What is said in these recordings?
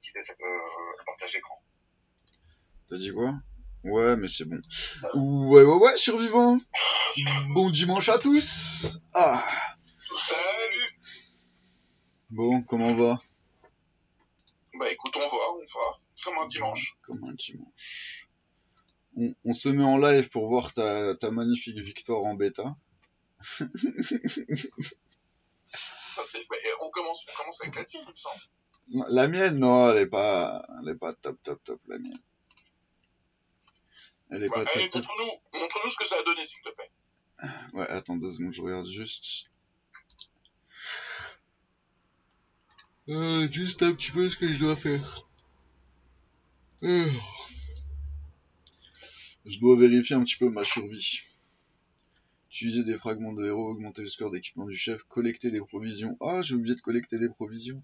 activer cette, euh, partage d'écran. T'as dit quoi? Ouais, mais c'est bon. Ouais, ouais, ouais, survivant. Bon dimanche à tous. Ah. Salut Bon, comment va? Bah écoute, on va, on va. Comme un dimanche. Comme un dimanche. On, on se met en live pour voir ta, ta magnifique victoire en bêta. Bah, on, commence, on commence avec la team, il me semble. La mienne, non, elle est pas, elle est pas top, top, top, la mienne. Elle est Bah, pas allez, top, top. montre-nous montre -nous ce que ça a donné, s'il te plaît. Ouais, attends deux secondes, je regarde juste. Euh, juste un petit peu ce que je dois faire. Euh. Je dois vérifier un petit peu ma survie. Utiliser des fragments de héros, augmenter le score d'équipement du chef, collecter des provisions. Ah, j'ai oublié de collecter des provisions.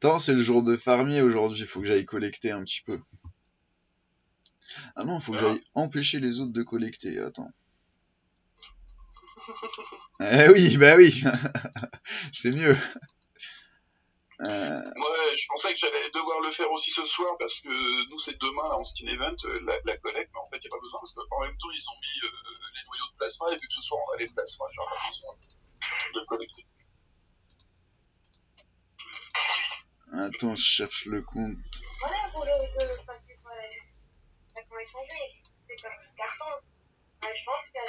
Attends, c'est le jour de farmier aujourd'hui, il faut que j'aille collecter un petit peu. Ah non, faut que j'aille empêcher les autres de collecter, attends. Eh oui, bah oui, c'est mieux. Euh, Ouais, je pensais que j'allais devoir le faire aussi ce soir parce que nous, c'est demain, là, en Skin Event, euh, la, la collecte, mais en fait, il n'y a pas besoin parce qu'en même temps, ils ont mis euh, les noyaux de plasma et vu que ce soir, on a les plasmas, j'aurais pas besoin de collecter. attends, je cherche le compte. Voilà pour le, le papier toilette. Ça comment échanger. C'est comme un carton. Ouais, je pense qu'il y a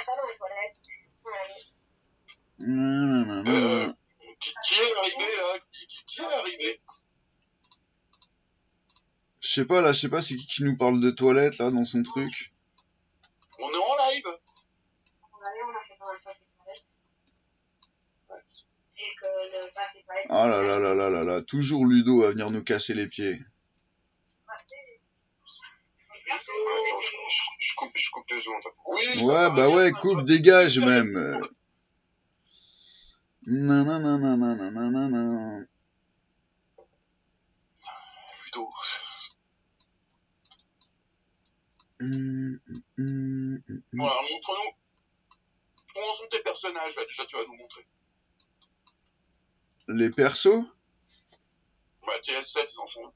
ça dans les toilettes. Ouais. Nanana. Qui, qui est arrivé, là qui, qui, qui est arrivé Je sais pas là, je sais pas c'est qui qui nous parle de toilettes là dans son truc. On est en live On allait, on a fait dans le papier toilette. Ouais. Ah là là là là là là, toujours Ludo à venir nous casser les pieds. Je, coupe, je coupe deux secondes. Oui, ça Ouais, va, bah bien, ouais, ça coupe, va. dégage même. Nananananananana. Ludo. Hum, hum, hum, hum. Voilà, montre-nous. Où en sont tes personnages, là Déjà, tu vas nous montrer. Les persos Bah, TS7, ils en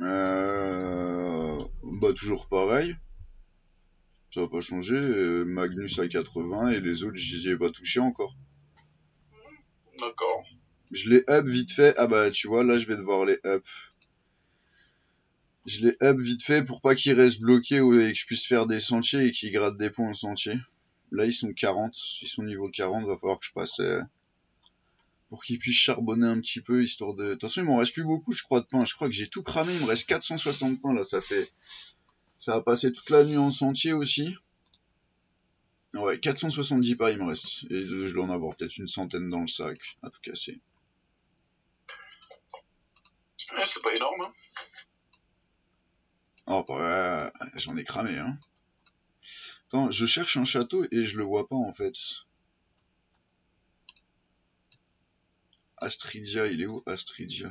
euh... Bah toujours pareil. Ça va pas changer. euh, Magnus à 80 et les autres j'y ai pas touché encore. D'accord. Je les up vite fait. Ah bah tu vois là je vais devoir les up. Je les up vite fait pour pas qu'ils restent bloqués ou- et que je puisse faire des sentiers et qu'ils grattent des points au sentier. Là ils sont 40, ils sont niveau 40, va falloir que je passe euh, pour qu'ils puissent charbonner un petit peu histoire de. De toute façon il m'en reste plus beaucoup je crois de pain. Je crois que j'ai tout cramé, il me reste 460 points là, ça fait. Ça va passer toute la nuit en sentier aussi. Ouais, 470 pas il me reste. Et je dois en avoir peut-être une centaine dans le sac, à tout casser. Ouais, c'est pas énorme, hein. Oh, bah, ouais, j'en ai cramé, hein. Attends, je cherche un château et je le vois pas, en fait. Astridia, il est où, Astridia?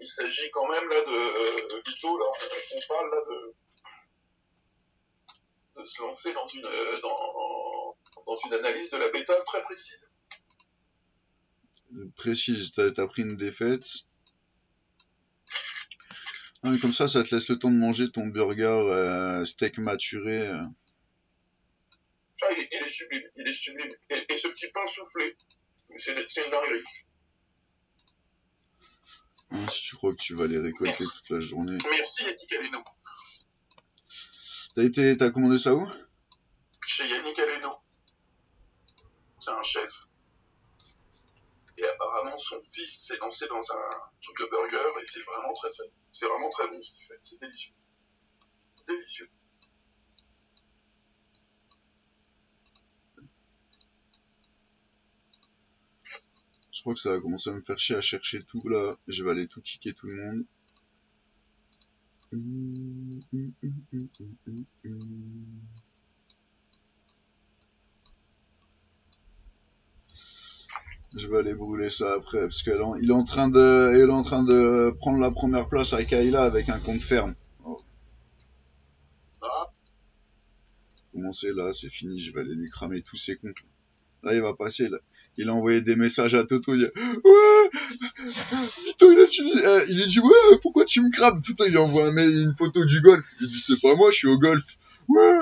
Il s'agit quand même, là, de euh, Vito, là. On parle, là, de. de se lancer dans une. euh, dans, dans une analyse de la bêta très précise. Précise, t'as pris une défaite. Ah, mais comme ça, ça te laisse le temps de manger ton burger euh, steak maturé. Ah, il est, il est sublime, il est sublime. Et, et ce petit pain soufflé, c'est c'est une dinguerie. Hein, si tu crois que tu vas les récolter toute la journée. Merci Yannick Aleno. T'as été, t'as commandé ça où? Chez Yannick Aleno. C'est un chef. Et apparemment, son fils s'est lancé dans un truc de burger et c'est vraiment très très C'est vraiment très bon ce qu'il fait. C'est délicieux. Délicieux. Je crois que ça va commencer à me faire chier à chercher tout là. Je vais aller tout kicker tout le monde. Je vais aller brûler ça après parce qu'il est en train de, il est en train de prendre la première place à Kayla avec un compte ferme. Oh. Comment c'est là, c'est fini, je vais aller lui cramer tous ses comptes. Là, il va passer, là. Il a envoyé des messages à Toto. Il a, ouais, Vito, il a dit, euh, il a dit, ouais, pourquoi tu me crames Toto, il envoie un mail, une photo du golf. Il dit, c'est pas moi, je suis au golf. Ouais,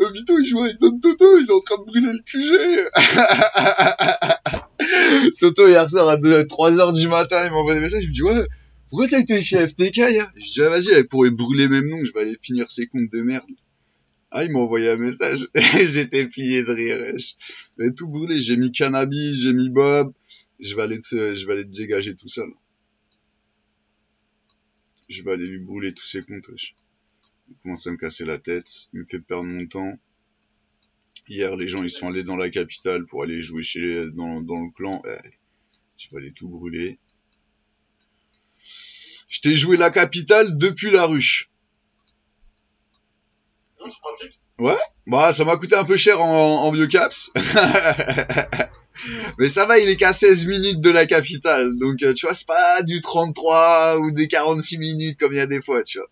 euh, Vito, il joue avec Don Toto, il est en train de brûler le QG. Toto, hier soir, à 3h du matin, il m'envoie des messages, il me dit, ouais, pourquoi t'as été ici à FTK hier? Je dis, ah, vas-y, elle pourrait brûler même nom, je vais aller finir ses comptes de merde. Ah, il m'a envoyé un message. J'étais plié de rire. J'ai tout brûlé. J'ai mis cannabis, j'ai mis Bob. Je vais aller te, je vais aller te dégager tout seul. Je vais aller lui brûler tous ses comptes. wesh. Il commence à me casser la tête. Il me fait perdre mon temps. Hier, les gens, ils sont allés dans la capitale pour aller jouer chez, dans, dans le clan. Eh, je vais aller tout brûler. Je t'ai joué la capitale depuis la ruche. C'est pratique. Bah, ça m'a coûté un peu cher en, en biocaps. Mais ça va, il est qu'à 16 minutes de la capitale. Donc, euh, tu vois, c'est pas du 33 ou des 46 minutes comme il y a des fois, tu vois.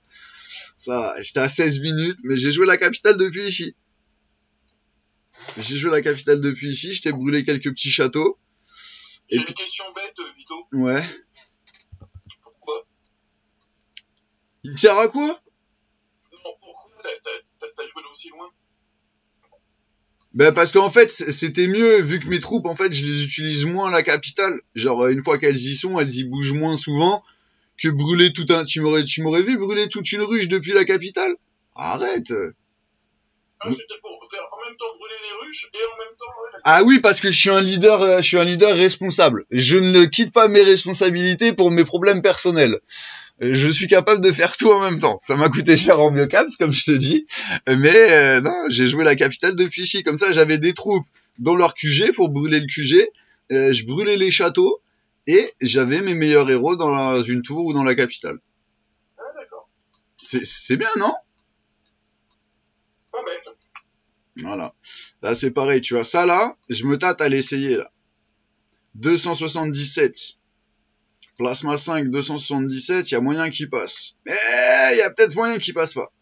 Ça va, j'étais à 16 minutes, mais j'ai joué la capitale depuis ici. J'ai joué la capitale depuis ici, je t'ai brûlé quelques petits châteaux. J'ai Et une question bête, Vito. Ouais. Pourquoi? Il tient à quoi? Non, pourquoi t'as- t'as- t'as t'as joué d'aussi loin Ben parce qu'en fait, c'était mieux vu que mes troupes, en fait, je les utilise moins à la capitale. Genre euh, une fois qu'elles y sont, elles y bougent moins souvent que brûler tout un. Tu m'aurais, tu m'aurais vu brûler toute une ruche depuis la capitale? Arrête. Ah, c'était pour faire en même temps brûler les ruches et en même temps. ouais, d'accord. Ah oui, parce que je suis un leader, euh, je suis un leader responsable. Je ne quitte pas mes responsabilités pour mes problèmes personnels. Euh, Je suis capable de faire tout en même temps. Ça m'a coûté cher en biocaps, comme je te dis. Mais euh, non, j'ai joué la capitale depuis ici. Comme ça, j'avais des troupes dans leur QG pour brûler le QG. Euh, je brûlais les châteaux et j'avais mes meilleurs héros dans la- une tour ou dans la capitale. Ah, d'accord. C'est c'est bien, non? Pas bête. Voilà. Là, c'est pareil, tu vois. Ça, là, je me tâte à l'essayer, là. 277. Plasma 5, 277, il y a moyen qu'il passe. Mais il y a peut-être moyen qu'il passe pas.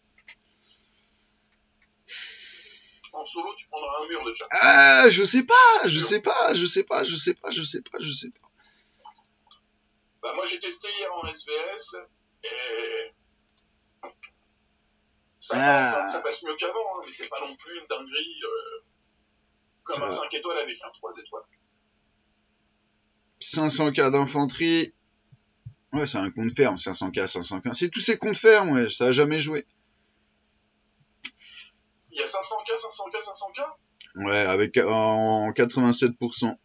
En solo, tu prendras un mur déjà. Ah, je sais pas, je sais pas, je sais pas, je sais pas, je sais pas, je sais pas. Bah, moi, j'ai testé hier en SVS et. Ça, Ah. passe, ça passe mieux qu'avant, hein, mais c'est pas non plus une dinguerie euh, comme un Ah. 5 étoiles avec un 3 étoiles. 500k d'infanterie. Ouais, c'est un compte ferme, 500k, 500k. C'est tous ces comptes fermes, ouais, ça a jamais joué. Il y a 500K, 500K, 500K Ouais, avec en 87%.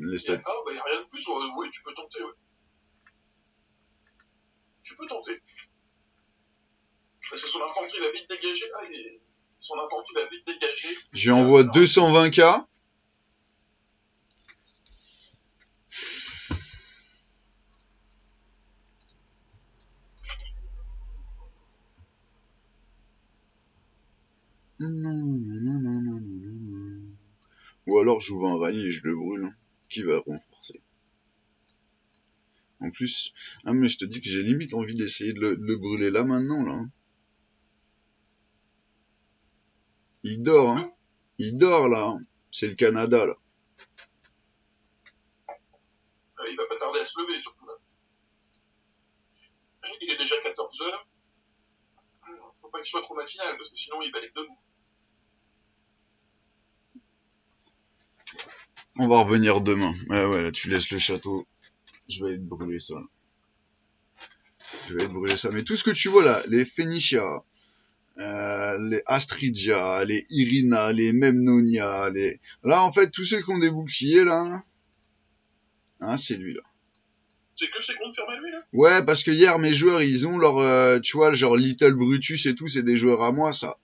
Les stats. Ah, bah, il n'y a rien de plus. ouais, oui, tu peux tenter, ouais. Tu peux tenter. Parce que son infanterie va vite dégager. Ah, il est- Son infanterie va vite dégager. Je lui envoie 220k. Ou alors j'ouvre un rail et je le brûle. hein. Qui va renforcer En plus, ah mais je te dis que j'ai limite envie d'essayer de le, de le brûler là maintenant là. hein. Il dort, hein. Il dort là. hein. C'est le Canada là. Euh, il va pas tarder à se lever, surtout là. Il est déjà 14 heures. Faut pas qu'il soit trop matinal, parce que sinon il va être debout. On va revenir demain. Ouais, ouais, là, tu laisses le château. Je vais aller te brûler ça. Je vais aller te brûler ça. Mais tout ce que tu vois là, les Phénicia, euh, les Astridia, les Irina, les Memnonia, les... Là, en fait, tous ceux qui ont des boucliers, là... Hein, c'est lui, là. C'est que comptes fermés lui, là? Ouais, parce que hier, mes joueurs, ils ont leur... euh, tu vois, genre Little Brutus et tout, c'est des joueurs à moi, ça.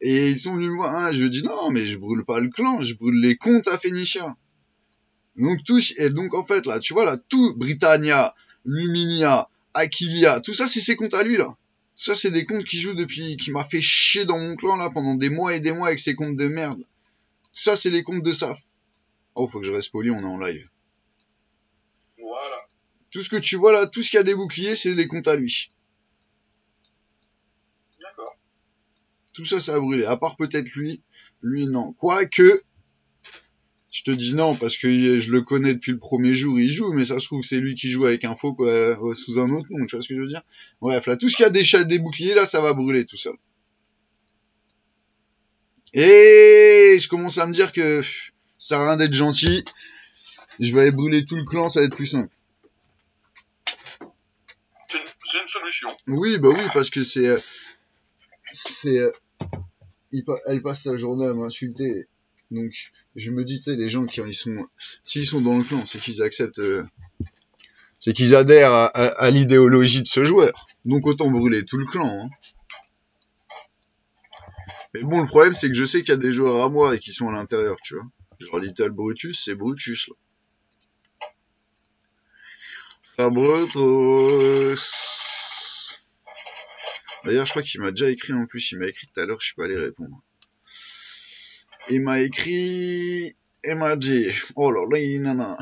Et ils sont venus me voir. Hein, je dis non, mais je brûle pas le clan, je brûle les comptes à Phénicia. Donc tous, et donc en fait là, tu vois là, tout Britannia, Luminia, Aquilia, tout ça c'est ses comptes à lui là. Ça c'est des comptes qui jouent depuis, qui m'a fait chier dans mon clan là pendant des mois et des mois avec ses comptes de merde. Ça c'est les comptes de ça. Oh faut que je reste poli, on est en live. Voilà. Tout ce que tu vois là, tout ce qui a des boucliers, c'est les comptes à lui. D'accord. Tout ça ça a brûlé, à part peut-être lui. Lui non. Quoique, Je te dis non parce que je le connais depuis le premier jour, il joue, mais ça se trouve c'est lui qui joue avec un faux quoi, euh, sous un autre nom, tu vois ce que je veux dire? Bref, là, tout ce qui a des chats, des boucliers, là, ça va brûler tout seul. Et je commence à me dire que ça sert à rien d'être gentil. Je vais aller brûler tout le clan, ça va être plus simple. C'est une, une solution. Oui, bah oui, parce que c'est. euh, C'est. Elle passe sa journée à m'insulter. Donc, je me dis, tu les gens qui ils sont. S'ils sont dans le clan, c'est qu'ils acceptent. euh, C'est qu'ils adhèrent à, l'idéologie de ce joueur. Donc, autant brûler tout le clan. Hein. Mais bon, le problème, c'est que je sais qu'il y a des joueurs à moi et qui sont à l'intérieur, tu vois. Genre Little Brutus, c'est Brutus, là. Brutus. D'ailleurs, je crois qu'il m'a déjà écrit en plus. Il m'a écrit tout à l'heure, je suis pas allé répondre. Il m'a écrit. Il m'a dit. Oh là là, nana.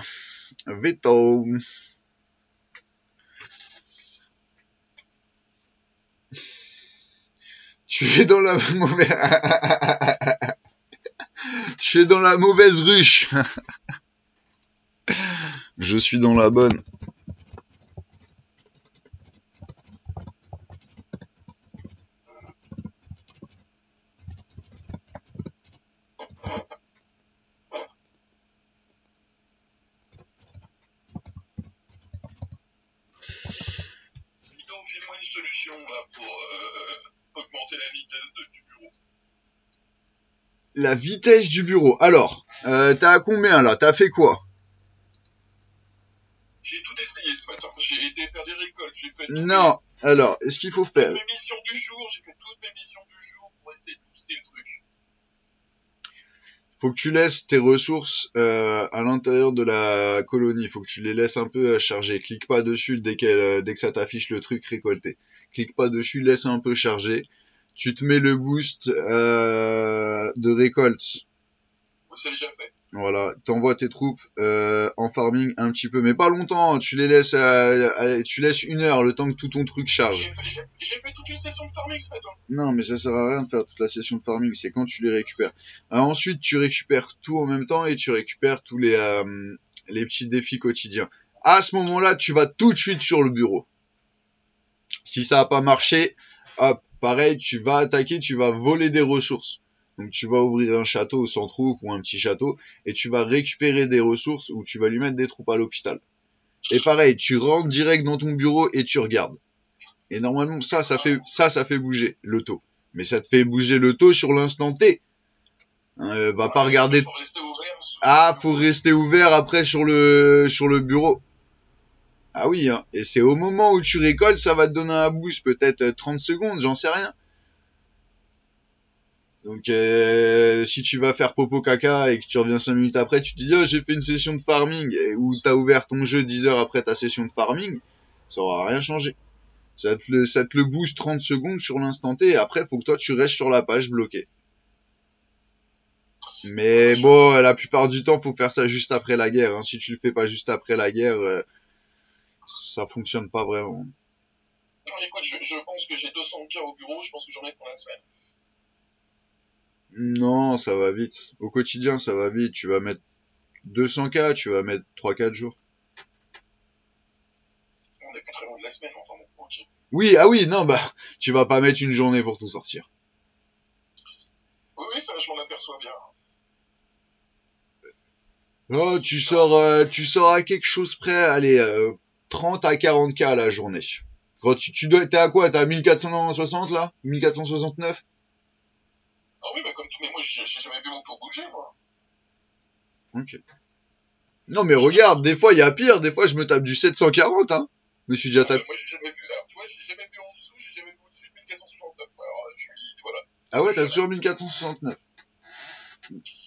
Vito. Tu es dans la mauvaise. tu es dans la mauvaise ruche. je suis dans la bonne. Nico, file-moi une solution là pour euh, augmenter la vitesse de- du bureau. La vitesse du bureau. Alors, euh, t'as combien là? T'as fait quoi? J'ai tout essayé ce matin. J'ai été faire des récoltes. J'ai fait Non. Alors, est-ce qu'il faut faire toutes mes missions du jour. J'ai fait toutes mes missions du jour pour essayer de booster le truc. Faut que tu laisses tes ressources euh, à l'intérieur de la colonie. Faut que tu les laisses un peu euh, charger. Clique pas dessus dès, euh, dès que ça t'affiche le truc récolté. Clique pas dessus, laisse un peu charger. Tu te mets le boost euh, de récolte. Ouais, c'est déjà fait. Voilà, t'envoies tes troupes euh, en farming un petit peu, mais pas longtemps. hein. Tu les laisses, à- à- tu laisses une heure le temps que tout ton truc charge. J'ai fait, toute une session de farming ce matin. Non, mais ça sert à rien de faire toute la session de farming, c'est quand tu les récupères. Alors ensuite, tu récupères tout en même temps et tu récupères tous les, euh, les petits défis quotidiens. À ce moment-là, tu vas tout de suite sur le bureau. Si ça n'a pas marché, hop, pareil, tu vas attaquer, tu vas voler des ressources. Donc tu vas ouvrir un château sans troupe ou un petit château et tu vas récupérer des ressources ou tu vas lui mettre des troupes à l'hôpital. Et pareil, tu rentres direct dans ton bureau et tu regardes. Et normalement, ça, ça fait, ça, ça fait bouger le taux. Mais ça te fait bouger le taux sur l'instant T. Euh, va pas regarder. Faut rester ouvert. sur- Ah, faut rester ouvert après sur le, sur le bureau. Ah oui, hein. Et c'est au moment où tu récoltes, ça va te donner un boost, peut-être euh, 30 secondes, j'en sais rien. Donc, euh, si tu vas faire popo caca et que tu reviens 5 minutes après, tu te dis, oh, j'ai fait une session de farming, et- ou t'as ouvert ton jeu 10 heures après ta session de farming, ça aura rien changé. Ça te le, ça te le booste 30 secondes sur l'instant T, et après, faut que toi, tu restes sur la page bloquée. Mais bon, la plupart du temps, faut faire ça juste après la guerre. hein. Si tu le fais pas juste après la guerre, euh, ça fonctionne pas vraiment. Non, écoute, je, je pense que j'ai 200 cas au bureau. Je pense que j'en ai pour la semaine. Non, ça va vite. Au quotidien, ça va vite. Tu vas mettre 200k, tu vas mettre 3-4 jours. On est pas très loin de la semaine, enfin bon, ok. Oui, ah oui, non, bah, tu vas pas mettre une journée pour tout sortir. Oui, oui, ça, je m'en aperçois bien. Oh, tu sors, euh, tu sors à quelque chose près, allez, euh, 30 à 40k à la journée. Quand tu, tu dois, t'es à quoi? T'es à 1460 là? 1469? Ah oui, bah comme tout, mais moi, j'ai jamais vu mon tour bouger, moi. Ok. Non, mais regarde, des fois, il y a pire. Des fois, je me tape du 740, hein. Je me suis déjà Ah, tapé. Moi, j'ai jamais vu, alors, tu vois, j'ai jamais vu en dessous, j'ai jamais vu au-dessus de 1469. Alors, je suis, voilà. Ah ouais, t'as toujours 1469.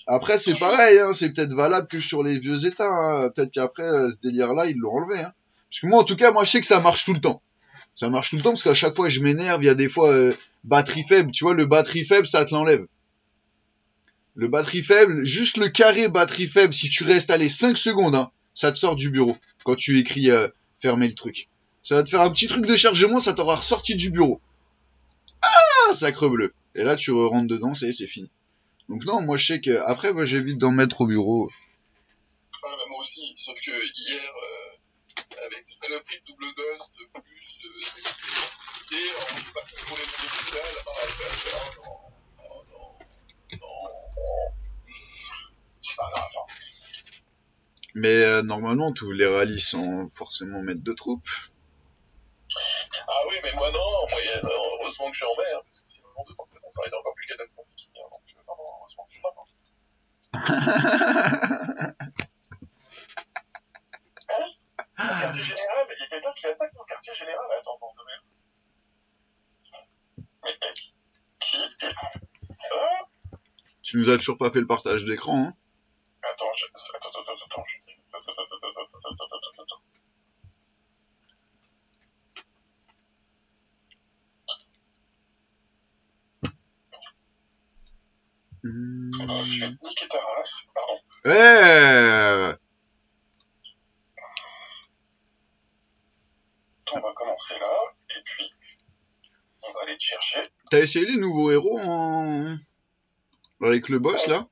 Après, c'est pareil, hein. C'est peut-être valable que sur les vieux états, hein. Peut-être qu'après, euh, ce délire-là, ils l'ont enlevé, hein. Parce que moi, en tout cas, moi, je sais que ça marche tout le temps. Ça marche tout le temps parce qu'à chaque fois, je m'énerve. Il y a des fois, euh, batterie faible. Tu vois, le batterie faible, ça te l'enlève. Le batterie faible, juste le carré batterie faible, si tu restes allez 5 secondes, hein, ça te sort du bureau quand tu écris euh, fermer le truc. Ça va te faire un petit truc de chargement, ça t'aura ressorti du bureau. Ah, sacre bleu. Et là, tu rentres dedans, c'est c'est fini. Donc non, moi je sais que après, moi j'évite d'en mettre au bureau. aussi. Sauf que hier, euh, euh, ah, bah, hein. Mais euh, normalement, tous les rallyes sans forcément mettre de troupes. Ah oui, mais moi non, heureusement que je suis en mer, parce que sinon, de toute façon, ça aurait été encore plus catastrophique. hein. Euh, heureusement que je suis. Mon quartier général, il y a quelqu'un qui attaque mon quartier général. Attends, bon, de merde. Mais, qui Ah tu nous as toujours pas fait le partage d'écran, hein? Attends, je... attends, attends, attends, attends, je... attends, attends, attends, attends, attends, attends, attends. Euh, je vais te niquer ta race. Pardon. Eh On va commencer là, et puis on va aller te chercher. T'as essayé les nouveaux héros en... Avec le boss, là?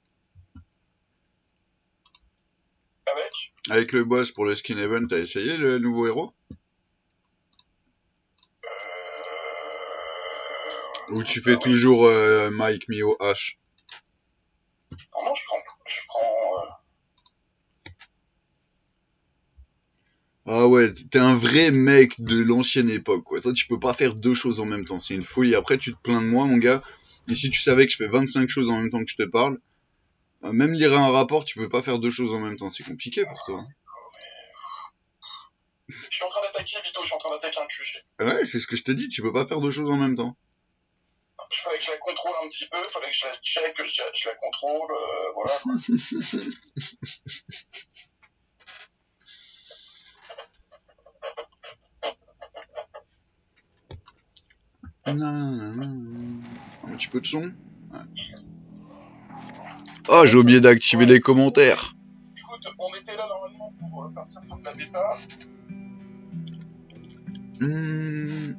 Avec? Avec le boss pour le skin event, t'as essayé le nouveau héros? Euh... Ou tu fais ah oui. toujours euh, Mike Mio H? Non, non, je prends. Je prends. euh, Ah ouais, t'es un vrai mec de l'ancienne époque, quoi. Toi, tu peux pas faire deux choses en même temps. C'est une folie. Après, tu te plains de moi, mon gars. Et si tu savais que je fais 25 choses en même temps que je te parle, euh, même lire un rapport, tu peux pas faire deux choses en même temps. C'est compliqué pour toi. hein. Je suis en train d'attaquer, Vito, je suis en train d'attaquer un QG. Ouais, c'est ce que je te dis. Tu peux pas faire deux choses en même temps. Il fallait que je la contrôle un petit peu, il fallait que je la check, que je, je la contrôle, euh, voilà. quoi. Un petit peu de son. Ouais. Oh, j'ai oublié d'activer les commentaires. Écoute, on était là normalement pour euh, partir sur de la bêta. Hmm.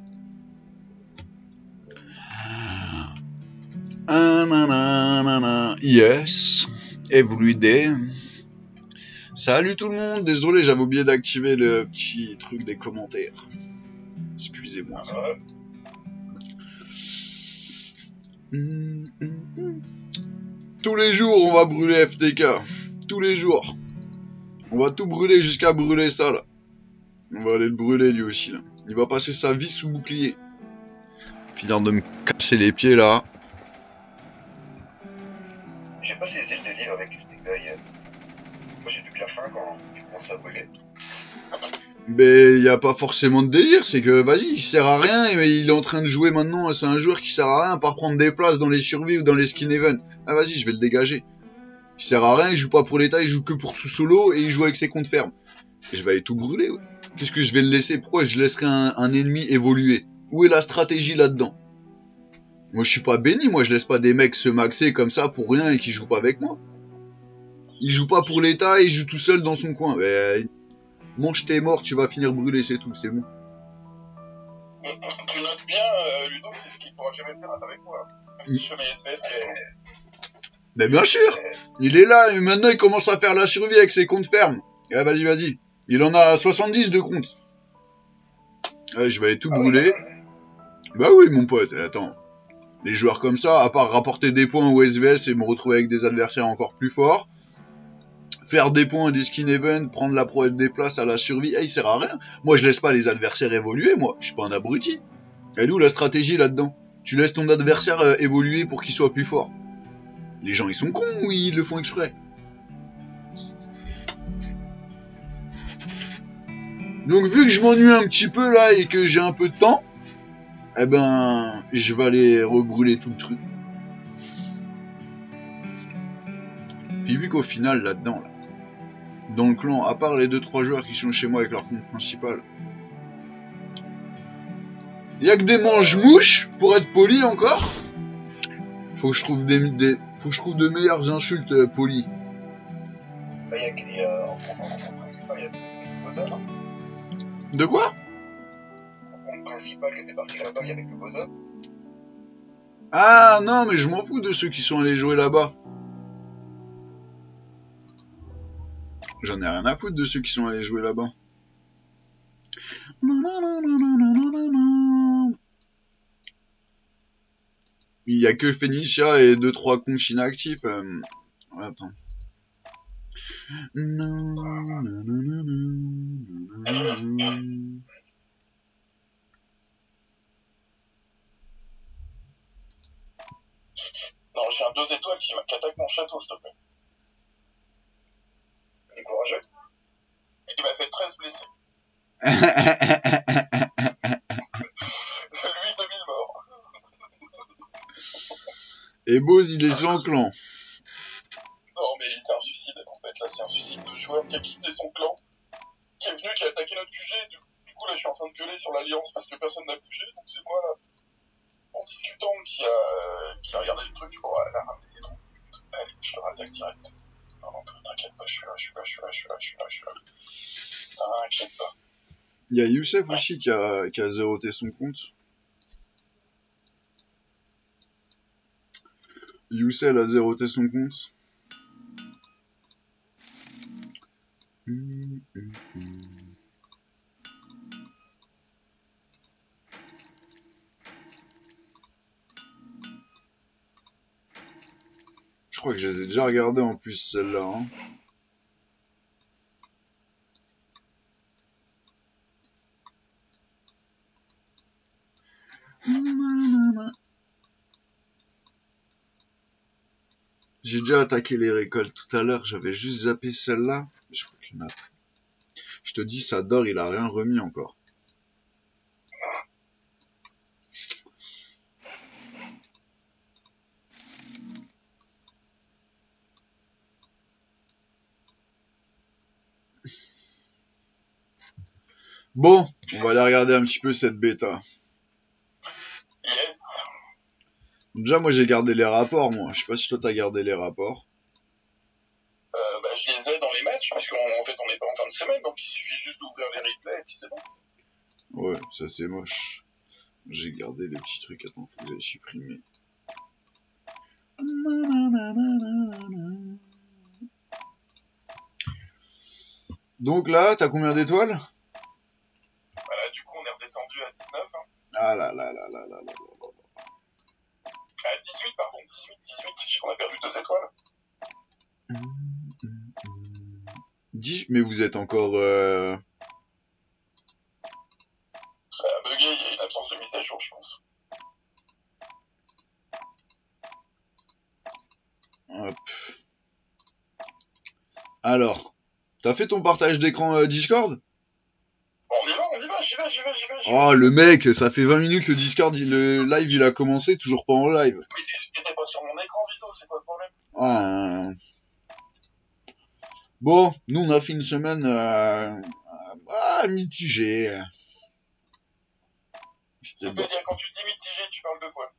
Ah, nanana. Yes. Evoluidé. Salut tout le monde. Désolé, j'avais oublié d'activer le petit truc des commentaires. Excusez-moi. Hmm. Tous les jours, on va brûler FTK. Tous les jours. On va tout brûler jusqu'à brûler ça, là. On va aller le brûler, lui aussi, là. Il va passer sa vie sous bouclier. Finir de me casser les pieds, là. J'ai avec. Moi j'ai quand tu à brûler. Mais il y a pas forcément de délire, c'est que vas-y, il sert à rien, mais il est en train de jouer maintenant, c'est un joueur qui sert à rien, à part prendre des places dans les survies ou dans les skin events. Ah vas-y, je vais le dégager. Il sert à rien, il joue pas pour l'état, il joue que pour tout solo et il joue avec ses comptes fermes. Je vais aller tout brûler, ouais. Qu'est-ce que je vais le laisser? Pourquoi je laisserai un, ennemi évoluer? Où est la stratégie là-dedans? Moi je suis pas béni, moi je laisse pas des mecs se maxer comme ça pour rien et qui jouent pas avec moi. Il joue pas pour l'état, il joue tout seul dans son coin. Mais, mange tes morts, tu vas finir brûlé, c'est tout, c'est bon. Tu notes bien, euh, Ludo, c'est ce qu'il pourra jamais faire avec moi. Même si je fais mes espèces, mais... Mais bien sûr, il est là et maintenant il commence à faire la survie avec ses comptes fermes. Eh, vas-y, vas-y. Il en a 70 de comptes. Ouais, je vais aller tout Ah ouais, brûler. Bah oui, mon pote, attends. Les joueurs comme ça, à part rapporter des points au SVS et me retrouver avec des adversaires encore plus forts, faire des points à des skin events, prendre la pro des places à la survie, eh, il sert à rien. Moi, je laisse pas les adversaires évoluer, moi. Je suis pas un abruti. Elle est où la stratégie là-dedans? Tu laisses ton adversaire euh, évoluer pour qu'il soit plus fort. Les gens, ils sont cons ou ils le font exprès? Donc vu que je m'ennuie un petit peu là et que j'ai un peu de temps, eh ben, je vais aller rebrûler tout le truc. Puis vu qu'au final, là-dedans, là, dans le clan, à part les 2-3 joueurs qui sont chez moi avec leur compte principal, il y a que des mange-mouches, pour être poli encore. Faut que je trouve des, des- faut que je trouve de meilleures insultes euh, polies. Bah, y a que des... Euh, en, en, en compte principal, il y a des Boza, non De quoi? En compte principal, qui était parti là-bas, il y avait que Boza. Ah non, mais je m'en fous de ceux qui sont allés jouer là-bas. J'en ai rien à foutre de ceux qui sont allés jouer là-bas. Il y a que Phoenicia et 2-3 conches inactifs. euh, Attends. Non, j'ai un 2 étoiles qui, qui attaque mon château, s'il te plaît. Courageux. Il m'a fait 13 blessés. Lui, 2000 morts. Et Bose, il est sans clan. Non, mais c'est un suicide, en fait. Là, c'est un suicide de joueur qui a quitté son clan, qui est venu, qui a attaqué notre QG. Du, du coup, là, je suis en train de gueuler sur l'Alliance parce que personne n'a bougé. Donc, c'est moi, là, en discutant, qui a, qui a regardé le truc. Bon, elle a ramené ses troupes. Allez, je le rattaque direct. Non, non, t'inquiète pas, je suis là, je suis là, je suis là, je suis là, je suis là. T'inquiète pas. Il Youssef aussi qui a, qui a zéroté son compte. Youssef a zéroté son compte. Crois que je les ai déjà regardées en plus celles-là. hein. J'ai déjà attaqué les récoltes tout à l'heure, j'avais juste zappé celle-là. Je crois qu'il y. Je te dis, ça dort, il a rien remis encore. Bon, on va aller regarder un petit peu cette bêta. Yes. Déjà, moi j'ai gardé les rapports, moi. Je sais pas si toi t'as gardé les rapports. Euh, bah, je les ai dans les matchs, parce qu'en en fait, on n'est pas en fin de semaine, donc il suffit juste d'ouvrir les replays et puis c'est bon. Ouais, ça c'est moche. J'ai gardé les petits trucs, attends, faut que j'aille supprimer. Donc là, t'as combien d'étoiles Voilà, du coup, on est redescendu à 19. Hein. Ah là là là là là là là. À 18, pardon, 18, 18, je sais qu'on a perdu 2 étoiles. Mais vous êtes encore... Euh... Ça a bugué, il y a une absence de mise à jour, je pense. Hop. Alors, t'as fait ton partage d'écran euh, Discord? on Oh le mec, ça fait 20 minutes le Discord, il- le live il a commencé, toujours pas en live. T'étais pas sur mon écran, Vito, c'est quoi le problème Ah. Bon, nous on a fait une semaine euh, ah, mitigée. Bon. C'est-à-dire, quand tu dis mitigé, tu parles de quoi?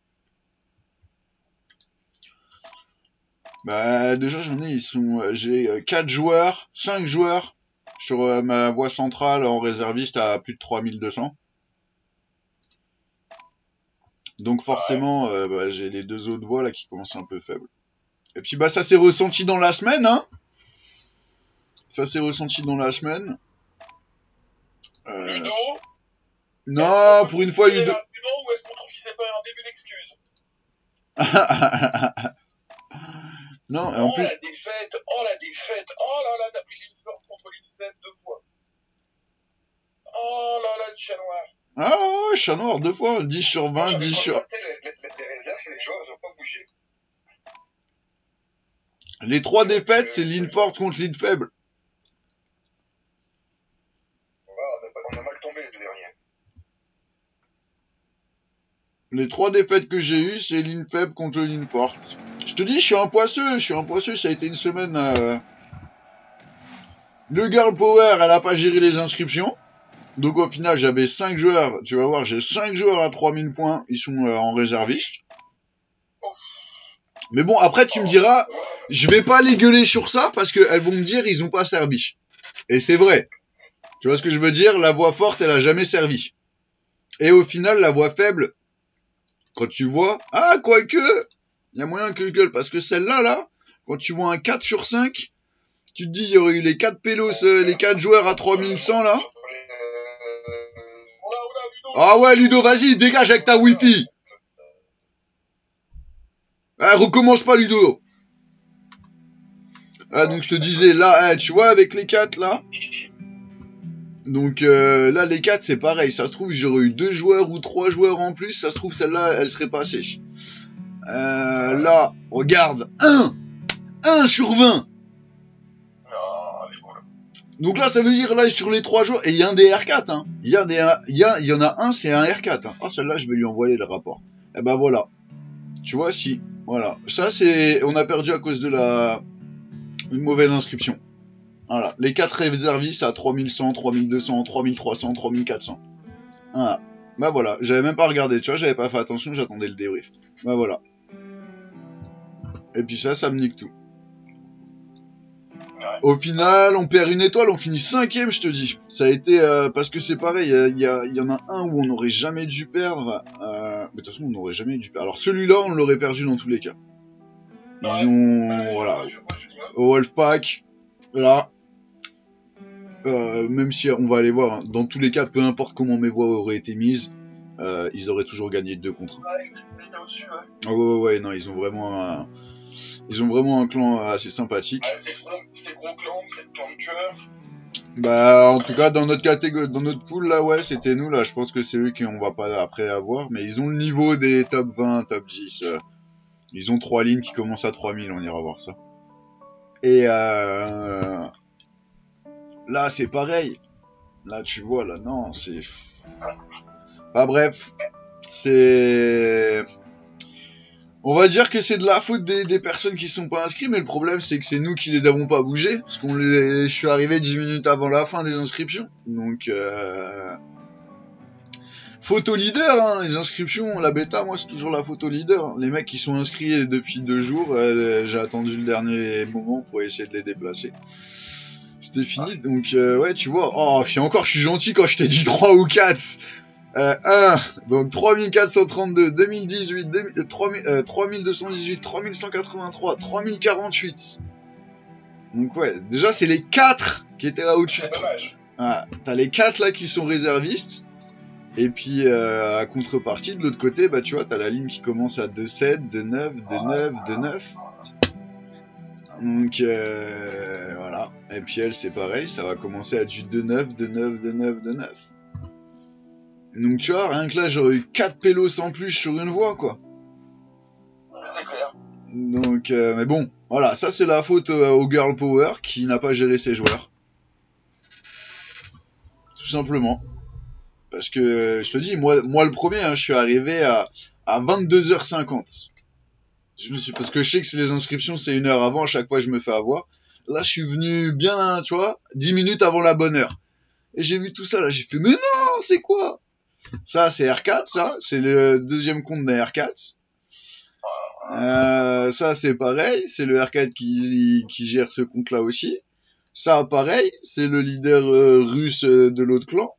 Bah déjà j'en ai, ils sont, euh, j'ai 4 joueurs, 5 joueurs sur euh, ma voie centrale en réserviste à plus de 3200. Donc forcément, euh, bah, j'ai les deux autres voies là qui commencent un peu faibles. Et puis bah ça s'est ressenti dans la semaine, hein. Ça s'est ressenti dans la semaine. Euh, Ludo non, pour une fois Ludo. Ludo. Ou est-ce qu'on trouve pas un début d'excuse? Non, et en Oh plus, la défaite, oh la défaite, oh là là, t'as pris deux fois. Oh là là, le chat noir. ah ouais, chat noir deux fois, 10 sur 20, 10 sur... Les, les, les réserves, les joueurs, pas bougé. Les trois défaites, c'est ligne forte contre ligne faible. Ouais, on, a, pas- on a mal tombé les deux derniers. Les trois défaites que j'ai eues, c'est ligne faible contre ligne forte. Je te dis, je suis un poisseux, je suis un poisseux, ça a été une semaine... euh, Le girl power, elle a pas géré les inscriptions. Donc au final, j'avais 5 joueurs, tu vas voir, j'ai 5 joueurs à 3000 points, ils sont euh, en réserviste. Mais bon, après tu me diras, je vais pas les gueuler sur ça parce qu'elles vont me dire ils ont pas servi. Et c'est vrai. Tu vois ce que je veux dire? La voix forte, elle a jamais servi. Et au final, la voix faible, quand tu vois, ah, quoique, il y a moyen que je gueule, parce que celle-là, là, quand tu vois un 4 sur 5, Tu te dis, il y aurait eu les 4 pélos, euh, les 4 joueurs à 3100 là. Ah ouais, Ludo, vas-y, dégage avec ta Wi-Fi. Ah, recommence pas, Ludo. Ah, donc je te disais, là, eh, tu vois, avec les 4 là. Donc euh, là, les 4 c'est pareil. Ça se trouve, j'aurais eu 2 joueurs ou 3 joueurs en plus. Ça se trouve, celle-là, elle serait passée. Euh, là, regarde, 1 1 sur 20 Ah, les boules. Donc là, ça veut dire là sur les trois joueurs, et il y a un des R4, hein. Il y a il y a, y en a un, c'est un R4. Hein. Ah, celle-là, je vais lui envoyer le rapport. Et ben voilà. Tu vois, si, voilà. Ça, c'est, on a perdu à cause de la, une mauvaise inscription. Voilà. Les quatre réservistes à 3100, 3200, 3300, 3400. Voilà. Bah voilà. J'avais même pas regardé, tu vois, j'avais pas fait attention, j'attendais le débrief. Bah voilà. Et puis ça, ça me nique tout. Au final, on perd une étoile, on finit cinquième, je te dis. Ça a été euh, parce que c'est pareil. Il y, il y en a un où on n'aurait jamais dû perdre. euh, mais de toute façon, on n'aurait jamais dû perdre. Alors celui-là, on l'aurait perdu dans tous les cas. Ils ont voilà au Wolfpack, là. euh, même si on va aller voir, hein, dans tous les cas, peu importe comment mes voix auraient été mises, euh, ils auraient toujours gagné deux contre un. Ouais, ouais. Ouais, ouais, ouais, non, ils ont vraiment un, ils ont vraiment un clan assez sympathique. Ouais, c'est gros, clan, c'est le clan de tueurs. Bah, en tout cas, dans notre catégorie, dans notre pool, là, ouais, c'était nous, là. Je pense que c'est eux qu'on va pas après avoir, mais ils ont le niveau des top 20, top 10. euh. Ils ont trois lignes qui commencent à 3000, on ira voir ça. Et, euh, là, c'est pareil. Là, tu vois, là, non, c'est... Bah, bref. C'est... On va dire que c'est de la faute des, des personnes qui sont pas inscrites, mais le problème c'est que c'est nous qui les avons pas bougés, parce qu'on les, je suis arrivé 10 minutes avant la fin des inscriptions. Donc, euh... photo leader, hein, les inscriptions, la bêta, moi c'est toujours la photo leader. Les mecs qui sont inscrits depuis deux jours, euh, j'ai attendu le dernier moment pour essayer de les déplacer. C'était fini, donc euh, ouais, tu vois. Oh, puis encore, je suis gentil quand je t'ai dit 3 ou 4. Euh, 1, donc 3432, 2018, 2000, euh, 3000, euh, 3218, 3183, 3048. Donc ouais, déjà c'est les 4 qui étaient là au-dessus. Ah, T'as les 4 là qui sont réservistes. Et puis euh, à contrepartie, de l'autre côté, bah tu vois, t'as la ligne qui commence à 2-7, 2-9, 2-9, 2-9. Donc euh, voilà. Et puis elle, c'est pareil, ça va commencer à du 2-9, 2-9, 2-9, 2-9. Donc tu vois, rien que là, j'aurais eu 4 pélos en plus sur une voie, quoi. C'est clair. Donc, euh, mais bon, voilà, ça c'est la faute euh, au Girl Power qui n'a pas géré ses joueurs. Tout simplement. Parce que, euh, je te dis, moi, moi le premier, hein, je suis arrivé à, à 22h50. Je me suis, parce que je sais que c'est les inscriptions, c'est une heure avant, à chaque fois je me fais avoir. Là, je suis venu bien, tu vois, 10 minutes avant la bonne heure. Et j'ai vu tout ça, là, j'ai fait, mais non, c'est quoi? Ça, c'est R4, ça, c'est le deuxième compte des R4. Euh, ça, c'est pareil, c'est le R4 qui, qui gère ce compte-là aussi. Ça, pareil, c'est le leader euh, russe euh, de l'autre clan.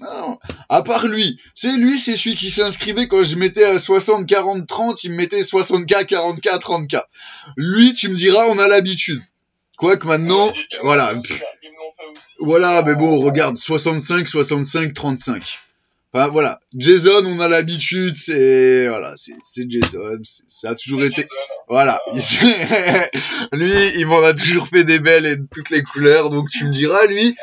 Non, à part lui, c'est lui, c'est celui qui s'inscrivait quand je mettais à 60, 40, 30, il me mettait 60K, 40K, 30K. Lui, tu me diras, on a l'habitude. Quoique maintenant, voilà. Voilà, mais bon, regarde, 65, 65, 35. Enfin, voilà. Jason, on a l'habitude, c'est, voilà, c'est, c'est Jason, ça a toujours été, Jason, voilà. lui, il m'en a toujours fait des belles et de toutes les couleurs, donc tu me diras, lui,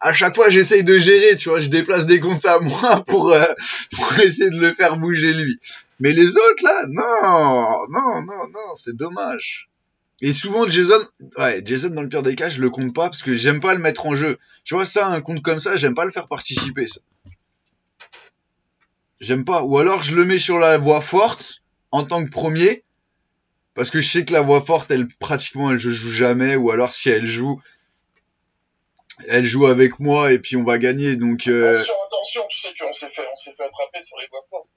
à chaque fois, j'essaye de gérer, tu vois, je déplace des comptes à moi pour, euh, pour essayer de le faire bouger lui. Mais les autres, là, non, non, non, non, c'est dommage. Et souvent, Jason, ouais, Jason, dans le pire des cas, je le compte pas parce que j'aime pas le mettre en jeu. Tu vois, ça, un compte comme ça, j'aime pas le faire participer, ça. J'aime pas. Ou alors, je le mets sur la voie forte, en tant que premier, parce que je sais que la voix forte, elle pratiquement, elle je joue jamais, ou alors si elle joue, elle joue avec moi et puis on va gagner. Donc, euh, Attention, attention, tu sais qu'on s'est fait, on s'est fait attraper sur les voies fortes.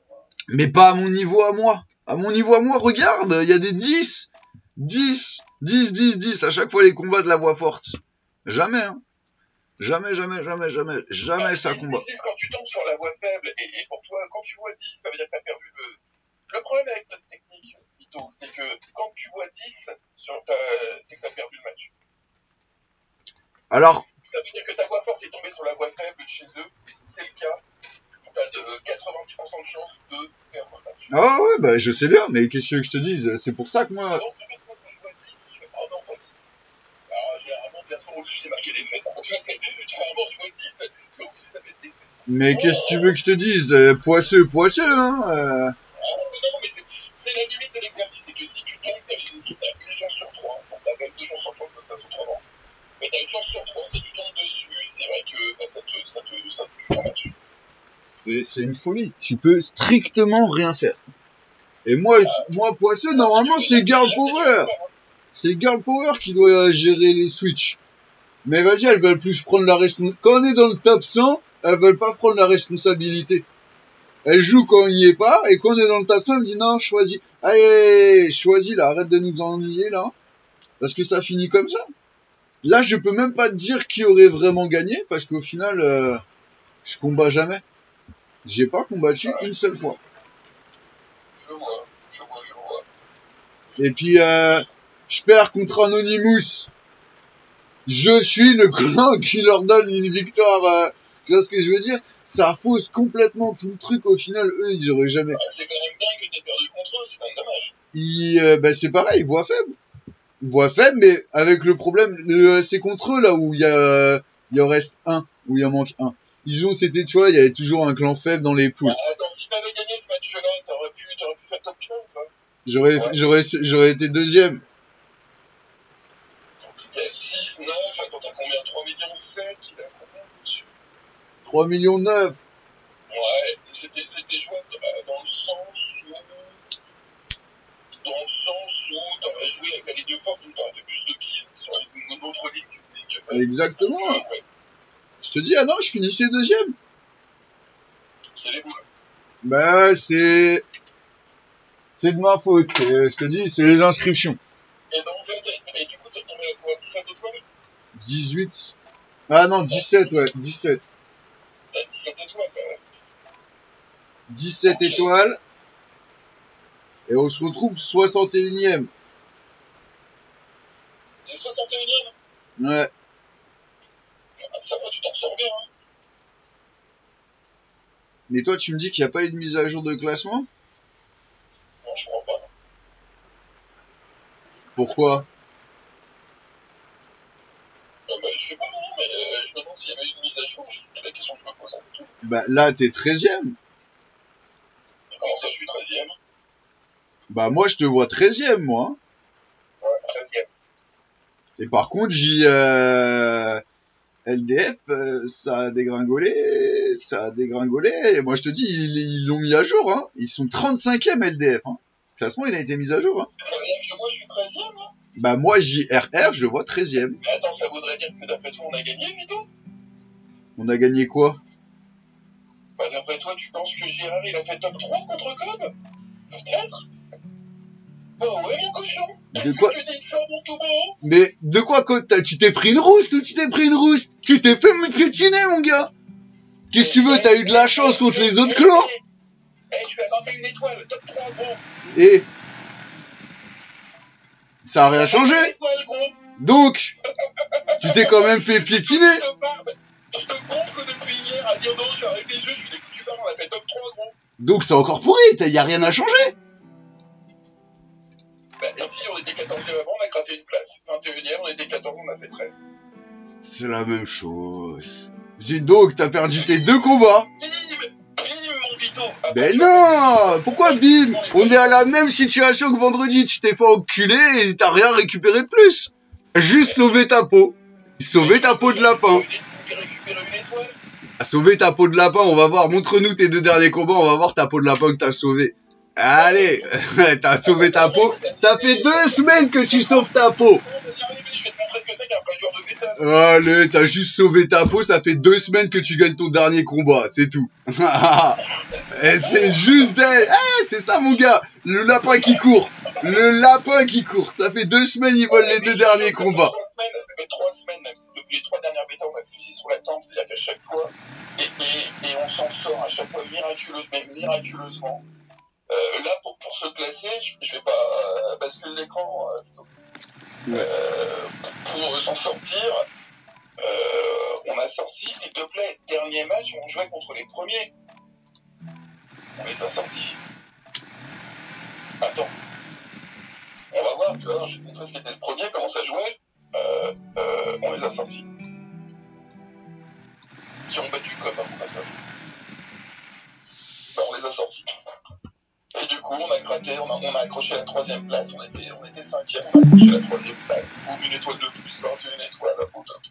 mais pas à mon niveau à moi. À mon niveau à moi, regarde, il y a des 10, 10, 10, 10, 10 à chaque fois les combats de la voix forte. Jamais, hein. Jamais, jamais, jamais, jamais, jamais ça 10, combat. 10, quand tu tombes sur la voie faible, et, et pour toi, quand tu vois 10, ça veut dire que t'as perdu le... Le problème avec notre technique, Tito, c'est que quand tu vois 10, sur ta... c'est que t'as perdu le match. Alors, Ça veut dire que ta voix forte est tombée sur la voix faible de chez eux, et si c'est le cas, t'as de 90% de chance de perdre le match. ah ouais, bah je sais bien, mais qu'est-ce que tu je te dise? C'est pour ça que moi, moi, quand je vois 10, je fais, oh non, pas 10. Alors, généralement, bien sûr, au-dessus, c'est marqué défaite. Tu vois, c'est- Généralement, je vois 10, c'est au-dessus, ça fait défaite. mais qu'est-ce que tu veux que je te dise Euh, Poisseux, poisseux, hein euh. Ah, non, non, mais c'est- la limite de l'exercice, c'est que si tu tombes, t'as une, une chance sur 3. Donc, t'as 22 chances sur 3 que ça se passe autrement. Mais t'as une chance sur 3, si tu tombes dessus, c'est vrai que bah, ça, te, ça, te, ça te joue un match. C'est c'est une folie. Tu peux strictement rien faire. Et moi, moi poisseux, normalement, c'est Power. C'est Girl Power qui doit gérer les switches. Mais vas-y, elles veulent plus prendre la responsabilité. Quand on est dans le top 100, elles veulent pas prendre la responsabilité. Elles jouent quand on y est pas, et quand on est dans le top 100, elles me disent non, choisis. Allez, choisis là, arrête de nous ennuyer là. Parce que ça finit comme ça. Là, je peux même pas te dire qui aurait vraiment gagné, parce qu'au final, euh, je combats jamais. J'ai pas combattu une seule fois. Je vois, je vois, je vois. Et puis, euh, je perds contre Anonymous. Je suis le clan qui leur donne une victoire. euh, tu vois ce que je veux dire? Ça fausse complètement tout le truc. Au final, eux, ils auraient jamais. Bah, c'est quand même dingue que t'aies perdu contre eux, c'est quand même dommage. Ils, euh, ben, c'est pareil, voix faible. Voix faible, mais avec le problème, le- c'est contre eux là où il y a, il en reste un, où il en manque un. Ils ont, c'était, tu vois, il y avait toujours un clan faible dans les poules. Bah, attends, si t'avais gagné ce match-là, t'aurais pu, t'aurais pu faire top 3 ou pas J'aurais, Ouais. j'aurais, j'aurais été deuxième. 3 millions 9. Ouais, c'était, jouable euh, dans le sens où. Dans le sens où t'aurais joué avec ta ligne de force, donc t'aurais fait plus de kills sur une, une autre ligne qu'une ligne faible. Exactement. Donc, ouais, Je te dis, ah non, je finissais deuxième. c'est les boules. Bah, c'est. C'est de ma faute. Je te dis, c'est les inscriptions. Et donc, et du coup, t'es tombé à quoi? 17 étoiles 18. Ah non, 17, ouais, 17. T'as 17 étoiles, bah ouais. 17 Ok. étoiles. Et on se retrouve 61ème. T'es 61ème Ouais. ah, Ça va, tu t'en sors bien, hein Mais toi, tu me dis qu'il n'y a pas eu de mise à jour de classement? Non, je crois pas. Pourquoi? Ah, bah, je sais pas, non, mais euh, je me demande s'il y avait eu une mise à jour. C'est la question que je me pose. Bah là, t'es 13ème. Ça, 13ème Bah moi, je te vois 13ème, moi. Ouais, 13ème. Et par contre, j'ai... Euh... LDF, euh, ça a dégringolé, ça a dégringolé. Et moi, je te dis, ils l'ont mis à jour. Hein. Ils sont 35e LDF. Hein. Le classement, il a été mis à jour. Hein. Ça veut dire que moi, je suis 13ème, hein Bah moi, JRR, je le vois 13e. Mais attends, ça voudrait dire que d'après toi, on a gagné, Vito? On a gagné quoi? Bah, d'après toi, tu penses que Gérard, il a fait top 3 contre Cobb Peut-être. Bah ouais, mon cochon De quoi Tu dis mon bon Mais de quoi Tu t'es pris une rousse ou tu t'es pris une rousse. Tu t'es fait me piétiner, mon gars. Qu'est-ce que tu veux T'as eu de la chance contre les autres clans Eh, tu as fait une étoile, top 3, gros. Et... Ça a rien changé. Donc, tu t'es quand même fait piétiner Je te que depuis hier à dire non, je vais arrêter le jeu, je suis des bar, on a fait top 3, gros. Donc c'est encore pourri, y a rien à changer Bah, si, on était 14e avant, on a gratté une place. 21e, on était 14, on a fait 13. C'est la même chose. Dis donc, t'as perdu tes deux combats Bim Bim, mon Vito Ah, Ben non Pourquoi bim On est à la même situation que vendredi, tu t'es pas enculé et t'as rien récupéré de plus. Juste sauver ta peau. Sauver ta peau de lapin. Étoile. Sauver ta peau de lapin, on va voir. Montre-nous tes deux derniers combats, on va voir ta peau de lapin que t'as sauvé. Allez, t'as sauvé ta peau. Ça fait deux semaines que tu sauves ta peau. Allez, t'as juste sauvé ta peau, ça fait deux semaines que tu gagnes ton dernier combat, c'est tout. Et c'est juste. Eh, c'est ça mon gars, le lapin qui court. Le lapin qui court, ça fait deux semaines, ils volent les deux derniers combats. Trois semaines, ça fait trois semaines. Depuis les trois dernières bêtas, on a fusil sur la tempe, c'est-à-dire qu'à chaque fois, et, on s'en sort à chaque fois miraculeusement. Euh, là, pour, pour se classer, je, je vais pas euh, basculer l'écran. Euh, plutôt. Ouais. Euh, pour s'en sortir, Euh, on a sorti, s'il te plaît, dernier match, on jouait contre les premiers. On les a sortis. Attends. On va voir, tu vois, te montrer ce qui était le premier, comment ça jouait. Euh, euh, on les a sortis. Qui ont battu comme au passage. Ben, on les a sortis. Et du coup, on a gratté, on a, on a accroché la troisième place. On était, on était cinquième, on a accroché la troisième place. Boum, une étoile de plus, 21 étoiles, au top.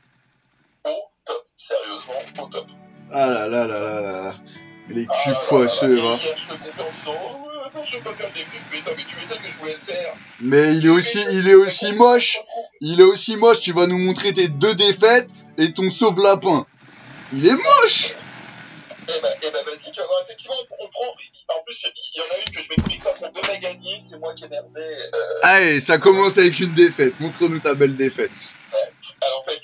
Au top, sérieusement, au top. Ah là là là là là. Les Ah, culs là, poisseux, hein. Et hier, je te confie en disant, oh, ouais, non, je vais pas faire le débrief, mais t'as- mais tu m'étonnes que je voulais le faire. Mais il est aussi, il est aussi moche. Il est aussi moche. Tu vas nous montrer tes deux défaites et ton sauve-lapin. Il est moche. Eh ben, eh ben vas-y, tu vas voir, effectivement, on, on prend. En plus, il y en a une que je m'explique pas qu'on devait gagner, c'est moi qui ai merdé. Euh, Allez, ça commence avec une défaite. Montre-nous ta belle défaite. alors en fait,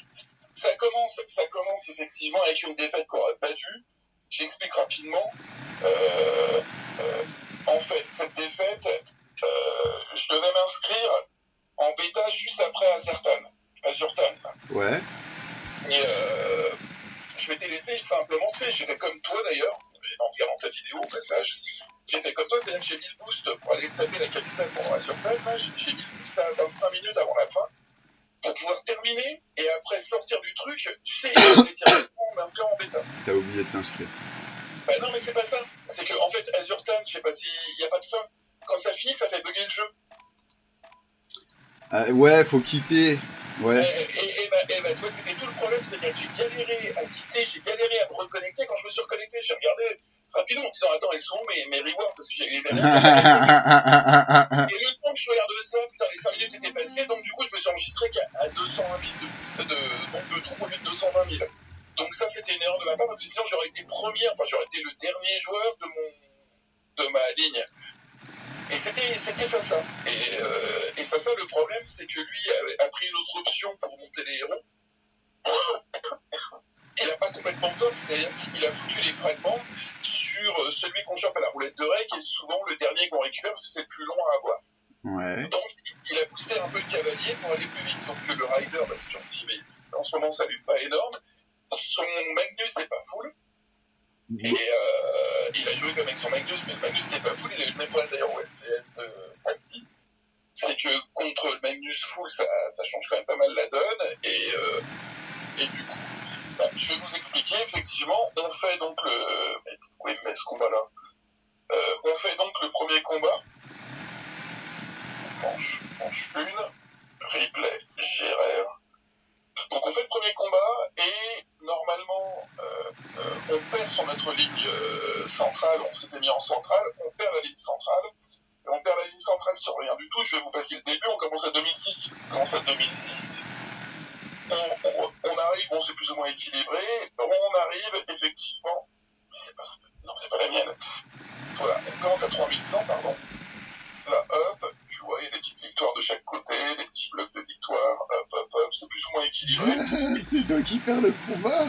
ça commence, ça commence effectivement avec une défaite qu'on aurait pas dû. J'explique rapidement. Euh, euh, en fait, cette défaite, euh, je devais m'inscrire en bêta juste après Azertan. Azurtan. Ouais. Et euh, je m'étais laissé simplement, tu sais, j'ai fait comme toi d'ailleurs, en regardant ta vidéo au passage, j'ai fait comme toi, c'est-à-dire que j'ai mis le boost pour aller taper la capitale pour Azurtan, là, j'ai mis le boost à 25 minutes avant la fin, pour pouvoir terminer, et après sortir du truc, tu sais, directement m'inscrire en bêta. T'as oublié de t'inscrire. Bah non, mais c'est pas ça, c'est que en fait, Azurtan, je sais pas s'il n'y a pas de fin, quand ça finit, ça fait bugger le jeu. Ah, ouais, faut quitter. Ouais. Et, et, et, bah, et bah, tu vois, c'était tout le problème, c'est-à-dire que j'ai galéré à quitter, j'ai galéré à me reconnecter. Quand je me suis reconnecté, j'ai regardé rapidement en me disant Attends, ils sont où mes, mes rewards? Parce que j'avais les Et le temps que je regarde ça, putain, les 5 minutes étaient passées, donc du coup, je me suis enregistré qu'à à 220 000 de, de, donc de trous au lieu de 220 000. Donc ça, c'était une erreur de ma part, parce que sinon, j'aurais été premier, enfin, j'aurais été le dernier joueur de mon de ma ligne. Et c'était ça. Et, euh, et ça, ça, le problème, c'est que lui a, a pris une autre option pour monter les héros. Il a pas complètement tort, c'est-à-dire qu'il a foutu les fragments sur celui qu'on chope à la roulette de raie, qui est souvent le dernier qu'on récupère, parce que c'est le plus long à avoir. ouais. Donc, il a boosté un peu le cavalier pour aller plus vite. Sauf que le rider, bah, c'est gentil, mais en ce moment, ça lui pas énorme. Son Magnus n'est pas full. Et euh, il a joué comme avec son Magnus, mais le Magnus n'est pas full. Il a eu le même problème d'ailleurs au SVS euh, samedi. C'est que contre le Magnus full, ça, ça change quand même pas mal la donne. Et, euh, et du coup, bah, je vais vous expliquer. Effectivement, on fait donc le. Mais pourquoi il me met ce combat-là? Euh, On fait donc le premier combat manche, manche 1, replay, GRR. Donc on fait le premier combat et normalement euh, euh, on perd sur notre ligne euh, centrale, on s'était mis en centrale, on perd la ligne centrale, et on perd la ligne centrale sur rien du tout, je vais vous passer le début, on commence à 2006, on commence à 2006. On, on, on arrive, bon c'est plus ou moins équilibré, on arrive effectivement, c'est pas, non c'est pas la mienne, voilà, on commence à 3100 pardon, là hop, tu vois, il y a des petites victoires de chaque côté, des petits blocs de victoire, hop, hop, hop, c'est plus ou moins équilibré. c'est toi qui perds le combat.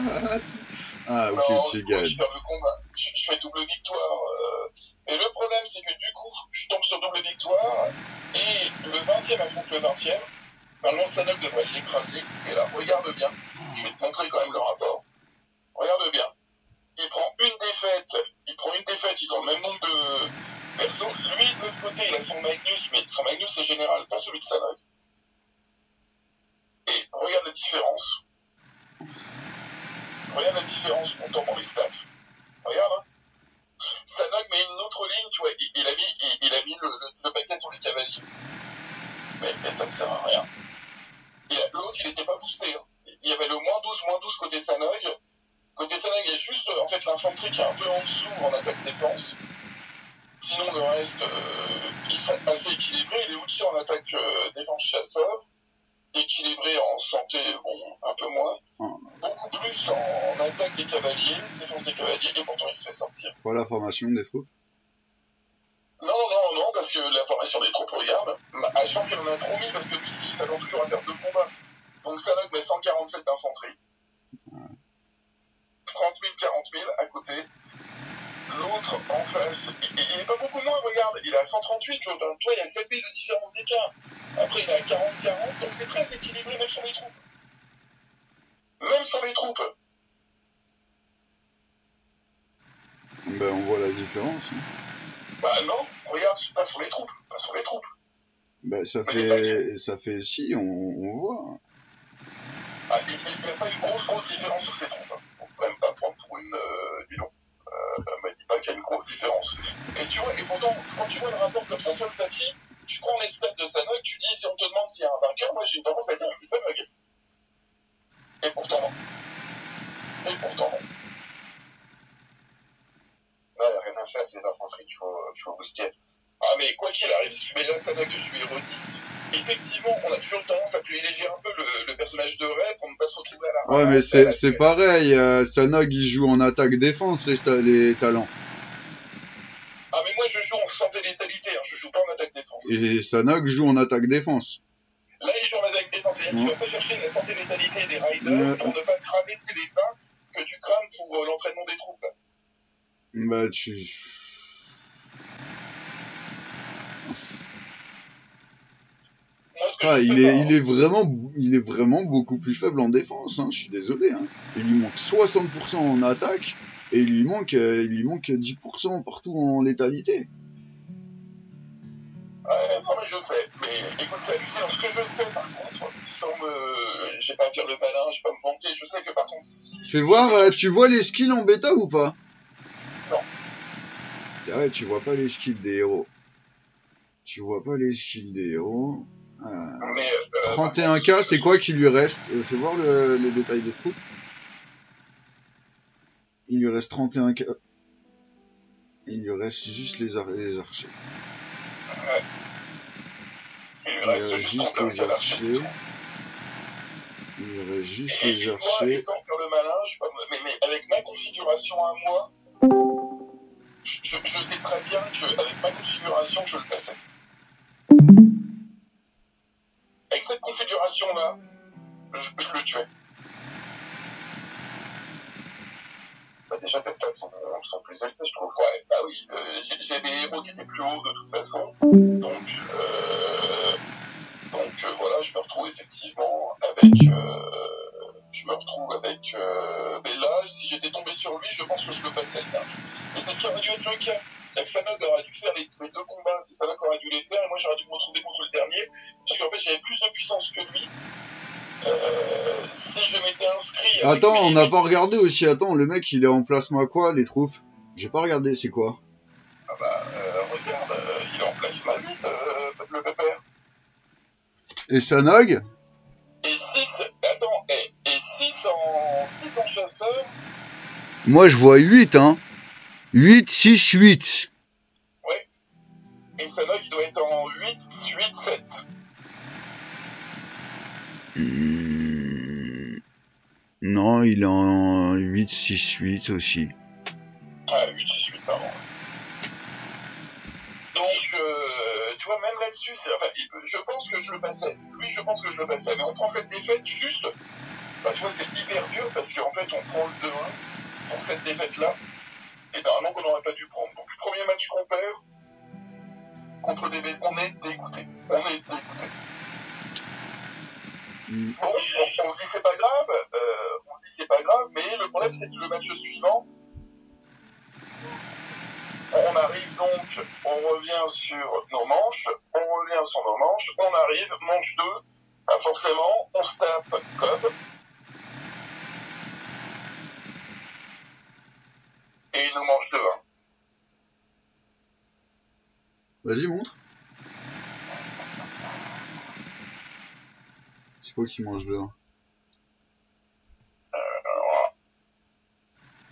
Ah, ok, non, tu c'est moi gagnes. qui perds le combat. Je, je fais double victoire. Euh... Et le problème, c'est que du coup, je tombe sur double victoire, et le 20e affronte le 20e. Normalement, Sanok devrait l'écraser. Et là, regarde bien. Je vais te montrer quand même le rapport. Regarde bien. Il prend une défaite. Il prend une défaite. Ils ont le même nombre de Lui, de l'autre côté, il a son Magnus, mais son Magnus c'est général, pas celui de Sanok. Et regarde la différence. Regarde la différence en tombant les stats. Regarde, hein. Sanok met une autre ligne, tu vois, il, a mis, il, a mis le, paquet sur les cavaliers. Mais, ça ne sert à rien. L'autre, il n'était pas boosté. Hein. Il y avait le moins 12, moins 12 côté Sanok. Côté Sanok, il y a juste en fait l'infanterie qui est un peu en dessous en attaque-défense. Sinon, le reste, euh, ils sont assez équilibrés. Il est au-dessus en attaque euh, défense-chasseur. Équilibré en santé, bon, un peu moins. Beaucoup plus en, attaque des cavaliers, défense des cavaliers, et pourtant il se fait sortir. Voilà la formation des troupes? Non, non, non, parce que la formation des troupes, regarde, à chance qu'il en a trop mis, parce que lui, il s'attend toujours à faire deux combats. Donc Sanok met 147 d'infanterie. 30 000, 40 000 à côté. L'autre en face, il, il est pas beaucoup moins, regarde, il est à 138 l'autre. Hein. Toi, il y a 7 000 de différence d'écart. Après, il est à 40-40, donc c'est très équilibré même sur les troupes. Même sur les troupes. Ben, on voit la différence. hein. Bah non, regarde, pas sur les troupes, pas sur les troupes. Ben, ça Mais fait, ça fait si, on, on voit. Ah, il n'y a pas une grosse, grosse différence sur ces troupes. Hein. Faut quand même pas prendre pour une euh, bidon. Euh, me dis pas qu'il y a une grosse différence. Et tu vois, et pourtant, quand tu vois le rapport comme ça sur le papier, tu prends les stats de Sanok, tu dis, si on te demande s'il y a un vainqueur, moi j'ai tendance à dire c'est Sanok. Et pourtant non. Et pourtant non. Là, il n'y a rien à faire, c'est les infanteries qu'il faut, qu'il faut booster. Ah mais quoi qu'il arrive, si tu mets là Sanok, je ai redit, effectivement, on a toujours tendance à privilégier un peu le, le personnage de Ray pour ne pas se retrouver à la Ouais, mais c'est, c'est pareil, euh, Sanog, il joue en attaque-défense, les, les talents. Ah mais moi je joue en santé létalité, hein, je joue pas en attaque défense. Et Sanog joue en attaque-défense. Là, il joue en attaque défense. C'est-à-dire Ouais. va pas chercher la santé létalité des riders Ouais. pour ne pas cramer c'est les 20 que tu crames pour euh, l'entraînement des troupes. Bah, tu... Ah, il est, il est vraiment, il est vraiment beaucoup plus faible en défense, hein, je suis désolé, hein. Il lui manque 60% en attaque, et il lui manque, euh, il lui manque 10% partout en létalité. Ouais, non, mais je sais. Mais écoute, c'est hallucinant. Ce que je sais, par contre, sans me. J'ai pas à faire le malin, j'ai pas à me vanter. Je sais que par contre, si. Fais voir, euh, tu vois les skills en bêta ou pas? Non. Ah ouais, tu vois pas les skills des héros. Tu vois pas les skills des héros. Ah. Mais. Euh, par 31k, contre, c'est quoi qui lui reste Euh, Fais voir le, les détails des troupes. Il lui reste 31k. Il lui reste juste les, ar- les archers. Il lui reste juste juste 31 les archers. Il lui reste juste Et les archers. le malin, je, mais, mais avec ma configuration à moi, je, je, je sais très bien qu'avec ma configuration, je le passais. Cette configuration-là, je, le tuais. Bah, déjà, tes stats sont, sont plus élevés, je trouve. Ouais, bah oui, euh, j'ai- j'ai mes héros qui étaient plus hauts de toute façon. Donc, euh, donc euh, voilà, je me retrouve effectivement avec. Je me retrouve avec. Euh, mais là, si j'étais tombé sur lui, je pense que je le passais le dernier. Mais c'est ce qui aurait dû être le cas. C'est que Sanok aurait dû faire les, les deux combats, c'est Sanok aurait dû les faire, et moi j'aurais dû me retrouver contre le dernier, parce qu'en fait j'avais plus de puissance que lui. Euh, si je m'étais inscrit. Attends, lui, on n'a pas regardé aussi. Attends, le mec, il est en plasma quoi, les troupes? J'ai pas regardé, c'est quoi? Ah bah, euh, regarde, euh, il est en place ma lutte, euh, le pépère. Et Sanog en, 6 en chasseur, Moi, je vois 8, hein. 8, 6, 8. et Sanok, il doit être en 8, 8, 7. Hmm. Non, il est en 8, 6, 8 aussi. Ah, 8, 6, 8, pardon. Donc, euh, tu vois, même là-dessus, c'est, enfin, je pense que je le passais. Lui, je pense que je le passais. Mais on prend cette défaite juste, bah, tu vois, c'est hyper dur parce qu'en fait, on prend le 2-1 pour cette défaite-là. Et normalement, qu'on n'aurait pas dû prendre. Donc, premier match qu'on perd, contre bêtes, on est dégoûté. On est dégoûté. Hmm. Bon, on, on se dit c'est pas grave, euh, on se dit c'est pas grave, mais le problème c'est que le match suivant, on arrive donc, on revient sur nos manches, on revient sur nos manches, on arrive, manche 2, bah forcément, on se tape Cobb. Et il nous mange 2-1. Vas-y, montre. C'est quoi qui mange dehors?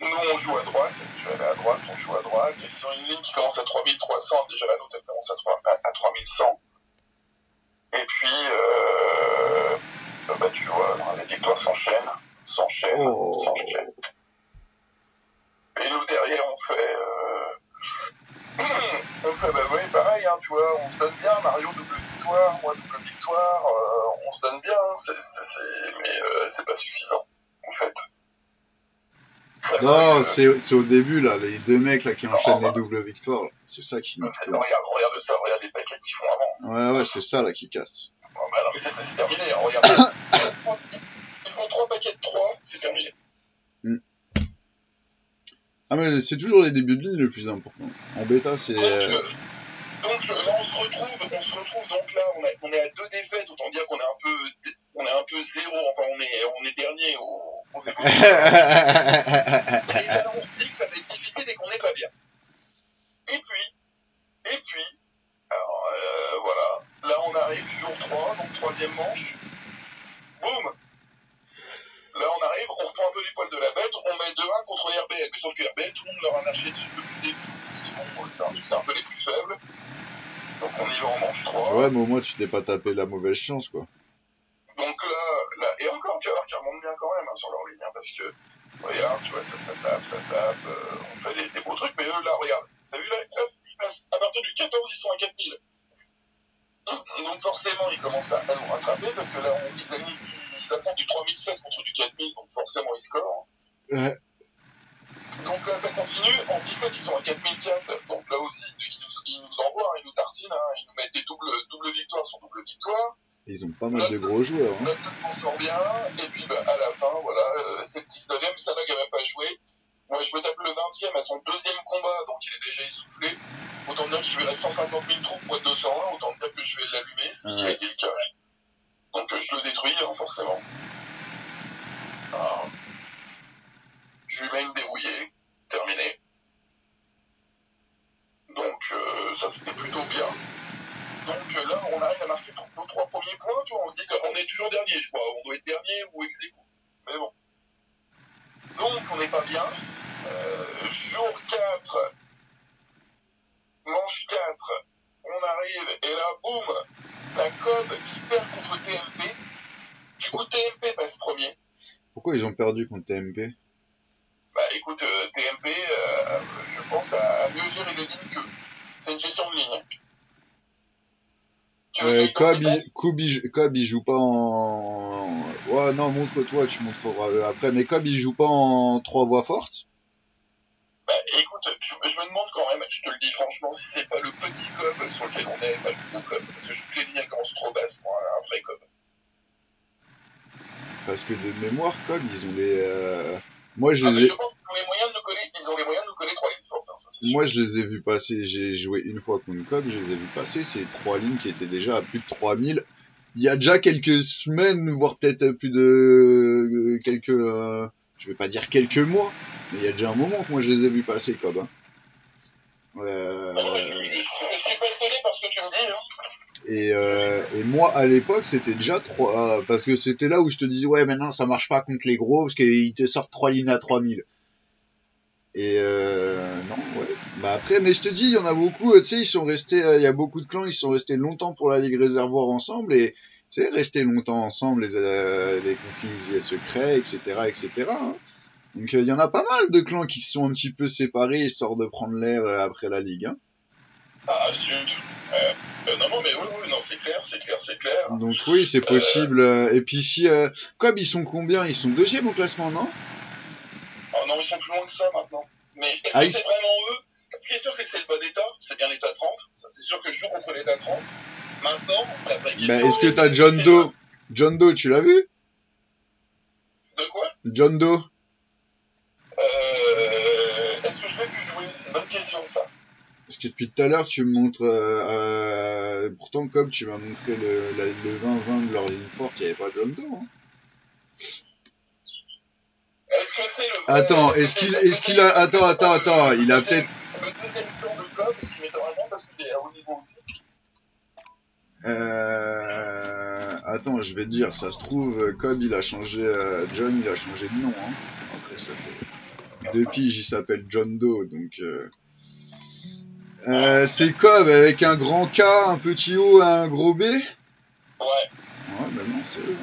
Nous, on joue à droite, je vais aller à droite, on joue à droite. Ils ont une ligne qui commence à 3300, déjà la nôtre, elle commence à, 3, à, à 3100. Et puis, euh, euh, bah, tu vois, les victoires s'enchaînent, s'enchaînent, Oh. s'enchaînent. Et nous, derrière, on fait, euh, on fait, bah oui, pareil, hein, tu vois, on se donne bien, Mario double victoire, moi double victoire, euh, on se donne bien, hein, c'est, c'est, c'est- mais euh, c'est pas suffisant, en fait. Non, c'est au début, là, les deux mecs là qui enchaînent les doubles victoires. C'est ça qui nous. Regarde, regarde ça, regarde les paquets qu'ils font avant. Ouais, ouais, c'est ça là qui casse. Bah, mais c'est terminé, hein, regarde. ils, font 3 paquets de 3, c'est terminé. Ah mais c'est toujours les débuts de ligne le plus important. En bêta c'est... Donc, euh, euh, donc, euh, là, on se retrouve, on se retrouve donc là, on, a- on est à deux défaites, autant dire qu'on est un peu, on est un peu zéro, enfin on est, on est dernier au. Et là, on se dit que ça va être difficile et qu'on n'est pas bien. Et puis, et puis, alors euh, voilà, là on arrive jour 3, donc troisième manche. Boum Là on arrive, on reprend un peu du poil de la bête, on met 2-1 contre RBL. Mais sauf que RBL, tout le monde leur a marché dessus depuis le début. Que bon, c'est un, c'est un peu les plus faibles. Donc on y va en manche 3. ouais mais au moins tu t'es pas tapé la mauvaise chance quoi. Donc là, là, et encore, tu vas voir qu'ils remontent bien quand même hein, sur leur ligne, hein, parce que, regarde, tu vois, ça, ça tape, ça tape, euh, on fait des, des beaux trucs, mais eux, là, regarde, t'as vu, là, passent- à partir du 14, ils sont à 4000. Donc forcément, ils commencent à, nous rattraper, parce que là, on, ils, affrontent du 3007 contre du 4000, donc forcément, ils scorent. Ouais. Donc là, ça continue. En 17, ils sont à 4004. Donc là aussi, ils nous, ils nous envoient, ils nous tartinent, hein, ils nous mettent des doubles, doubles victoires sur double victoire. Ils ont pas mal de gros joueurs. Hein. Notre on sort bien, et puis bah, à la fin, voilà, euh, c'est le 19ème, Salah n'a même pas joué. Moi, je me tape le 20ème à son deuxième combat, donc il est déjà essoufflé. Autant dire qu'il lui reste 150 000 troupes, moi 201, autant dire que je vais l'allumer, ce qui a été le cas. Donc je le détruis, hein, forcément. Ah. Je lui mets une dérouillée, terminé. Donc euh, ça c'était plutôt bien. Donc euh, là, on arrive à marquer nos trois premiers points, tu vois, on se dit qu'on est toujours dernier, je crois. On doit être dernier ou ex aequo. Mais bon. Donc on n'est pas bien. Euh, jour 4, manche 4, on arrive, et là, boum, t'as Cobb qui perd contre TMP. Du coup, TMP passe premier. Pourquoi ils ont perdu contre TMP Bah écoute, euh, TMP, euh, je pense à, mieux gérer les lignes qu'eux. C'est une gestion de ligne. Euh, Cobb, il, Cobb, il- Cobb, il joue pas en... Ouais, non, montre-toi, tu montreras euh, après. Mais Cobb, il joue pas en trois voix fortes? Bah écoute, je, je me demande quand même, je te le dis franchement, si c'est pas le petit Cobb sur lequel on est, pas le gros Cobb. Parce que je trouve que les lignes commencent trop basses pour un, un vrai Cobb. Parce que de mémoire, Cobb, ils ont les... euh, Moi, je Ah, les ai... je pense qu'ils ont les moyens de nous coller, ils ont les moyens de nous coller trois lignes fortes, hein, ça. Moi, je les ai vus passer. J'ai joué une fois contre Cobb, je les ai vus passer. C'est trois lignes qui étaient déjà à plus de 3000. Il y a déjà quelques semaines, voire peut-être plus de euh, quelques, euh, je vais pas dire quelques mois, mais il y a déjà un moment que moi je les ai vus passer Cobb. Hein. Euh, Ah, je, je, je suis pas étonné par ce que tu me dis, hein. Et, euh, et moi à l'époque c'était déjà trois, parce que c'était là où je te disais ouais maintenant ça marche pas contre les gros parce qu'ils te sortent trois lignes à 3000. Et euh, non, ouais. Bah après, mais je te dis, il y en a beaucoup, euh, tu sais, ils sont restés, euh, il y a beaucoup de clans, ils sont restés longtemps pour la Ligue Réservoir ensemble, et tu sais, rester longtemps ensemble, les, euh, les conflits secrets, etc., etc. hein. Donc euh, il y en a pas mal de clans qui se sont un petit peu séparés, histoire de prendre l'air euh, après la Ligue. Hein. Ah, zut. Euh, euh, non, non, mais oui, oui, non, c'est clair, c'est clair, c'est clair. Donc oui, c'est possible. euh, Et puis si, euh, Cobb, ils sont combien? Ils sont deuxième au classement, non? Oh non, ils sont plus loin que ça maintenant. Mais est-ce Ah, que ils- c'est vraiment eux? Ce qui est sûr, c'est que c'est le bon état, c'est bien l'état 30. Ça, c'est sûr que je joue contre l'état 30. Maintenant, la vraie question. Bah, est-ce que t'as John Doe? John Doe, tu l'as vu? De quoi? John Doe euh, Est-ce que je l'ai vu jouer? C'est une bonne question, ça. Parce que depuis tout à l'heure, tu me montres. Euh, euh, pourtant, comme tu m'as montré le, la- le 20-20 de leur ligne forte, il n'y avait pas John Doe. Hein. Est-ce que c'est le. Attends, est-ce qu'il c'est- qu'il a. Attends, attends, attends. Il a peut-être. Le deuxième plan de Cobb, s'il m'étonnerait pas parce qu'il est à haut niveau aussi. Euh, attends, je vais te dire, ça se trouve, euh, Cobb il a changé. euh, John il a changé de nom. Hein. Après, ça fait. Piges, il s'appelle John Doe, donc. Euh... Euh, c'est Cobb avec un grand K, un petit O, un gros B Ouais, Ouais. bah non, c'est eux.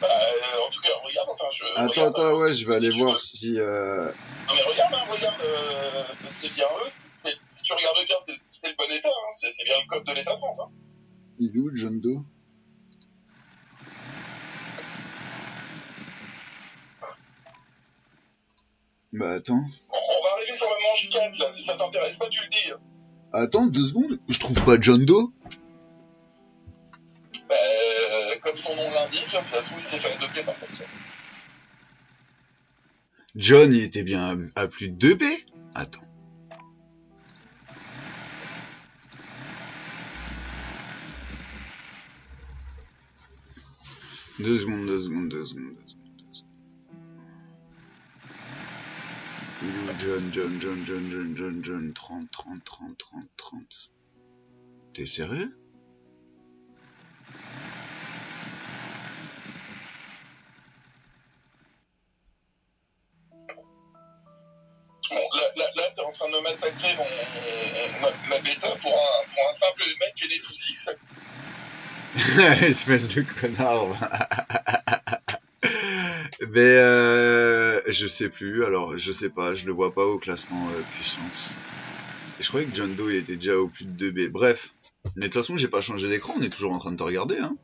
Bah, euh, en tout cas, regarde, enfin, je. Attends, regarde, attends, hein, ouais, je vais si aller voir veux. si. Euh... Non mais regarde, hein, regarde, euh, c'est bien eux, c'est- si tu regardes bien, c'est c'est le bon état, hein, c'est c'est bien le code de l'état 30. Hein. Il est où, John Doe? Bah attends. On, on va arriver sur la manche 4 là, si ça t'intéresse pas, tu le dis. Attends deux secondes, je trouve pas John Doe. Bah, euh, comme son nom l'indique, hein, c'est à il s'est fait adopter par contre. John, il était bien à, à plus de 2B Attends. Deux secondes, deux secondes. deux secondes. John, John, John, John, John, John, John, 30, 30, 30, 30, 30. T'es sérieux? Bon, là, là, là t'es en train de massacrer mon, ma, ma bêta pour un, pour un simple mec qui est des sous X. Espèce de connard. Mais euh, je sais plus, alors je sais pas, je le vois pas au classement euh, puissance. Je croyais que John Doe il était déjà au plus de 2B. Bref, mais de toute façon j'ai pas changé d'écran, on est toujours en train de te regarder. Hein.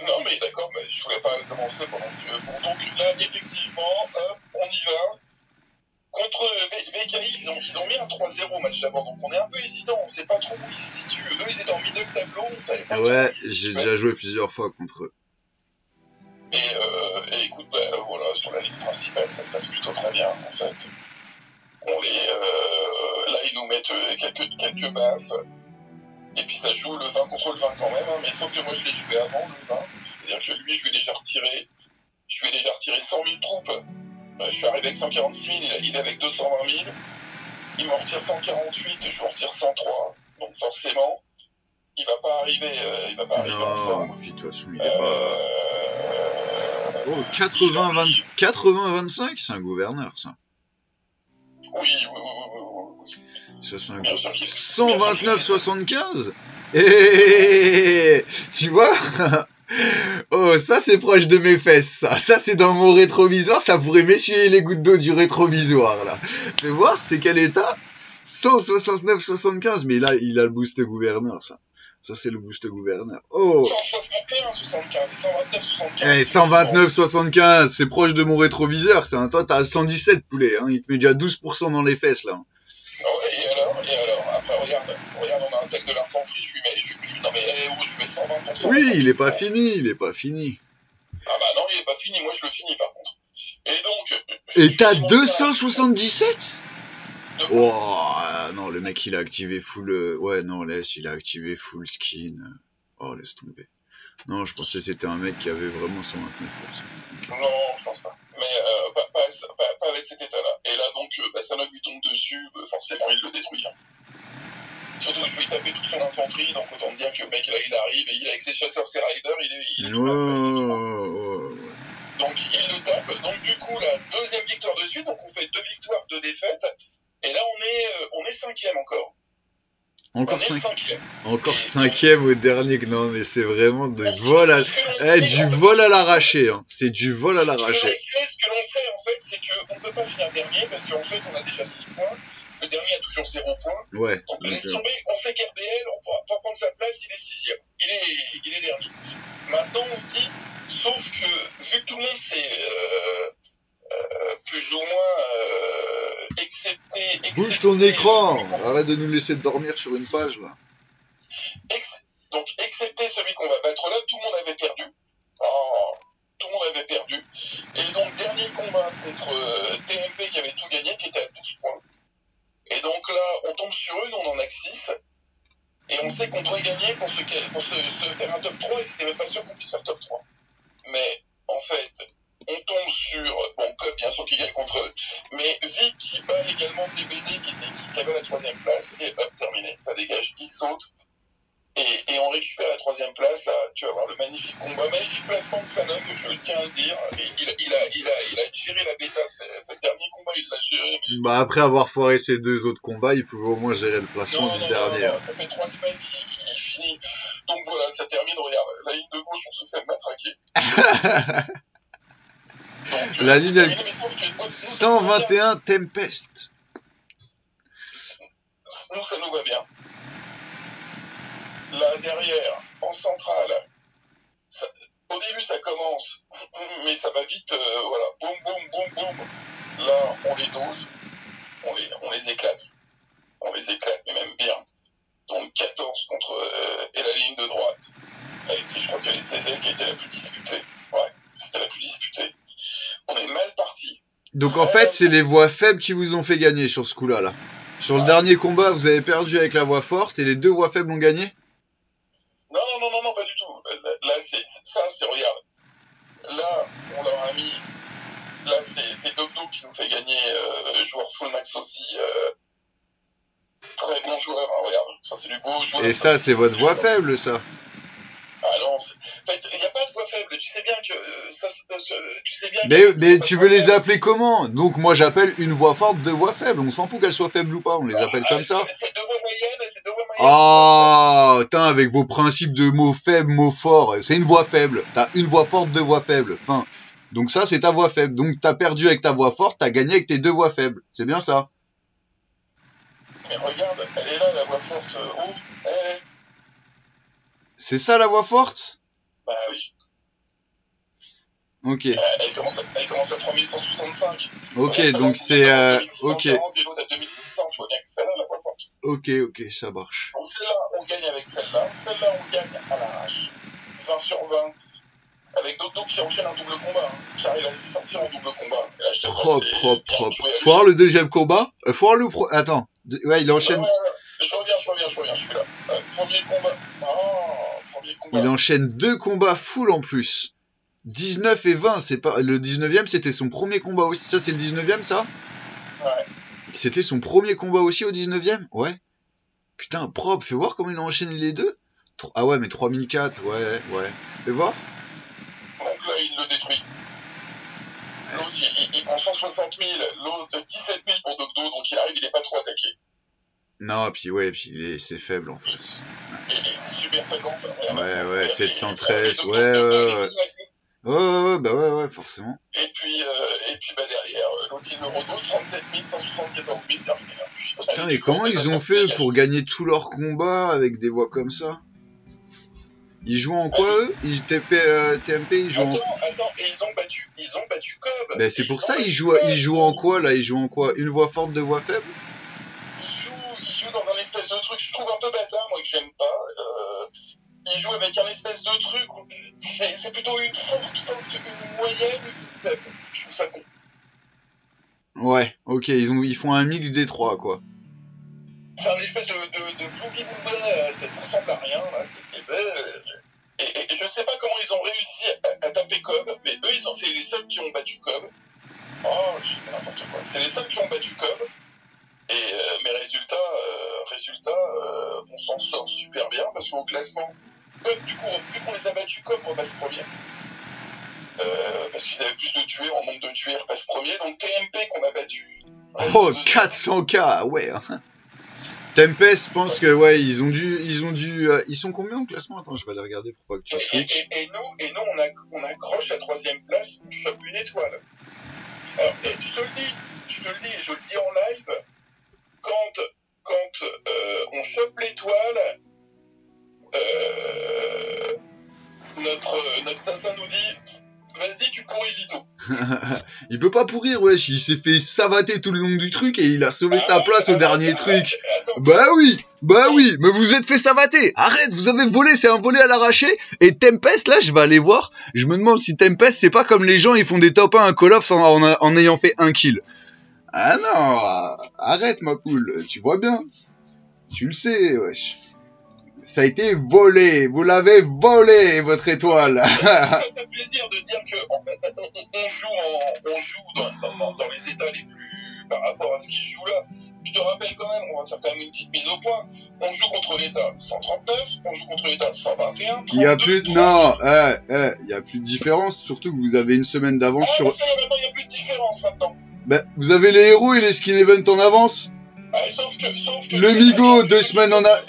Non, mais d'accord, mais je voulais pas commencer pendant que. Bon, donc là, effectivement, hop, on y va. Contre VKI, ils ont, ils ont mis un 3-0 au match d'avant, donc on est un peu hésitant, on sait pas trop où ils se situent. Eux, ils étaient en middle tableau, on savait pas Ouais, j'ai déjà joué plusieurs fois contre eux. Et, euh, et écoute, bah, sur la ligne principale, ça se passe plutôt très bien, en fait. On les, euh, là, ils nous mettent euh, quelques, quelques baffes. Et puis ça joue le 20 contre le 20 quand même, hein, mais sauf que moi je l'ai joué avant le 20. C'est-à-dire que lui, je lui ai déjà retiré, je lui ai déjà retiré 100 000 troupes. Euh, je suis arrivé avec 140 000, il, est avec 220 000. Il m'en retire 148, je lui en retire 103. Donc forcément, il va pas arriver, euh, il va pas arriver en forme. puis pas. Oh, 80, 20 80 25, c'est un gouverneur ça. Oui, oui, oui, oui. Ça c'est un Bien sûr qu'il 129 75 Et tu vois? Oh, ça c'est proche de mes fesses, ça. Ça c'est dans mon rétroviseur, ça pourrait m'essuyer les gouttes d'eau du rétroviseur, là. Fais voir, c'est quel état? 169 75, mais là, il a le boost gouverneur, ça. Ça c'est le boost gouverneur. Oh 161, 75, 129, 75. Eh, 129 75, c'est proche de mon rétroviseur, ça. Toi, t'as 117 poulet, hein. Il te met déjà 12% dans les fesses, là. Non, et alors, et alors, après, regarde, regarde, on a un tech de l'infanterie, je lui mets, je, je, non mais, eh, oh, je mets 120%. Oui, il est pas fini, il est pas fini. Ah bah non, il est pas fini, moi je le finis par contre. Et donc. Et t'as finis mon tirage 277 de- Oh, ah, non, le mec, il a activé full... euh, Ouais, non, laisse, il a activé full skin. Oh, laisse tomber. Non, je pensais que c'était un mec qui avait vraiment 129%. Ok. Non, je pense pas. Mais euh, pas, pas, pas, pas avec cet état-là. Et là, donc, euh, bah, ça lui tombe dessus, euh, forcément, il le détruit. Hein. Surtout que je lui taper toute son infanterie, donc autant te dire que le mec, là, il arrive, et il, avec ses chasseurs, ses riders, il est... Il est fait, ouais, ouais. Donc il le tape. Donc du coup, la deuxième victoire de suite. Donc on fait deux victoires, deux défaites. Et là, on est, euh, on est cinquième encore. Encore on est 5 cinquième. Encore cinquième au dernier. Non, mais c'est vraiment de vol à... Eh, du fait, vol à l'arraché, hein. C'est du vol à l'arraché. ce que l'on sait, en fait, c'est qu'on ne peut pas finir dernier parce qu'en fait, on a déjà 6 points. Le dernier a toujours 0 points. Ouais. Donc, laisse tomber, on sait qu'RBL, on pourra pas prendre sa place, il est sixième. Il est, il est dernier. Maintenant, on se dit, sauf que, vu que tout le monde s'est, euh, plus ou moins, euh, excepté, Bouge ton écran Arrête de nous laisser dormir sur une page, là. Ex- donc, excepté celui qu'on va battre là, tout le monde avait perdu. Oh, tout le monde avait perdu. Et donc, dernier combat contre euh, TMP qui avait tout gagné, qui était à 12 points. Et donc là, on tombe sur eux, nous on en a que 6. Et on sait qu'on doit gagner pour, se, pour se, se faire un top 3, et c'était même pas sûr qu'on puisse faire top 3. Mais en fait, on tombe sur, bon, bien sûr qui gagne contre eux, mais Vic qui bat également TBD qui, était, qui avait la troisième place, et hop, terminé, ça dégage, il saute. Et, et on récupère la troisième place, là, tu vas voir le magnifique combat, magnifique placement de Sanom, je tiens à le dire. Et il, a- il, a, il, a, il a géré la bêta, le dernier combat, il l'a géré, mais Bah, après avoir foiré ses deux autres combats, il pouvait au moins gérer le placement non, du non, dernier. non, non, ça fait trois semaines qu'il qu'il finit. Donc voilà, ça termine, regarde, la ligne de gauche, on se fait matraquer. La ligne c'est à- terminé, mais sauf que nous, ça nous va bien. 121 Tempest. Nous, ça nous va bien. Là, derrière, en centrale, au début, ça commence, mais ça va vite, euh, voilà, boum, boum, boum, boum. Là, on les dose, on les, on les éclate. On les éclate, mais même bien. Donc 14 contre, euh, et la ligne de droite. Était, je crois qu'elle est 16 qui était la plus disputée. Donc en fait, c'est les voix faibles qui vous ont fait gagner sur ce coup-là. Là. Sur le dernier combat, vous avez perdu avec la voix forte et les deux voix faibles ont gagné? Non, non, non, non, non, pas du tout. Là, là, c'est ça, c'est regarde. Là, on leur a mis. Là, c'est Doc qui nous fait gagner. Euh, joueur full max aussi. Euh, très bon joueur, hein, regarde. Ça, c'est du beau joueur. Et ça, c'est votre voix faible, ça. Ah il n'y a pas de voix faible. Tu sais bien que. euh, Ça, c'est- tu sais bien Mais, que- mais tu veux les appeler comment? Donc moi j'appelle une voix forte, deux voix faibles. On s'en fout qu'elles soient faibles ou pas, on les appelle Ah, comme ça. c'est- C'est deux voix moyennes, c'est deux voix moyennes. Ah, putain, avec vos principes de mots faibles, mots forts, c'est une voix faible. T'as une voix forte, deux voix faibles. Enfin, donc ça, c'est ta voix faible. Donc t'as perdu avec ta voix forte, t'as gagné avec tes deux voix faibles. C'est bien ça. Mais regarde, elle est là, la voix forte. euh, Oh, eh, C'est ça la voix forte? Bah oui. Ok, Euh, Elle commence, à, elle commence à 3165. ok, Ouais, ça donc c'est... Euh, 2640 ok, à 2600, tu vois bien que c'est celle-là la voix forte. ok, ok, ça marche. Donc celle-là, on gagne avec celle-là. Celle-là, on gagne à l'arrache. 20 sur 20. Avec Dodo qui enchaîne un double combat, hein, qui arrive à sortir en double combat. Et là, je te dis, Propre, propre, propre. Faut voir le deuxième combat Euh, Faut voir le... Pro... Attends, De- ouais, il enchaîne... Ouais, ouais. Je reviens, je reviens, je reviens, je suis là. Euh, premier combat. Ah, premier combat. Il enchaîne deux combats full en plus. 19 et 20, c'est pas le 19e, c'était son premier combat aussi. Ça c'est le 19e ça? Ouais. C'était son premier combat aussi au 19e Ouais. Putain, propre, fais voir comment il a enchaîné les deux. Tro- Ah ouais, mais 3004, ouais, ouais. Fais voir. Donc là, il le détruit. L'autre, il, il- il prend 160 000, l'autre 17 000 pour Dogdo, donc il arrive, il n'est pas trop attaqué. Non, puis ouais, puis il est- c'est faible en face. Et super. Ouais, ouais, Et- et- 713, et Dogdo, ouais, ouais, ouais. bah ouais, ouais, forcément. Et puis, euh, et puis bah, derrière, euh, l'autre, il le redose, 37 000, 174 000, terminé. hein. Putain, mais comment ils ont fait pour gagner tous leurs combats avec des voix comme ça? Ils jouent en quoi eux? Ils TP, euh, TMP, ils jouent en Attends, et ils ont battu, ils ont battu Cobb. Ben, c'est pour ça, ils jouent, ils jouent en quoi là? Ils jouent en quoi? Une voix forte, deux voix faibles? Ils jouent avec un espèce de truc, où c'est c'est plutôt une forte, forte, une moyenne, une. Je trouve ça con. Ouais, ok, ils, ont, ils font un mix des trois quoi. C'est un espèce de, de, de boogie ça, ça ressemble à rien, là, c'est c'est bête. Et, et, et je sais pas comment ils ont réussi à, à taper Cobb, mais eux, ils ont, c'est les seuls qui ont battu Cobb. Oh, je sais n'importe quoi. C'est les seuls qui ont battu Cobb. Et euh, mes résultats, euh, résultats, euh, on s'en sort super bien parce qu'au classement, Du coup, vu qu'on les a battus, Cobb repasse premier. Euh, parce qu'ils avaient plus de tués en nombre de tués, repasse premier. Donc TMP qu'on a battu. Oh, deuxième. 400k, ouais. hein. Tempest, je pense que ouais, ils ont dû, ils ont dû, euh, ils sont combien au classement? Attends, je vais aller regarder pour pas que tu Et, et- et nous, et nous on accroche la troisième place, on chope une étoile. Alors, et je te le dis, je te le dis, je le dis en live, quand, quand euh, on chope l'étoile, euh, notre, notre Sassa nous dit, vas-y, tu pourris Vito. il peut pas pourrir, wesh. Il s'est fait savater tout le long du truc et il a sauvé sa place au dernier truc. Attends, Bah oui, bah oui, mais vous êtes fait savater. Arrête, vous avez volé, c'est un volé à l'arraché. Et Tempest, là, je vais aller voir. Je me demande si Tempest, c'est pas comme les gens, ils font des top 1 à Call of en, en, en ayant fait un kill. Ah non, arrête ma poule, tu vois bien. Tu le sais, wesh. Ça a été volé, vous l'avez volé, votre étoile. ça fait plaisir de dire que on, on- on- on joue, en, on joue dans, dans, dans les états les plus par rapport à ce qui se joue là. Je te rappelle quand même, on va faire quand même une petite mise au point. On joue contre l'état 139, on joue contre l'état 121. Il y a 32, plus de... Non, eh, eh, il y a plus de différence, surtout que vous avez une semaine d'avance Ah, sur... y est, maintenant il n'y a plus de différence maintenant. Ben, vous avez les héros et les skin event en avance. Ah, sauf que, sauf que Le Migo, deux semaines en a-.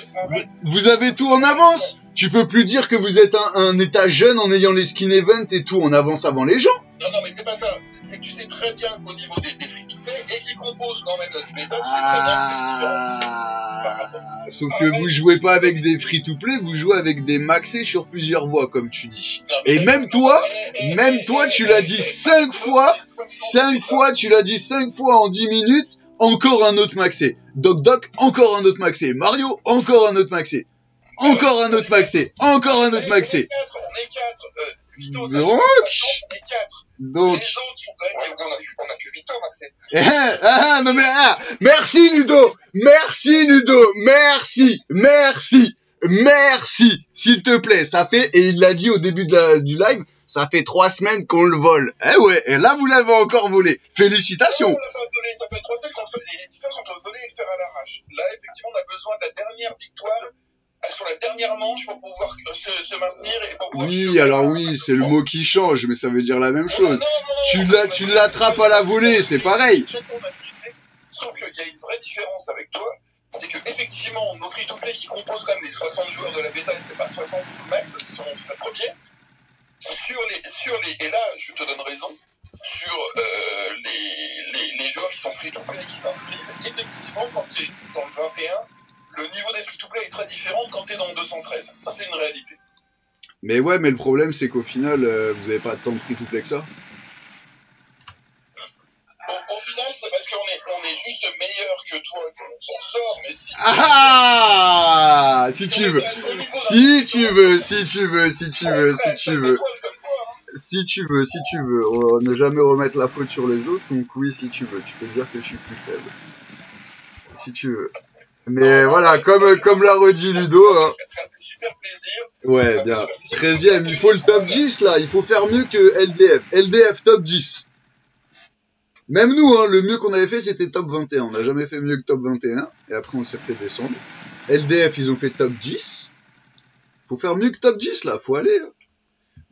Vous avez tout en avance. Tu peux plus dire que vous êtes un, un état jeune en ayant les skin event et tout en avance avant les gens. Non, non, mais c'est pas ça. C'est que tu sais très bien qu'au niveau des, des free-to-play et qui composent quand même notre c'est différent. Ah, sauf que vous jouez pas avec des free-to-play, vous jouez avec des maxés sur plusieurs voix, comme tu dis. Non, Et même toi, Eh, eh, même eh, toi, eh, tu eh, l'as eh, dit eh, cinq eh, fois, eh, Cinq fois, tu l'as dit cinq fois en dix minutes, encore un autre maxé. Doc Doc, encore un autre maxé. Mario, encore un autre maxé. Encore un autre maxé. Encore un autre maxé. quatre, on est quatre. Euh, Donc. fait 60 et 4. Donc. Les autres sont quand même. Ouais, on, a, on a que Vito, Maxime. Ah, non mais ah, merci Ludo, merci Ludo, merci, merci, merci, s'il te plaît. Ça fait et il l'a dit au début de la- du live, ça fait trois semaines qu'on le vole. Eh ouais, et là vous l'avez encore volé. Non, Félicitations. on l'a pas volé, ça fait trois semaines qu'on fait des différences entre voler et le faire à l'arrache. Là, effectivement, on a besoin de la dernière victoire euh, sur la dernière manche pour pouvoir euh, se, se maintenir et pour pouvoir. Oui, alors oui, c'est le mot qui change, mais ça veut dire la même chose. non, non, Tu tu l'attrapes à la volée, c'est pareil. Sauf qu'il y a une vraie différence avec toi, c'est que effectivement, nos free-to-play qui composent quand même les 60 joueurs de la bêta, et c'est pas 60 max, parce qu'ils sont c'est premiers, sur les, sur les, et là, je te donne raison, sur euh, les, les, joueurs qui sont free-to-play et qui s'inscrivent, effectivement, quand tu es dans le 21, le niveau des free-to-play est très différent quand tu es dans le 213. Ça, c'est une réalité. Mais ouais, mais le problème c'est qu'au final, euh, vous avez pas tant de free to play que ça. Au, au final, c'est parce qu'on est, on est juste meilleur que toi qu'on s'en sort, mais si. Ah, si on tu était veux. Si tu veux, si tu veux, si tu veux, si tu 16 veux, hein. si tu veux, si tu veux, ne jamais remettre la faute sur les autres, donc oui, si tu veux, tu peux dire que je suis plus faible. Si tu veux. Mais voilà, comme, comme l'a redit Ludo, hein. Ouais, bien. 13ème, il faut le top 10 là, il faut faire mieux que LDF. LDF top 10. Même nous, hein, le mieux qu'on avait fait c'était top 21. On n'a jamais fait mieux que top 21. Et après on s'est fait descendre. LDF, ils ont fait top 10. Faut faire mieux que top 10 là, faut aller. Là.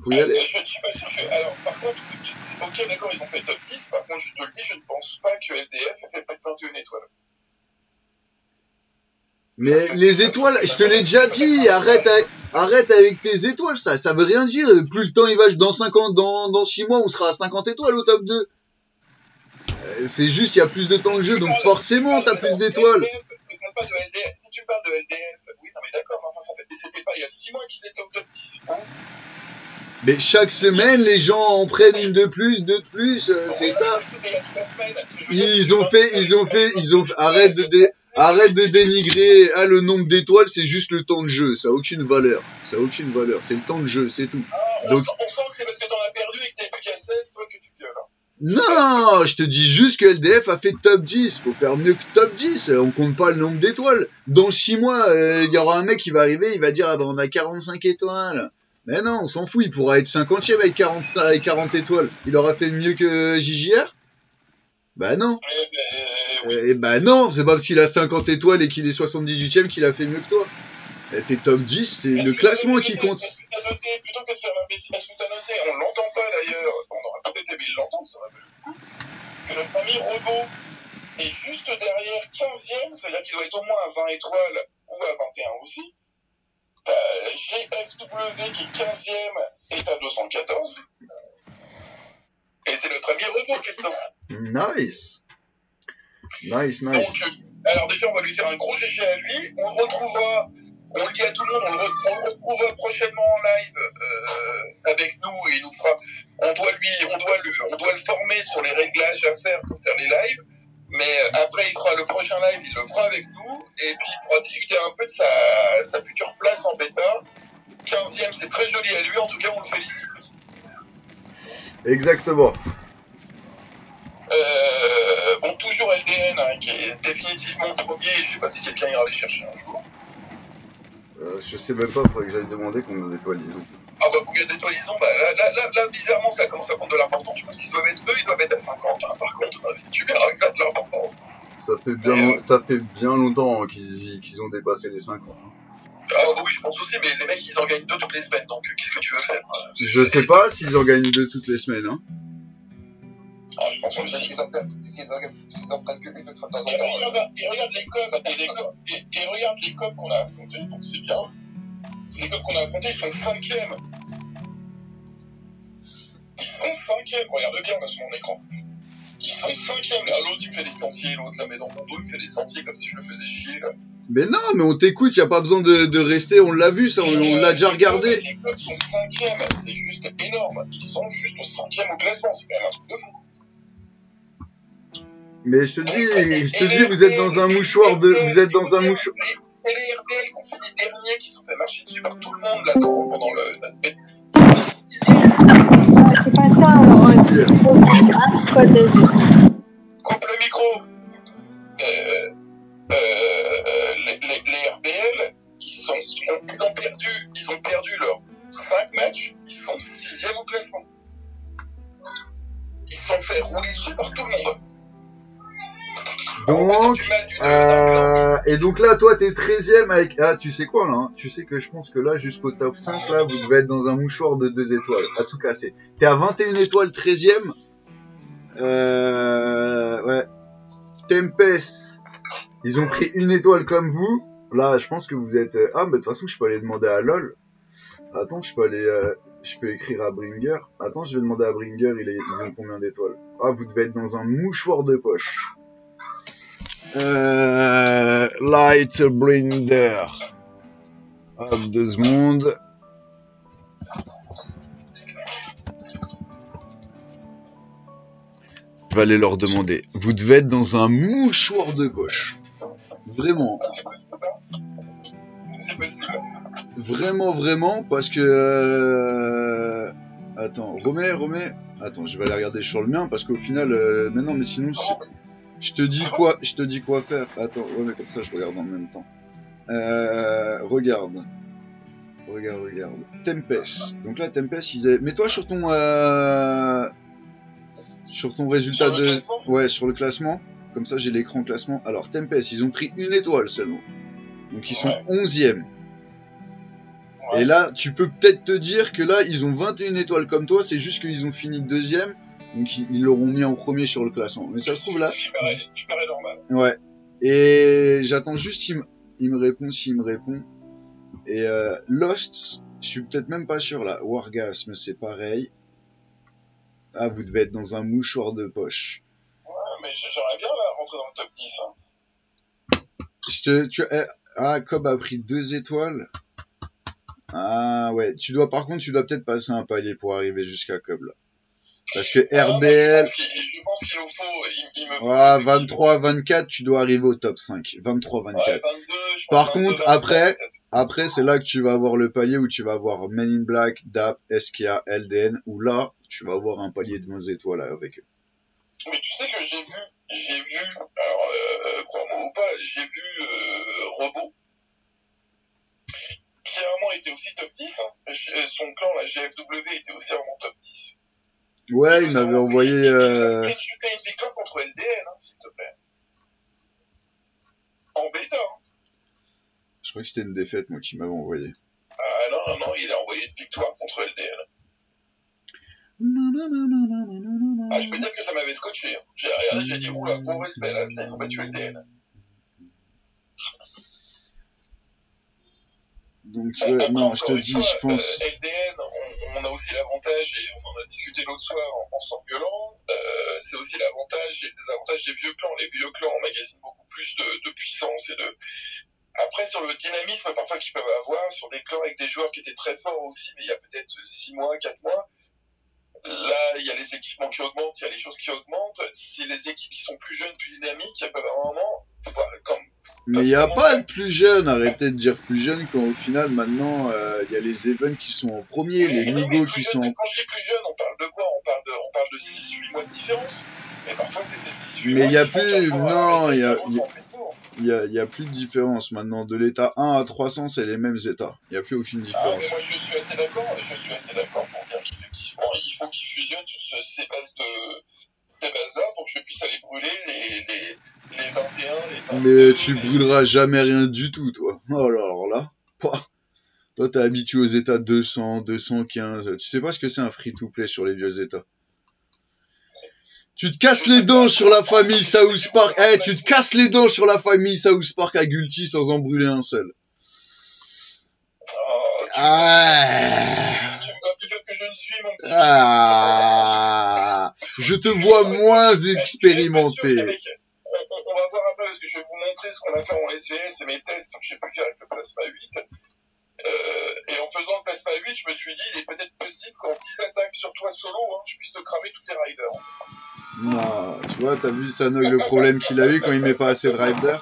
Faut y aller. Je ne suis pas sûr que. Alors, par contre, ok, d'accord, ils ont fait top 10. Par contre, je te le dis, je ne pense pas que LDF ait fait plus de 21 étoiles. Mais les étoiles, je te l'ai déjà dit, arrête avec, arrête avec tes étoiles, ça, ça veut rien dire. Plus le temps il va, dans 50, dans, dans 6 mois, on sera à 50 étoiles au top 2. C'est juste, il y a plus de temps de jeu, donc forcément t'as plus d'étoiles. LDF, ne parle pas de LDF. Si tu parles de LDF, oui, non, mais d'accord, mais enfin, ça fait. C'était pas il y a 6 mois qu'ils étaient au top 10. hein. Mais chaque semaine, les gens en prennent une de plus, deux de plus, euh, c'est ça. C'était il y a 3 semaines. Je veux dire, Ils ont fait, ils ont fait, ils ont, arrête de, dé- arrête de dénigrer, ah, le nombre d'étoiles, c'est juste le temps de jeu, ça a aucune valeur. Ça a aucune valeur, c'est le temps de jeu, c'est tout. On, Donc- sent- on sent que c'est parce que t'en as perdu et que t'es plus qu'à 16, toi, que tu gueules. hein. Non, je te dis juste que LDF a fait top 10. Faut faire mieux que top 10. On compte pas le nombre d'étoiles. Dans 6 mois, euh, il y aura un mec qui va arriver, il va dire, ah ben on a 45 étoiles. Mais non, on s'en fout, il pourra être 50ème avec 40, avec 40 étoiles. Il aura fait mieux que JJR Bah non. Eh ben, oui. Et bah non, c'est pas parce qu'il a 50 étoiles et qu'il est 78ème qu'il a fait mieux que toi. T'es top 10, c'est le classement qui compte. Est-ce que t'as noté, plutôt que de faire l'imbécile, est-ce que t'as noté, on l'entend pas d'ailleurs, on aurait peut-être aimé l'entendre, ça aurait valu le coup, que notre ami Robot est juste derrière 15ème, c'est-à-dire qu'il doit être au moins à 20 étoiles ou à 21 aussi. T'as GFW qui est 15ème est à 214. Et c'est notre ami Robot qui est dedans. Nice. Nice, nice. Donc, euh, alors déjà, on va lui faire un gros GG à lui. On le retrouvera, on le dit à tout le monde, on le, re- on le retrouvera prochainement en live euh, avec nous et il nous fera. On doit lui, on doit le, on doit le former sur les réglages à faire pour faire les lives. Mais euh, après, il fera le prochain live, il le fera avec nous et puis il pourra discuter un peu de sa, sa future place en bêta. 15e, c'est très joli à lui. En tout cas, on le félicite. Exactement. Euh, bon, toujours LDN, hein, qui est définitivement premier. Je sais pas si quelqu'un ira les chercher un jour. Euh, je sais même pas, faudrait que j'aille demander combien d'étoiles ils ont. Ah bah combien d'étoiles ils ont bah, là, là, là, là, bizarrement, ça commence à prendre de l'importance. Je pense qu'ils doivent être eux, ils doivent être à 50. hein. Par contre, euh, tu verras que ça a de l'importance. Ça fait bien, long- ça fait bien longtemps hein, qu'ils ont dépassé les 50. hein. Ah bah oui, je pense aussi, mais les mecs, ils en gagnent deux toutes les semaines. Donc, euh, qu'est-ce que tu veux faire Je sais pas s'ils en gagnent deux toutes les semaines. Hein. Ah, je pense aussi. qu'ils en prennent, en- de temps en Et temps. regarde, et regarde les copes, et, regarde les copes qu'on a affrontés, donc c'est bien. Les copes qu'on a affrontés, ils sont cinquièmes. Ils sont cinquièmes, regarde bien là sur mon écran. Ils sont cinquièmes. L'autre il me fait des sentiers, l'autre là, mais dans mon dos il me fait des sentiers comme si je le faisais chier là. Mais non, mais on t'écoute, y a pas besoin de, de rester, on l'a vu ça, on, on l'a déjà regardé. Les copes sont cinquièmes, c'est juste énorme. Ils sont juste cinquièmes au classement, c'est quand même un truc de fou. Mais je te dis, je te dis, vous êtes dans un mouchoir de, vous êtes dans un mouchoir. et les RBL qui ont fini dernier, qui sont fait marcher dessus par tout le monde là pendant le. Ah, c'est pas ça, c'est trop ça. Côte d'Azur. Coupe le micro. Euh, euh, les, les, les RBL, ils, sont, ils ont perdu, ils ont perdu leurs 5 matchs, ils sont 6 au classement. Ils se sont fait rouler dessus par tout le monde. Donc, euh, et donc là, toi, t'es 13ème avec... Ah, tu sais quoi, là hein Tu sais que je pense que là, jusqu'au top 5, là, vous devez être dans un mouchoir de 2 étoiles, à tout casser. T'es à 21 étoiles 13ème. Euh... Ouais. Tempest, ils ont pris une étoile comme vous. Là, je pense que vous êtes... euh, Ah, mais de toute façon, je peux aller demander à LOL. Attends, je peux aller... euh, Je peux écrire à Bringer. Attends, je vais demander à Bringer, ils ont combien d'étoiles? Ah, vous devez être dans un mouchoir de poche. Euh, Lightbringer. Hop, deux secondes. Je vais aller leur demander. Vous devez être dans un mouchoir de poche. Vraiment. Vraiment, vraiment, parce que... euh, Attends, remets, remets. Attends, je vais aller regarder sur le mien, parce qu'au final... euh, Mais non, mais sinon... Je te dis quoi, je te dis quoi faire. Attends, ouais, mais comme ça, je regarde en même temps. Euh, regarde. Regarde, regarde. Tempest. Donc là, Tempest, ils avaient... Mets-toi sur ton... Euh... Sur ton résultat Sur de... Ouais, sur le classement. Comme ça, j'ai l'écran classement. Alors, Tempest, ils ont pris une étoile seulement. Donc, ils sont Ouais. 11e. Ouais. Et là, tu peux peut-être te dire que là, ils ont 21 étoiles comme toi, c'est juste qu'ils ont fini deuxième, donc ils l'auront mis en premier sur le classement. Mais ça se trouve là, Ce qui paraît, ce qui paraît normal. ouais. Et j'attends juste s'il me, il me répond, s'il me répond. Et euh, Lost, je suis peut-être même pas sûr là. Wargasm, c'est pareil. Ah, vous devez être dans un mouchoir de poche. Ouais, mais j'aimerais bien là, rentrer dans le top 10. Hein. Je te, tu, eh, ah, Cobb a pris deux étoiles. Ah ouais, tu dois par contre, tu dois peut-être passer un palier pour arriver jusqu'à Cobb là. Parce que Ah, RBL, Je pense qu'il- je pense qu'il nous faut. Il, il me faut Ah, effectivement- 23, 24, tu dois arriver au top 5. 23, Ouais, 24. 22, je pense Par 22, contre, 23, après-. Après, c'est là que tu vas avoir le palier où tu vas avoir Men in Black, DAP, SKA, LDN, où là, tu vas avoir un palier de 20 étoiles avec eux. Mais tu sais que j'ai vu, j'ai vu, alors euh, crois-moi ou pas, j'ai vu euh, Robot, qui à un moment était aussi top 10, hein. Son clan, la GFW, était aussi à un moment top 10. Ouais, il m'avait envoyé, euh... victoire contre LDN, hein, s'il te plaît. En bêta, hein. je crois que c'était une défaite, moi, qui m'avait envoyé. Ah non, non, non, il a envoyé une victoire contre LDN. Ah, je peux dire que ça m'avait scotché. hein. J'ai regardé, j'ai dit, oula, gros respect là, putain, ils ont battu LDN. Donc, ouais, après, non, je te dis, fois, je pense... euh, LDN, on, on a aussi l'avantage, et on en a discuté l'autre soir en, en s'engueulant, euh, c'est aussi l'avantage et le désavantage des vieux clans. Les vieux clans emmagasinent beaucoup plus de, de puissance et de... Après, sur le dynamisme parfois qu'ils peuvent avoir, sur des clans avec des joueurs qui étaient très forts aussi, mais il y a peut-être 6 mois, 4 mois, là, il y a les équipements qui augmentent, il y a les choses qui augmentent. Si les équipes qui sont plus jeunes, plus dynamiques, elles peuvent à un moment, comme Mais il n'y a pas de plus jeune, arrêtez de dire plus jeune quand au final maintenant euh, il y a les events qui sont en premier, les mais plus qui jeune, sont mais en... Quand je dis plus jeune, on parle de quoi? On parle de, on parle de 6-8 mois de différence. Mais parfois, c'est ces 6-8 Mais mois il y a plus- non, il y a- y a- Il y a, a plus de différence maintenant. De l'état 1 à 300, c'est les mêmes états. Il n'y a plus aucune Ah, différence. mais moi, je suis assez d'accord. Je suis assez d'accord pour dire qu'effectivement, il faut qu'ils fusionnent sur ce- ces bases de ces bases-là pour que je puisse aller brûler les, les, les 21, les 22. Mais tu les- brûleras jamais rien du tout, toi. Oh là, alors là. Pouah. Toi, t'es habitué aux états 200, 215. Tu sais pas ce que c'est un free-to-play sur les vieux états? Tu te casses les dents sur la famille South Park. Eh, tu te casses les dents sur la famille South Park à Gulti sans en brûler un seul. Oh, tu, Ah. vieux que je ne suis, mon petit. Ah. Je te vois moins expérimenté. je On, va voir un peu, parce que je vais vous montrer ce qu'on a fait en SVL, c'est mes tests que j'ai pu faire avec le Plasma 8. Euh, et en faisant le Plasma 8, je me suis dit, il est peut-être possible qu'en 10 attaques sur toi solo, hein, je puisse te cramer tous tes riders. Non, tu vois, t'as vu Sanoy le problème qu'il a eu quand il met pas assez de rider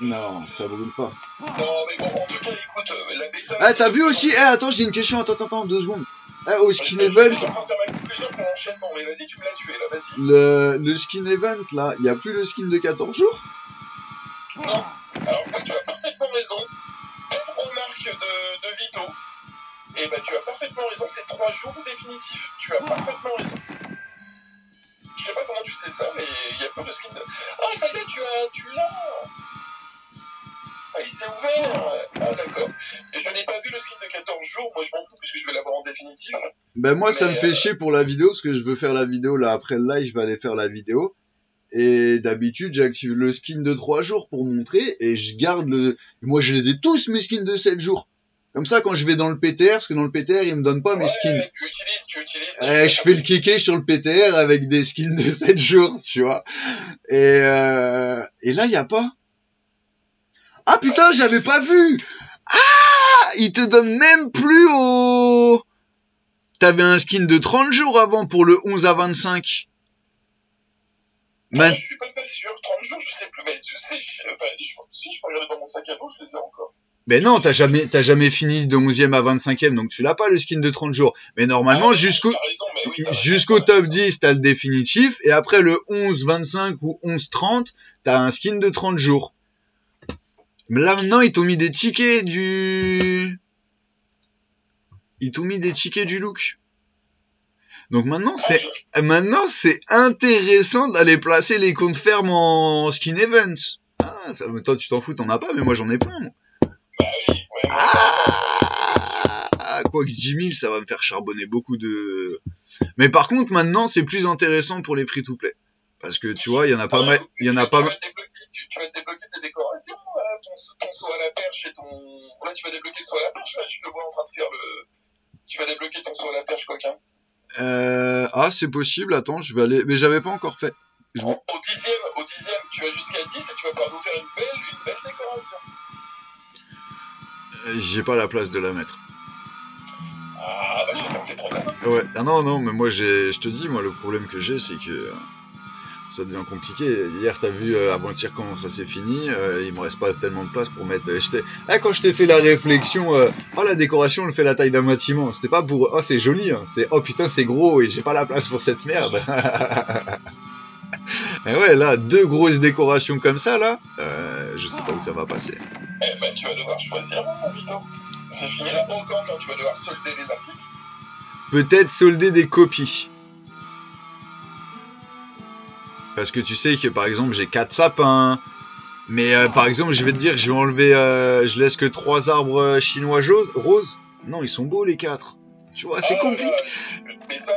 Non, ça brûle pas. Non, mais bon, en tout cas, écoute, euh, la bêta. Ah, t'as vu aussi Eh, attends, j'ai une question. Attends, attends, attends, deux secondes. Eh, au skin event, le, le skin event, là, il y a plus le skin de 14 jours? Non. Alors, moi, tu as parfaitement raison. Comme remarque de, de Vito, et bah, tu as parfaitement raison, c'est trois jours définitifs. Tu as parfaitement raison. Je sais pas comment tu sais ça, mais il y a peu de skins. de- Ah, ça y est, tu as, tu l'as. Ah, il s'est ouvert. Ah, d'accord. Je n'ai pas vu le skin de 14 jours. Moi, je m'en fous puisque je vais l'avoir en définitif. Ben moi, ça me fait euh, chier pour la vidéo, parce que je veux faire la vidéo, là, après le live, je vais aller faire la vidéo. Et d'habitude, j'active le skin de 3 jours pour montrer, et je garde le... Moi, je les ai tous, mes skins de 7 jours. Comme ça, quand je vais dans le PTR, parce que dans le PTR, ils me donnent pas mes skins. tu utilises, tu utilises. Eh, je fais le kéké sur le PTR avec des skins de 7 jours, tu vois. Et, euh, et là, il y a pas. Ah putain, j'avais pas vu. Ah, il te donne même plus au... T'avais un skin de 30 jours avant pour le 11 à 25. Man- Je suis pas, pas sûr. 30 jours, je sais plus. Mais tu sais, je, je- si je peux regarder dans mon sac à dos, je les ai encore. Mais non, t'as jamais, t'as jamais fini de 11e à 25e, donc tu l'as pas le skin de 30 jours. Mais normalement, Ah, jusqu'au, mais oui, jusqu'au top 10, t'as le définitif, et après le 11, 25 ou 11, 30, t'as un skin de 30 jours. Mais là maintenant, ils t'ont mis des tickets du... Ils t'ont mis des tickets du look. Donc maintenant, c'est, maintenant, c'est intéressant d'aller placer les comptes fermes en skin events. Ah, ça, toi, tu t'en fous, t'en as pas, mais moi, j'en ai plein, moi. Bah oui, ouais, ouais. Ah, quoi que 10 000, ça va me faire charbonner beaucoup de... Mais par contre, maintenant, c'est plus intéressant pour les free-to-play. Parce que, tu vois, il y en a pas mal, il y en a pas mal... Tu, vas débloquer tes décorations, là, ton, saut à la perche et ton. Là, tu vas débloquer le saut à la perche, là, je te vois en train de faire le. Tu vas débloquer ton saut à la perche, coquin. Euh... Ah, c'est possible, attends, je vais aller... Mais j'avais pas encore fait. Je- Au, dixième, au dixième, tu vas jusqu'à 10 et tu vas pouvoir nous faire une belle, une belle décoration. Euh, J'ai pas la place de la mettre. Ah, bah, chacun ses problèmes. Ouais, ah non, non, mais moi, j'ai... Je te dis, moi, le problème que j'ai, c'est que... Ça devient compliqué. Hier, t'as vu euh, avant-hier comment ça s'est fini. euh, il me reste pas tellement de place pour mettre. euh, Ah, quand je t'ai fait la réflexion, euh, oh la décoration, elle fait la taille d'un bâtiment. C'était pas pour oh c'est joli, hein. c'est oh putain c'est gros et j'ai pas la place pour cette merde. et ouais, là deux grosses décorations comme ça là, je sais pas où ça va passer. Eh ben, tu vas devoir choisir, mon Vito. C'est fini là, ton camp, quand tu vas devoir solder les articles. Peut-être solder des copies. Parce que tu sais que par exemple j'ai quatre sapins. Mais euh, par exemple je vais te dire je vais enlever euh, je laisse que trois arbres euh, chinois roses. Non ils sont beaux les quatre. Tu vois c'est Ah, compliqué. mais ça,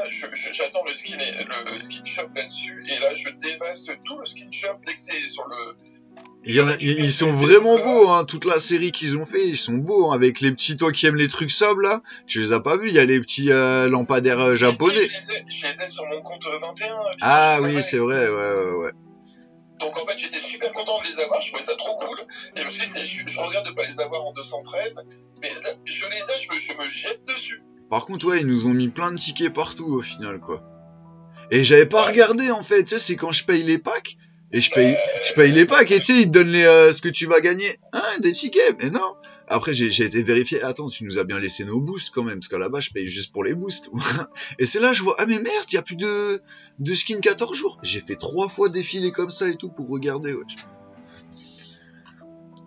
j'attends le skin, le skin shop là-dessus, et là, je dévaste tout le skin shop dès que c'est sur le. Il a- ils sont vraiment beaux hein, toute la série qu'ils ont fait ils sont beaux hein, avec les petits toi qui aimes les trucs sobres là. Tu les as pas vus il y a les petits euh, lampadaires euh, japonais. Je les, ai, je les ai sur mon compte 21. tu Ah oui c'est vrai ouais ouais ouais. Donc en fait, j'étais super content de les avoir, je trouvais ça trop cool. Et je me suis dit, je, je regrette de pas les avoir en 213, mais là, je les ai, je me, je me jette dessus. Par contre, ouais, ils nous ont mis plein de tickets partout au final, quoi. Et j'avais pas regardé en fait, tu sais, c'est quand je paye les packs et je paye, je paye les packs et tu sais, ils te donnent les, euh, ce que tu vas gagner. Hein, des tickets, mais non. Après, j'ai été vérifié. Attends, tu nous as bien laissé nos boosts quand même, parce qu'à la base, je paye juste pour les boosts. et c'est là, je vois, ah mais merde, il y a plus de, de skin 14 jours. J'ai fait trois fois défiler comme ça et tout pour regarder, wesh.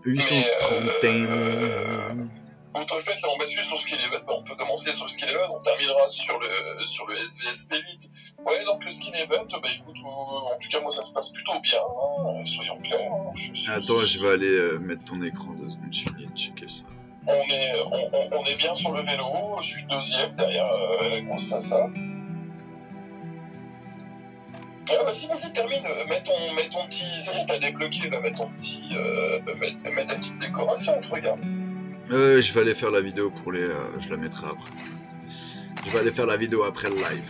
831. Outre le fait, là, on bascule sur Skill bah, on peut commencer sur Skill Event, on terminera sur le, sur le SVS Elite. Ouais, donc le Skill Event, bah écoute, euh, en tout cas, moi, ça se passe plutôt bien, hein, soyons clairs. hein, je suis- Attends, je vais aller euh, mettre ton écran deux secondes, je vais checker ça. On est, on, on- on est bien sur le vélo, je suis deuxième derrière euh, la grosse Sassa. Ah, vas-y, vas-y, termine, mets ton, mets ton petit, ça y est, t'as débloqué, là, mets ton petit, euh, mets, mets ta petite décoration, regarde. Euh, je vais aller faire la vidéo pour les. euh, je la mettrai après. Je vais aller faire la vidéo après le live.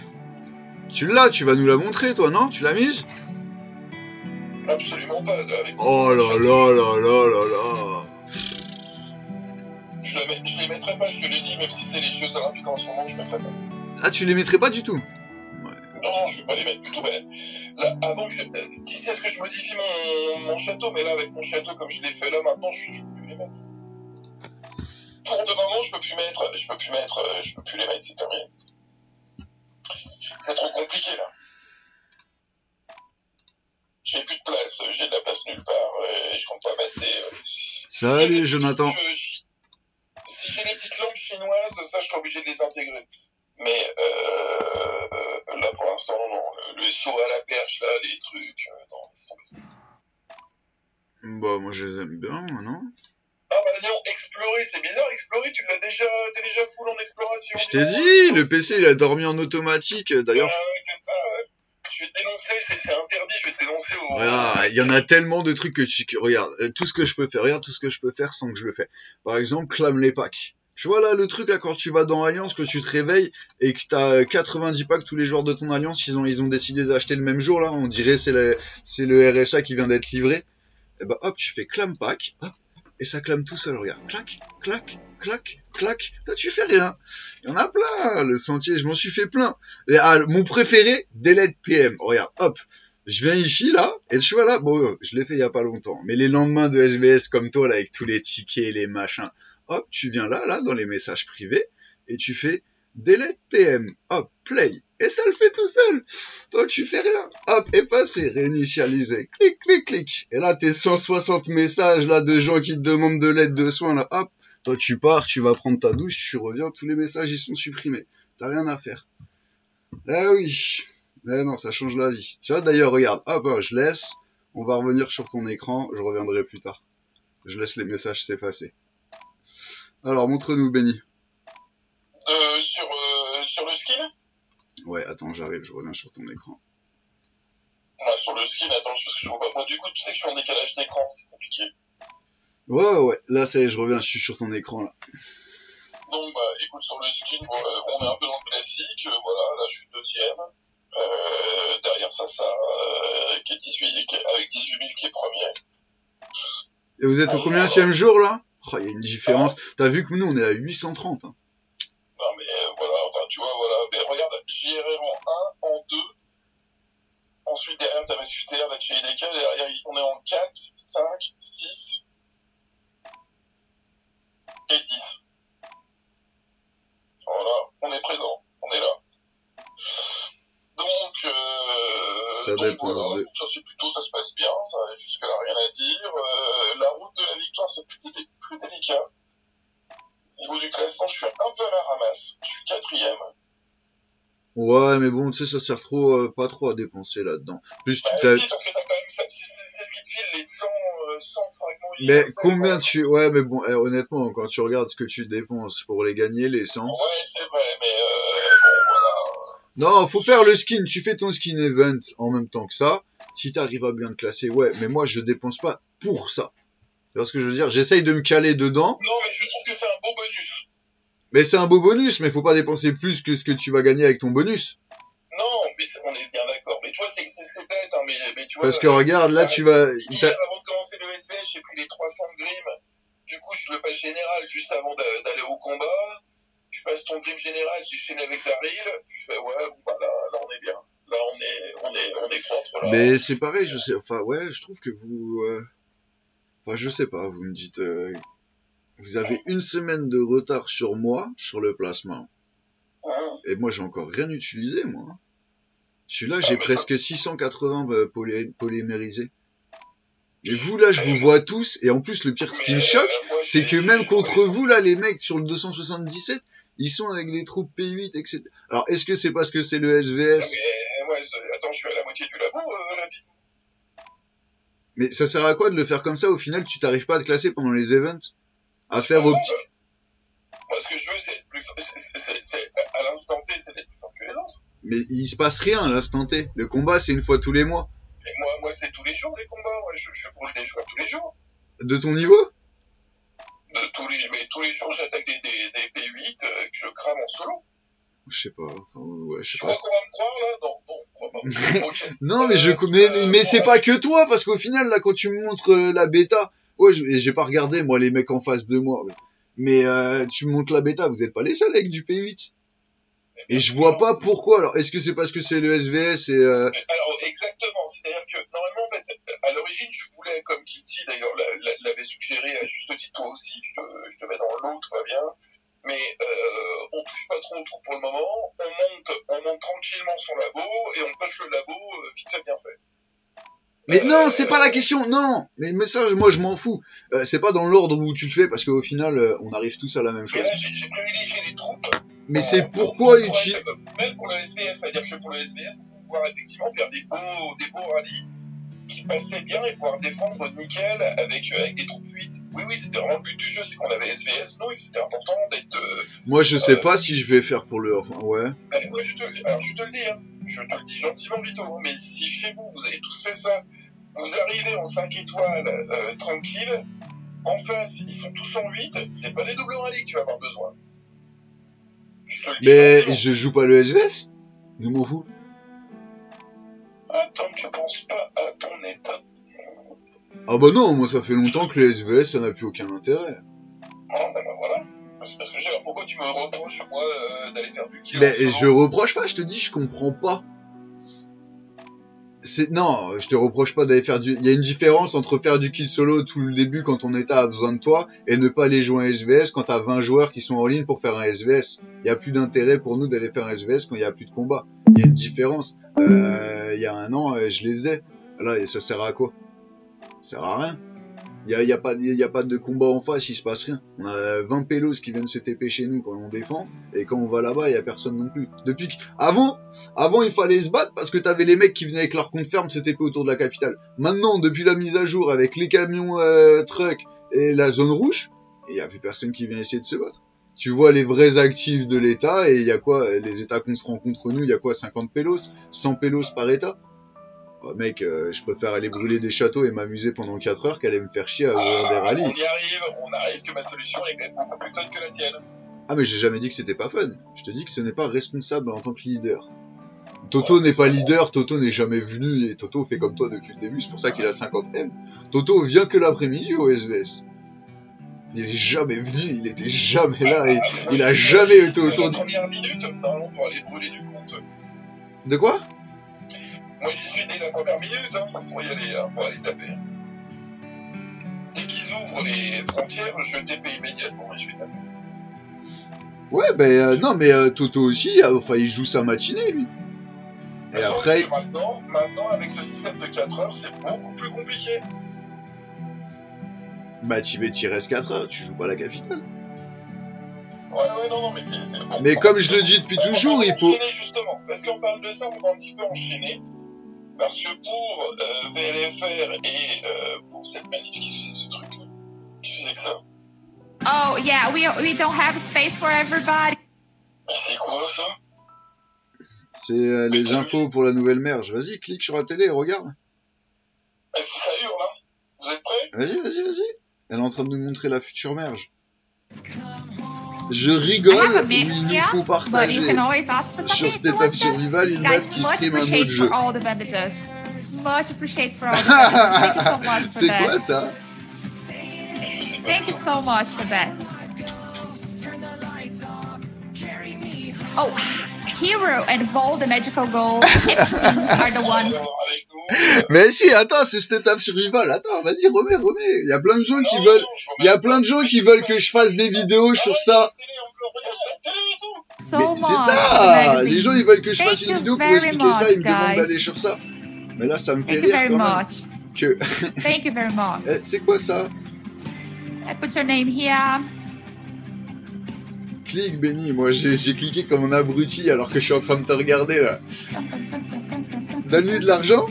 Tu l'as, tu vas nous la montrer, toi, non? Tu l'as mise? Absolument pas, avec Oh là là là là là là Je, la je les mettrai pas, je te l'ai dit, même si c'est les Jeux Olympiques en ce moment, je mettrai pas. Ah, tu les mettrais pas du tout? Non, je vais pas les mettre du tout. Mais là, avant que je. euh, Qui est-ce que je modifie mon, mon château? Mais là, avec mon château, comme je l'ai fait là, maintenant, je, je peux plus les mettre. Pour de moment, je peux plus mettre. Je peux plus mettre. euh, Je peux plus les mettre, c'est terminé. C'est trop compliqué là. J'ai plus de place, euh, j'ai de la place nulle part, euh, et je compte pas mettre des. euh, Salut Jonathan. que j- si j'ai les petites lampes chinoises, ça, je suis obligé de les intégrer. Mais euh, là, pour l'instant, non. Le, le saut à la perche, là, les trucs, euh, non. Bah moi je les aime bien, non? Ah bah non, explorer, c'est bizarre, explorer, tu l'as déjà, t'es déjà full en exploration. Je t'ai dit, le PC il a dormi en automatique. D'ailleurs, Ah ouais, c'est ça, ouais. Je vais te dénoncer, c'est interdit, je vais te dénoncer au... Il y en a tellement de trucs que tu regarde euh, tout ce que je peux faire, regarde tout ce que je peux faire sans que je le fais. Par exemple, clame les packs. Tu vois là le truc là quand tu vas dans Alliance que tu te réveilles et que t'as 90 packs tous les joueurs de ton Alliance ils ont ils ont décidé d'acheter le même jour là on dirait c'est le c'est le RSA qui vient d'être livré et bah hop tu fais clame pack hop, et ça clame tout seul regarde. Clac clac clac clac. Toi tu fais rien. Il y en a plein le sentier. Je m'en suis fait plein. Et, ah, mon préféré delete PM regarde hop. Je viens ici là. Et je vois là bon je l'ai fait il y a pas longtemps. Mais les lendemains de SBS comme toi là avec tous les tickets les machins. Hop tu viens là là dans les messages privés. Et tu fais delete PM hop play et ça le fait tout seul toi tu fais rien hop effacer réinitialiser clic clic clic et là tes 160 messages là de gens qui te demandent de l'aide de soins là hop toi tu pars tu vas prendre ta douche tu reviens tous les messages ils sont supprimés t'as rien à faire ah oui eh non, ça change la vie. Tu vois, d'ailleurs, regarde, hop, hop, je laisse. On va revenir sur ton écran. Je reviendrai plus tard. Je laisse les messages s'effacer. Alors, montre-nous, Benny. Euh, sur, euh, sur le skin Ouais, attends, j'arrive. Je reviens sur ton écran. Ouais, sur le skin, attends, parce que je vois pas. Bon, du coup, tu sais que je suis en décalage d'écran, c'est compliqué. Ouais, ouais, ouais. Là, ça y est, je reviens. Je suis sur ton écran, là. Donc, bah, écoute, sur le skin, bon, euh, on est un peu dans le classique. voilà, là, je suis deuxième. Derrière ça, ça, qui est 18, qui est- avec 18 000 qui est premier. Et vous êtes au combienième jour, là? Oh, il y a une différence. T'as vu que nous, on est à 830. hein. Non, mais euh, voilà, enfin, tu vois, voilà. Mais regarde, JRR en 1, en 2. Ensuite, derrière, t'as Suter, la CHDK. Derrière, on est en 4, 5, 6 et 10. Voilà, on est présent. On est là. Donc, euh, Ça donc voilà, donc ça c'est plutôt, ça se passe bien, ça, jusque-là rien à dire. Euh, la route de la victoire c'est plus, plus délicat. Au niveau du classement, je suis un peu à la ramasse. Je suis quatrième. Ouais, mais bon, tu sais, ça sert trop, euh, pas trop à dépenser là-dedans. Plus, tu Bah, t'as... si, parce que t'as quand même, ça- c'est c'est- c'est ce qui te file les 100, euh, 100 fragments Mais combien tu... Ouais, mais bon, eh, honnêtement, quand tu regardes ce que tu dépenses pour les gagner, les 100... Ouais, c'est vrai, mais euh, bon, voilà. Non, faut faire le skin. Tu fais ton skin event en même temps que ça. Si t'arrives à bien te classer, ouais. Mais moi, je dépense pas pour ça. Tu vois ce que je veux dire? J'essaye de me caler dedans. Non, mais je trouve que c'est un beau. Mais c'est un beau bonus, mais faut pas dépenser plus que ce que tu vas gagner avec ton bonus. Non, mais on est bien d'accord. Mais tu vois, c'est bête, hein, mais, mais tu vois. Parce que regarde, là, tu vas... Hier, avant de commencer le SVS, j'ai pris les 300 de grim. Du coup, je le passe général juste avant d'a- d'aller au combat. Tu passes ton grim général, j'ai chaîné avec Daryl. Tu fais, ouais, bah là, là, on est bien. Là, on est, on est, on est propre, là. Mais c'est pareil, je sais... Enfin, ouais, je trouve que vous... euh, Enfin, je sais pas, vous me dites... euh, Vous avez une semaine de retard sur moi, sur le placement. Hein Et moi, j'ai encore rien utilisé, moi. Celui-là, Ah, j'ai presque 680 euh, polymérisés. Et vous, là, je vous vois tous. Et en plus, le pire, ce qui me choque, euh, c'est que même contre vous, là, les mecs sur le 277, ils sont avec les troupes P8, etc. Alors, est-ce que c'est parce que c'est le SVS mais, ouais, attends, je suis à la moitié du labo, euh, la. Mais ça sert à quoi de le faire comme ça Au final, tu t'arrives pas à te classer pendant les events? À faire Non, au petit... Moi, ce que je veux, c'est être plus, à l'instant T, c'est d'être plus fort que les autres. Mais il se passe rien à l'instant T. Le combat, c'est une fois tous les mois. Et moi, moi, c'est tous les jours, les combats. Je, je brûle des joueurs tous les jours. De ton niveau? De tous les, mais tous les jours, j'attaque des, des, des P8 euh, que je crame en solo. Je sais pas. Enfin, ouais, je sais crois pas. qu'on va me croire, là? Non, non, on croit pas. Ok. Non, mais je Euh, mais, euh, mais bon, c'est pas que toi parce qu'au final là quand tu me montres euh, la bêta, ouais, j'ai pas regardé moi les mecs en face de moi. Mais euh, tu me montres la bêta, vous êtes pas les seuls avec du P8. Et je vois pas pourquoi. Alors, est-ce que c'est parce que c'est le SVS et euh, Alors, exactement. C'est-à-dire que, normalement, en fait, à l'origine, je voulais, comme Kitty, d'ailleurs, l'a- l'a- l'avait suggéré à juste titre, toi aussi, je te, mets dans le lot, tout va bien. Mais euh, on touche pas trop au trou pour le moment. On monte, on monte tranquillement son labo et on coche le labo euh, vite fait bien fait. Mais non, c'est pas la question, non. Mais mais ça, moi, je m'en fous. Euh, c'est pas dans l'ordre où tu le fais parce qu'au final, euh, on arrive tous à la même chose. j'ai privilégié les troupes. Mais euh, c'est pour- pourquoi pour être- Même pour le SBS, c'est-à-dire que pour le SBS, pour pouvoir effectivement faire des beaux, des beaux rallyes qui passaient bien et pouvoir défendre nickel avec, euh, avec des troupes 8. Oui, oui, c'était vraiment le but du jeu, c'est qu'on avait SBS, nous, et que c'était important d'être. euh, Moi, je sais pas si je vais faire pour le. Enfin, ouais. Moi, je te, alors, je te le dis, hein, je te le dis gentiment, Vito, hein, mais si chez vous, vous avez tous fait ça, vous arrivez en 5 étoiles, euh, tranquille, en face, ils sont tous en 8, c'est pas les doubles rallyes que tu vas avoir besoin. Je te le dis Mais je joue pas le SVS. Je m'en fous. Attends, tu penses pas à ton état? Ah bah non, moi, ça fait longtemps que le SVS, ça n'a plus aucun intérêt. Ah, ben, ben, voilà. C'est parce que pourquoi tu me reproches, moi, euh, d'aller faire du kill Mais je reproche pas, je te dis, je comprends pas. Non, je te reproche pas d'aller faire du. Il y a une différence entre faire du kill solo tout le début quand ton état a besoin de toi et ne pas aller jouer un SVS quand t'as 20 joueurs qui sont en ligne pour faire un SVS. Il y a plus d'intérêt pour nous d'aller faire un SVS quand il y a plus de combat. Il y a une différence. Euh, il y a un an, euh, je les faisais. Là, ça sert à quoi? Ça sert à rien. Il y a, a pas, y a pas de combat en face, il se passe rien. On a 20 pélos qui viennent se TP chez nous quand on défend. Et quand on va là-bas, il y a personne non plus. Depuis que... avant, avant il fallait se battre parce que t'avais les mecs qui venaient avec leur compte ferme se TP autour de la capitale. Maintenant, depuis la mise à jour avec les camions euh, trucks et la zone rouge, il y a plus personne qui vient essayer de se battre. Tu vois les vrais actifs de l'État et il y a quoi Les États qu'on se rencontre nous, il y a quoi 50 pélos 100 pélos par État? Oh, Mec, euh, je préfère aller brûler des châteaux et m'amuser pendant 4 heures qu'aller me faire chier à ouvrir des Ah, on rallyes. y arrive, on arrive que ma solution est même beaucoup plus fun que la tienne. Ah mais j'ai jamais dit que c'était pas fun. Je te dis que ce n'est pas responsable en tant que leader. Toto n'est pas leader, Toto n'est jamais venu et Toto fait comme toi depuis le début, c'est pour ça qu'il a 50 M. Toto vient que l'après-midi au SVS. Il est jamais venu, il était jamais là et il a jamais été autour La de... première minute, pour aller brûler du compte. De quoi? Moi, j'y suis dès la première minute, hein, pour y aller, hein, pour aller taper. Dès qu'ils ouvrent les frontières, je TP immédiatement et je vais taper. Ouais ben euh, non mais euh, Toto aussi, euh, enfin il joue sa matinée lui. Et Sauf après, Maintenant, maintenant, avec ce système de 4 heures, c'est beaucoup plus compliqué. bah tu vas restes 4 heures, tu joues pas la capitale. Ouais, ouais, non, non, mais c'est. Mais comme je le dis depuis toujours, il faut... justement, parce qu'on parle de ça, on va un petit peu enchaîner. Parce que pour euh, VLFR et euh, pour cette manif, c'est ce truc là Qu'est-ce que ça Oh yeah, we we don't have space for everybody. Mais c'est quoi ça? C'est euh, les infos pour la nouvelle merge. Vas-y, clique sur la télé et regarde. Eh, Ça hurle, hein? Vous êtes prêts? Vas-y, vas-y, vas-y. Elle est en train de nous montrer la future merge. Je rigole, I have a mais il nous faut partager sur State of. Survival une meuf qui stream un autre jeu. for all the bandages. Much appreciate for all the bandages. Thank you so much for C'est quoi ça. Thank you so much for that. Oh, Hero and Vol, the magical goal, are the nous. Mais si, attends, c'est State of Survival. Attends, vas-y, remets, remets. Il y a plein de gens qui Non, veulent... Il y a plein de gens qui veulent que je fasse des vidéos sur ça. So c'est ça. Les gens, ils veulent que je Thank fasse une you vidéo pour very expliquer ça. Ils me much, demandent d'aller sur ça. Mais là, ça me fait Thank you rire very quand même. much. Que... Thank you very much. Eh, c'est quoi ça? I put your name here. Clique, Benny. Moi, j'ai cliqué comme un abruti alors que je suis en train de te regarder là. Donne-lui de l'argent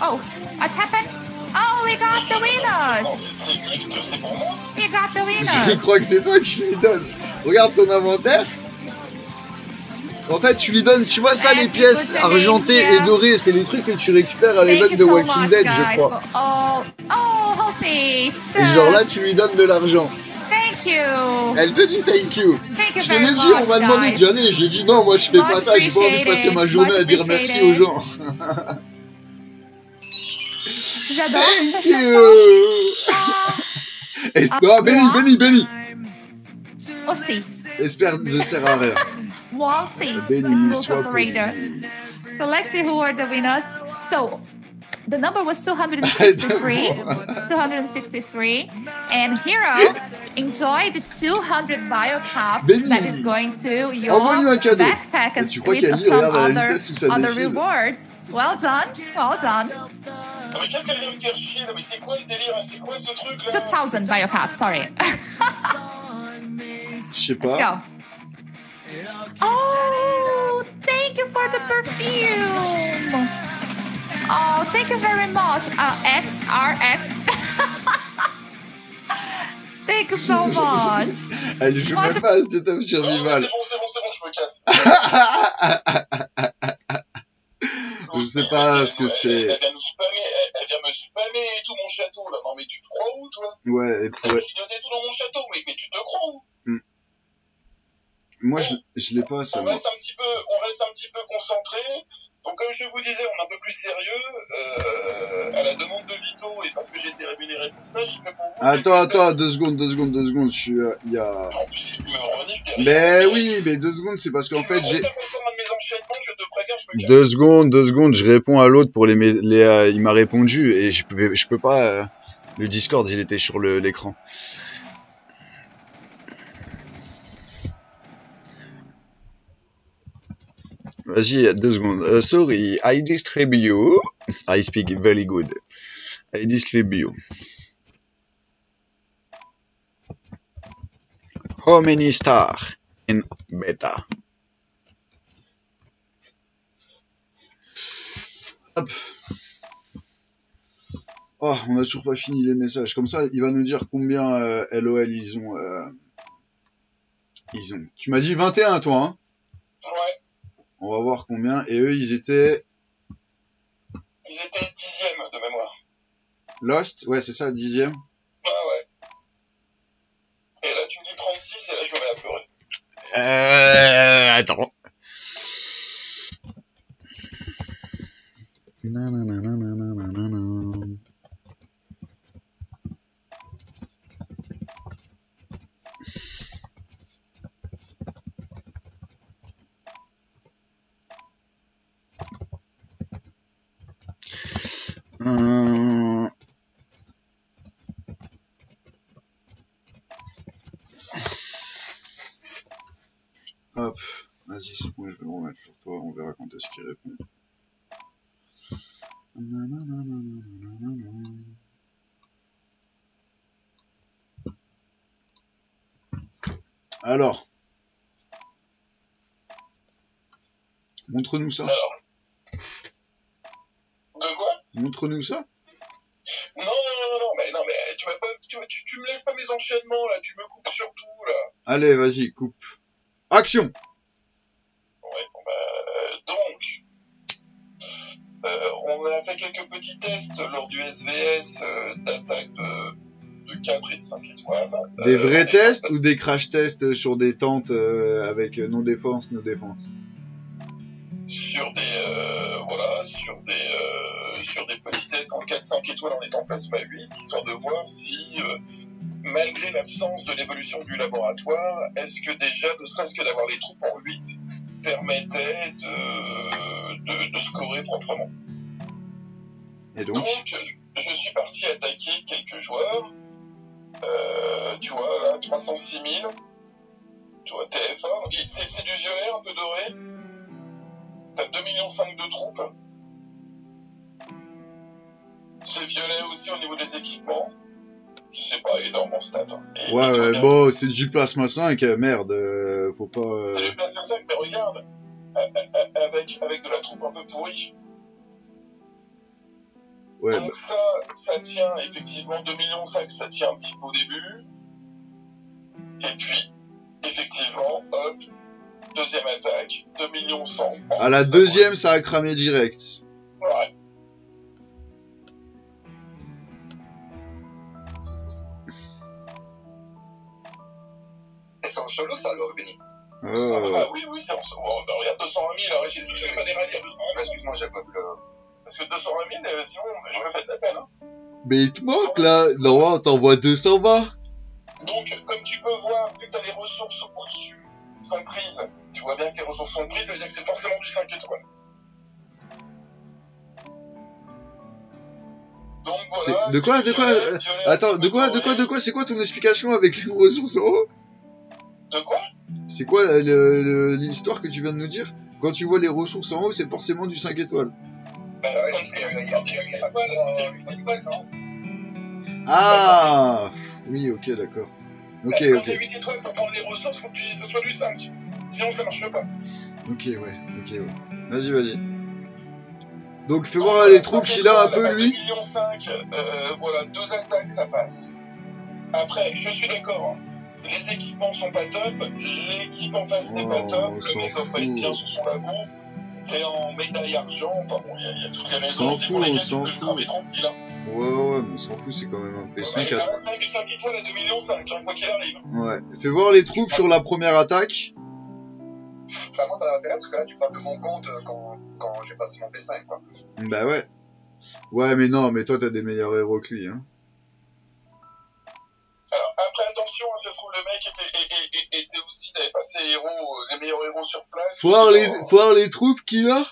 Oh, what happened? Oh, we got the winners! We got the Je winners! crois que c'est toi qui lui donnes. Regarde ton inventaire. En fait, tu lui donnes, tu vois ça, les pièces argentées et dorées, c'est les trucs que tu récupères à you de Walking Dead, je crois. Oh! Et genre là, tu lui donnes de l'argent. Thank you! Elle te dit thank you. Je te l'ai dit, on m'a demandé d'y aller. J'ai dit non, moi je fais pas ça, j'ai pas envie de passer ma journée à dire merci aux gens. J'adore Thank you. Ah, Benny, Benny, Benny see. Espère ne sert à rien. We'll see. Benny, This is sois Loot Operator. poli. So let's see who are the winners. So the number was 263. 263. And Hero enjoy the 200 bio cups Benny. that is going to your Envoie-lui un cadeau. backpack and Et tu crois split qu'Ali some regarde à la other, vitesse où ça other défile rewards. Well done. Well done. Ah, mais qu'est-ce qu'elle vient me faire chier là Mais c'est quoi le délire? Là C'est quoi ce truc là? 2000 bio cups. Sorry. Je sais Let's pas. Oh, thank you for the perfume. Oh, thank you very much, uh, XRX. thank you so much. Elle joue Moi, même je- pas à survival. C'est bon, c'est bon, c'est bon, je me casse. Je sais pas ce que Elle- c'est. Elle, elle vient nous spammer, elle, elle vient me spammer tout mon château là. Non mais tu te crois où toi? Ouais, et Elle pour... clignoté tout dans mon château, mais, mais tu te crois où? Moi je, je l'ai pas ça. on reste un petit peu, on reste un petit peu concentré. Donc comme je vous disais, on est un peu plus sérieux. Euh, à la demande de Vito et parce que j'ai été rémunéré pour ça, j'ai fait pour vous. Attends, attends, deux secondes, deux secondes, deux secondes. Je suis, euh, il y a. En plus, il me. Mais oui, mais deux secondes, c'est parce qu'en fait j'ai. Deux secondes, deux secondes, je réponds à l'autre pour les, les euh, il m'a répondu et je peux, je peux pas. euh, le Discord, il était sur le- l'écran. Vas-y, deux secondes. Uh, sorry, I distribute. I speak very good. I distribute. How many stars in beta? Hop. Oh, on a toujours pas fini les messages. Comme ça, il va nous dire combien euh, LOL ils ont. euh, Ils ont. Tu m'as dit 21, toi, hein? Ouais, On va voir combien. Et eux, ils étaient ils étaient dixièmes de mémoire. Lost. Ouais, c'est ça, dixième. Ah ouais. Et là, tu me dis 36 et là, je me mets à pleurer. Euh, attends. Nanananananana. Euh, Hop, vas-y, c'est bon, je vais le remettre sur toi, on verra quand est-ce qu'il répond. Alors, montre-nous ça. Alors. De quoi? Montre-nous ça. Non, non, non, non, mais non, mais tu, vas pas, tu, tu, tu me laisses pas mes enchaînements là, tu me coupes surtout là. Allez, vas-y, coupe. Action Ouais, bon, bah, euh, donc, euh, on a fait quelques petits tests lors du SVS euh, d'attaque de, de 4 et de 5 étoiles. Des Euh, vrais tests ou des crash tests sur des tentes avec non défense, no défense sur des euh, voilà sur des euh, sur des petits tests en 4-5 étoiles en étant plasma 8 histoire de voir si euh, malgré l'absence de l'évolution du laboratoire est-ce que déjà ne serait-ce que d'avoir les troupes en 8 permettait de, de, de scorer proprement. Et donc? Donc je suis parti attaquer quelques joueurs. Euh, tu vois là 306 000 tu vois TF1 il- c'est c'est du violet un peu doré T'as 2 millions 5 de troupes. C'est violet aussi au niveau des équipements. C'est pas énorme en stats. hein. Et- Ouais, regardes, bon, c'est du plasma 5, euh, merde, euh, faut pas... euh, C'est du plasma 5, mais regarde, avec, avec de la troupe un peu pourrie. Ouais, bah, Donc ça, ça tient effectivement 2 millions 5, ça tient un petit peu au début. Et puis, effectivement, hop, deuxième attaque, 2 millions 100. à la deuxième, ça a cramé direct. Ouais. Et c'est en solo, ça, alors, Benny Oh. Ah oui, oui, c'est en ce moment. Bah, regarde, 220 000, alors je fais pas des rallyes à 220 Ah, 000. Excuse-moi, j'ai pas le... Parce que 220 000, euh, sinon, je me fais de la peine. Hein. Mais il te manque là. Non, t'envoies 220. Donc, comme tu peux voir, vu que tu as les ressources au-dessus sont prises, tu vois bien que tes ressources sont prises, ça veut dire que c'est forcément du 5 étoiles. Donc voilà. De quoi, de quoi, violet, euh, violet, Attends, de quoi, de quoi, de quoi C'est quoi ton explication avec les ressources en haut De quoi? C'est quoi euh, l'histoire que tu viens de nous dire? Quand tu vois les ressources en haut, c'est forcément du 5 étoiles. Bah, comme c'est il y a des 8 étoiles, il y a 8 étoiles, non Ah Oui, ok, d'accord. Ok, Bah, Quand ok. t'as 8 étoiles pour prendre les ressources, faut que tu- ce soit du 5. Sinon, ça marche pas. Ok, ouais, ok, ouais. Vas-y, vas-y. Donc, fais voir les troupes qu'il a un peu, lui. 2 millions 5, euh, voilà, deux attaques, ça passe. Après, je suis d'accord. hein. Les équipements sont pas top, l'équipe en face n'est pas Oh, top, le mec va pas être bien sur son labo, t'es en médaille argent, enfin bon, il y, y a toutes les s'en raisons aussi fout, pour on lesquelles s'en tu peux fout. cramer tranquille. Hein. Ouais, ouais, ouais, mais on s'en fout, c'est quand même un Ouais, P5 il a 5 5 étoiles à 2 millions 5, hein, quoi qu'il arrive. Ouais. Fais voir les troupes sur la première attaque. Enfin, moi, ça m'intéresse parce que là, tu parles de mon compte euh, quand, quand j'ai passé mon P5, quoi. Bah ouais. Ouais, mais non, mais toi, t'as des meilleurs héros que lui, hein. Alors, après, attention, ça se trouve, le mec était, était, était- était aussi, n'avait pas ses héros, euh, les meilleurs héros sur place. Voir les, voir les troupes qu'il a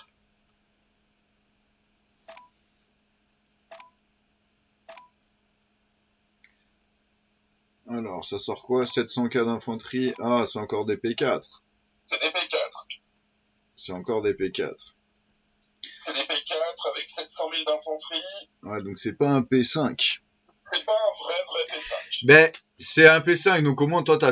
Alors, ça sort quoi? 700k d'infanterie Ah, c'est encore des P4. C'est des P4. C'est encore des P4. C'est des P4 avec 700 000 d'infanterie. Ouais, donc c'est pas un P5. C'est pas un vrai, vrai P5. Ben, c'est un P5, donc comment toi t'as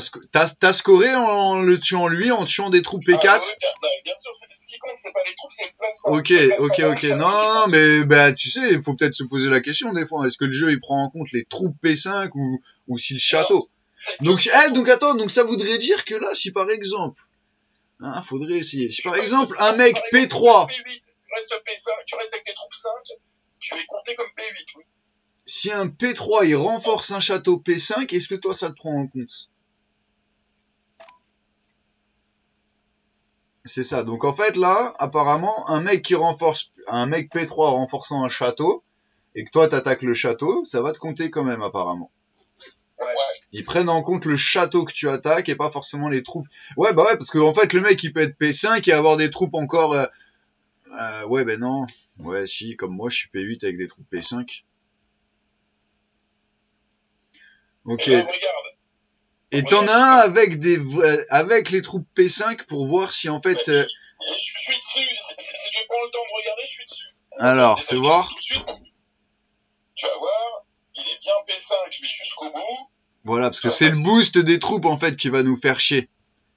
t'as scoré en le tuant lui, en tuant des troupes P4 Ah, ouais, bien, bien sûr, c'est- ce qui compte, c'est pas les troupes, c'est le placement. Ok, C'est le placement ok, ok. Non, non, mais bah, tu sais, il faut peut-être se poser la question des fois. Est-ce que le jeu il prend en compte les troupes P5 ou, ou si le château? Donc, eh, donc attends, donc ça voudrait dire que là, si par exemple, hein, faudrait essayer. Si par exemple un mec Par exemple, P3, P8, tu restes P5, tu restes avec tes troupes 5, tu es compté comme P8, oui. si un P3 il renforce un château P5, est-ce que toi ça te prend en compte? C'est ça. Donc en fait là, apparemment, un mec qui renforce, un mec P3 renforçant un château, et que toi t'attaques le château, ça va te compter quand même apparemment. Ouais. Ils prennent en compte le château que tu attaques et pas forcément les troupes. Ouais, bah ouais, parce que en fait, le mec, il peut être P5 et avoir des troupes encore... euh, euh, ouais, ben non. Ouais, si, comme moi, je suis P8 avec des troupes P5. Ok. Et là, regarde, Et t'en as un avec des avec les troupes P5 pour voir si en fait... euh, je, suis dessus, si, tu prends le temps de regarder, je suis dessus. Alors, fais voir. Tu vas voir, il est bien P5, mais jusqu'au bout. Voilà, parce que c'est le boost des troupes en fait qui va nous faire chier.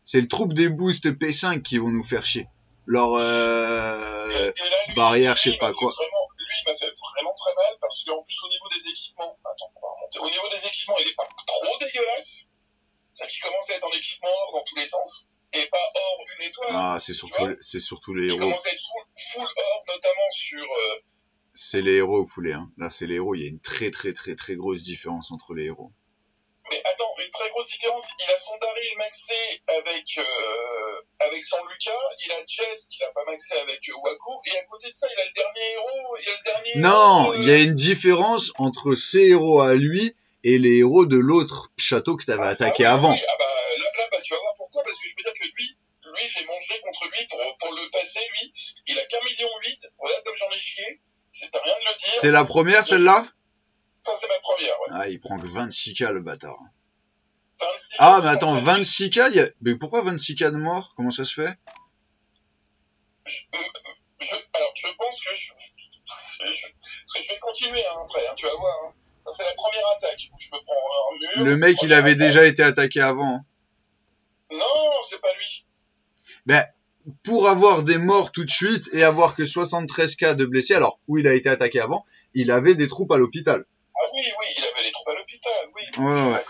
C'est le troupe des boosts P5 qui vont nous faire chier. Leur... Euh... et, et là, lui, barrière, lui, je sais il pas quoi. Vraiment, lui, il m'a fait vraiment très mal parce qu'en plus, au niveau des équipements, attends, on va remonter. Au niveau des équipements, il est pas trop dégueulasse. C'est qu'il commence à être en équipement or dans tous les sens. Et pas or une étoile. Ah, c'est surtout, c'est surtout les il héros. commence à être full, full or, notamment sur. euh, C'est les héros, poulet. Hein. Là, c'est les héros. Il y a une très très très très grosse différence entre les héros. Mais attends, une très grosse différence, il a son Daryl maxé avec, euh, avec son Lucas, il a Jess qu'il a pas maxé avec euh, Waco, et à côté de ça, il a le dernier héros, il a le dernier Non, héros, euh, il y a une différence entre ses héros à lui et les héros de l'autre château que t'avais ah, attaqué ah oui, avant. oui, ah bah, là, là, bah, tu vas voir pourquoi, parce que je peux dire que lui, lui, j'ai mangé contre lui pour, pour le passer, lui, il a qu'un million huit, voilà comme j'en ai chié, c'est rien de le dire. C'est la première, celle-là? Ça, c'est ma première, ouais. Ah, il prend que 26k, le bâtard. 26, Ah, mais attends, 26, 26k il y a... Mais pourquoi 26k de morts Comment ça se fait? Je, alors, je pense que je, je, je, parce que je vais continuer hein, après, hein, tu vas voir. Hein. C'est la première attaque où je me prends un mur. Le mec, il avait attaque. déjà été attaqué avant. hein. Non, c'est pas lui. Ben, pour avoir des morts tout de suite et avoir que 73k de blessés, alors, où il a été attaqué avant, il avait des troupes à l'hôpital. Ah oui, oui, il avait les troupes à l'hôpital, oui. Ouais, ouais.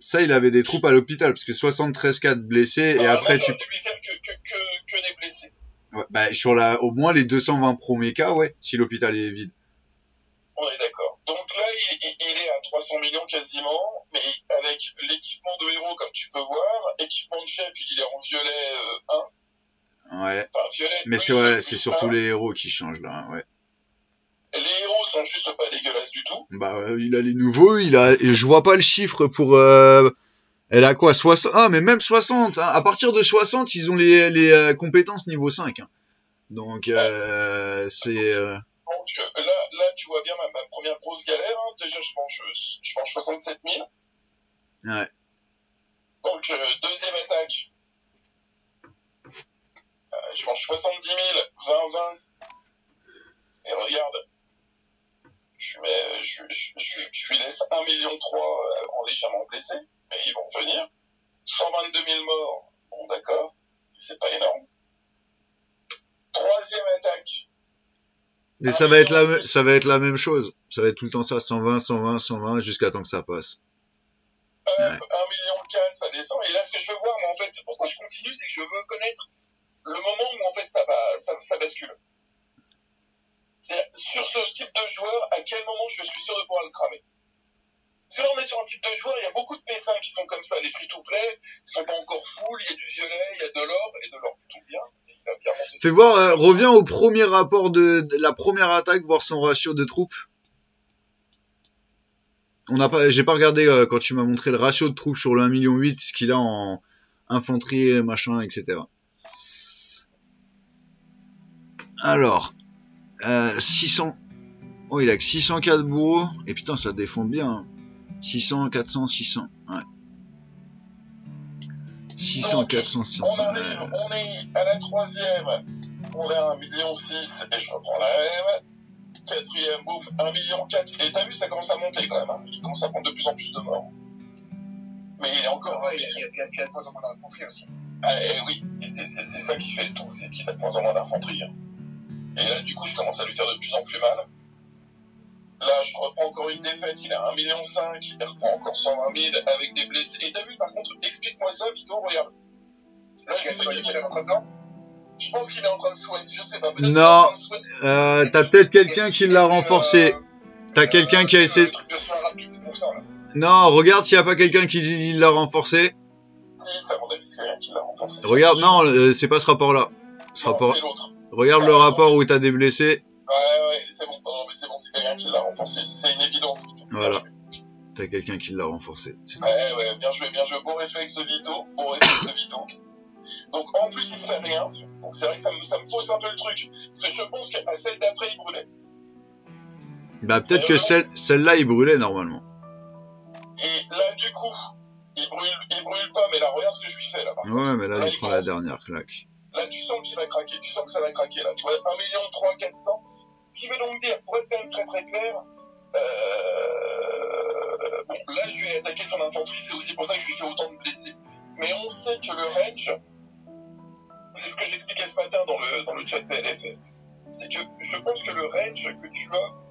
Ça, il avait des troupes à l'hôpital, parce que 73k de blessés, et Normalement, après, tu... que, que, que, que des blessés. Ouais, bah, sur la, au moins les 220 premiers cas, ouais, si l'hôpital est vide. On est d'accord. Donc là, il, il- il est à 300 millions quasiment, mais avec l'équipement de héros, comme tu peux voir, équipement de chef, il est en violet euh, 1, Ouais. enfin violet Mais c'est ouais, plus c'est 1. surtout les héros qui changent là, ouais. Les héros sont juste pas dégueulasses du tout. Bah, il a les nouveaux, il a, je vois pas le chiffre pour, euh, elle a quoi, 60, ah, mais même 60, hein. à partir de 60, ils ont les, les euh, compétences niveau 5. hein. Donc, euh, c'est, euh, Donc là, là, tu vois bien ma, ma première grosse galère. Hein. Déjà, je mange, je mange 67 000. ouais. Donc, euh, deuxième attaque. Euh, je mange 70 000, 20, 20. Et regarde. Je mais, je, je, je, je laisse 1 million 3 euh, en légèrement blessé. Mais ils vont venir. 122 000 morts. Bon, d'accord. C'est pas énorme. Troisième attaque. Et ça va être la, ça va être la même chose. Ça va être tout le temps ça, 120, 120, 120, jusqu'à temps que ça passe. Hop, Ouais. 1 million 4, ça descend. Et là, ce que je veux voir, moi, en fait, pourquoi je continue, c'est que je veux connaître le moment où, en fait, ça, ça, ça bascule. Sur ce type de joueur, à quel moment je suis sûr de pouvoir le cramer? Parce que là, on est sur un type de joueur, il y a beaucoup de P5 qui sont comme ça, les free-to-play, ils sont pas encore full, il y a du violet, il y a de l'or, et de l'or plutôt bien. Bien Fais voir, euh, reviens au premier rapport de, la première attaque, voir son ratio de troupes. On n'a pas, j'ai pas regardé euh, quand tu m'as montré le ratio de troupes sur le 1 million 8, ce qu'il a en infanterie, machin, etc. Alors, euh, 600. Oh, il a que 604 bourreaux. Et putain, ça défend bien. hein. 600, 400, 600. Ouais. 600, 400, 600. On arrive, on est à la troisième, on est à 1 million 6 et je reprends la M. Quatrième, boum, 1 million 4. Et t'as vu, ça commence à monter quand même. Hein. Il commence à prendre de plus en plus de morts. Mais il est encore Ouais, il y a, il y a, il y a- y de moins en moins d'infanterie aussi. Ah, oui, et c'est ça qui fait le tout, c'est qu'il a de moins en moins d'infanterie. hein. Et là, du coup, je commence à lui faire de plus en plus mal. Là, je reprends encore une défaite, il a 1,5 million, il reprend encore 120 000 avec des blessés. Et t'as vu, par contre, explique-moi ça, Vito, regarde. Là, Il y a je, sais il qu'il est- quoi dedans je pense qu'il est en train de soigner, je sais pas. Non. en train de. Euh, t'as peut-être quelqu'un qui l'a renforcé. T'as quelqu'un qui a essayé. De ça, là. Non, regarde s'il y a pas quelqu'un qui l'a renforcé. Si, ça, mon avis, c'est qui l'a renforcé. Regarde, non, euh, c'est pas ce rapport-là. Ce rapport. c'est l'autre. Regarde le rapport où t'as des blessés. Ouais, ouais, c'est bon, non, mais c'est bon, c'est quelqu'un qui l'a renforcé. C'est une évidence, Voilà. T'as quelqu'un qui l'a renforcé. Ouais, ouais, bien joué, bien joué. Beau réflexe de Vito. Beau réflexe de Vito. Donc, en plus, il se fait rien. Donc, c'est vrai que ça me, ça me fausse un peu le truc. Parce que je pense qu'à celle d'après, il brûlait. Bah peut-être que celle, celle-là il brûlait normalement. Et là, du coup, il brûle, il brûle pas, mais là, regarde ce que je lui fais, là. par contre. Ouais, mais là il prend la dernière claque. Là, tu sens qu'il va craquer. Tu sens que ça va craquer, là. Tu vois, 1 million 3 400. Ce qui veut donc dire, pour être quand même très très clair, euh, bon, là, je lui ai attaqué son infanterie. C'est aussi pour ça que je lui fais autant de blessés. Mais on sait que le range, c'est ce que j'expliquais ce matin dans le, dans le chat PLFS, c'est que je pense que le range que tu as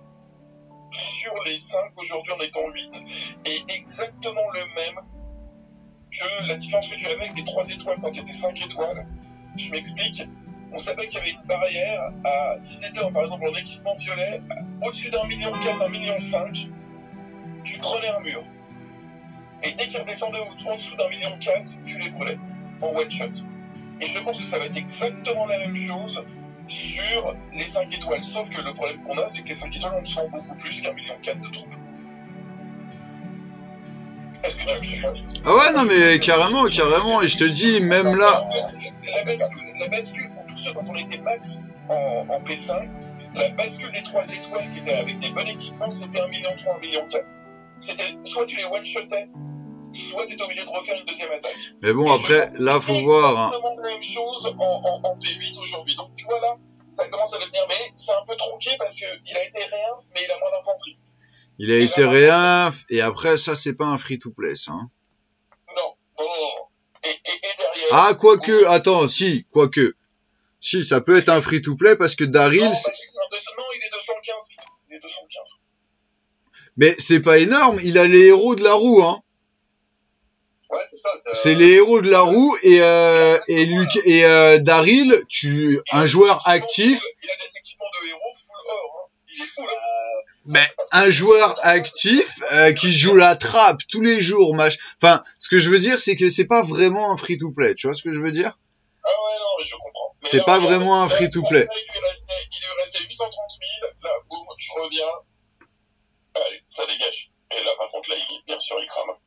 sur les 5 aujourd'hui en étant 8 est exactement le même que la différence que tu avais avec des 3 étoiles quand tu étais 5 étoiles. Je m'explique. On savait qu'il y avait une barrière à, si c'était par exemple en équipement violet, au-dessus d'un million 4, un million 5, tu prenais un mur. Et dès qu'ils redescendaient en dessous d'un million 4, tu les brûlais en one shot. Et je pense que ça va être exactement la même chose sur les 5 étoiles. Sauf que le problème qu'on a, c'est que les 5 étoiles, on se rend beaucoup plus qu'un million 4 de troupes. Ah ouais, non mais carrément, carrément. Et je te dis, même là, La bascule, pour tous ceux dont on était max en, en P5, la bascule des 3 étoiles qui étaient avec des bons équipements, c'était 1 million 3, 1 million 4. C'était soit tu les one-shotais, soit tu étais obligé de refaire une deuxième attaque. mais bon Et après, là c'est faut voir. hein. exactement la même chose en, en, en P8 aujourd'hui. Donc tu vois là, ça commence à devenir, mais c'est un peu tronqué parce qu'il a été réinf, mais il a moins d'infanterie. Il a été réinf et après ça c'est pas un free to play ça. hein. Non, non, non, non. Et, et, et derrière. Ah quoique, attends, si, quoique. Si, ça peut être un free to play parce que Daryl, non, deux- non, il est 215, Vito. Il est 215. mais c'est pas énorme. Il a les héros de la roue, hein. Ouais, c'est ça. c'est, euh, C'est les héros de la roue et euh, et Luc et euh, Daryl, tu Il un joueur actif, Il a des équipements de héros full or. Euh, mais un joueur actif euh, qui joue la trappe tous les jours, mach... enfin, ce que je veux dire, c'est que c'est pas vraiment un free to play. Tu vois ce que je veux dire? Ah ouais, non, mais je comprends. C'est pas vraiment un free to play. Il lui restait, il lui restait 830 000. Là, boum, je reviens. Allez, ça dégage. Et là, par contre, là, il, bien sûr, il crame.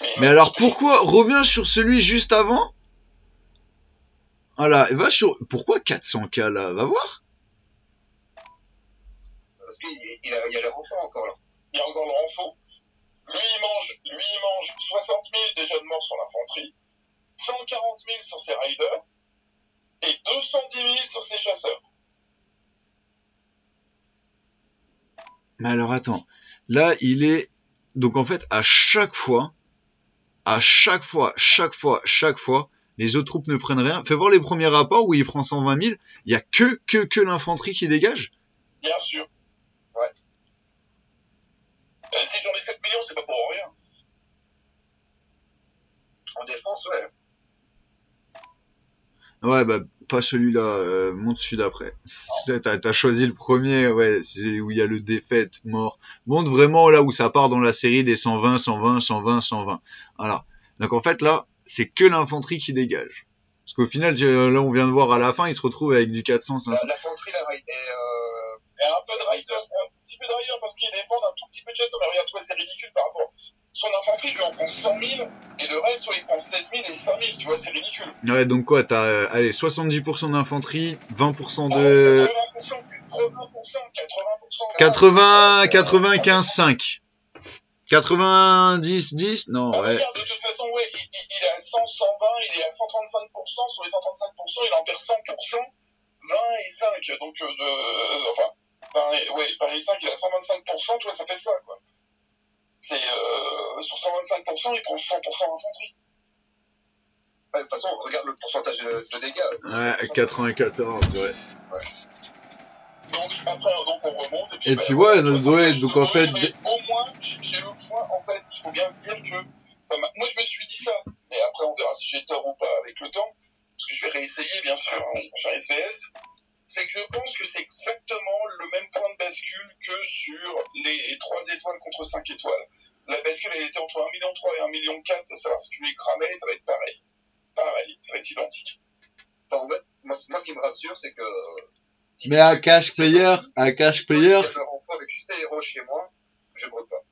Mais, mais euh, alors, pourquoi reviens sur celui juste avant? Ah voilà, et va sur. Pourquoi 400K là? Va voir il a, il y a les renforts encore là. Il y a encore le renfort. Lui, il mange, lui, il mange 60 000 déjà de morts sur l'infanterie, 140 000 sur ses riders, et 210 000 sur ses chasseurs. Mais alors attends, là il est donc en fait à chaque fois, à chaque fois, chaque fois, chaque fois, les autres troupes ne prennent rien. Fais voir les premiers rapports où il prend 120 000. Il y a que que que l'infanterie qui dégage? Bien sûr. Euh, si j'en ai 7 millions, c'est pas pour rien. En défense, ouais. Ouais bah pas celui-là, euh, monte celui d'après. T'as t'as choisi le premier, ouais, c'est où il y a le défaite, mort. Monte vraiment là où ça part dans la série des 120, 120, 120, 120. Voilà. Donc en fait là, c'est que l'infanterie qui dégage. Parce qu'au final, tu- là on vient de voir à la fin, il se retrouve avec du 400, 500. La- L'infanterie, là, est, euh, Et un peu de rider, un petit peu parce qu'ils défendent un tout petit peu de chasseurs. Mais regarde, toi, c'est ridicule par rapport. Son infanterie, lui en prends 100 000, et le reste, soit il prend 16 000 et 5 000, tu vois, c'est ridicule. Ouais, donc quoi, t'as, euh, allez, 70% d'infanterie, 20% Ah, de... 80%, 80%, 80%. 80, 95, 5. 90, 10 Non, Ah, ouais. regarde, de toute façon, ouais, il, il- il est à 100, 120, il est à 135%, sur les 135%, il en perd 100%, 20 et 5, donc, euh, de, euh, enfin, 20 et, ouais, 20 et 5, il est à 125%, tu vois, ça fait ça, quoi. C'est, euh, sur 125%, il prend 100% d'infanterie. ouais, de toute façon, regarde le pourcentage de, dégâts. Ouais, 94, ouais. Donc, après, donc, on remonte, et puis, Et bah, puis, ouais, donc, ouais, donc, en fait, mais au moins, j'ai le point, en fait, il faut bien se dire que, enfin, moi, je me suis dit ça, mais après, on verra si j'ai tort ou pas avec le temps, parce que je vais réessayer, bien sûr, hein, au prochain SPS, c'est que je pense que c'est exactement le même point de bascule que sur les 3 étoiles contre 5 étoiles. La bascule, elle était entre 1,3 million et 1,4 million, savoir si tu les cramais, ça va être pareil. Pareil, ça va être identique. Enfin, en fait, moi, moi, ce qui me rassure, c'est que. Mais à cash player, à cash player, avec juste héros chez moi, je brûle pas.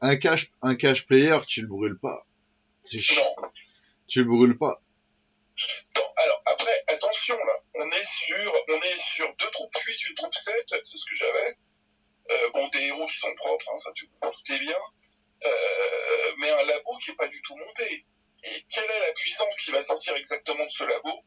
un cash, un cash player, tu le brûles pas. C'est chiant. Non. Tu le brûles pas. Alors après, attention là, on est sur, on est sur deux troupes 8, une troupe 7, c'est ce que j'avais. Euh, bon, des héros qui sont propres, hein, ça tu douter bien. Euh, mais un labo qui est pas du tout monté. Et quelle est la puissance qui va sortir exactement de ce labo?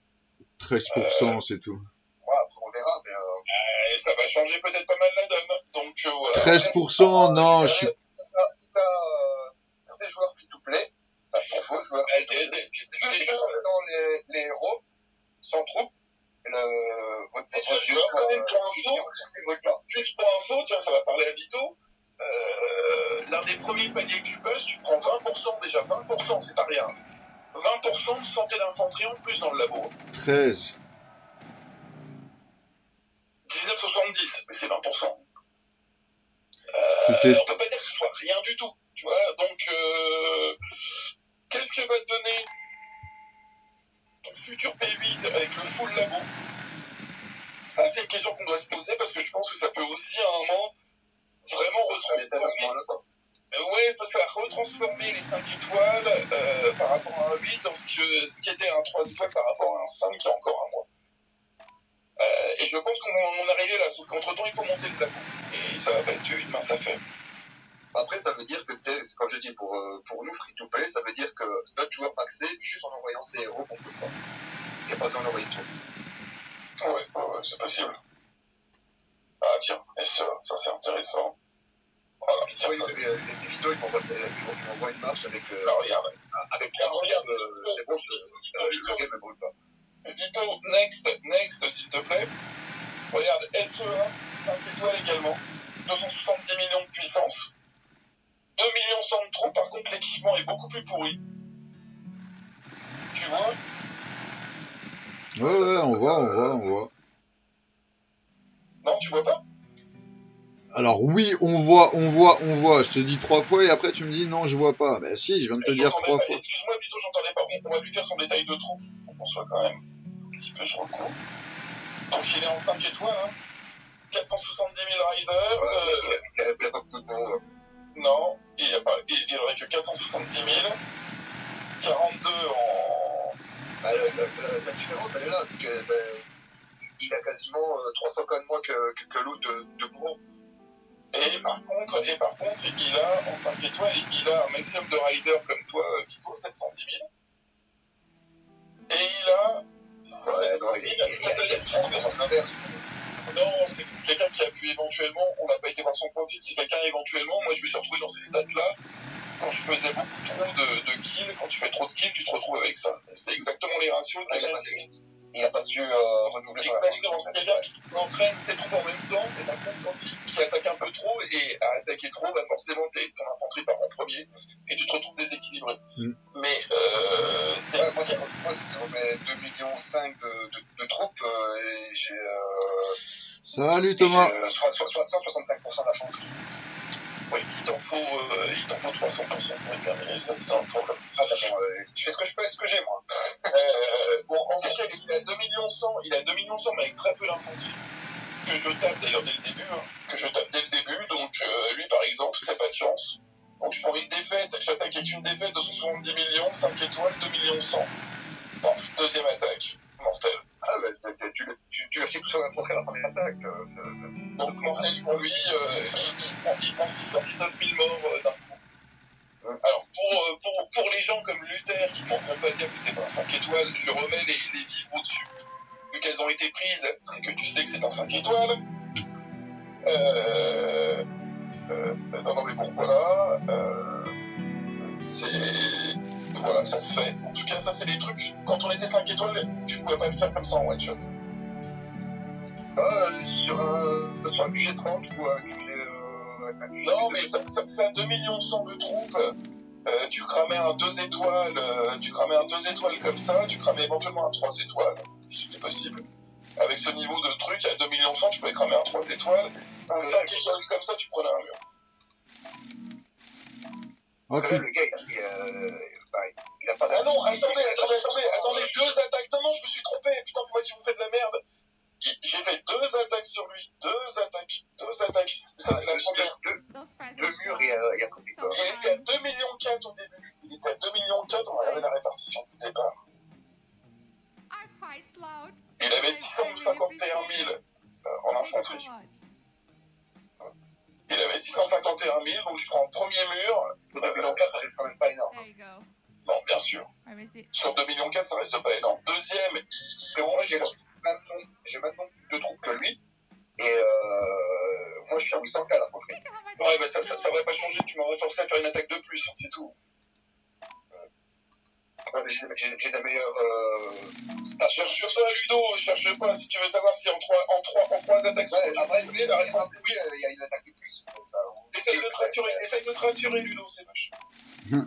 13%, c'est tout. Moi, après, on verra, mais. Euh, ça va changer peut-être pas mal la donne. Donc euh, voilà. 13%, non, euh, je suis... Si t'as, euh, des joueurs free to play, bah, pour juste des- juste dans les, les héros, sans troupe, le, votre, Et votre juste joueur, quand même euh, pour info. Juste pour info, tiens, ça va parler à Vito. Euh, L'un des premiers paniers que tu passes, tu prends 20% déjà. 20%, c'est pas rien. 20% de santé d'infanterie en plus dans le labo. 13. 19,70, mais c'est 20%. C'était- On peut pas dire que ce soit rien du tout. Tu vois, donc, euh, qu'est-ce que va te donner ton futur P8 avec le full labo Ça, c'est une question qu'on doit se poser parce que je pense que ça peut aussi à un moment vraiment retransformer. Euh, ouais, ça va retransformer les 5 étoiles euh, par rapport à un 8 en ce, que, ce qui était un 3 étoiles par rapport à un 5 il y a encore un mois. Euh, et je pense qu'on on est arrivé là, sauf qu'entre temps il faut monter le labo. Et ça va pas être une mince affaire. Après, ça veut dire que, comme je dis, pour, euh, pour nous, free to play, ça veut dire que notre joueur maxé, juste en envoyant ses héros, on peut pas. Il n'y a pas besoin d'envoyer tout. Ouais, ouais, ouais, c'est possible. Ah tiens, SE, ça c'est intéressant. Voilà, tiens, Oui, ça, et, et Vito, il m'envoie, une marche avec, euh, Ah, regarde, avec Ah, regarde. euh, c'est bon, je, euh, le game ne brûle pas. Vito, next, next, s'il te plaît. Regarde, SE1, 5 étoiles également. 270 millions de puissance. 2 millions 100 de trop, par contre, l'équipement est beaucoup plus pourri. Tu vois? Ouais, ouais, on voit, on voit, on voit. Non, tu vois pas? Alors oui, on voit, on voit, on voit. Je te dis trois fois et après tu me dis non, je vois pas. Bah si, je viens de te dire trois fois. Excuse-moi, Vito, j'entendais pas. On, on va lui faire son détail de troupe pour qu'on soit quand même un petit peu sur le coup. Donc, il est en 5 étoiles, hein. 470 000 riders. Ouais, euh, a- a. Non, il n'y a pas, il, aurait que 470 000. 42 en. Bah, la, la- la différence, elle est là, c'est que ben, il a quasiment euh, 300 cas de moins que, que, que l'autre de, de Bourreau. Et par contre, et par contre, il a en 5 étoiles, il a un maximum de riders comme toi, euh, Vito, 710 000. Et il a. Ouais, non, il, l'inverse. Non, c'est quelqu'un qui a pu éventuellement, on n'a pas été voir son profil, c'est quelqu'un éventuellement, moi je me suis retrouvé dans ces stats-là, quand je faisais beaucoup trop de, de kills, quand tu fais trop de kills, tu te retrouves avec ça. C'est exactement les ratios de il, il a pas su euh, renouveler Exactement, c'est quelqu'un qui entraîne ses troupes en même temps, et par contre, quand il qui attaque un peu trop et à attaquer trop, bah forcément, t'es- ton infanterie part en premier et tu te retrouves déséquilibré. Mm. Mais euh, c'est Ouais, moi, c'est- moi, si on met 2 millions 5 de, de, de troupes, euh, et j'ai euh, Salut Thomas. j'ai, euh, soit- soit- 60-65% d'infanterie. Oui, il t'en faut, euh, il t'en faut 300% pour être ça c'est un problème. Ah, d'accord, euh, je fais ce que je peux et ce que j'ai, moi. Euh, bon, en tout cas, il a 2 millions 100, il a 2 millions 100, mais avec très peu d'infanterie. Que je tape d'ailleurs dès le début, hein, que je tape dès le début. Donc, euh, lui, par exemple, c'est pas de chance. Donc, je prends une défaite, j'attaque avec une défaite de 70 millions, 5 étoiles, 2 millions 100. Paf, deuxième attaque, mortel. Ah, c'est- c'est- tu, tu, tu as fait tout sur la la première attaque. Donc, mortel pour lui, il, il prend, il prend 619 000 morts euh, d'un coup. Alors, pour, euh, pour, pour les gens comme Luther qui ne manqueront pas de dire que c'était un 5 étoiles, je remets les, les vivres au-dessus. Vu qu'elles ont été prises, c'est que tu sais que c'est un 5 étoiles. Euh, euh, non, non, mais bon, voilà. Euh, c'est. Voilà, ça se fait. En tout cas, ça, c'est des trucs. Quand on était 5 étoiles, tu pouvais pas le faire comme ça en one shot. Euh, sur, un, sur un budget 30 ou un budget. Euh, avec un budget Non, de- mais ça, ça, ça a 2 millions 100 de troupes. Euh, tu cramais un 2 étoiles, euh, tu cramais un 2 étoiles comme ça, tu cramais éventuellement un 3 étoiles, si c'était possible. Avec ce niveau de truc, à 2 millions 100, tu pouvais cramer un 3 étoiles. Un 5 étoiles comme ça, tu prenais un mur. Que là, le gars, il a, bah, il a pas Ah non, attendez, attendez, attendez, attendez, deux attaques. Non, non, je me suis trompé.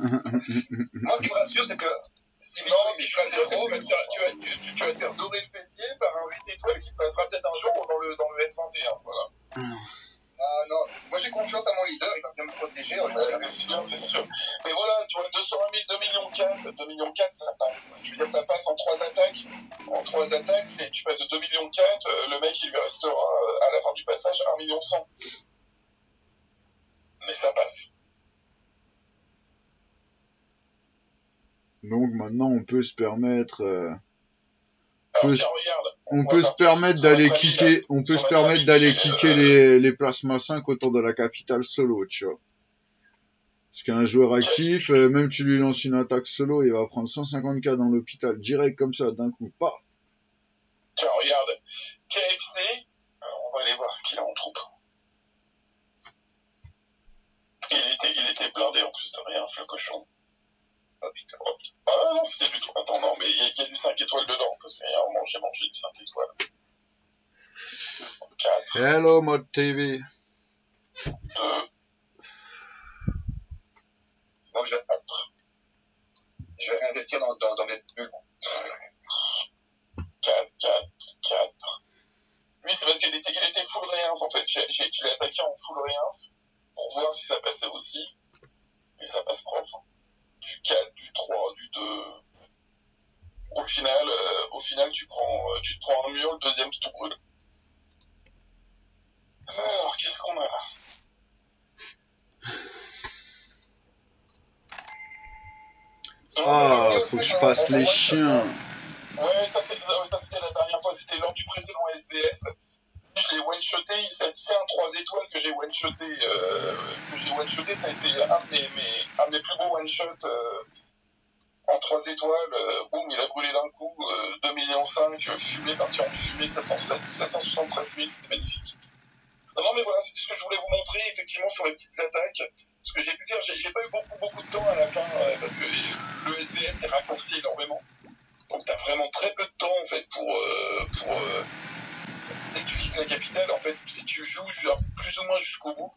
Moi, permettre, euh, peut- regarde. on peut se permettre d'aller ami, kicker, on peut se permettre d'aller euh, les, les plasma 5 autour de la capitale solo, tu vois. Parce qu'un joueur actif, euh, même tu lui lances une attaque solo, il va prendre 150k dans l'hôpital, direct comme ça, d'un coup, pas. Tiens, regarde. KFC, euh, on va aller voir ce qu'il a en troupe. Il était, il était blindé en plus de rien, le cochon. Putain. Ah non, c'était du tout. Attends, non, mais il y, a- il y a du 5 étoiles dedans, parce qu'il y a un moment, j'ai mangé du 5 étoiles. 4, Hello, mode TV. 2, Moi, je vais, je vais réinvestir dans, dans, dans mes bulles. 4, 4, 4. Lui, c'est parce qu'il était, il était full réinf, en fait. Je l'ai attaqué en full réinf pour voir si ça passait aussi. Et ça passe propre du 4, du 3, du 2. Au final, euh, au final tu, prends, euh, tu te prends un mur, le deuxième, tu te brûle. Alors, qu'est-ce qu'on a là? Ah, oh, faut que je fasse les chiens. Ouais, euh, ça c'est la dernière fois, c'était lors du précédent SVS. Je l'ai one-shoté, c'est un 3 étoiles que j'ai one-shoté. Euh, que j'ai one-shoté, ça a été un de mes, mes- un de plus beaux one-shots euh, en 3 étoiles. Euh, boum, il a brûlé d'un coup, euh, 2 millions 5, fumé, parti en fumée, 707 773 000, c'était magnifique. Non, mais voilà, c'est ce que je voulais vous montrer, effectivement, sur les petites attaques. Ce que j'ai pu faire, j'ai pas eu beaucoup, beaucoup de temps à la fin, parce que le SVS est raccourci énormément. Donc t'as vraiment très peu de temps en fait pour euh, pour dès que tu quittes la capitale en fait si tu joues plus ou moins jusqu'au bout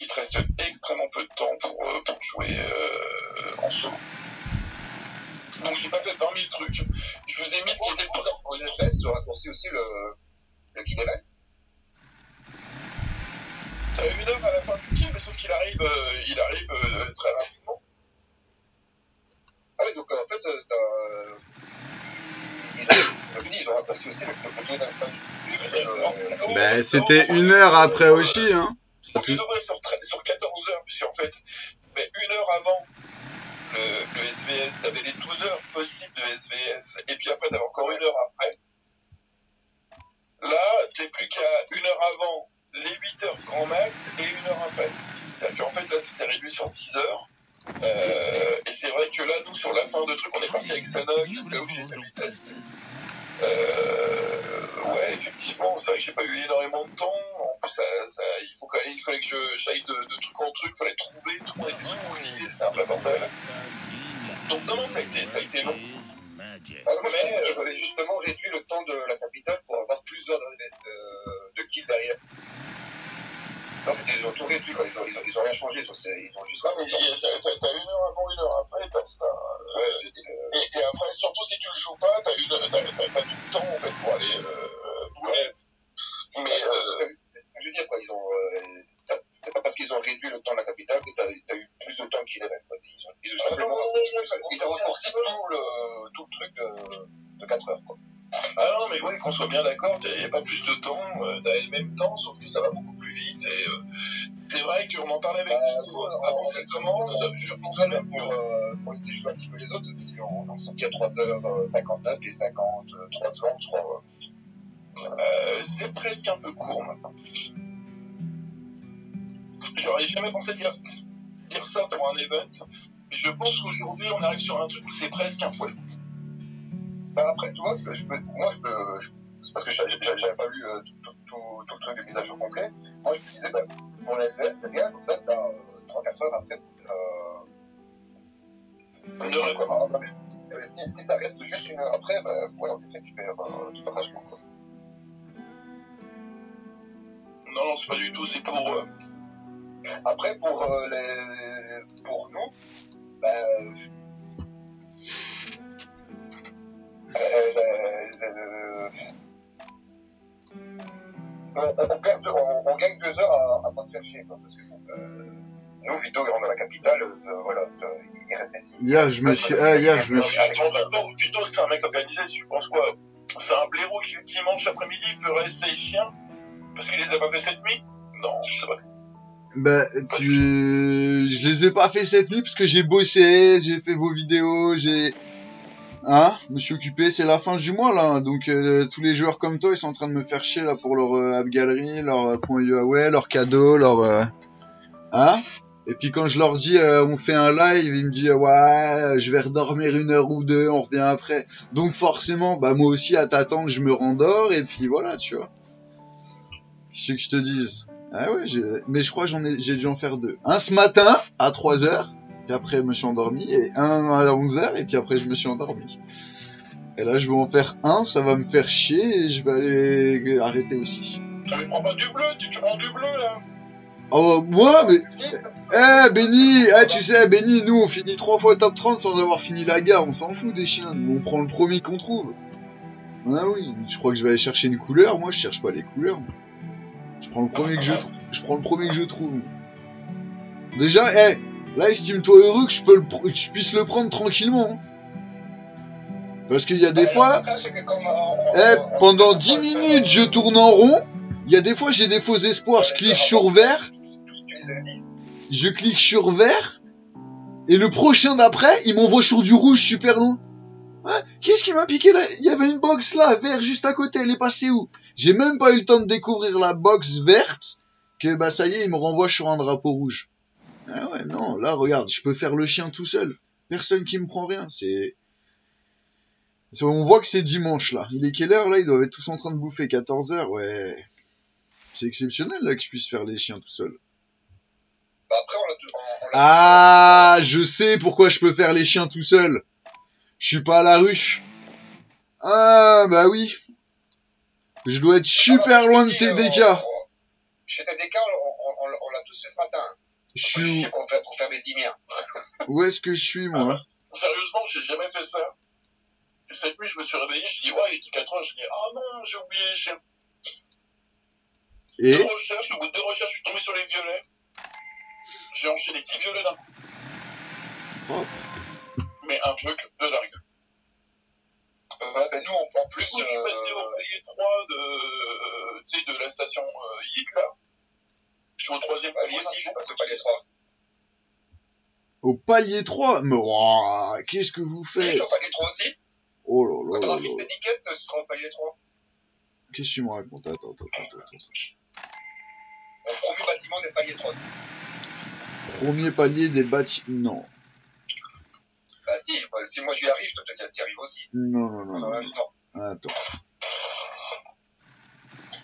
il te reste extrêmement peu de temps pour euh, pour jouer euh, en solo. Donc j'ai pas fait 20 000 trucs. Je vous ai mis ce qui était En FS, je raccourcis aussi le, le event. T'as une heure à la fin du kill, mais sauf qu'il arrive euh, il arrive très rapidement. Ah oui, donc en fait, t'as. Ils, ils, ils Ben, c'était une heure après aussi, hein. Donc il devrait sur, sur 14 heures, puisqu'en fait, mais une heure avant le, le SVS, t'avais les 12 heures possibles de SVS, et puis après t'avais encore une heure après. Là, t'es plus qu'à une heure avant les 8 heures grand max et une heure après. C'est-à-dire qu'en fait là, ça s'est réduit sur 10 heures. Euh, et c'est vrai que là, nous, sur la fin de truc, on est parti avec Sanok, c'est là où j'ai fait mes tests. Euh, ouais, effectivement, c'est vrai que j'ai pas eu énormément de temps. En plus, ça, ça, il, faut quand même, il fallait que je j'aille de, de truc en truc, il fallait trouver, tout le monde était sous c'était un vrai bordel. Donc, non, non, ça a été, ça a été long. Je pense qu'ils avaient justement réduit le temps de la capitale pour avoir plus d'heures de, de, de kills derrière. Ils ont tout réduit, quoi. Ils, ont, ils, ont, ils ont rien changé sur ces. Ils ont juste. Non, mais t'as une heure avant, une heure après, basta. Ouais, Euh, et, et après, surtout si tu le joues pas, t'as du temps en fait pour aller. Euh, pour aller- Mais c'est euh, ce que je veux dire, quoi. Ils ont. euh, c'est pas parce qu'ils ont réduit le temps de la capitale que t'as as eu plus de temps qu'il avait. Quoi. Ils ont, ils ont simplement. Ils ont raccourci tout le, tout le truc de, de 4 heures, quoi. ah non, mais oui, qu'on soit bien d'accord, il n'y a pas plus de temps, euh, t'as le même temps, sauf que ça va beaucoup euh, c'est vrai qu'on en parlait avec Bah, Nico avant cette commande. Je Pour, pensais même pour, euh, pour essayer de jouer un petit peu les autres, parce qu'on en sortit à 3h59 et 53 secondes, je crois. Euh, c'est presque un peu court maintenant. J'aurais jamais pensé dire, dire ça pour un event, mais je pense qu'aujourd'hui on arrive sur un truc où c'est presque un poil. Bah après, tu vois, ce que je peux, moi, je peux, je- c'est parce que j'a- j'a- j'avais pas lu euh, tout, tout, tout, tout le truc de mise à jour complet. Moi, je me disais, bah, pour la SBS, c'est bien, comme ça, t'as euh, 3-4 heures après pour faire, euh, et quoi, mais, euh, si, si ça reste juste une heure après, bah, ouais, en effet, tu perds euh, tout un vachement, quoi. Non, non, c'est pas du tout, c'est pour. euh, Après, pour euh, les, pour nous, bah, euh, euh, le- on, on, on perd deux- on, on gagne deux heures à, à pas se faire chier, quoi, parce que euh, nous, Vito, on est dans la capitale, euh, voilà, euh, il reste ici. Hier, je me suis, ah, hier, je me suis, Attends, Vito, c'est un mec organisé, tu penses quoi C'est un blaireau qui, dimanche après-midi, ferait ses chiens Parce qu'il les a pas fait cette nuit? Non, c'est vrai. bah, tu, je les ai pas fait cette nuit parce que j'ai bossé, j'ai fait vos vidéos, j'ai, hein, je me suis occupé, c'est la fin du mois, là, donc, euh, tous les joueurs comme toi, ils sont en train de me faire chier, là, pour leur euh, app galerie, leur euh, point UAW, leur cadeau, leur, euh, hein? Et puis quand je leur dis euh, on fait un live, ils me disent ouais je vais redormir une heure ou deux, on revient après. Donc forcément bah moi aussi à t'attendre je me rendors et puis voilà tu vois. Qu'est-ce que je te dise Ah ouais mais je crois j'en ai j'ai dû en faire deux. Un ce matin à 3 heures, puis après je me suis endormi et un à 11 heures et puis après je me suis endormi. Et là je vais en faire un, ça va me faire chier et je vais aller arrêter aussi. Tu prends pas du bleu, tu, tu prends du bleu là Oh moi mais Eh Benny, eh, tu sais Benny, nous on finit trois fois top 30 sans avoir fini la gare, on s'en fout des chiens, nous on prend le premier qu'on trouve. Ah oui, je crois que je vais aller chercher une couleur, moi je cherche pas les couleurs. Je prends le premier que je trouve, je prends le premier que je trouve. Déjà, eh, là estime-toi heureux que je peux le, pr- que je puisse le prendre tranquillement. Parce qu'il y a des fois, on- pendant on- 10 minutes je tourne en rond, il y a des fois j'ai des faux espoirs, je clique sur vert, Tu utilises le 10. je clique sur vert Et le prochain d'après, il m'envoie sur du rouge super loin. Hein Qu'est-ce qui m'a piqué là? Il y avait une box là, vert juste à côté, elle est passée où? J'ai même pas eu le temps de découvrir la box verte, que bah ça y est, il me renvoie sur un drapeau rouge. Ah ouais, non, là regarde, je peux faire le chien tout seul. Personne qui me prend rien, c'est... On voit que c'est dimanche là. Il est quelle heure là? Ils doivent être tous en train de bouffer 14 heures, ouais. C'est exceptionnel là que je puisse faire les chiens tout seul. Bah, après, on l'a l'a Ah, je sais pourquoi je peux faire les chiens tout seul. Je suis pas à la ruche. Ah, bah oui. Je dois être super loin de TDK. On- Chez TDK, on, on- on- on l'a tous fait ce matin. Je suis où Pour faire, pour faire mes dîmiens. Où est-ce que je suis, moi? Sérieusement, j'ai jamais fait ça. Et cette nuit, je me suis réveillé, je dis, ouais, il était 4 heures, je dis, ah non, j'ai oublié, j'ai Et deux recherches, au bout de deux recherches, je suis tombé sur les violets. J'ai enchaîné 10 violets d'un coup. Propre. Mais un truc de dingue. Ouais, ben nous, en, Du plus, coup, je suis passé au euh, palier 3 de, euh, tu sais, de la station euh. Je suis au troisième palier, aussi, si je passé au palier 3. au palier 3 Mais ouah, qu'est-ce que vous Si, je faites suis au palier 3 aussi. Oh là là tes dédicaces, tu seras au palier 3. Qu'est-ce que tu me racontes? Attends, attends, attends, attends. Au premier bâtiment des paliers 3. Premier palier des bâtiments. Non. Bah si, bah, si moi j'y arrive, toi tu y arrives aussi. Non, non, non. Attends.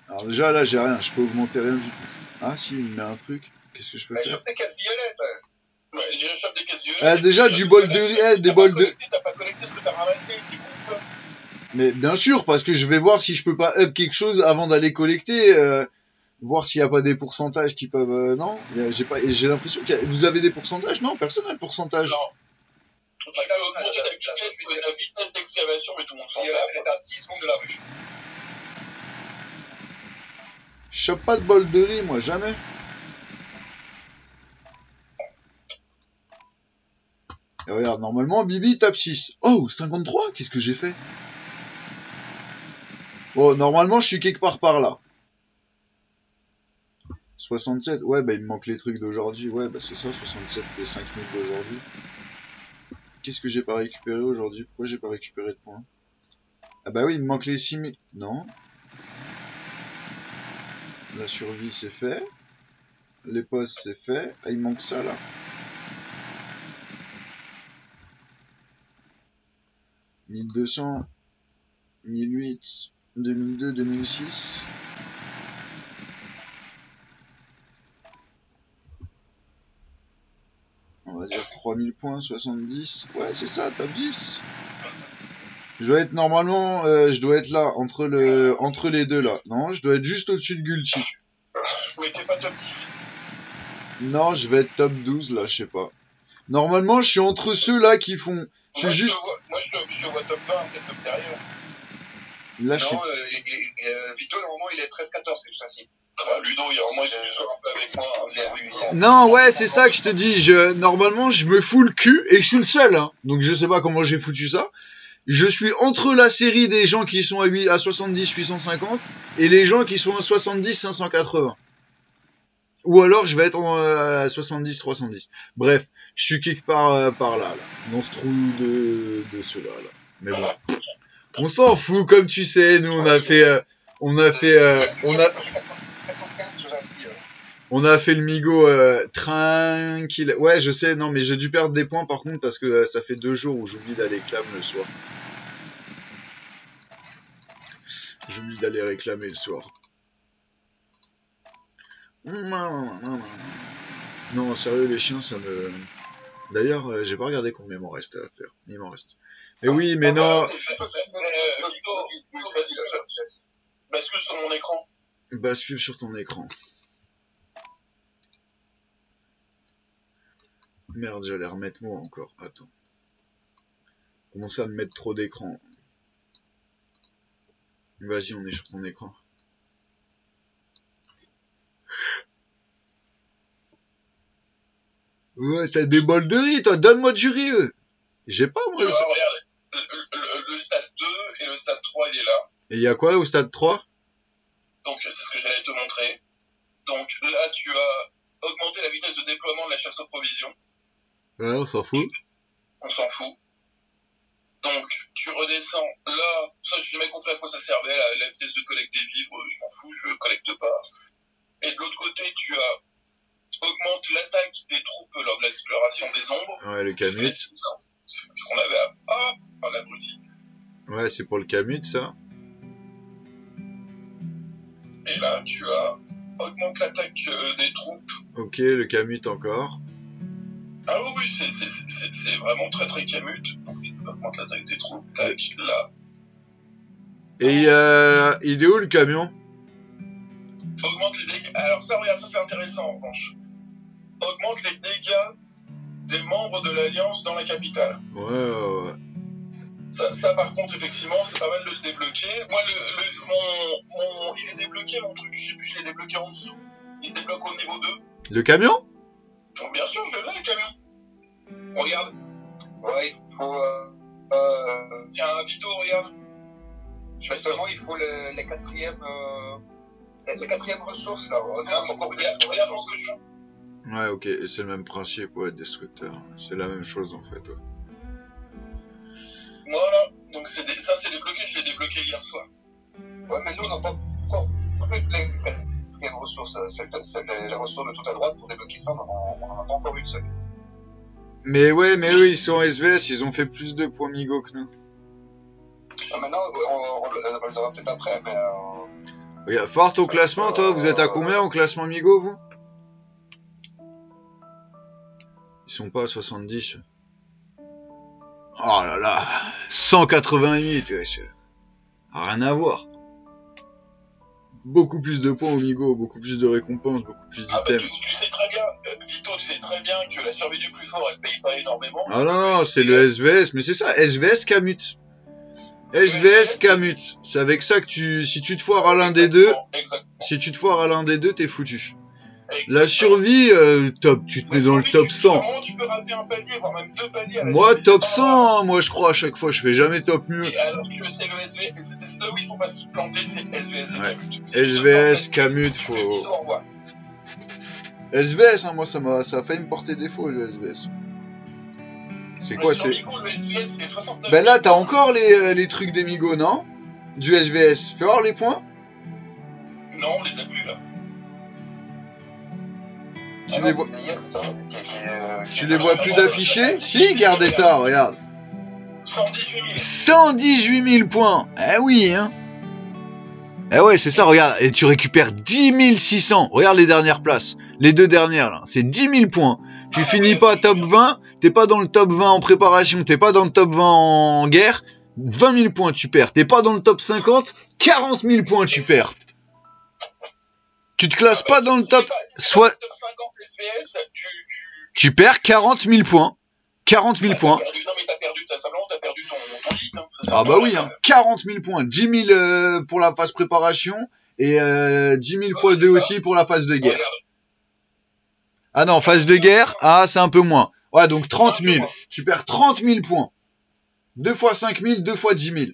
Alors déjà, là, j'ai rien. Je peux augmenter rien du tout. Ah, si, il me met un truc. Qu'est-ce que je peux Bah, faire tes cases violettes. hein. Ouais, j'ai échappé des caisses violettes. Ah, déjà, du bol de riz, eh, des bols de- collecté- T'as pas collecté ce que t'as ramassé, t'es con, quoi. Mais bien sûr, parce que je vais voir si je peux pas up quelque chose avant d'aller collecter, euh, voir s'il y a pas des pourcentages qui peuvent. euh, non, j'ai pas. J'ai l'impression que vous avez des pourcentages? Non, personne n'a le pourcentage. Non. Tu peux Madame, augmenter la- ta la- vitesse, la- ta vitesse d'excavation, mais tout le monde s'en Et, tape. elle est à 6 secondes de la ruche. Je chope pas de bol de riz, moi, jamais. Et regarde, normalement, Bibi tape 6. Oh, 53 Qu'est-ce que j'ai fait? Oh, normalement, je suis quelque part par là. 67 Ouais, bah, il me manque les trucs d'aujourd'hui. Ouais, bah, c'est ça, 67, les 5000 d'aujourd'hui. Qu'est-ce que j'ai pas récupéré aujourd'hui? Pourquoi j'ai pas récupéré de points? Ah bah oui, il me manque les 6000. Non. La survie, c'est fait. Les postes, c'est fait. Ah, il manque ça, là. 1200, 1008, 2002, 2006. On va dire 3000 points, 70. Ouais, c'est ça, top 10. Je dois être normalement, euh, je dois être là, entre le, entre les deux là. Non, je dois être juste au-dessus de Gulchi. Mais t'es pas top 10. Non, je vais être top 12 là, je sais pas. Normalement, je suis entre ceux là qui font. C'est Moi, je juste. te vois- Moi, je te, je te vois top 20, peut-être top derrière. Là, je Non, suis. euh, il, euh, Vito, normalement, il est 13-14, c'est juste ainsi. Ah, Ludo, il y a a joué un peu avec moi. hein. Je. Non, ouais, c'est ça que je te dis. Je, normalement, je me fous le cul et je suis le seul. Hein. Donc, je sais pas comment j'ai foutu ça. Je suis entre la série des gens qui sont à, 8, à 70, 850 et les gens qui sont à 70, 580. Ou alors, je vais être en, euh, à 70, 310. Bref, je suis quelque part euh, par là, là, dans ce trou de, de ceux-là. Là. Mais bon, on s'en fout, comme tu sais. Nous, on a fait, euh, on a fait, euh, on a, 14-15, chose ainsi. euh. On a fait le Migo euh, tranquille. Ouais, je sais, non, mais j'ai dû perdre des points par contre parce que euh, ça fait deux jours où j'oublie d'aller clam le soir. J'oublie d'aller réclamer le soir. Non, sérieux, les chiens, ça me... D'ailleurs, euh, j'ai pas regardé combien il m'en reste à faire. Il m'en reste. Mais oui, mais Ah, non, Euh, Bascule sur mon écran. bascule sur ton écran. Merde, j'allais remettre moi encore. Attends. Comment ça me mettre trop d'écran Vas-y, on est sur ton écran. Ouais, t'as des bols de riz, toi, donne-moi du riz, eux. J'ai pas, moi. Le- regarde, le, le- le stade 2 et le stade 3, il est là. Et y a quoi au stade 3 Donc, c'est ce que j'allais te montrer. Donc, là, tu as augmenté la vitesse de déploiement de la chasse aux provisions. Ouais, on s'en fout. on s'en fout. Donc, tu redescends là, ça j'ai jamais compris à quoi ça servait, la, la vitesse de collecte des vivres, je m'en fous, je collecte pas. Et de l'autre côté, tu as augmente l'attaque des troupes lors de l'exploration des ombres. Ouais, le Kamut. C'est ce qu'on avait à... Ah, ah l'abruti. Ouais, c'est pour le Kamut, ça. Et là, tu as augmente l'attaque euh, des troupes. Ok, le Kamut encore. Ah oui, oui, c'est- vraiment très très camut. Donc, augmente l'attaque des troupes. Tac, là. Et euh, il est où le camion? Augmente les dégâts. Alors ça, regarde, ça c'est intéressant en revanche. Augmente les dégâts des membres de l'Alliance dans la capitale. Ouais, ouais, ouais. Ça, ça, par contre, effectivement, c'est pas mal de le débloquer. Moi, le, le- mon, mon, il est débloqué, mon truc, je sais plus, je l'ai débloqué en dessous. Il se débloque au niveau 2. Le camion? Donc, bien sûr, je l'ai, le camion. Regarde. Ouais, il faut. Euh, euh, Tiens, Vito, regarde. mais seulement il faut les, les quatrièmes. Euh, les, les quatrièmes ressources là. Regarde, regarde, regarde dans ce jeu. Ouais, ok, et c'est le même principe, ouais, destructeur. C'est la même chose en fait. Ouais. Voilà. Donc, c'est des- ça, c'est débloqué, je l'ai débloqué hier soir. Ouais, mais nous on n'a pas encore ressources. euh, les, les ressources de tout à droite pour débloquer ça, on en- on en a pas encore une seule. Mais ouais, mais eux ils sont SVS, ils ont fait plus de points Migo que nous. Ah, maintenant, on, on, on les aura peut-être après, mais. Euh, Regarde, forte au classement, toi, vous êtes à combien au classement Migo, vous? Ils sont pas à 70. Oh là là, 188, wesh. Rien à voir. Beaucoup plus de points au Migo, beaucoup plus de récompenses, beaucoup plus Ah, bah, d'items. tu, tu sais très bien, euh, Vito, tu sais très bien que la survie du plus fort, elle paye pas énormément. Ah non, non, c'est le SVS, mais c'est ça, SVS Camut. SVS Camut. C'est avec ça que tu, si tu te foires à l'un des deux, Exactement. si tu te foires à l'un des deux, t'es foutu. Exactement. La survie, euh, top, tu te mets dans le top 100. Comment tu peux rater un palier, voire même deux paliers à la Moi, survie, top c'est pas grave. 100, moi je crois à chaque fois, je fais jamais top mieux. Et alors que c'est le SV, c'est c'est là où il faut pas se planter, c'est SVS Ouais. SVS, Camut, faut... SVS, hein, moi ça m'a, ça a failli me porter défaut le SVS. C'est quoi, c'est... Migo, le SVS, il est 69. Ben là, t'as encore les, euh, les trucs des Migo, non? Du SVS. Fais voir les points. Non, on les a plus là. Tu ah les vois, euh, tu les vois plus d'affichés Si, garde état, regarde. 118 000. 118 000 points. Eh oui, hein. Eh ouais, c'est ça, regarde. Et tu récupères 10 600. Regarde les dernières places. Les deux dernières, là. C'est 10 000 points. Tu Ah, finis pas top 20. T'es pas dans le top 20 en préparation. T'es pas dans le top 20 en guerre. 20 000 points, tu perds. T'es pas dans le top 50. 40 000 points, tu perds. Tu te classes pas dans le Si top. t'es pas- pas soit- dans le top 50 SVS, tu, tu, Tu perds 40 000 points. 40 000 Bah, points. perdu- non, mais t'as perdu, t'as simplement, t'as perdu ton, ton hit, hein. Ça, c'est Ah bah oui, hein. 40 000 points, 10 000 euh, pour la phase préparation et euh, 10 000 fois Ouais, 2 c'est ça. aussi pour la phase de guerre. Regarde. Ah non, phase de guerre, ah c'est un peu moins. Ouais, donc 30 Un peu 000. moins. Tu perds 30 000 points. 2 fois 5 000, 2 fois 10 000.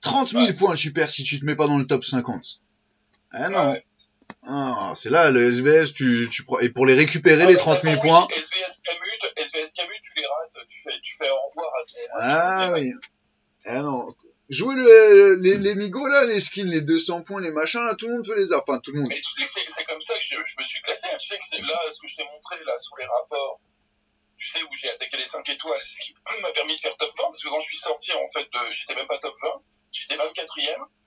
30 000 Ouais. points tu perds si tu te mets pas dans le top 50. Ah non. Ouais. Ah, c'est là le SBS, tu, tu prends- et pour les récupérer Ah, les bah, 30 000 de toute points. façon, oui, SVS Camut, SVS Camut, tu les rates, tu fais, tu fais au revoir à ton. Ah oui. Ah non. Jouer le, les, les Migo là, les skins, les 200 points, les machins là, tout le monde peut les avoir. Enfin, tout le monde. Mais tu sais que c'est- c'est comme ça que je, je me suis classé. hein. Tu sais que c'est là, ce que je t'ai montré là, sous les rapports, tu sais, où j'ai attaqué les 5 étoiles, c'est ce qui m'a permis de faire top 20, parce que quand je suis sorti, en fait, de- j'étais même pas top 20, j'étais 24ème. Et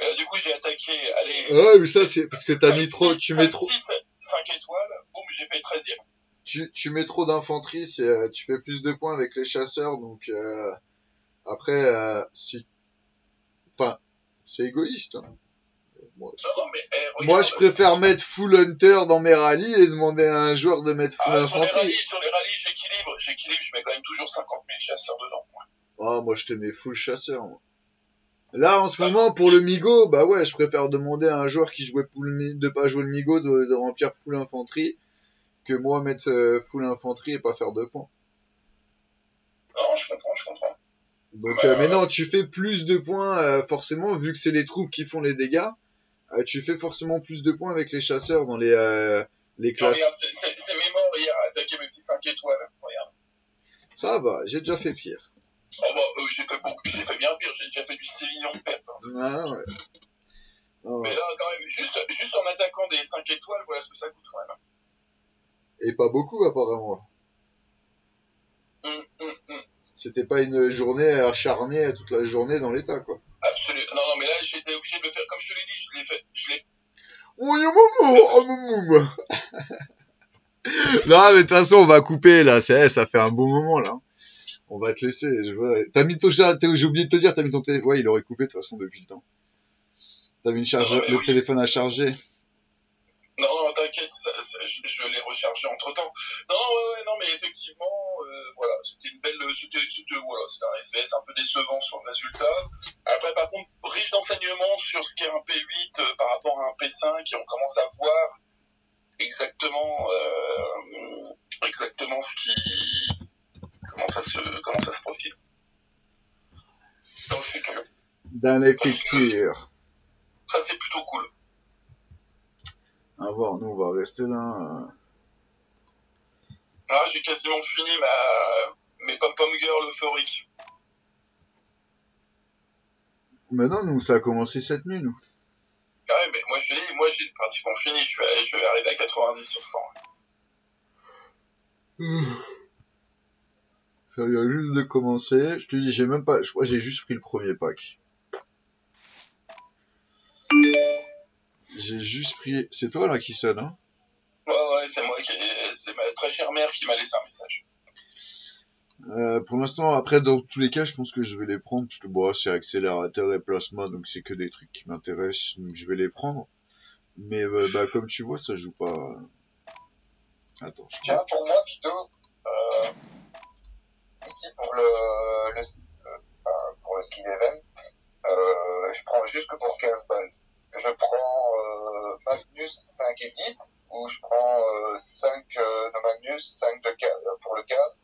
là, du coup, j'ai attaqué, allez. Ouais, mais ça c'est parce que t'as mis trop, tu cinq, mets trop, six, 5 étoiles, boum, j'ai fait 13ème. tu, tu mets trop d'infanterie, c'est, euh, tu fais plus de points avec les chasseurs, donc euh, après, euh, si, enfin, c'est égoïste. hein. Moi, je- Non, non, mais, eh, regarde, Moi, je préfère mettre full hunter dans mes rallyes et demander à un joueur de mettre full Ah, sur les infanterie. rallyes, sur les rallyes, j'équilibre, j'équilibre, je mets quand même toujours 50 000 chasseurs dedans. moi. Oh, moi, je te mets full chasseur. moi. Là, en ce moment, pour le Migo, bah ouais, je préfère demander à un joueur qui jouait full, mi- de pas jouer le Migo de, de remplir full infanterie que moi mettre euh, full infanterie et pas faire de points. Non, je comprends, je comprends. Donc, Bah, euh, mais non, tu fais plus de points, euh, forcément, vu que c'est les troupes qui font les dégâts, euh, tu fais forcément plus de points avec les chasseurs dans les, euh, les Non, classes. regarde, c'est- c'est c'est mes morts hier attaquer mes petits 5 étoiles. Regarde. Ça va, j'ai déjà fait pire. Oh bah, euh, j'ai fait beaucoup, j'ai fait bien pire, j'ai déjà fait du 6 millions de pertes. hein. Ah ouais. Ah. Mais là, quand même, juste, juste en attaquant des 5 étoiles, voilà ce que ça coûte quand même. Et pas beaucoup apparemment. Hum, hum, hum. C'était pas une journée acharnée toute la journée dans l'état quoi. Absolument. Non, non, mais là, j'ai été obligé de le faire. Comme je te l'ai dit, je l'ai fait. Je l'ai. Oui, maman, oh, maman. Non, mais de toute façon, on va couper, là. C'est, ça fait un bon moment, là. On va te laisser. Je. T'as mis ton chat, j'ai oublié de te dire, t'as mis ton téléphone. Ouais, il aurait coupé, de toute façon, depuis le temps. T'as mis le téléphone à charger. Non, non, t'inquiète, je, l'ai rechargé entre temps. Non, non, ouais, non, mais effectivement, euh, voilà, c'était une belle. C'était, voilà, un SVS un peu décevant sur le résultat. Après, par contre, riche d'enseignements sur ce qu'est un P8 euh, par rapport à un P5, et on commence à voir exactement, euh, exactement ce qui. Comment ça se, comment ça se profile. Dans le futur. Dans les pictures. Ça, c'est plutôt cool. À voir, nous, on va rester là. Ah, j'ai quasiment fini ma, mes pom-pom girls euphoriques. Mais non, nous, ça a commencé cette nuit, nous. Ah ouais, mais moi je dis, moi j'ai pratiquement fini, je vais, je vais arriver à 90 sur 100. Ça vient juste de commencer. Je te dis, j'ai même pas, je crois j'ai juste pris le premier pack. J'ai juste pris, c'est toi, là, qui sonne, hein? Ouais, ouais, c'est moi qui, c'est ma très chère mère qui m'a laissé un message. Euh, pour l'instant, après, dans tous les cas, je pense que je vais les prendre, parce que bon, c'est accélérateur et plasma, donc c'est que des trucs qui m'intéressent, donc je vais les prendre. Mais euh, bah, comme tu vois, ça joue pas. Attends, je Tiens, pour moi, Pito, euh, ici pour le, le, euh, pour le ski event, euh, je prends juste que pour 15 balles. Je prends euh, Magnus 5 et 10, ou je prends euh, 5 euh, de Magnus, 5 de cadre, pour le cadre,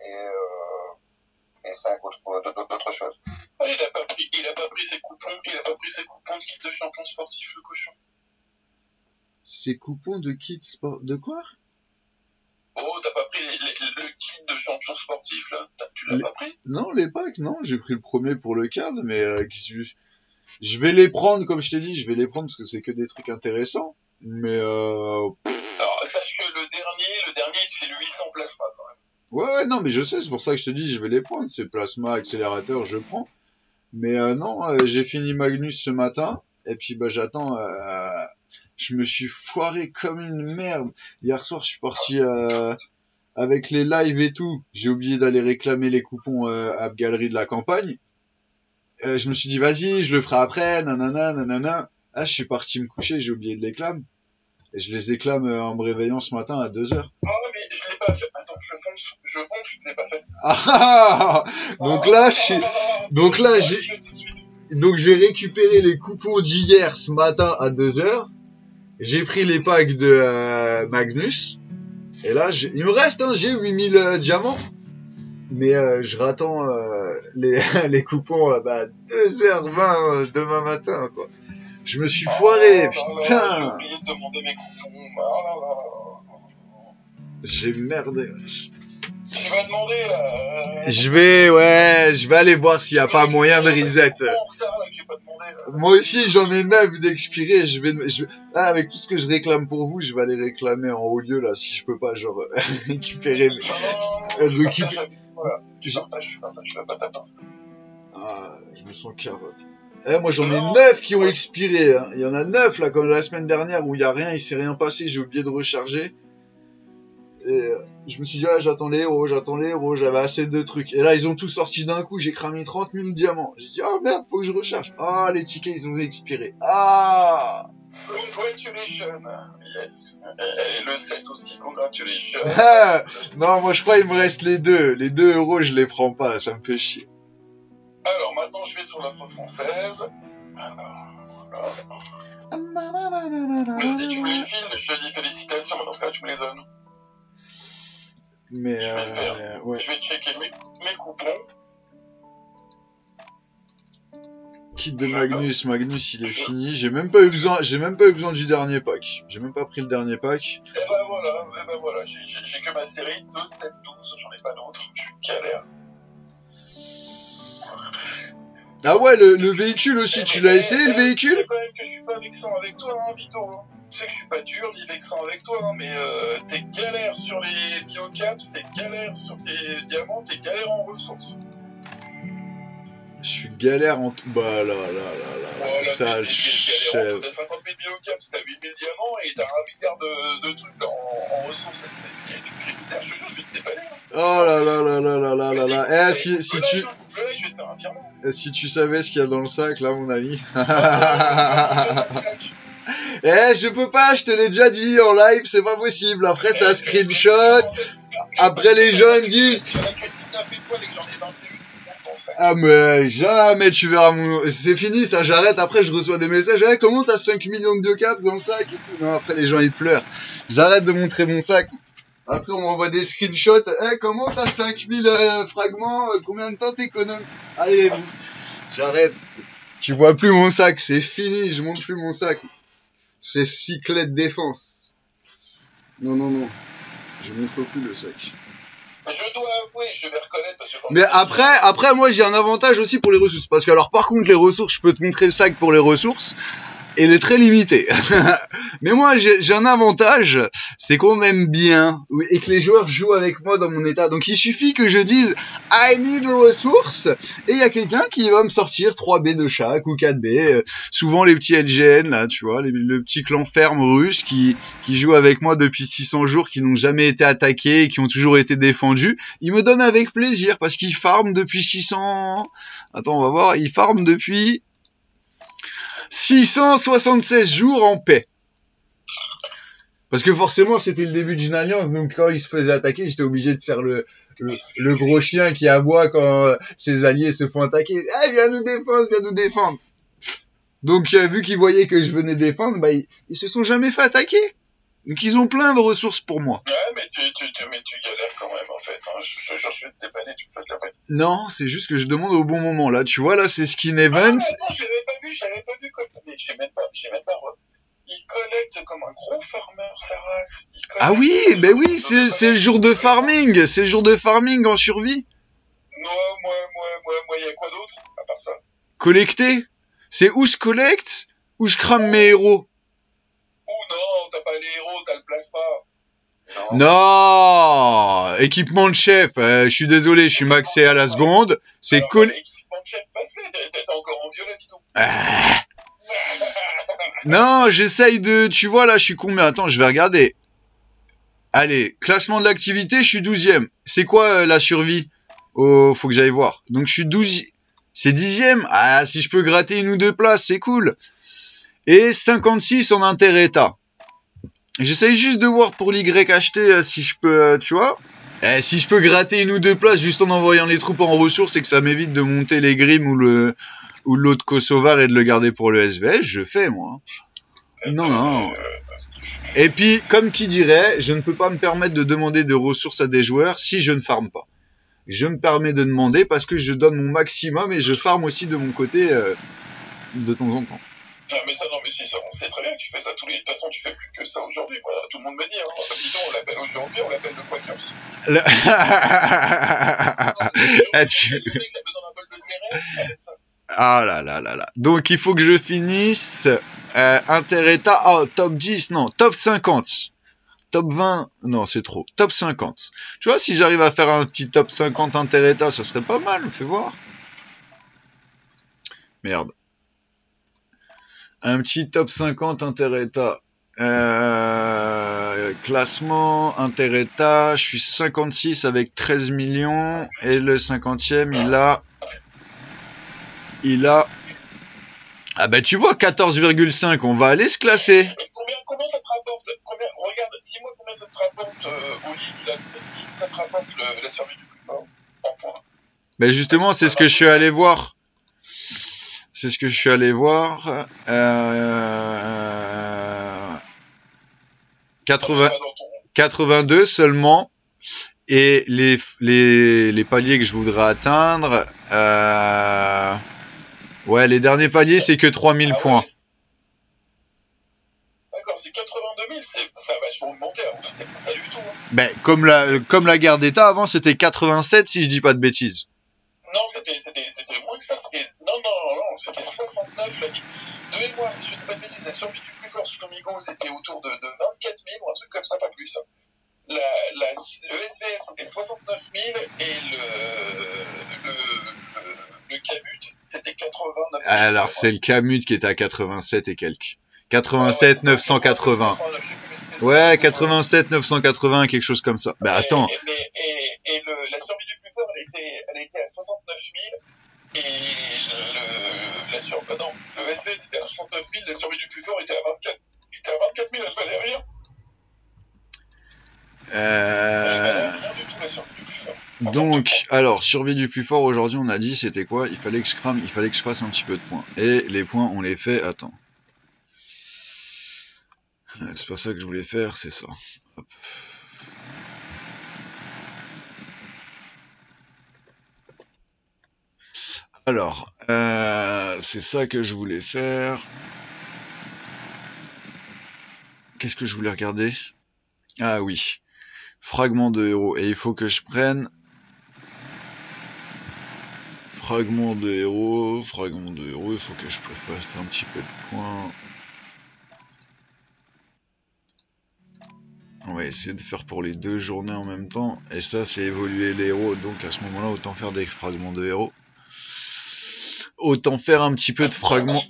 et, euh, et 5 autres, pour- d'autres choses. Ah, il a pas pris, il a pas pris ses coupons, il a pas pris ses coupons de kit de champion sportif, le cochon. Ces coupons de kit sport. De quoi? Oh, t'as pas pris les- les- le kit de champion sportif, là? Tu l'as Les- pas pris? Non, les packs, non, j'ai pris le premier pour le cadre, mais euh, je... vais les prendre, comme je t'ai dit, je vais les prendre parce que c'est que des trucs intéressants. Mais euh... Alors, sache que le dernier, le dernier, il te fait 800 plasma, quand même. Ouais, ouais, non, mais je sais, c'est pour ça que je te dis, je vais les prendre. C'est plasma, accélérateur, je prends. Mais euh, non, euh, j'ai fini Magnus ce matin, et puis bah j'attends. euh, je me suis foiré comme une merde. Hier soir, je suis parti euh, avec les lives et tout. J'ai oublié d'aller réclamer les coupons euh, à Galerie de la Campagne. Euh, je me suis dit, vas-y, je le ferai après, nanana, nanana. Ah, je suis parti me coucher, j'ai oublié de les clamer. Et je les éclame euh, en me réveillant ce matin à 2 heures. Ah, mais je l'ai pas fait. Attends, je fonce, je fonce, je l'ai pas fait. Ah, ah, ah. Donc là, je suis... donc là, j'ai-. Donc j'ai récupéré les coupons d'hier ce matin à 2h. J'ai pris les packs de euh, Magnus. Et là, il me reste, hein, j'ai 8000 euh, diamants. Mais euh, je rattends euh, les, les coupons à bah, 2h20 euh, demain matin. Quoi. Je me suis foiré, Oh là, J'ai putain oublié de demander mes coupons. Là. J'ai merdé. Tu Je vais, ouais, je vais aller voir s'il n'y a pas moyen de reset. Moi aussi, j'en ai 9 d'expirés. Je vais, je, là, avec tout ce que je réclame pour vous, je vais aller réclamer en haut lieu, là, si je peux pas, genre, récupérer. Non, non, Voilà, tu partages, je partage, je fais pas ta pince. Ah, je me sens carotte. Eh, moi, j'en ai Non. 9 qui ont expiré, hein. Il y en a 9, là, comme la semaine dernière, où il y a rien, il s'est rien passé, j'ai oublié de recharger. Et euh, je me suis dit, ah, j'attends les héros, j'attends les héros, j'avais assez de trucs. Et là, ils ont tous sorti d'un coup, j'ai cramé 30 000 diamants. J'ai dit, ah merde, faut que je recharge. Ah, les tickets, ils ont expiré. Ah Congratulations. Yes. Et le 7 aussi, congratulations. Ah, Non, moi, je crois qu'il me reste les deux. Les 2 euros, je les prends pas, ça me fait chier. Alors maintenant, je vais sur l'offre française. Alors, voilà. Si tu me les files, je te dis félicitations, mais dans ce cas, tu me les donnes. Mais, Je vais le faire. euh, ouais. Je vais checker mes, mes coupons. Kit de Magnus, Magnus il est fini. J'ai même pas eu besoin, j'ai même pas eu besoin du dernier pack. J'ai même pas pris le dernier pack. Et ben voilà, et ben voilà, j'ai que ma série 2, 7, 12, j'en ai pas d'autres, je suis galère. Ah ouais, le, le véhicule aussi, tu l'as essayé le véhicule? sais quand même que je suis pas vexant avec toi, hein, Vito. hein. Tu sais que je suis pas dur ni vexant avec toi, hein, mais euh, t'es galère sur les biocaps, t'es galère sur tes diamants, t'es galère en ressources. Je suis galère en tout. Bah là là là là, Oh là, ça t'es- t'es- t'es chef. T'as 50 000 biocaps, t'as 8 000 diamants et t'as un milliard de, de trucs là, en, en ressources. Prix bizarre, je te jure, je vais te dépanner. hein. Oh là là là là là là là là. Eh, si, si tu, eh, si tu savais ce qu'il y a dans le sac là, mon ami. Eh, je peux pas, je te l'ai déjà dit en live, c'est pas possible. Après, un screenshot. Après, les gens me disent J'en ai que 19 étoiles et que j'en ai 21. Tu montes ton sac. Ah mais jamais tu verras mon... C'est fini ça, j'arrête, après je reçois des messages, Eh, comment t'as 5 millions de biocaps dans le sac. Non, après les gens ils pleurent. J'arrête de montrer mon sac. Après on m'envoie des screenshots, Eh, comment t'as 5000 euh, fragments, euh, combien de temps t'économes Allez, j'arrête. Tu vois plus mon sac, c'est fini, je montre plus mon sac. C'est cyclette défense. Non, non, non. Je montre plus le sac. Je dois avouer, je vais reconnaître parce que quand Mais après, après, moi, j'ai un avantage aussi pour les ressources. Parce que, alors, par contre, les ressources, je peux te montrer le sac pour les ressources. Il est très limité. Mais moi, j'ai un avantage, c'est qu'on m'aime bien. Et que les joueurs jouent avec moi dans mon état. Donc, il suffit que je dise, I need ressources. Et il y a quelqu'un qui va me sortir 3 B de chaque ou 4 B. Euh, Souvent, les petits LGN, là, tu vois, le petit clan ferme russe qui, qui joue avec moi depuis 600 jours, qui n'ont jamais été attaqués et qui ont toujours été défendus. Ils me donnent avec plaisir parce qu'ils farment depuis 600. Attends, on va voir. Ils farment depuis 676 jours en paix. Parce que forcément, c'était le début d'une alliance, donc quand ils se faisaient attaquer, j'étais obligé de faire le, gros chien qui aboie quand euh, ses alliés se font attaquer. Eh, viens nous défendre, viens nous défendre. Donc, euh, vu qu'ils voyaient que je venais défendre, bah, ils, ils se sont jamais fait attaquer. Donc, ils ont plein de ressources pour moi. Ouais, mais tu, tu, tu, mais tu galères quand même en fait. Hein. Je, je, je, je vais te dépanner, tu me fais de la peine. Non, c'est juste que je demande au bon moment. Là, tu vois, là, c'est Skin Ah, Event. non, je l'avais pas vu, je l'avais pas vu comme. Mais j'ai même pas, j'ai même pas. Il collecte comme un gros farmer, sa race. Il Ah oui, ben oui, c'est c'est le jour de farming. C'est le jour de farming en survie. Moi, moi, moi, moi, moi, y a quoi d'autre à part ça? Collecter? C'est où je collecte, où je crame mes héros? Oh non, t'as pas les héros, t'as le plasma. Non. Non Équipement de chef. euh, je suis désolé, je suis maxé à la seconde. C'est cool. équipement de chef, passe-le, t'es t'es encore en violet, dis donc. Ah. Non, j'essaye de... Tu vois, là, je suis combien Attends, je vais regarder. Allez, classement de l'activité, je suis 12ème. C'est quoi euh, la survie? Oh, faut que j'aille voir. Donc, je suis 12... C'est 10ème Ah, si je peux gratter une ou deux places, c'est cool. Et 56 en inter-état. J'essaye juste de voir pour l'YHT euh, si je peux, euh, tu vois Eh, si je peux gratter une ou deux places juste en envoyant les troupes en ressources et que ça m'évite de monter les grims ou le ou l'autre Kosovar et de le garder pour le SVS, je fais moi. Non, non. Et puis, comme qui dirait, je ne peux pas me permettre de demander de ressources à des joueurs si je ne farme pas. Je me permets de demander parce que je donne mon maximum et je farme aussi de mon côté euh, de temps en temps. Non, mais ça, non, mais si, ça, on sait très bien que tu fais ça tous les. De toute façon, tu fais plus que ça aujourd'hui. Moi, tout le monde me dit, hein. Disons, on l'appelle aujourd'hui, on l'appelle le Quakers. Le- Ah, tu-. Ah là là là là. Donc il faut que je finisse euh, Inter-État. Ah, top 10, non, top 50. Top 20, non, c'est trop. Top 50. Tu vois, si j'arrive à faire un petit top 50 Inter-État, ça serait pas mal, fais voir. Merde. Un petit top 50 Inter-État. Euh, classement Inter-État, je suis 56 avec 13 millions et le 50e il a il a ah bah tu vois 14,5 on va aller se classer Mais combien, combien ça te rapporte combien, Regarde, dis-moi combien ça te rapporte euh, au lit, là, ça te rapporte le, la survie du plus fort en points. Ben justement, c'est ce que je suis allé voir. C'est ce que je suis allé voir. Euh... 80, Pas dans ton- 82 seulement. Et les, les, les paliers que je voudrais atteindre, euh... Ouais, les derniers paliers, c'est que 3000 Ah ouais, points. D'accord, c'est 82 000, c'est, ça a vachement augmenté, avant c'était pas ça du tout. Hein. Ben, comme la, comme la guerre d'État avant, c'était 87 si je dis pas de bêtises. Non, c'était moins que ça, c'était, non, non, non, non, c'était 69, la de mémoire, si je ne dis pas de bêtises, la survie du plus fort sur Migo, c'était autour de, de 24 000 ou un truc comme ça, pas plus. La, la, le SVS, c'était 69 000 et le, le, le, le Camut, c'était 89 000. Alors, c'est le Camut qui était à 87 et quelques. 87 980. Ouais, 87 980, quelque chose comme ça. Ben, attends. Et, et, et, et le, la survie du plus fort, elle était, elle était à 69 000. Et le, la sur, ah non, le SV c'était à 69 000, la survie du plus fort était à 24, était à 24 000, elle valait rien. Euh, donc, alors, survie du plus fort aujourd'hui, on a dit, c'était quoi? Il fallait que je crame, il fallait que je fasse un petit peu de points. Et les points, on les fait, attends. Ouais, C'est pas ça que je voulais faire, c'est ça. Hop. Alors, euh, c'est ça que je voulais faire. Qu'est-ce que je voulais regarder? Ah oui, fragment de héros. Et il faut que je prenne fragment de héros, fragment de héros. Il faut que je fasse un petit peu de points. On va essayer de faire pour les deux journées en même temps. Et ça, c'est évoluer les héros. Donc à ce moment-là, autant faire des fragments de héros. Autant faire un petit peu de fragments.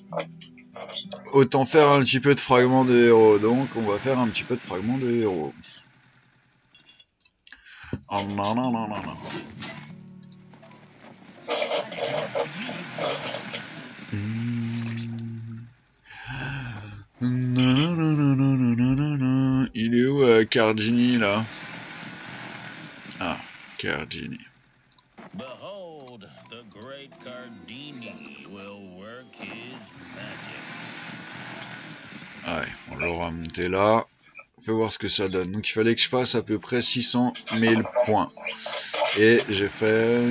Autant faire un petit peu de fragments de héros. Donc on va faire un petit peu de fragments de héros. Oh non non non non non. Hmm. Il est où euh, Cardini là? Ah, Cardini. Great Gardini will work on l'aura monté là. Va voir ce que ça donne. Donc il fallait que je fasse à peu près 600 000 points. Et j'ai fait...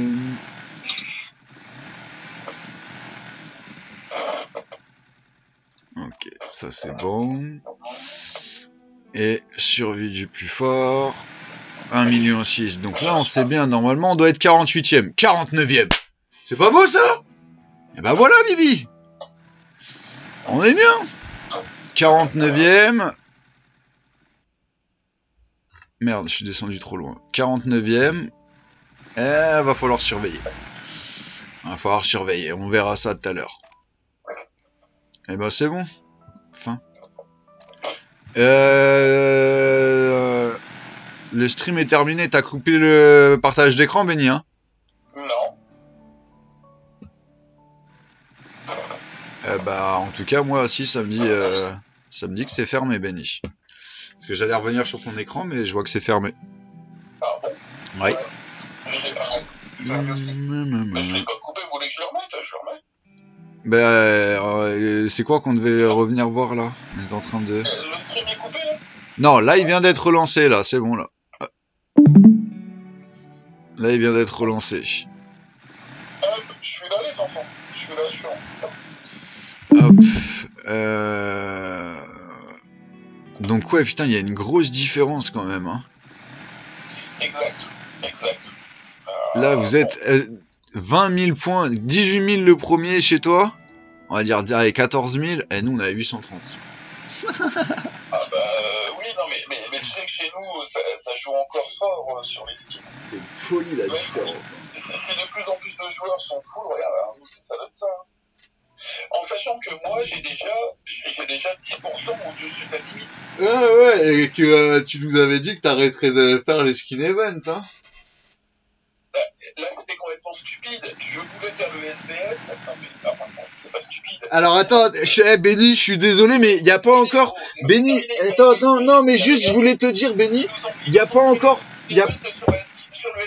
Ok, ça c'est bon. Et survie du plus fort. 1 million 6. Donc là on sait bien, normalement on doit être 48ème. 49ème C'est pas beau ça? Et ben voilà Bibi On est bien 49ème. Merde, je suis descendu trop loin. 49ème. Eh, va falloir surveiller. Va falloir surveiller. On verra ça tout à l'heure. Eh ben, c'est bon. Fin. Euh... Le stream est terminé. T'as coupé le partage d'écran, Benny, hein? Non. Euh, bah, en tout cas, moi aussi, ça me dit, euh, ça me dit que c'est fermé, Benny. Parce que j'allais revenir sur ton écran, mais je vois que c'est fermé. Ah bon Ouais. Bah, euh, c'est quoi qu'on devait revenir voir là? On est en train de. Euh, Le stream est coupé là? Non, là, il vient d'être relancé, là, c'est bon, là. Là, il vient d'être relancé. Hop, je suis là les enfants. Je suis là, je suis en stop. Hop. Euh... Donc, ouais, putain, il y a une grosse différence quand même. Hein. Exact, exact. Euh, Là, vous êtes euh, 20 000 points, 18 000 le premier chez toi. On va dire, allez, 14 000. Et nous, on a 830. Ah bah euh, oui, non mais, mais, mais tu sais que chez nous, ça, ça joue encore fort euh, sur les skins. C'est une folie la différence. Si de plus en plus de joueurs sont full, regarde, alors, nous, ça ça donne ça. hein. En sachant que moi, j'ai déjà, j'ai déjà 10% au-dessus de la limite. Ouais, ouais, et que euh, tu nous avais dit que t'arrêterais de faire les skin events, hein. Là, c'était complètement stupide. Je voulais faire le SBS. Non mais, enfin, c'est pas stupide. Alors attends, je, eh, Benny, je suis désolé, mais il n'y a pas encore. Benny, attends, non, non, mais juste, je voulais te dire, Benny, il y a pas encore- il y a- Sur, le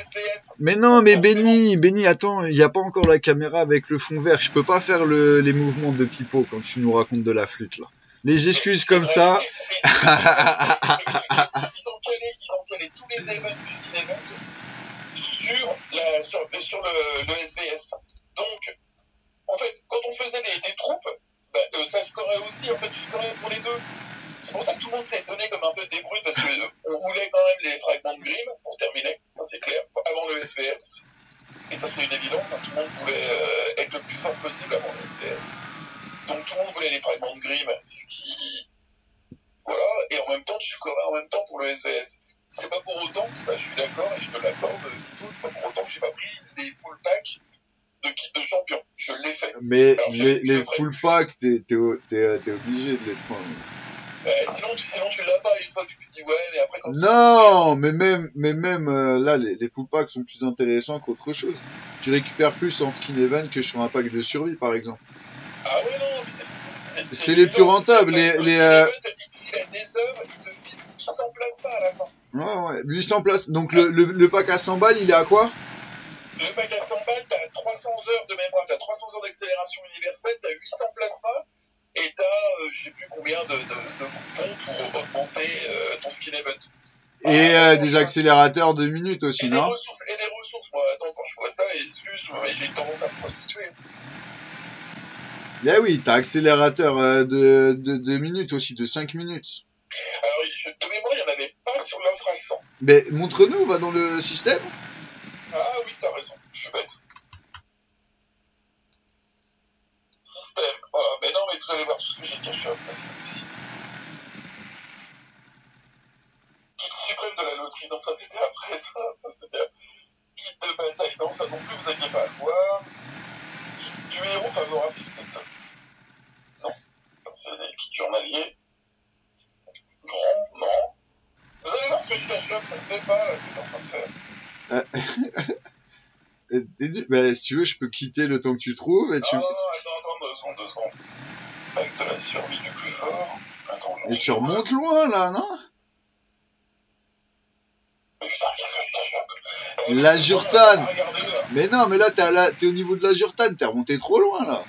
mais non, mais Benny, Benny, attends, il n'y a pas encore la caméra avec le fond vert. Je peux pas faire le, les mouvements de Pipo quand tu nous racontes de la flûte là. Les excuses comme ça. Ils ont calé, ils ont calé tous les du event sur, la, sur, sur le, le SBS. Donc, en fait, quand on faisait des, des troupes, bah, euh, ça scorait aussi, en fait, tu scorais pour les deux. C'est pour ça que tout le monde s'est donné comme un peu des bruits, parce qu'on voulait quand même les fragments de Grimm, pour terminer, ça c'est clair, avant le SVS. Et ça c'est une évidence, hein, tout le monde voulait euh, être le plus fort possible avant le SVS. Donc tout le monde voulait les fragments de Grimm, ce qui... Voilà, et en même temps, tu scorais en même temps pour le SVS. C'est pas pour autant, ça je suis d'accord, et je te l'accorde, Vito, c'est pas pour autant que j'ai pas pris les full packs de kit de champion. Je l'ai fait. Mais Alors, les, les full pack, t'es t'es au- t'es- t'es obligé de les prendre. Euh, sinon, tu, sinon tu l'as pas une fois que tu te dis ouais, mais après quand Non, mais même, mais même euh, là, les, les full packs sont plus intéressants qu'autre chose. Tu récupères plus en skin event que sur un pack de survie, par exemple. Ah ouais, non, mais c'est- c'est- les plus rentables, c'est les- que les, le euh, event, Il te file des œuvres, il te file 800 plasmas à la fin. Ouais, ouais. 800 places. Donc le, le, le pack à 100 balles, il est à quoi? Le pack à 100 balles, t'as 300 heures de mémoire, t'as 300 heures d'accélération universelle, t'as 800 plasmas, et t'as, euh, je sais plus combien de, de, de coupons pour augmenter euh, ton skin event. Et Ah, euh, des accélérateurs de minutes Et aussi, des non ressources, et des ressources. Moi, attends, quand je vois ça, et mais j'ai une tendance à me prostituer. Eh oui, t'as accélérateur euh, de, de, de minutes aussi, de 5 minutes. Alors, je, de mémoire, il n'y en avait pas sur à 100. Mais montre-nous, va dans le système. Ah oui, t'as raison, je suis bête. Système. Voilà, mais non, mais vous allez voir tout ce que j'ai caché là, c'est ici. Kit suprême de la loterie, donc ça c'était après ça, ça c'était. Kit de bataille, non, ça non plus, vous aviez pas à le voir. Du héros favorable, que c'est que ça Non, c'est les kits journaliers. Non, non. Vous allez voir ce que je cache là, ça se fait pas là, ce que t'es en train de faire. Et- et- bah, si tu veux, je peux quitter le temps que tu trouves et tu, non, non, attends, attends, deux secondes, deux secondes. De la survie du plus fort. Attends, et tu remontes loin là, non? Mais putain, qu'est-ce que je cache là La Jurtane. Mais non, mais là, t'es la- au niveau de la Jurtane, t'es remonté trop loin là.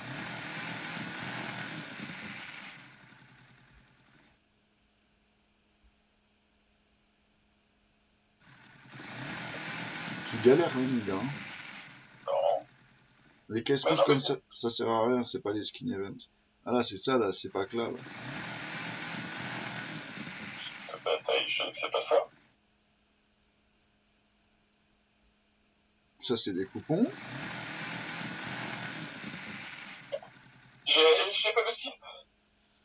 Tu galères, hein, les gars. hein. Non. Les caisses Bah non, comme ça, ça sert à rien, c'est pas les skin events. Ah là, c'est ça, là, c'est pas que là. là. Cette bataille, je ne sais pas ça? Ça, c'est des coupons. J'ai fait le skin.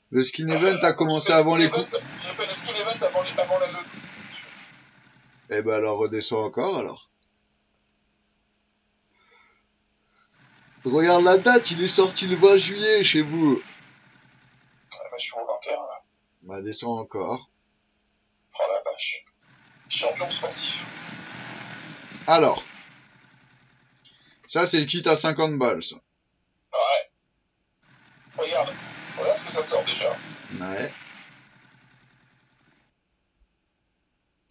Le skin event a commencé avant les coupons. J'ai fait le skin event avant, les, avant la loterie, c'est sûr. Eh ben alors, redescends encore, alors. Regarde la date, il est sorti le 20 juillet chez vous. Je suis au 21 là. Bah, descends encore. Oh la vache. Champion sportif. Alors. Ça, c'est le kit à 50 balles, ça. Ouais. Regarde. Regarde ce que ça sort déjà. Ouais.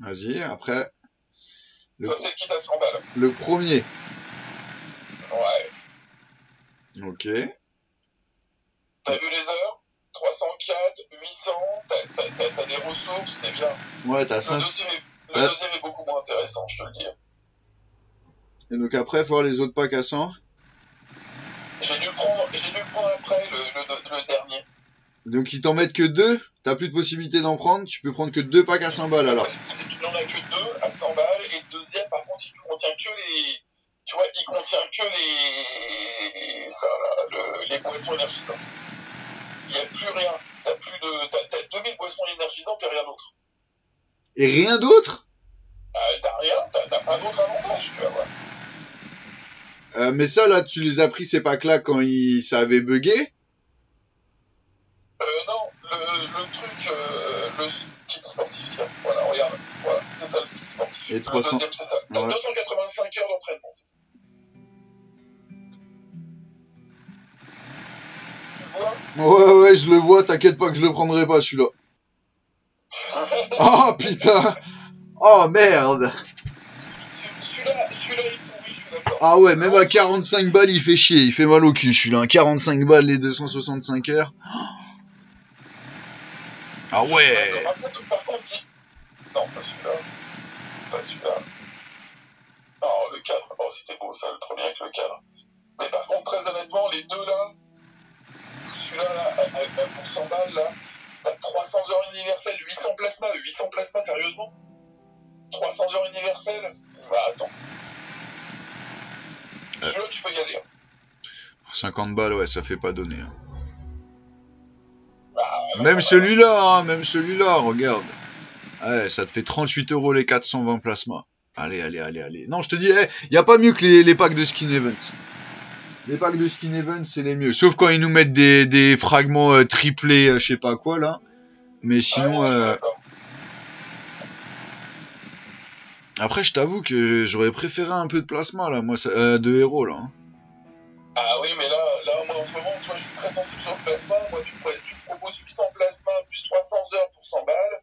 Vas-y, après. Le, Ça, c'est le kit à 100 balles. le premier. Ouais. Ok. T'as vu les heures? 304, 800, t'as- des ressources, c'est bien. Ouais, t'as Le 5. deuxième, est, le Ouais. deuxième est beaucoup moins intéressant, je te le dis. Et donc après, faut voir les autres packs à 100. J'ai dû le prendre, dû prendre après, le, le, le dernier. Donc ils t'en mettent que deux. T'as plus de possibilité d'en prendre. Tu peux prendre que deux packs à 100 balles alors. Il n'en a que deux à 100 balles, et le deuxième, par contre, il contient que les. Tu vois, il contient que les. Ça, là, le- les boissons énergisantes. N'y a plus rien. T'as plus de. T'as, t'as 2000 boissons énergisantes et rien d'autre. Et rien d'autre? Euh, t'as rien, t'as, t'as pas d'autre avantage, tu vas voir. Euh, Mais ça là, tu les as pris ces packs là quand il... ça avait bugué? Euh, non, le, le truc, euh, le kit sportif, tiens, voilà, regarde, voilà, c'est ça le kit sportif. Et Le 300 deuxième, c'est ça. T'as Ouais. 285 heures d'entraînement. Ouais, ouais, je le vois. T'inquiète pas que je le prendrai pas celui-là. Oh putain Oh merde. Ah ouais, même à 45 balles, il fait chier. Il fait mal au cul celui-là. hein. 45 balles les 265 heures. Ah ouais Non, pas celui-là. Pas celui-là. Non, le cadre. Oh, c'était beau ça, le premier avec le cadre. Mais par contre, très honnêtement, les deux là, celui-là, là, pour 100 balles, là, t'as 300 heures universelles, 800 plasma, 800 plasma, sérieusement? 300 heures universelles? Bah attends. Je, je peux y aller. hein. Pour 50 balles, ouais, ça fait pas donner. hein. Bah, Même celui-là, hein, même celui-là, regarde. Ouais, ça te fait 38 euros les 420 plasma. Allez, allez, allez, allez. Non, je te dis, il y a pas mieux que les, les packs de Skin Event. Les packs de Skin Event, c'est les mieux. Sauf quand ils nous mettent des, des fragments euh, triplés, euh, je sais pas quoi, là. Mais ah, sinon, suis euh, après, je t'avoue que j'aurais préféré un peu de plasma, là, moi, euh, de héros, là. hein. Ah oui, mais là, là, moi en ce moment, tu vois, je suis très sensible sur le plasma. Moi, tu, tu me proposes 800 plasma plus 300 heures pour 100 balles,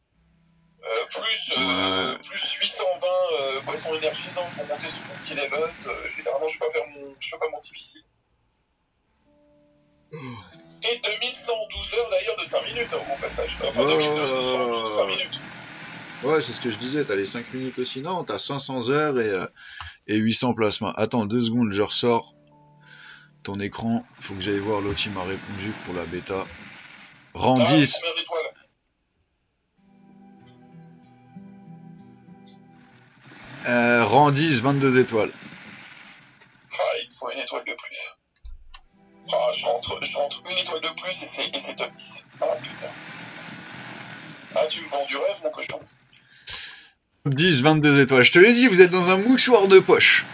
euh, plus, euh, Ouais. plus 820 euh, boissons énergisantes pour monter sur mon skill event. Euh, généralement, je vais pas faire mon, je fais pas mon difficile. Et 2112 heures d'ailleurs de 5 minutes hein, au passage. Enfin, Oh. 2212 de 5 minutes. Ouais, c'est ce que je disais, t'as les 5 minutes aussi. Non, t'as 500 heures et, euh, et 800 plasma. Attends, deux secondes, je ressors ton écran. Faut que j'aille voir l'autre, m'a répondu pour la bêta. Rang Ah, 10. combien d'étoiles Euh, rang 10, 22 étoiles. Ah, il me faut une étoile de plus. Ah, je rentre, je rentre une étoile de plus et c'est, et c'est top 10. Ah putain. Ah, tu me vends du rêve, mon cochon. 10, 22 étoiles. Je te l'ai dit, vous êtes dans un mouchoir de poche.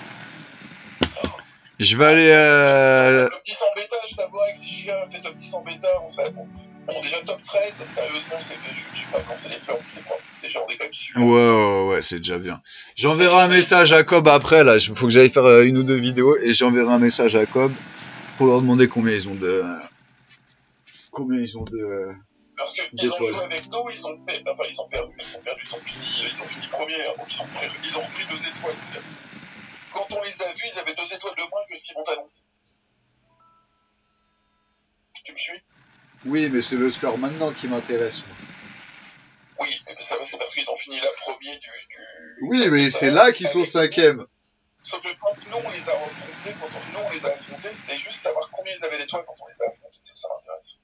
Je vais aller... Euh... Top 10 en bêta, je t'avoue, avec CGA, fait top 10 en bêta, on serait bon. Bon, déjà top 13, sérieusement, c'est, je, je suis pas lancé les fleurs, c'est propre. Déjà, on est quand même sûr. Ouais, ouais, ouais, c'est déjà bien. J'enverrai un message à Cobb après, là. Il faut que j'aille faire euh, une ou deux vidéos et j'enverrai un message à Cobb pour leur demander combien ils ont de... Combien ils ont de... euh, Parce qu'ils ont joué avec nous, ils ont, per- enfin, ils ont perdu, ils ont perdu, ils ont fini, ils ont fini premier, hein, donc ils ont, pris, ils ont repris deux étoiles. Quand on les a vus, ils avaient deux étoiles de moins que ce qu'ils vont annoncer. Tu me suis Oui, mais c'est le score maintenant qui m'intéresse. moi. Oui, mais ça, c'est parce qu'ils ont fini là premier du. du Oui, mais c'est là qu'ils sont cinquièmes. Sauf que quand nous on les a affrontés, quand on, nous on les a affrontés, c'était juste savoir combien ils avaient d'étoiles quand on les a affrontés. Ça, ça m'intéresse.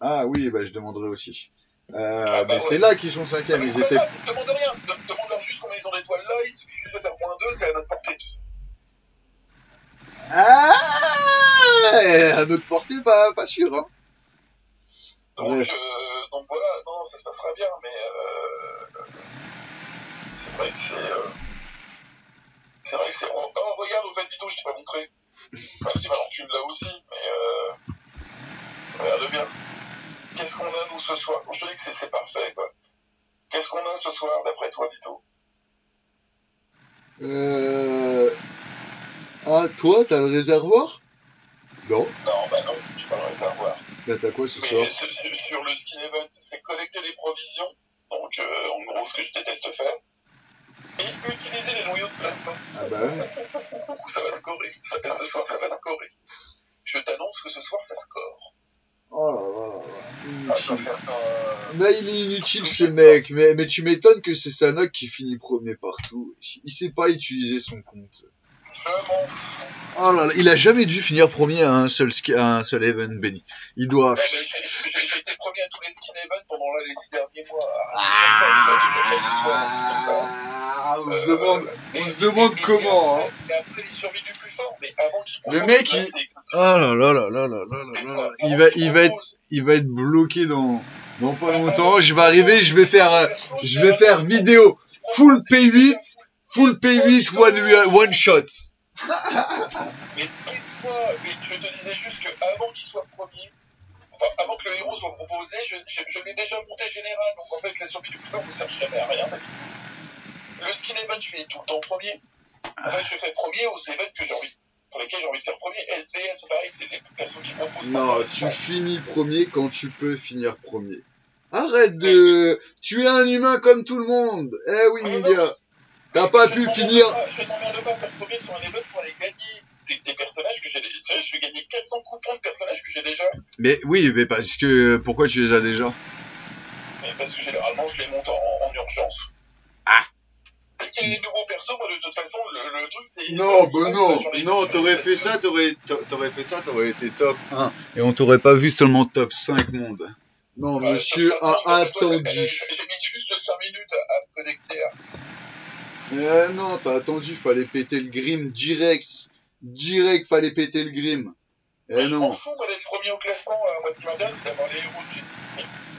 Ah oui, bah je demanderai aussi. Euh, Ah, bah ouais. c'est là qu'ils sont cinquièmes. Ils étaient. demande rien. De- Demande-leur juste combien ils ont d'étoiles là, il suffit juste de faire moins 2, c'est à notre portée, tout ça. Ah À notre portée, bah pas sûr. Hein. Donc, Ouais. euh, donc voilà, non, non, ça se passera bien, mais euh, c'est vrai que c'est. C'est vrai que c'est. Oh, oh, regarde, au fait, Vito, je t'ai pas montré. Merci, maintenant tu l'as aussi, mais euh, regarde bien. Qu'est-ce qu'on a, nous, ce soir? Je te dis que c'est- parfait, quoi. Qu'est-ce qu'on a ce soir, d'après toi, Vito Euh... Ah, toi, t'as le réservoir? Non. Non, bah non, j'ai pas le réservoir. Bah t'as quoi ce Mais soir? sur, le skill event, c'est collecter les provisions, donc euh, en gros, ce que je déteste faire, et utiliser les noyaux de plasma. Ah bah ouais. Ça va scorer. Ça, ce soir, ça va scorer. Je t'annonce que ce soir, ça score. Oh là là. Ah, Inutile. faire un... Bah il est inutile ce mec, mais, mais tu m'étonnes que c'est Sanok qui finit premier partout. Il sait pas utiliser son compte. Je m'en fous. Oh là là, il a jamais dû finir premier à un seul, à un seul event béni. Il doit... Eh, les derniers mois. Ah, on se demande, comment. Le mec, il. Ah là là là là là là. Il va, il va être, il va être bloqué dans. Dans pas longtemps, je vais arriver, je vais faire, euh, je vais faire vidéo full P8, full P8 one, one shot. mais mais je te disais juste qu'avant qu'il soit premier, avant que le héros soit proposé, je, je, je l'ai déjà monté général, donc en fait la survie du fort ne sert jamais à rien. Le skin event, je finis tout le temps premier. En fait, je fais premier aux events que j'ai envie, pour lesquels j'ai envie de faire premier. SVS, pareil, c'est les personnes qui proposent. Non, tu finis premier quand tu peux finir premier. Arrête de, tu es un humain comme tout le monde. Eh oui, Nidia. non. T'as pas pu finir. pas- Je m'emmerde pas faire premier sur un event pour aller gagner des, des personnages que j'ai. Tu sais, je vais gagner 400 coupons de personnages que j'ai déjà. Mais oui, mais parce que, pourquoi tu les as déjà? Mais parce que généralement, je les monte en, en urgence. Ah. Dès débloquer les nouveaux persos, moi de toute façon, le, le truc c'est. Non, bah non, non, t'aurais fait ça, t'aurais, t'a- t'aurais fait ça, t'aurais été top 1. Et on t'aurait pas vu seulement top 5 monde. Non, Ouais, monsieur a attendu. J'ai mis juste 5 minutes à, à me connecter. à- Eh non, t'as attendu, fallait péter le grim direct. Direct, fallait péter le grim. Eh Je m'en non. fous, moi, d'être premier au classement. là. Moi, ce qui m'intéresse, c'est d'avoir les héros.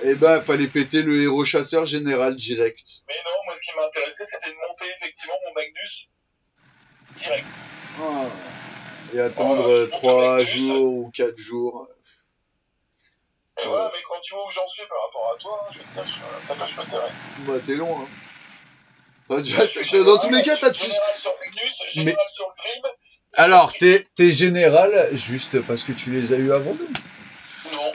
Eh ben, fallait péter le héros chasseur général direct. Mais non, moi, ce qui m'intéressait, c'était de monter effectivement mon Magnus direct. Ah. Et attendre Voilà, euh, je monte 3 avec jours ou 4 jours. Et voilà, mais quand tu vois où j'en suis par rapport à toi, hein, je vais te dire, je- t'as pas, je tairai. Bah, t'es long, hein. Déjà, dans tous les cas, t'as. Général sur Magnus, général sur Grim. Alors, t'es, t'es général juste parce que tu les as eu avant nous? Non.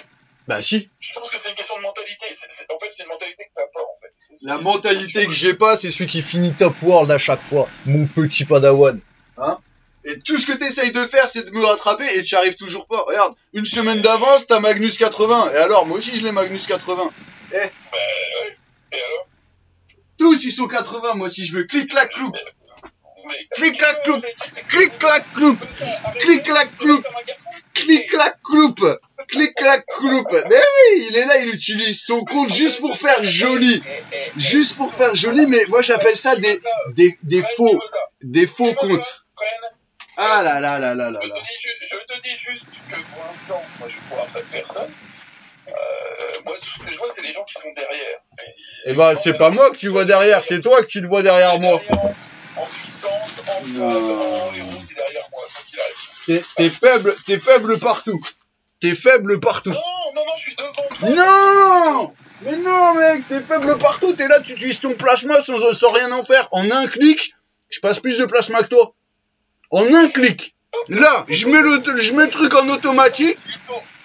Bah si. Je pense que c'est une question de mentalité. C'est- c'est- en fait, c'est une mentalité que t'as pas, en fait. C'est- La mentalité que j'ai pas, c'est celui qui finit top world à chaque fois, mon petit padawan. Et tout ce que t'essayes de faire, c'est de me rattraper et tu arrives toujours pas. Regarde, une semaine d'avance, t'as Magnus 80. Et alors, moi aussi, je l'ai Magnus 80. Bah, ouais. Et alors? Tous, ils sont 80. Moi, si je veux, clic, clac, cloup. Mais... Clic, clac, cloup. Clic, Clic, clac, cloup. Clic, clac, cloup. Clic, clac, cloup. Clic, clac, cloup. Mais oui, il est là, il utilise son compte juste pour faire joli. Juste pour faire joli, mais moi, j'appelle ça des, des, des faux, des faux comptes. Ah là là là là là Je te, là. je te dis juste que pour l'instant, moi je cours après personne. Euh, moi, ce que je vois, c'est les gens qui sont derrière. Eh ben, c'est pas moi que tu vois derrière, c'est toi que tu te vois derrière moi. Derrière, en, puissance, en grave, en héros, c'est derrière moi, quoi qu'il arrive. T'es, faible, t'es faible partout. T'es faible partout. Non, non, non, je suis devant toi. Non Mais non, mec, t'es faible partout. T'es là, tu utilises ton plasma sans, sans rien en faire. En un clic, je passe plus de plasma que toi. En un clic. Là, je mets le, je mets le truc en automatique.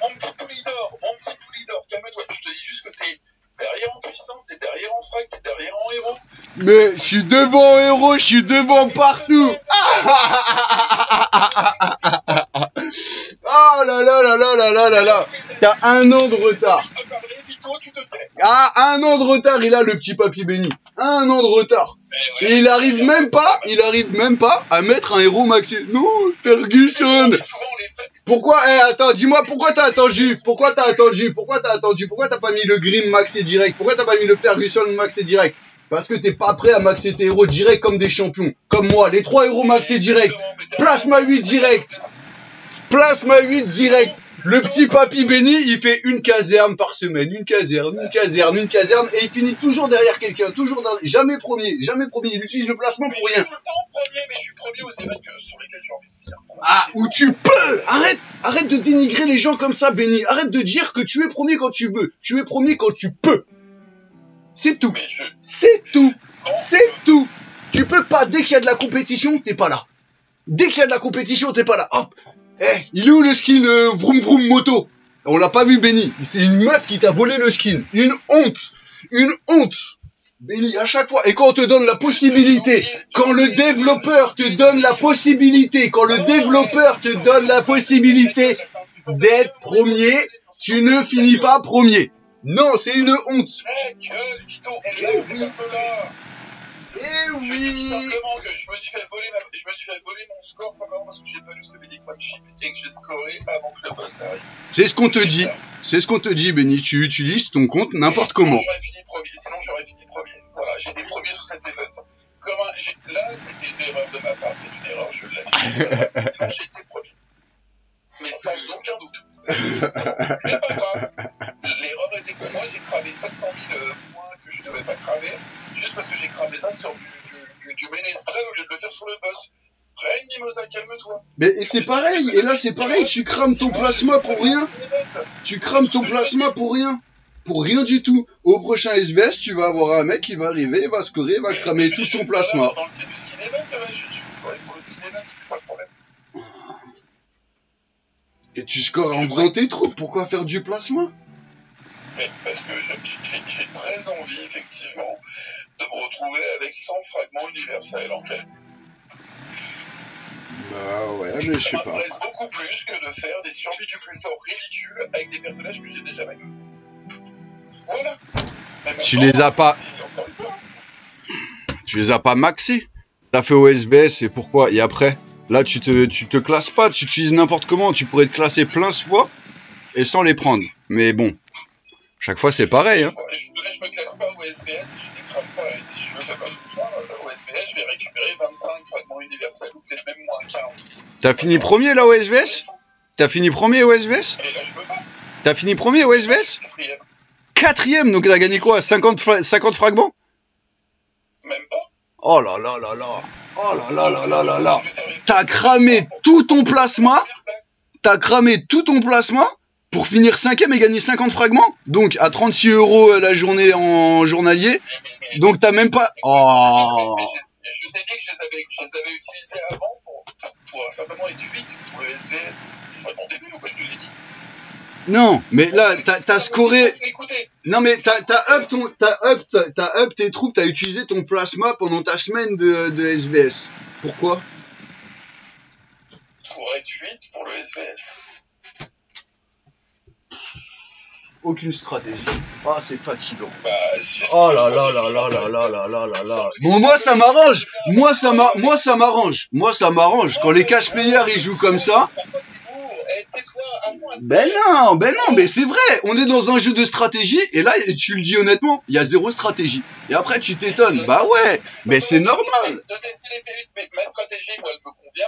Mon petit Poulidor, mon petit Poulidor, calme-toi. Je te dis juste que t'es derrière en puissance, t'es derrière en frac, t'es derrière en héros. Mais je suis devant héros, je suis devant partout. Ah là là là là là là là là. T'as un an de retard. Ah, un an de retard, il a le petit papy béni. Un an de retard. Et il arrive même pas, il arrive même pas à mettre un héros maxi. Non, Ferguson. Pourquoi, eh, attends, dis-moi, pourquoi t'as attendu? Pourquoi t'as attendu? Pourquoi t'as attendu? Pourquoi t'as pas mis le Grim maxi direct? Pourquoi t'as pas mis le Ferguson maxi direct? Parce que t'es pas prêt à maxer tes héros direct comme des champions. Comme moi, les trois héros maxés direct. Plasma 8 direct. Plasma 8 direct. Le petit papy béni, il fait une caserne par semaine, une caserne, une caserne, une caserne, et il finit toujours derrière quelqu'un, toujours derrière, jamais premier, jamais premier, il utilise le placement pour rien. tout le temps premier, mais je suis premier aux événements que- sur lesquels j'ai envie de finir. Ah, où tu peux Arrête Arrête de dénigrer les gens comme ça, Benny. Arrête de dire que tu es premier quand tu veux. Tu es premier quand tu peux. C'est tout. C'est tout. quand C'est tout. Tu peux pas, dès qu'il y a de la compétition, t'es pas là. Dès qu'il y a de la compétition, t'es pas là. Hop Eh, il est où le skin euh, vroom vroom moto? On l'a pas vu, Benny. C'est une meuf qui t'a volé le skin. Une honte. Une honte. Benny, à chaque fois. Et quand on te donne la possibilité, quand le développeur te donne la possibilité, quand le développeur te donne la possibilité d'être premier, tu ne finis pas premier. Non, c'est une honte. Là. Eh Je oui. tout simplement que je me suis fait voler, ma... je me suis fait voler mon score simplement parce que j'ai pas lu ce Medic Chip et que j'ai scoré avant que le boss arrive. C'est ce qu'on te dit. C'est ce qu'on te dit, Benny. Tu utilises ton compte n'importe comment. J'aurais fini premier, sinon j'aurais fini premier. Voilà, j'étais premier sur cet event. Comme un... Là, c'était une erreur de ma part, c'est une erreur, je l'assume. J'étais premier. Mais sans aucun doute. C'est pas grave. L'erreur était pour moi, j'ai cramé 700 000 euh, points que je devais pas cramer, juste parce que j'ai cramé ça sur du, du, du, du ménestrel au lieu de le faire sur le boss. Règne, Mimosa, calme-toi. Mais et c'est pareil. Et là, c'est pareil. Tu crames ton plasma pour rien. Tu crames ton plasma pour rien. Pour rien du tout. Au prochain SBS, tu vas avoir un mec qui va arriver, il va scorer, il va cramer tout son plasma. Dans le cas du skin event, là, je, pour le event, c'est pas le problème. Et tu scores en faisant tes troupes. Pourquoi faire du plasma? Parce que j'ai très envie, effectivement, de me retrouver avec 100 fragments universels en fait. Bah ouais, mais je sais Ça pas. m'intéresse beaucoup plus que de faire des survies du plus fort ridicules avec des personnages que j'ai déjà max. Voilà. Même Tu les as pas-. Tu les as pas maxés. T'as fait OSBS et pourquoi? Et après, là, tu te, tu te classes pas, tu utilises n'importe comment. Tu pourrais te classer plein de fois et sans les prendre. Mais bon, chaque fois, c'est pareil. Hein. Je, je me classe pas au SBS, je les crame pas. Et si je le fais comme ça, au SBS, je vais récupérer 25 fragments universels ou peut-être même moins 15. T'as fini premier là au SVS T'as fini premier au SVS Et là, je peux pas. T'as fini premier au SVS Quatrième. Quatrième, donc t'as gagné quoi 50, fra- 50 fragments? Même pas. Oh là là là là Oh là là là là là là T'as cramé tout ton plasma? T'as cramé tout ton plasma? Pour finir cinquième et gagner 50 fragments Donc à 36 euros euh, la journée en journalier. Donc t'as même pas... Oh je, t'ai dit que je les avais, je les avais utilisés avant pour, pour, pour simplement être 8 pour le SVS. Réponds débile ou quoi, je te l'ai dit? Non, mais là, t'as scoré... Non mais t'as up ton t'as up t'as- t'as up tes troupes, t'as utilisé ton plasma pendant ta semaine de, de SVS. Pourquoi? Pour être 8 pour le SVS. Aucune stratégie. Ah c'est fatigant. Bah, Oh là là là là là là là là là là. Bon moi ça m'arrange. Moi ça m'a moi ça m'arrange. Moi ça m'arrange. Quand les cash players ils jouent comme ça. Ben non, ben non, mais c'est vrai. On est dans un jeu de stratégie et là tu le dis honnêtement, il y a zéro stratégie. Et après tu t'étonnes. Bah ouais, mais c'est normal. De tester les P8, mais ma stratégie, moi, elle me convient.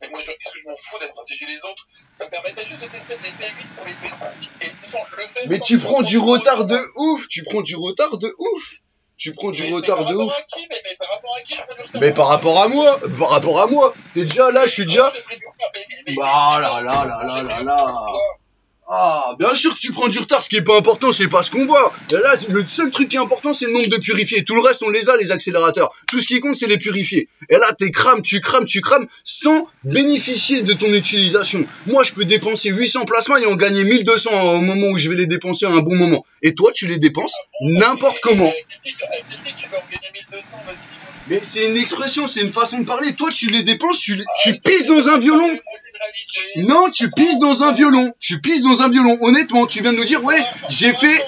Mais moi, je, qu'est-ce que je m'en fous de la stratégie des autres Ça me permettait juste de tester les P8 sur les P5. Et sans le fait, Mais tu prends du retard de ouf. Tu prends du retard de ouf. Tu prends du Mais- mais retard par de rapport ouf. à qui mais, mais par rapport à qui je prends du retard Mais par rapport à moi, par rapport à moi, t'es déjà là, je suis déjà. Mais- mais- mais- Bah là là là là là là. Ah, bien sûr que tu prends du retard, ce qui est pas important, c'est pas ce qu'on voit. Là, le seul truc qui est important, c'est le nombre de purifiés. Tout le reste, on les a, les accélérateurs. Tout ce qui compte, c'est les purifiés. Et là, t'es crame, tu crames, tu crames, sans bénéficier de ton utilisation. Moi, je peux dépenser 800 plasmas et en gagner 1200 au moment où je vais les dépenser à un bon moment. Et toi, tu les dépenses n'importe comment. Avec des titres, avec des titres, tu vas en gagner 1200, vas-y. dis-moi. Mais c'est une expression, c'est une façon de parler. Toi, tu les dépenses, tu, tu pisses dans un violon. Non, tu pisses dans un violon. Tu pisses dans un violon. Honnêtement, tu viens de nous dire, ouais, j'ai fait.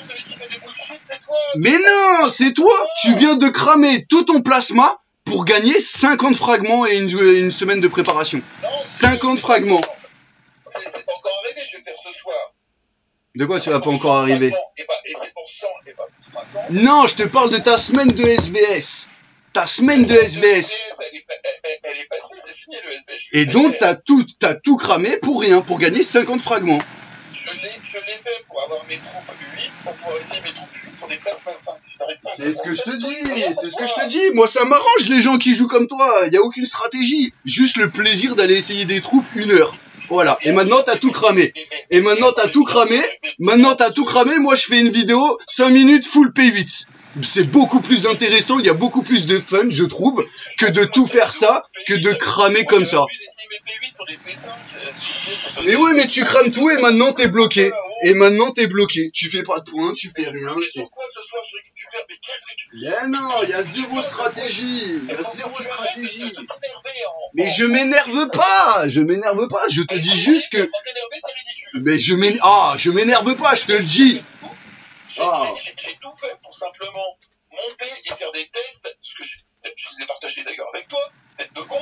Mais non, c'est toi. Tu viens de cramer tout ton plasma pour gagner 50 fragments et une, une semaine de préparation. Non, 50 fragments. C'est c'est pas encore arrivé, je vais le faire ce soir. De quoi tu vas pas encore arriver Et, bah, et c'est pour 100 et pas pour 50. Non, je te parle de ta semaine de SVS. Ta semaine de SVS. Et donc, t'as tout, t'as tout cramé pour rien, pour gagner 50 fragments. Je l'ai je l'ai fait pour avoir mes troupes 8, pour pouvoir essayer mes troupes 8 sur des plasmas 5. Si t'arrives pas à C'est ce que je te dis, c'est ce que je te dis. Moi, ça m'arrange les gens qui jouent comme toi. Il y a aucune stratégie. Juste le plaisir d'aller essayer des troupes une heure. Voilà. Et maintenant, t'as tout cramé. Et maintenant, t'as tout cramé. Maintenant, t'as tout cramé. Moi, je fais une vidéo 5 minutes full P8. C'est beaucoup plus intéressant. Il y a beaucoup plus de fun, je trouve, que de tout faire ça, que de cramer comme ça. Moi, j'ai envie d'essayer mes P8 sur des P5. euh, Et oui, mais tu crames tout et maintenant t'es bloqué. Et maintenant t'es bloqué. Tu fais pas de points, tu fais rien. Mais c'est- quoi ce soir je récupère Mais qu'est-ce que tu Mais non, il y a zéro stratégie. Il y a zéro stratégie. de t'énerver en. Mais je m'énerve pas, je m'énerve pas, je te dis juste que. Mais je m'énerve. Ah, je m'énerve pas, je te le dis. J'ai Ah. tout fait pour simplement monter et faire des tests, ce que je, les ai partagés d'ailleurs avec toi, tête de con,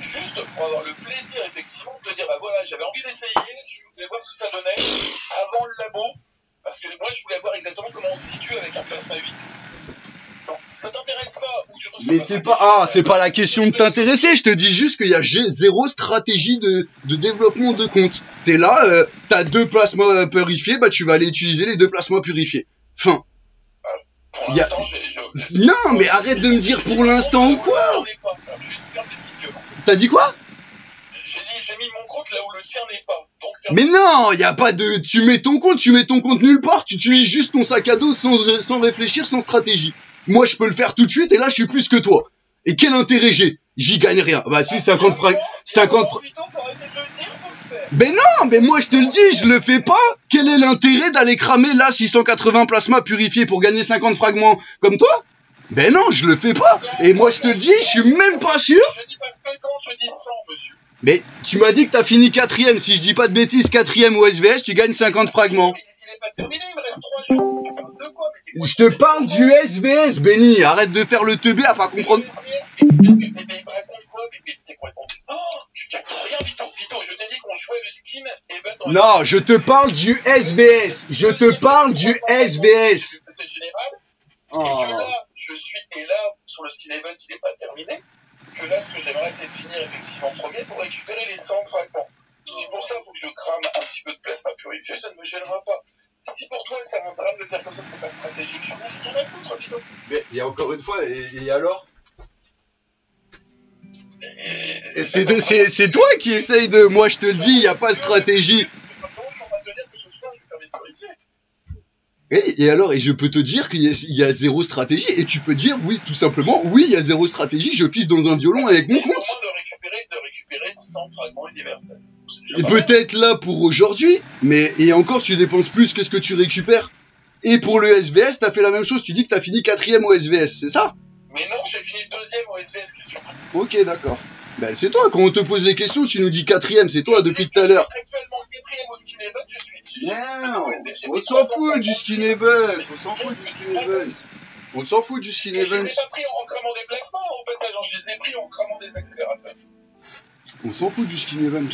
juste pour avoir le plaisir effectivement de te dire, bah voilà, j'avais envie d'essayer, je voulais voir ce que ça donnait avant le labo, parce que moi je voulais voir exactement comment on se situe avec un plasma 8. Non, ça t'intéresse pas ou tu reçois Mais ma c'est pas. Ah, c'est pas la question de t'intéresser, je te dis juste qu'il y a zéro stratégie de, de développement de compte. T'es là, euh, t'as deux plasmas purifiés, bah tu vas aller utiliser les deux plasmas purifiés. Fin. Pour a- je- Non, mais arrête de me dire pour l'instant ou quoi. T'as dit quoi? J'ai dit, j'ai mis mon compte là où le tien n'est pas. Donc Mais non, y a pas de. Tu mets ton compte, tu mets ton compte nulle part, tu utilises juste ton sac à dos sans, sans réfléchir, sans stratégie. Moi, je peux le faire tout de suite et là, je suis plus que toi. Et quel intérêt j'ai? J'y gagne rien. Bah si, 50 francs. 50 francs. Mais non, mais moi je te le dis, je le fais pas. Quel est l'intérêt d'aller cramer là 680 plasmas purifiés pour gagner 50 fragments comme toi Ben non, je le fais pas. Et moi je te le dis, je suis même pas sûr. Je dis pas 50, je dis 100, monsieur. Mais tu m'as dit que t'as fini quatrième. Si je dis pas de bêtises, quatrième au SVS, tu gagnes 50 fragments. Il, il est pas terminé, il me reste 3 jours. tu parles de quoi mais t'es quoi Je te parle du SBS, Benny. Arrête de faire le teubé à pas comprendre. Il captes rien, Vito. Vito, je t'ai dit qu'on jouait le skin event en Non, je te parle du SBS. Je te parle du SBS. C'est général. Oh. Et que là, je suis, et là, sur le skin event, il n'est pas terminé. Que là, ce que j'aimerais, c'est finir effectivement premier pour récupérer les 100 fragments. C'est pour ça qu'il faut que je crame un petit peu de plasma purifié, ça ne me gênera pas. Si pour toi, c'est un drame de faire comme ça, c'est pas stratégique, ai rien à foutre. Mais il y a encore une fois, et, et alors Et Et C'est de- c'est- c'est toi qui essaye de. Moi, je te le dis, il n'y a pas de stratégie. Et, et alors, et je peux te dire qu'il y, a- il y a zéro stratégie, et tu peux dire, oui, tout simplement, oui, il y a zéro stratégie, je pisse dans un violon avec mon compte. moment de récupérer, de récupérer 100 fragments universels. C'est Et peut-être là pour aujourd'hui, mais et encore, tu dépenses plus que ce que tu récupères. Et pour le SBS, t'as fait la même chose, tu dis que t'as fini quatrième au SBS, c'est ça? Mais non, j'ai fini deuxième au SBS question. Ok, d'accord. Ben c'est toi, quand on te pose des questions, tu nous dis quatrième, c'est toi depuis tout à l'heure. Actuellement, quatrième au skin event, je suis. j'ai- Non, on s'en 300 fout du skin event, on s'en fout du skin event. On s'en fout du skin Et je les event. ai pas pris en cramant des placements au passage, hein, je les ai pris en cramant des accélérateurs. On s'en fout du skin event.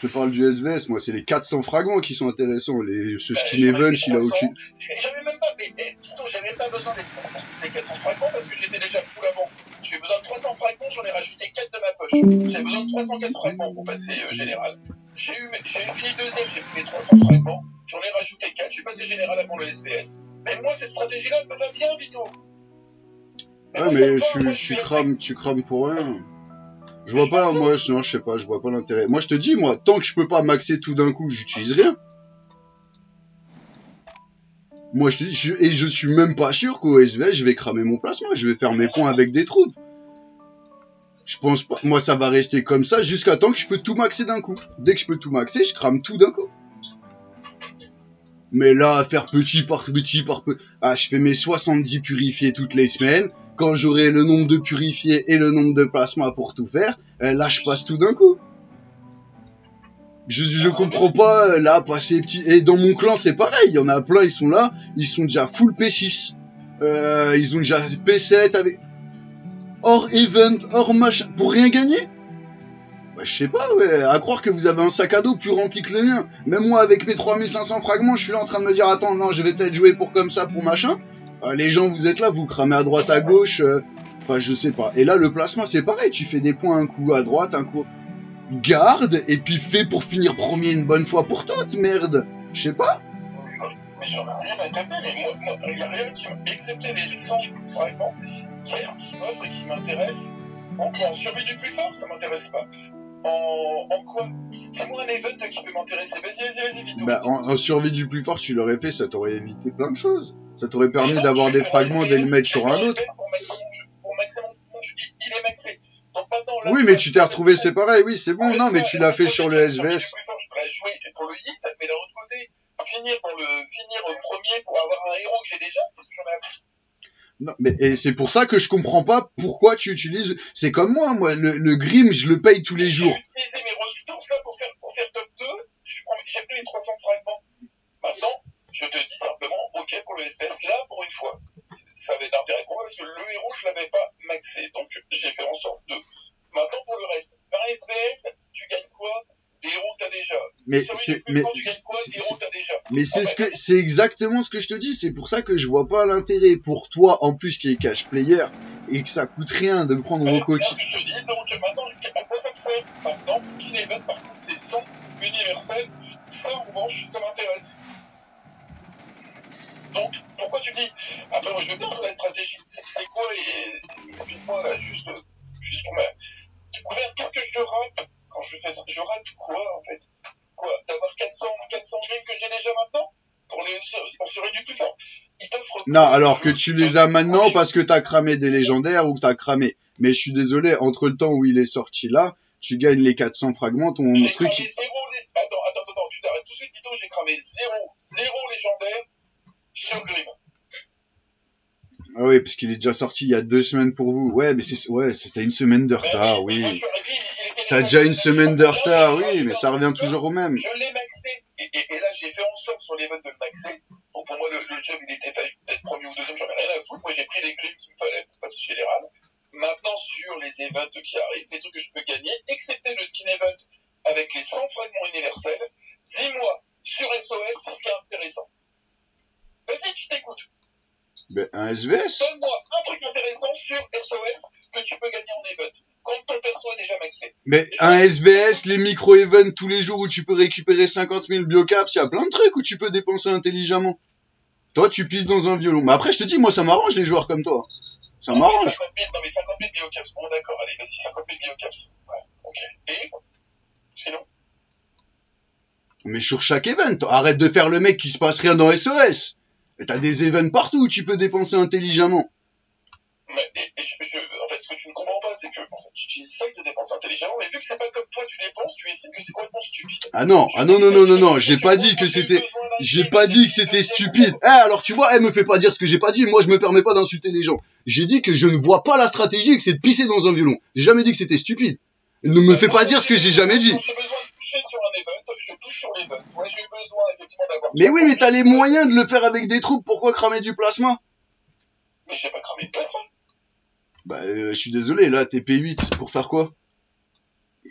Je te parle du SBS, moi c'est les 400 fragments qui sont intéressants. Les, ce Bah, skin event, il a 300. aucune. J'avais même pas, mais, eh, j'avais même pas besoin des 300, des 400 fragments parce que j'étais déjà full avant. J'ai besoin de 300 fragments, j'en ai rajouté 4 de ma poche. J'avais besoin de 304 fragments pour passer euh, général. J'ai eu, fini deuxième, j'ai pris mes 300 fragments, j'en ai rajouté 4, je suis passé général avant le SBS. Mais moi, cette stratégie-là, me va bien, Vito. Ouais, mais je, je suis suis crame, tu crames pour rien. Je vois pas, moi, je- non, je sais pas, je vois pas l'intérêt. Moi, je te dis, moi, tant que je peux pas maxer tout d'un coup, j'utilise rien. Moi, je te dis, je- et je suis même pas sûr qu'au SVS, je vais cramer mon plasma. Je vais faire mes points avec des troupes. Je pense pas. Moi, ça va rester comme ça jusqu'à temps que je peux tout maxer d'un coup. Dès que je peux tout maxer, je crame tout d'un coup. Mais là, faire petit par petit par petit. Ah, je fais mes 70 purifiés toutes les semaines. Quand j'aurai le nombre de purifiés et le nombre de plasma pour tout faire, euh, là, je passe tout d'un coup. Je, je comprends pas, euh, là, passer petit. Et dans mon clan, c'est pareil. Il y en a plein, ils sont là. Ils sont déjà full P6. Euh, ils ont déjà P7 avec. Hors event, hors machin. Pour rien gagner bah, je sais pas, ouais, à croire que vous avez un sac à dos plus rempli que le mien. Même moi, avec mes 3500 fragments, je suis là en train de me dire, attends, non, je vais peut-être jouer pour comme ça, pour machin. Euh, les gens, vous êtes là, vous cramez à droite, à gauche. euh, Enfin, je sais pas. Et là, le placement, c'est pareil. Tu fais des points un coup à droite, un coup... Garde, et puis fais pour finir premier une bonne fois pour toutes, merde. Je sais pas. Mais j'en ai rien à taper, mais moi, il n'y a rien qui excepté les 100 fragments. Qui m'offre et qui m'intéresse en quoi En survie du plus fort, ça m'intéresse pas. En, en quoi Dis-moi un event qui peut m'intéresser. Vas-y, vas-y, vas-y, vite. Bah, en, en survie du plus fort, tu l'aurais fait, ça t'aurait évité plein de choses. Ça t'aurait permis d'avoir des fragments, un de les mettre sur un autre. Pour il, est maxé. Donc maintenant, là, Oui, mais tu t'es retrouvé, pareil, oui, c'est bon, non, mais tu l'as fait sur le SVS. je peux la jouer pour le hit, mais d'un autre côté, finir dans le, finir premier pour avoir un héros que j'ai déjà, qu'est-ce que j'en ai foutre Non, mais et c'est pour ça que je comprends pas pourquoi tu utilises. C'est comme moi, moi, le, le Grim, je le paye tous les jours. J'ai utilisé mes ressources là pour faire, pour faire top 2. Je prends- J'ai pris les 300 fragments. Maintenant, je te dis simplement, ok pour le SPS là pour une fois. Ça avait d'intérêt pour moi parce que le héros je l'avais pas maxé. Donc j'ai fait en sorte de. Maintenant pour le reste. Par SPS, tu gagnes quoi? Des héros que t'as déjà. Mais c'est, mais, c'est ce que, c'est exactement ce que je te dis. C'est pour ça que je vois pas l'intérêt pour toi, en plus qui est cash player, et que ça coûte rien de prendre Bah, mon c'est coach. bien ce que je te dis. Donc maintenant, ça me sert Maintenant, Skin Event par contre, c'est 100 universel. Ça en revanche, ça m'intéresse. Donc, pourquoi tu dis? Après, moi, je veux bien sur la stratégie. C'est c'est quoi et Explique-moi là, juste, juste pour ma. Qu'est-ce que je rate? Quand je fais ça Je rate quoi en fait? Quoi D'avoir 400, 400 griffes que j'ai déjà maintenant? Pour les survie du plus fort Ils t'offrent Non, alors que tu les as maintenant parce que t'as cramé des légendaires ou que t'as cramé. Mais je suis désolé, entre le temps où il est sorti là, tu gagnes les 400 fragments, ton J'ai truc. cramé zéro lé- Attends, attends, attends, tu t'arrêtes tout de suite, Tito, j'ai cramé zéro, zéro légendaire sur Grim. Ah oui, parce qu'il est déjà sorti il y a deux semaines pour vous. Ouais, mais c'est, ouais, c'était une semaine de retard, oui. T'as déjà une semaine de retard, oui, mais ça revient toujours au même. Je l'ai maxé. Et, là, j'ai fait en sorte sur les de le maxer. Donc pour moi, le, le job, il était fait d'être premier ou deuxième, j'en ai rien à foutre. Moi, j'ai pris les grilles qu'il me fallait pour passer général. Maintenant, sur les events qui arrivent, les trucs que je peux gagner, excepté le skin event avec les 100 fragments universels, dis-moi, sur SOS, ce qui est intéressant. Vas-y, je t'écoute. Ben, un SVS Donne-moi un truc intéressant sur SOS que tu peux gagner en event. Quand ton perso est déjà maxé. Mais un SVS, les micro-events tous les jours où tu peux récupérer 50 000 biocaps, il y a plein de trucs où tu peux dépenser intelligemment. Toi, tu pisses dans un violon. Mais après, je te dis, moi, ça m'arrange les joueurs comme toi. Ça m'arrange. 50 000, non mais 50 000 biocaps. Bon, d'accord, allez, vas-y, 50 000 biocaps. Ouais, ok. Et Sinon? Mais sur chaque event, arrête de faire le mec qui se passe rien dans SOS. Mais t'as des events partout où tu peux dépenser intelligemment. mais, je, je- En fait, ce que tu ne comprends pas, c'est que en fait, j'essaye de dépenser intelligemment, mais vu que c'est pas comme toi tu dépenses, tu essaies que c'est complètement stupide. Ah non, ah non, non, non, non, non, j'ai pas dit que c'était, j'ai pas dit que c'était stupide. Eh, alors tu vois, elle me fait pas dire ce que j'ai pas dit, moi je me permets pas d'insulter les gens. J'ai dit que je ne vois pas la stratégie et que c'est de pisser dans un violon. J'ai jamais dit que c'était stupide. Ne me fais pas dire ce que j'ai jamais dit. Toucher sur un event, je touche sur l'event. Ouais, j'ai eu besoin effectivement d'avoir. Mais oui, mais t'as les moyens de le faire avec des troupes, pourquoi cramer du plasma? Mais j'ai pas cramé de plasma. Bah, euh, je suis désolé, là, t'es P8, c'est pour faire quoi?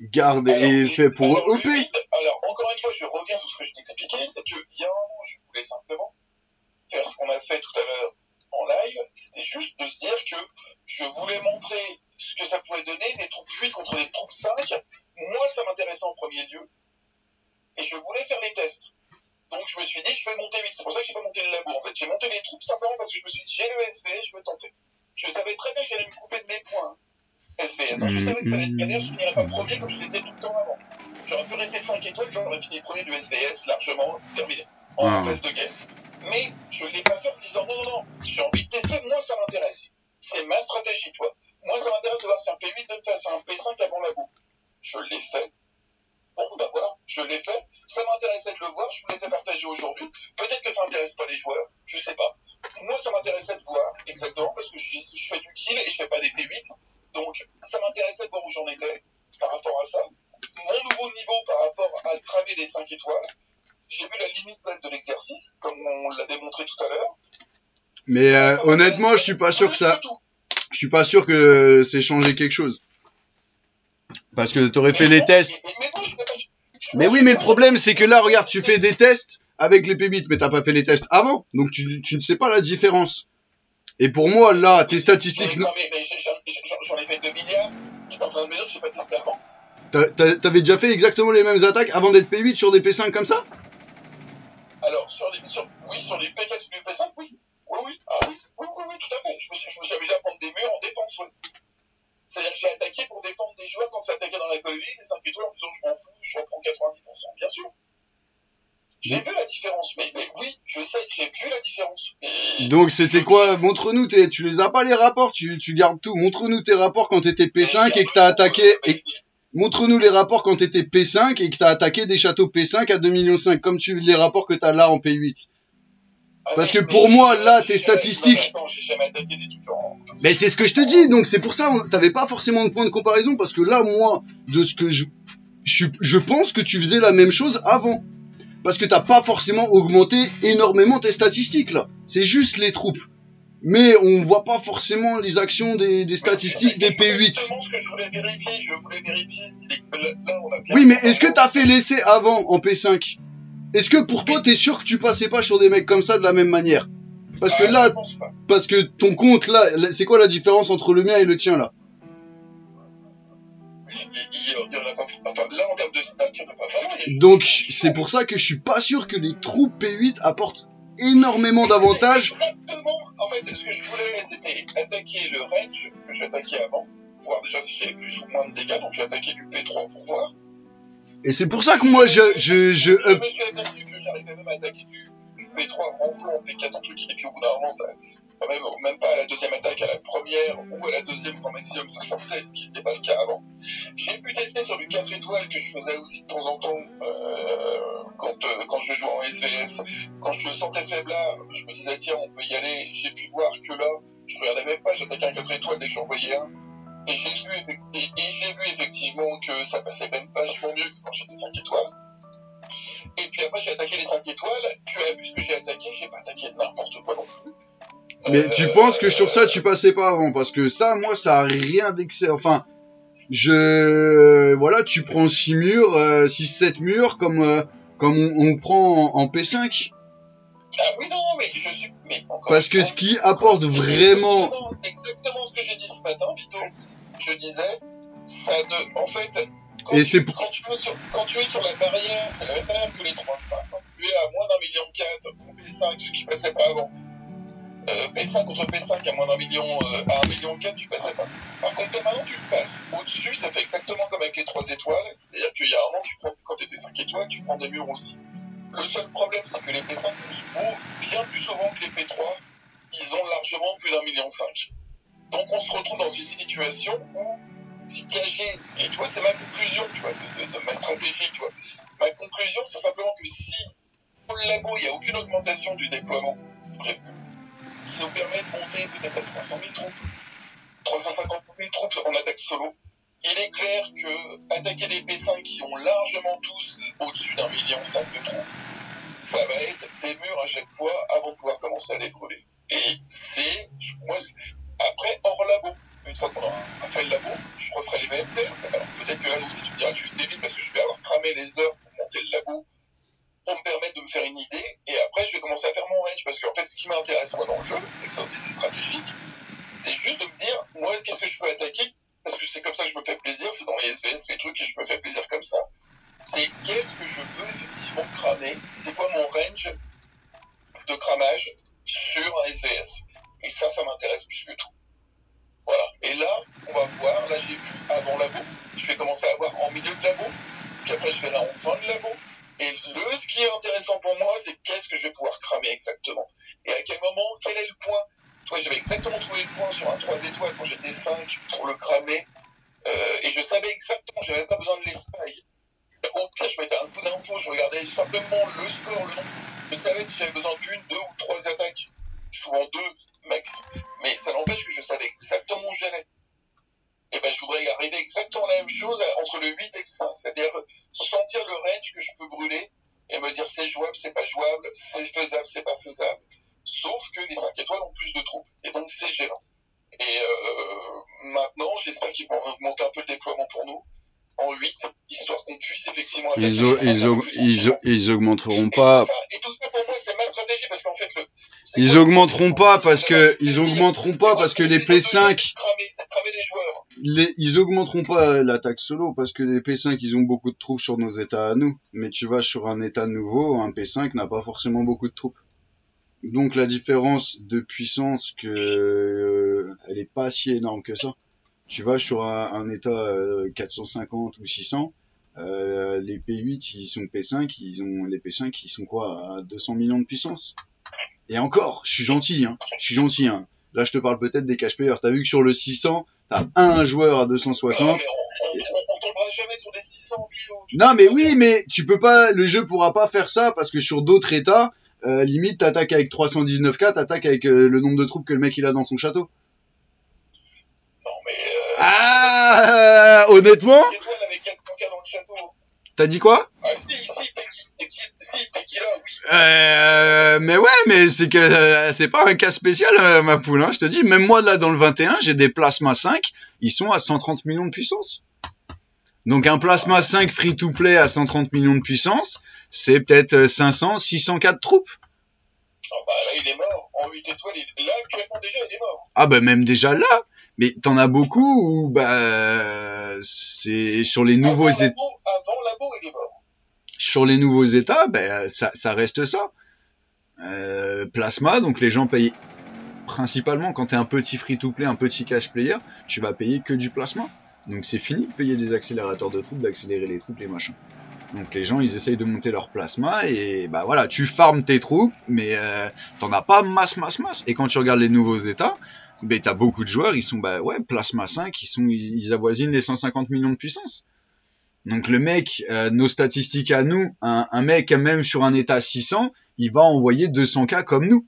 Garde Alors, j'ai- fait pour alors, OP. alors, encore une fois, je reviens sur ce que je t'expliquais, c'est un moment, je voulais simplement faire ce qu'on a fait tout à l'heure en live, c'était juste de se dire que je voulais montrer ce que ça pouvait donner des troupes 8 contre des troupes 5. Moi, ça m'intéressait en premier lieu. Et je voulais faire les tests. Donc, je me suis dit, je vais monter 8. C'est pour ça que j'ai pas monté le labo, en fait. J'ai monté les troupes simplement parce que je me suis dit, j'ai le SVS, je veux tenter. Je savais très bien que j'allais me couper de mes points. SVS. hein. Je savais que ça allait être galère, je finirais pas premier comme je l'étais tout le temps avant. J'aurais pu rester 5 étoiles, j'aurais fini premier du SVS largement terminé en Ah. phase de guerre. Mais je l'ai pas fait en me disant non, non, non, j'ai envie de tester, moi ça m'intéresse. C'est ma stratégie, toi. Moi ça m'intéresse de voir si un P8 donne face à un P5 avant la boue. Je l'ai fait. Bon, bah voilà, je l'ai fait. Ça m'intéressait de le voir, je voulais te partager aujourd'hui. Peut-être que ça intéresse pas les joueurs, je sais pas. Moi ça m'intéressait de voir, exactement, parce que je, fais du kill et je fais pas des T8. Donc ça m'intéressait de voir où j'en étais par rapport à ça. Mon nouveau niveau par rapport à cramer les 5 étoiles. J'ai vu la limite quand même de l'exercice, comme on l'a démontré tout à l'heure. Mais euh, honnêtement, je suis pas sûr que ça, je suis pas sûr que c'est changé quelque chose. Parce que t'aurais fait les tests. Mais, je oui, mais le problème, c'est que là, regarde, tu fais des tests avec les P8, mais t'as pas fait les tests avant. Donc tu, tu ne sais pas la différence. Et pour moi, là, tes statistiques, Non, mais, j'en ai fait 2 milliards. Je suis en train de me dire que j'ai pas testé avant. t'avais déjà fait exactement les mêmes attaques avant d'être P8 sur des P5 comme ça? Alors, sur les, sur, oui, sur les P4 ou les P5, oui. Oui, oui. Ah oui, oui, oui, oui, tout à fait. Je me suis, je me suis amusé à prendre des murs en défense, oui. C'est-à-dire que j'ai attaqué pour défendre des joueurs quand ça attaquait dans la colonie, les 5 étoiles, en disant je m'en fous, je reprends 90%, bien sûr. J'ai vu la différence, mais, mais oui, je sais, j'ai vu la différence. Donc c'était quoi? Montre-nous, tes- tu les as pas les rapports, tu, tu gardes tout. Montre-nous tes rapports quand t'étais P5 et que t'as attaqué. Et... Montre-nous les rapports quand t'étais P5 et que t'as attaqué des châteaux P5 à 2,5 millions, comme tu les rapports que t'as là en P8. Ah, Parce que pour moi, là, tes statistiques- mais Attends, j'ai jamais attaqué des trucs en. Mais c'est ce que je te dis, donc c'est pour ça on- t'avais pas forcément de point de comparaison parce que là moi de ce que je je, je pense que tu faisais la même chose avant parce que t'as pas forcément augmenté énormément tes statistiques là. C'est juste les troupes. Mais on voit pas forcément les actions des, des statistiques des C'est P8. exactement ce que je voulais vérifier. Je voulais vérifier si les... là, là, on a bien. Oui, mais est-ce que t'as fait l'essai avant en P5 Est-ce que pour toi t'es sûr que tu passais pas sur des mecs comme ça de la même manière? Parce que Ah, là, parce que ton compte là, c'est quoi la différence entre le mien et le tien là? Donc c'est pour ça que je suis pas sûr que les troupes P8 apportent énormément d'avantages. En fait, ce que je voulais, c'était attaquer le range que j'attaquais avant. Voir déjà si j'avais plus ou moins de dégâts. Donc, j'ai attaqué du P3 pour voir. Et c'est pour ça que moi je je je Je me suis aperçu que j'arrivais même à attaquer du, du P3 en en P4, en truc, et puis au bout d'un moment, ça, même, pas à la deuxième attaque, à la première ou à la deuxième grand maximum, ça sortait, ce qui n'était pas le cas avant. J'ai pu tester sur du 4 étoiles que je faisais aussi de temps en temps euh, quand, euh, quand je jouais en SVS. Quand je sentais faiblard, je me disais, tiens, on peut y aller. J'ai pu voir que là, je regardais même pas, j'attaquais un 4 étoiles dès que j'en voyais un. Et j'ai vu, et, vu effectivement que ça passait même vachement mieux que quand j'étais 5 étoiles. Et puis après j'ai attaqué les 5 étoiles, tu as vu ce que j'ai attaqué, j'ai pas attaqué n'importe quoi non plus. Mais Euh, tu penses que sur ça, tu passais pas avant? Parce que ça, moi, ça a rien d'excès. Enfin, je... Voilà, tu prends 6 murs, 6-7 murs, comme, euh, comme on, on prend en, en P5. Ah oui, non, mais je suis. Mais Parce que ce qui apporte vraiment... exactement- C'est exactement ce que j'ai dit ce matin, Vito. Je disais, ça ne. En fait, quand, Et tu, c'est pour- quand, tu es sur, quand tu es sur la barrière, c'est la même barrière que les 3.5. Quand tu es à moins d'un million 4 pour P5, ce qui passait pas avant. Euh, P5 contre P5 à moins d'un million, euh, à un million 4, tu passais pas. Par contre, maintenant, tu passes. Au-dessus, ça fait exactement comme avec les 3 étoiles. C'est-à-dire qu'il y a un moment, tu prends, quand tu étais 5 étoiles, tu prends des murs aussi. Le seul problème, c'est que les P5 ont bien plus souvent que les P3, ils ont largement plus d'un million 5. Donc on se retrouve dans une situation où si caché, et tu vois, c'est ma conclusion, tu vois, de ma stratégie, tu vois. Ma conclusion, c'est simplement que si pour le labo, il n'y a aucune augmentation du déploiement prévu, qui nous permet de monter peut-être à 300 000 troupes, 350 000 troupes en attaque solo, il est clair que attaquer des P5 qui ont largement tous au-dessus d'un million cinq de troupes, ça va être des murs à chaque fois avant de pouvoir commencer à les brûler. Et c'est, moi, après, hors labo, une fois qu'on aura fait le labo, je referai les mêmes tests. Alors peut-être que là aussi tu me diras que je suis débile parce que je vais avoir cramé les heures pour monter le labo pour me permettre de me faire une idée. Et après, je vais commencer à faire mon range parce qu'en fait, ce qui m'intéresse moi dans le jeu, et c'est stratégique, c'est juste de me dire, moi, qu'est-ce que je peux attaquer? Parce que c'est comme ça que je me fais plaisir, c'est dans les SVS, les trucs, et je me fais plaisir comme ça. C'est qu'est-ce que je peux effectivement cramer? C'est quoi mon range de cramage sur un SVS Et ça, ça m'intéresse plus que tout. Voilà. Et là, on va voir, là j'ai vu avant labo, je vais commencer à voir en milieu de labo, puis après je vais là en fin de labo. Et le, ce qui est intéressant pour moi, c'est qu'est-ce que je vais pouvoir cramer exactement. Et à quel moment, quel est le point? Toi, j'avais exactement trouvé le point sur un 3 étoiles quand j'étais 5 pour le cramer. Euh, et je savais exactement, j'avais pas besoin de l'esprit. Au pire, je mettais un coup d'info, je regardais simplement le score, le nombre. Je savais si j'avais besoin d'une, deux ou trois attaques. Souvent deux, max. Mais ça n'empêche que je savais exactement où j'allais. Et ben, je voudrais arriver exactement la même chose entre le 8 et le 5. C'est-à-dire sentir le range que je peux brûler et me dire c'est jouable, c'est pas jouable, c'est faisable, c'est pas faisable. Sauf que les 5 étoiles ont plus de troupes. Et donc, c'est gênant. Et euh, maintenant, j'espère qu'ils vont augmenter un peu le déploiement pour nous en 8, histoire qu'on puisse effectivement Ils, au- au- augmenteront Et pas. et tout ça, pour moi, c'est ma stratégie parce qu'en fait, le, Ils augmenteront pas parce que ils augmenteront pas parce que les c'est- c'est- P5 c'est cramer, c'est cramer des joueurs. les, ils augmenteront pas l'attaque solo parce que les P5 ils ont beaucoup de troupes sur nos états à nous. Mais tu vas sur un état nouveau, un P5 n'a pas forcément beaucoup de troupes. Donc la différence de puissance que euh, elle est pas si énorme que ça. Tu vas sur un, un état euh, 450 ou 600, euh, les P8 ils sont P5, ils ont les P5 ils sont quoi à 200 millions de puissance. Et encore, je suis gentil hein, je suis gentil hein. Là je te parle peut-être des cash players. T'as vu que sur le 600 T'as un joueur à Non, 260. mais on, on, on, on tombera jamais sur des 600 kilos. Non, mais oui, mais tu peux pas, le jeu pourra pas faire ça parce que sur d'autres états, euh, limite, t'attaques avec 319k, t'attaques avec euh, le nombre de troupes que le mec il a dans son château. Non, mais euh, Ah, euh, honnêtement, l'étoile avec 400K dans le château. t'as dit quoi? Euh, Mais ouais, mais c'est que euh, c'est pas un cas spécial, euh, ma poule. Hein, je te dis, même moi là dans le 21, j'ai des plasma 5, ils sont à 130 millions de puissance. Donc un plasma 5 free to play à 130 millions de puissance, c'est peut-être euh, 500, 604 troupes. Ah, bah là, il est mort. En 8 étoiles, il... là, actuellement, déjà, il est mort. Ah bah même déjà là, mais t'en as beaucoup où bah c'est sur les nouveaux avant, états, labo, avant labo, il est mort. sur les nouveaux états, bah, ça, ça reste ça. Euh, plasma, donc les gens payent principalement quand t'es un petit free-to-play, un petit cash player, tu vas payer que du plasma. Donc c'est fini de payer des accélérateurs de troupes, d'accélérer les troupes, les machins. Donc les gens ils essayent de monter leur plasma et bah voilà, tu farmes tes troupes, mais euh, t'en as pas masse, masse, masse. Et quand tu regardes les nouveaux états, bah, t'as beaucoup de joueurs, ils sont bah ouais, plasma 5, ils sont ils, ils avoisinent les 150 millions de puissance. Donc le mec, euh, nos statistiques à nous, un, un mec même sur un état 600, il va envoyer 200k comme nous.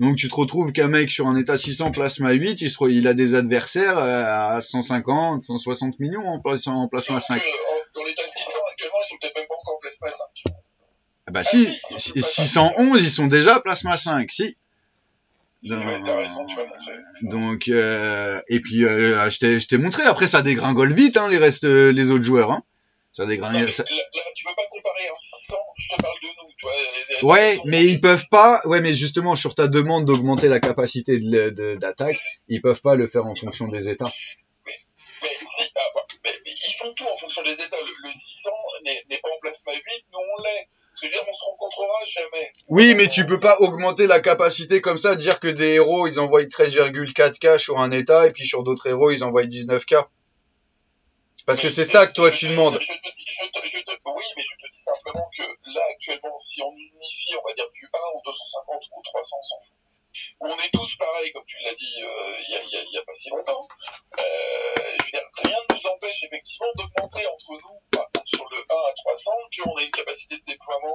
Donc tu te retrouves qu'un mec sur un état 600 plasma 8, il, se, il a des adversaires euh, à 150, 160 millions en, plas- en plasma 5. Euh, en- dans l'état 600, actuellement, ils sont peut-être même pas encore plasma 5. Bah Ah, si, si, c'est si- tout ça. 611, ils sont déjà plasma 5, si. Ouais, t'as raison, tu vas montrer. Donc, euh, et puis, euh, je t'ai- je t'ai montré, après ça dégringole vite, hein, les restes, euh, les autres joueurs. Hein. Ça Non, mais dégringole. ça- là, là, tu peux pas comparer un 600, je te parle de nous, euh, Ouais, mais ils peuvent pas. Ouais, mais justement, sur ta demande d'augmenter la capacité de- de- d'attaque, ils peuvent pas le faire en fonction des états. Mais, si, ah, bah, mais- mais ils font tout en fonction des états. Le, le 600 n'est n'est pas en plasma 8, nous on l'est. Je veux dire, on se rencontrera jamais. Oui, mais tu peux pas augmenter la capacité comme ça, dire que des héros, ils envoient 13,4K sur un état, et puis sur d'autres héros, ils envoient 19K. Parce que c'est ça que toi tu te- demandes. Je te, dis- je te- je te- oui, mais je te dis simplement que là, actuellement, si on unifie, on va dire du 1 au 250 ou au 300, on s'en fout. On est tous pareils, comme tu l'as dit euh, il y, a, il y a- pas si longtemps. Euh, je veux dire, rien ne nous empêche effectivement d'augmenter entre nous, par contre, sur le 1 à 300, qu'on ait une capacité de déploiement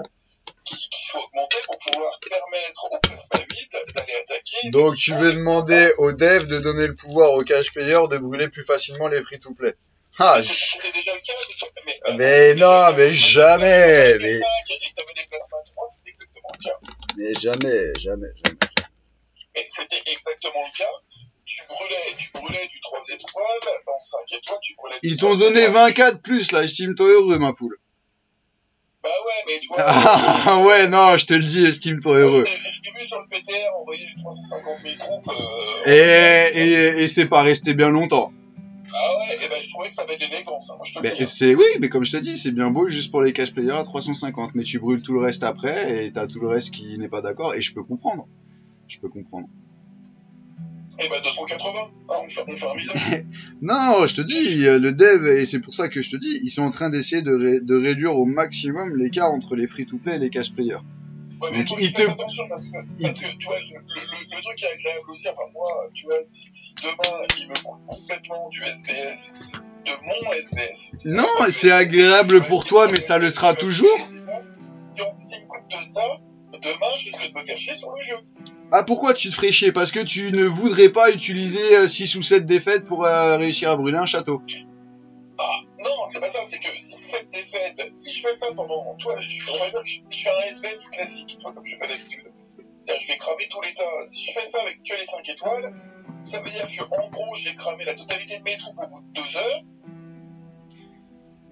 qui, qui soit augmentée pour pouvoir permettre au plasma 8 d'aller attaquer. Donc tu veux demander aux devs de donner le pouvoir aux cash players de brûler plus facilement les free-to-play. Ah, C'était déjà le cas, mais, Mais non, mais jamais, mais- mais... Et que t'avais des plasmas 3, c'était exactement le cas. mais jamais, jamais, jamais. C'était exactement le cas. Tu brûlais, tu brûlais du 3 étoiles, dans 5 étoiles, tu brûlais du Ils t'ont 3 donné étoiles. 24 plus là, estime-toi heureux ma poule. Bah ouais, mais tu vois. Ah ouais, non, je te le dis, estime-toi heureux. L'ai vu sur le PTR envoyer du 350 000 troupes. Euh, Et, et, et c'est pas resté bien longtemps. Ah ouais, et ben je trouvais que ça avait de l'élégance, hein, moi je te le Mais dis. hein. c'est oui, mais comme je te dis, c'est bien beau juste pour les cash players à 350, mais tu brûles tout le reste après et t'as tout le reste qui n'est pas d'accord et je peux comprendre. Je peux comprendre. Et ben 280, hein, on, fait, on fait un Non, je te dis, euh, le dev et c'est pour ça que je te dis, ils sont en train d'essayer de, ré- de réduire au maximum l'écart entre les free to play et les cash players. Ouais, mais Donc, toi, il fais te- attention parce que, il- parce que tu vois, le, le, le- le truc qui est agréable aussi, enfin moi, tu vois, si, si demain il me coupe complètement du SBS, de mon SBS. Non, c'est agréable pour toi, mais ça le sera toujours. Donc, s'il me coupe de ça, demain je risque de me faire chier sur le jeu. Ah pourquoi tu te ferais chier? Parce que tu ne voudrais pas utiliser 6 ou 7 défaites pour euh, réussir à brûler un château. Ah, non, c'est pas ça, c'est que si cette défaite, si je fais ça pendant, toi, je, que je, je fais un SBS classique, toi, comme je fais d'habitude. C'est-à-dire, je vais cramer tout l'état. Si je fais ça avec que les 5 étoiles, ça veut dire que, en gros, j'ai cramé la totalité de mes troupes au bout de 2 heures.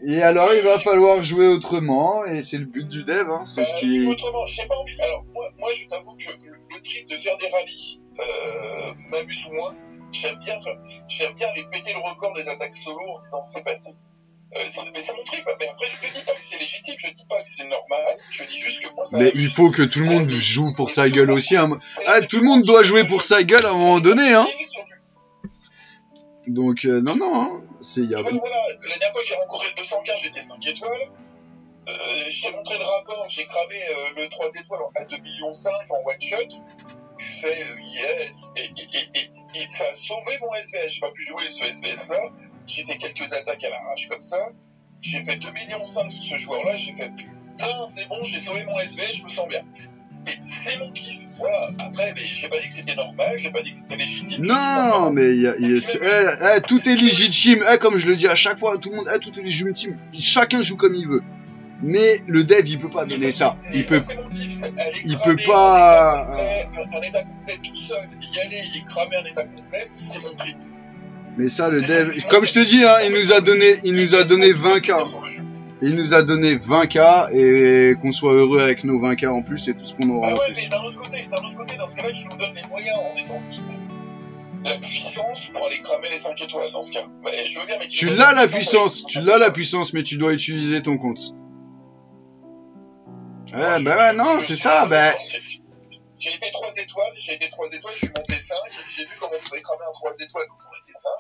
Et alors il va falloir jouer autrement, et c'est le but du dev, hein, c'est Euh, ce je qui autrement, j'ai pas envie. Alors, moi, moi je t'avoue que le, trip de faire des rallyes euh, m'amuse moins. J'aime bien, j'aime bien aller péter le record des attaques solo en disant c'est passé. Euh, mais c'est mon trip. Mais après, je te dis pas que c'est légitime, je dis pas que c'est normal. Je dis juste que moi, ça. Mais il faut que tout le monde joue pour sa gueule aussi. hein. C'est Ah, tout le monde doit jouer pour sa gueule à un moment donné, hein. Donc euh, non, non, hein. c'est y a... Ouais, voilà, la dernière fois que j'ai rencontré le 215, j'étais 5 étoiles. Euh, j'ai montré le rapport, j'ai cramé euh, le 3 étoiles à 2 millions 5 en one shot. Tu fais euh, yes, et, et, et, et, ça a sauvé mon SBS. J'ai pas pu jouer ce SBS là. J'ai fait quelques attaques à l'arrache comme ça. J'ai fait 2 millions 5 sur ce joueur là. J'ai fait putain, c'est bon, j'ai sauvé mon SBS, je me sens bien. Et c'est mon kiff. Voilà. Après, mais j'ai pas dit que c'était normal, j'ai pas dit que c'était légitime. Non, mais il y a, il y a- c'est- eh, eh, tout est légitime. Eh, comme je le dis à chaque fois, tout le monde, tout est légitime. Chacun joue comme il veut. Mais le dev, il peut pas donner ça. Il peut, aller il peut pas- Un état, complet, un, un état complet tout seul, y aller et cramer un état complet, c'est mon trip. mais ça, le dev, comme je te dis, hein, il nous a donné, il nous a donné 20k. Sur le jeu. Il nous a donné 20k et qu'on soit heureux avec nos 20k en plus, c'est tout ce qu'on aura Ah en ouais, plus. mais d'un autre côté, d'un autre côté, dans ce cas-là, tu nous donnes les moyens en étant vite. La puissance pour aller cramer les 5 étoiles dans ce cas. Bah, je veux bien, mais Tu l'as la puissance, tu l'as la puissance, mais tu dois utiliser ton compte. Ouais, bah ouais, non, c'est ça, bah. J'ai- été 3 étoiles, j'ai été 3 étoiles, je suis monté 5, j'ai vu comment on pouvait cramer un 3 étoiles quand on était 5.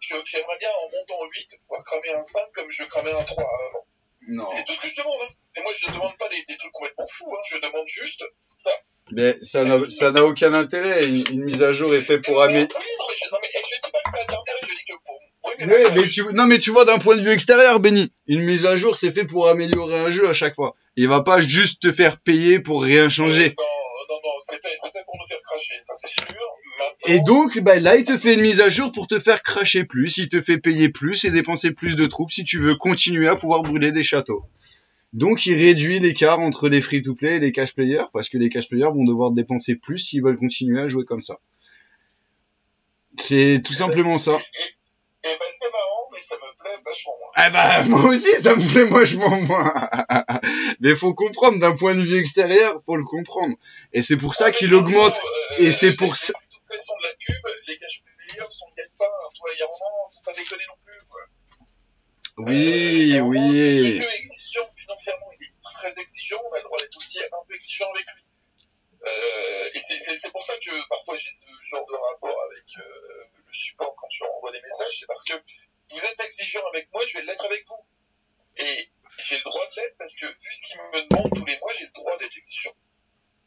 Je- J'aimerais bien, en montant 8, pouvoir cramer un 5 comme je cramais un 3 avant. Non. C'est tout ce que je demande. Hein. Et moi, je ne demande pas des, des trucs complètement fous, hein. je demande juste ça. Mais ça n'a, ça n'a aucun intérêt. Une, une mise à jour est faite pour améliorer. Non, mais je, je dis pas que ça a je dis que pour. Oui, mais tu, non, mais tu vois d'un point de vue extérieur, Benny. Une mise à jour, c'est fait pour améliorer un jeu à chaque fois. Il va pas juste te faire payer pour rien changer. Non, non, non, c'était c'était pour nous faire cracher, ça c'est sûr. Maintenant, Et donc, bah, là, il te fait une mise à jour pour te faire cracher plus, il te fait payer plus et dépenser plus de troupes si tu veux continuer à pouvoir brûler des châteaux. Donc il réduit l'écart entre les free-to-play et les cash players parce que les cash players vont devoir dépenser plus s'ils veulent continuer à jouer comme ça. C'est tout simplement ça. Et ben c'est marrant, mais ça me plaît vachement moins. Ah bah moi aussi ça me plaît vachement moins. Mais faut comprendre d'un point de vue extérieur, faut le comprendre. Et c'est pour ça qu'il augmente. Et c'est pour ça. De toute façon, de la cube, les cash players sont peut-être pas, toi, il y a un moment, faut pas déconner non plus, quoi. Oui, Euh, oui. Le jeu est exigeant financièrement, il est très exigeant, on a le droit d'être aussi un peu exigeant avec lui. Euh, et c'est pour ça que parfois j'ai ce genre de rapport avec euh, le support quand je renvoie des messages, c'est parce que vous êtes exigeant avec moi, je vais l'être avec vous. Et j'ai le droit de l'être parce que vu ce qu'il me demande tous les mois, j'ai le droit d'être exigeant.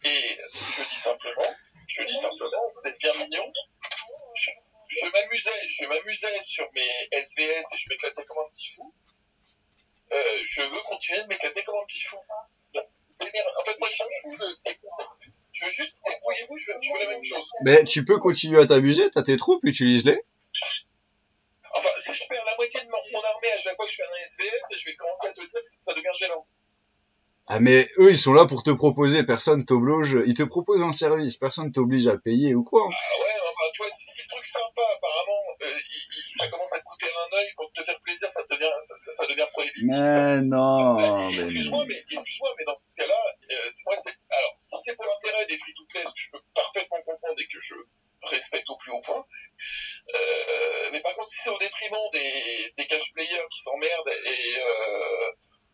Et je dis simplement, je dis simplement, vous êtes bien mignons. Je, m'amusais, je m'amusais sur mes SVS et je m'éclatais comme un petit fou. Euh, je veux continuer de m'éclater comme un petit fou. En fait, moi, je m'en fous de tes. Je veux juste débrouillez-vous, je veux, je veux la même chose. Mais tu peux continuer à t'amuser, t'as tes troupes, utilise-les. Enfin, si je perds la moitié de mon, armée à chaque fois que je fais un SVS, je vais commencer à te dire que ça devient gênant. Ah mais eux ils sont là pour te proposer, personne t'oblige, ils te proposent un service, personne t'oblige à payer ou quoi. Ah ouais, enfin, toi, si, si le truc sympa, apparemment, euh, il- ça commence à te coûter un œil pour te faire plaisir, ça devient, ça, ça, ça devient prohibitif. Mais non, mais... Excuse-moi, mais, excuse-moi, mais dans ce cas-là, euh, c'est- moi, c'est, alors, si c'est pour l'intérêt des free-to-play, ce que je peux parfaitement comprendre et que je respecte au plus haut point, euh, mais par contre, si c'est au détriment des, des cash players qui s'emmerdent et, euh,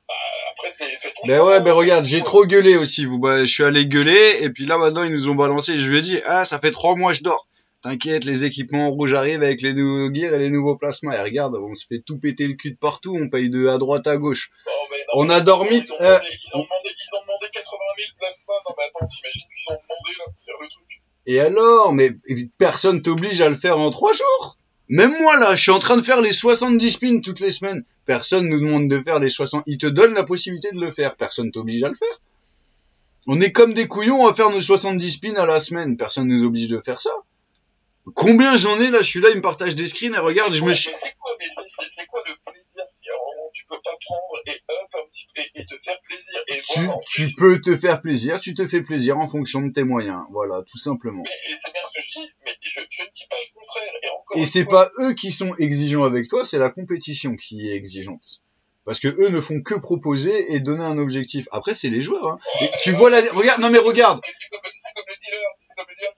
bah, après, c'est, fait ton Ben choix, ouais, ben regarde, j'ai trop gueulé aussi, vous, bah, je suis allé gueuler, et puis là maintenant ils nous ont balancé, je lui ai dit, ah ça fait trois mois je dors. T'inquiète, les équipements rouges arrivent avec les nouveaux gears et les nouveaux plasmas. Et regarde, on se fait tout péter le cul de partout, on paye de à droite à gauche. Non, mais non, On mais a dormi, Ils ont, euh, demandé, ils, ont demandé, ils ont demandé 80 000 plasmas. Non, mais attends, t'imagines ce qu'ils ont demandé là pour faire le truc Et alors, mais personne t'oblige à le faire en trois jours. Même moi là, je suis en train de faire les 70 spins toutes les semaines. Personne nous demande de faire les 60. Ils te donnent la possibilité de le faire. Personne t'oblige à le faire. On est comme des couillons à faire nos 70 spins à la semaine. Personne nous oblige de faire ça. Combien j'en ai là Je suis là, ils me partagent des screens et regarde, je me suis... mais c'est quoi, quoi le plaisir si à un moment tu peux pas prendre et up un petit peu et, et te faire plaisir et Tu, voilà, tu plus, peux te faire plaisir, tu te fais plaisir en fonction de tes moyens. Voilà, tout simplement. mais- et c'est bien ce que je dis, mais je, je ne dis pas le contraire. Et encore Et c'est pas eux qui sont exigeants avec toi, c'est la compétition qui est exigeante. Parce que eux ne font que proposer et donner un objectif. Après, c'est les joueurs. Hein. Et tu vois la, regarde, non mais regarde.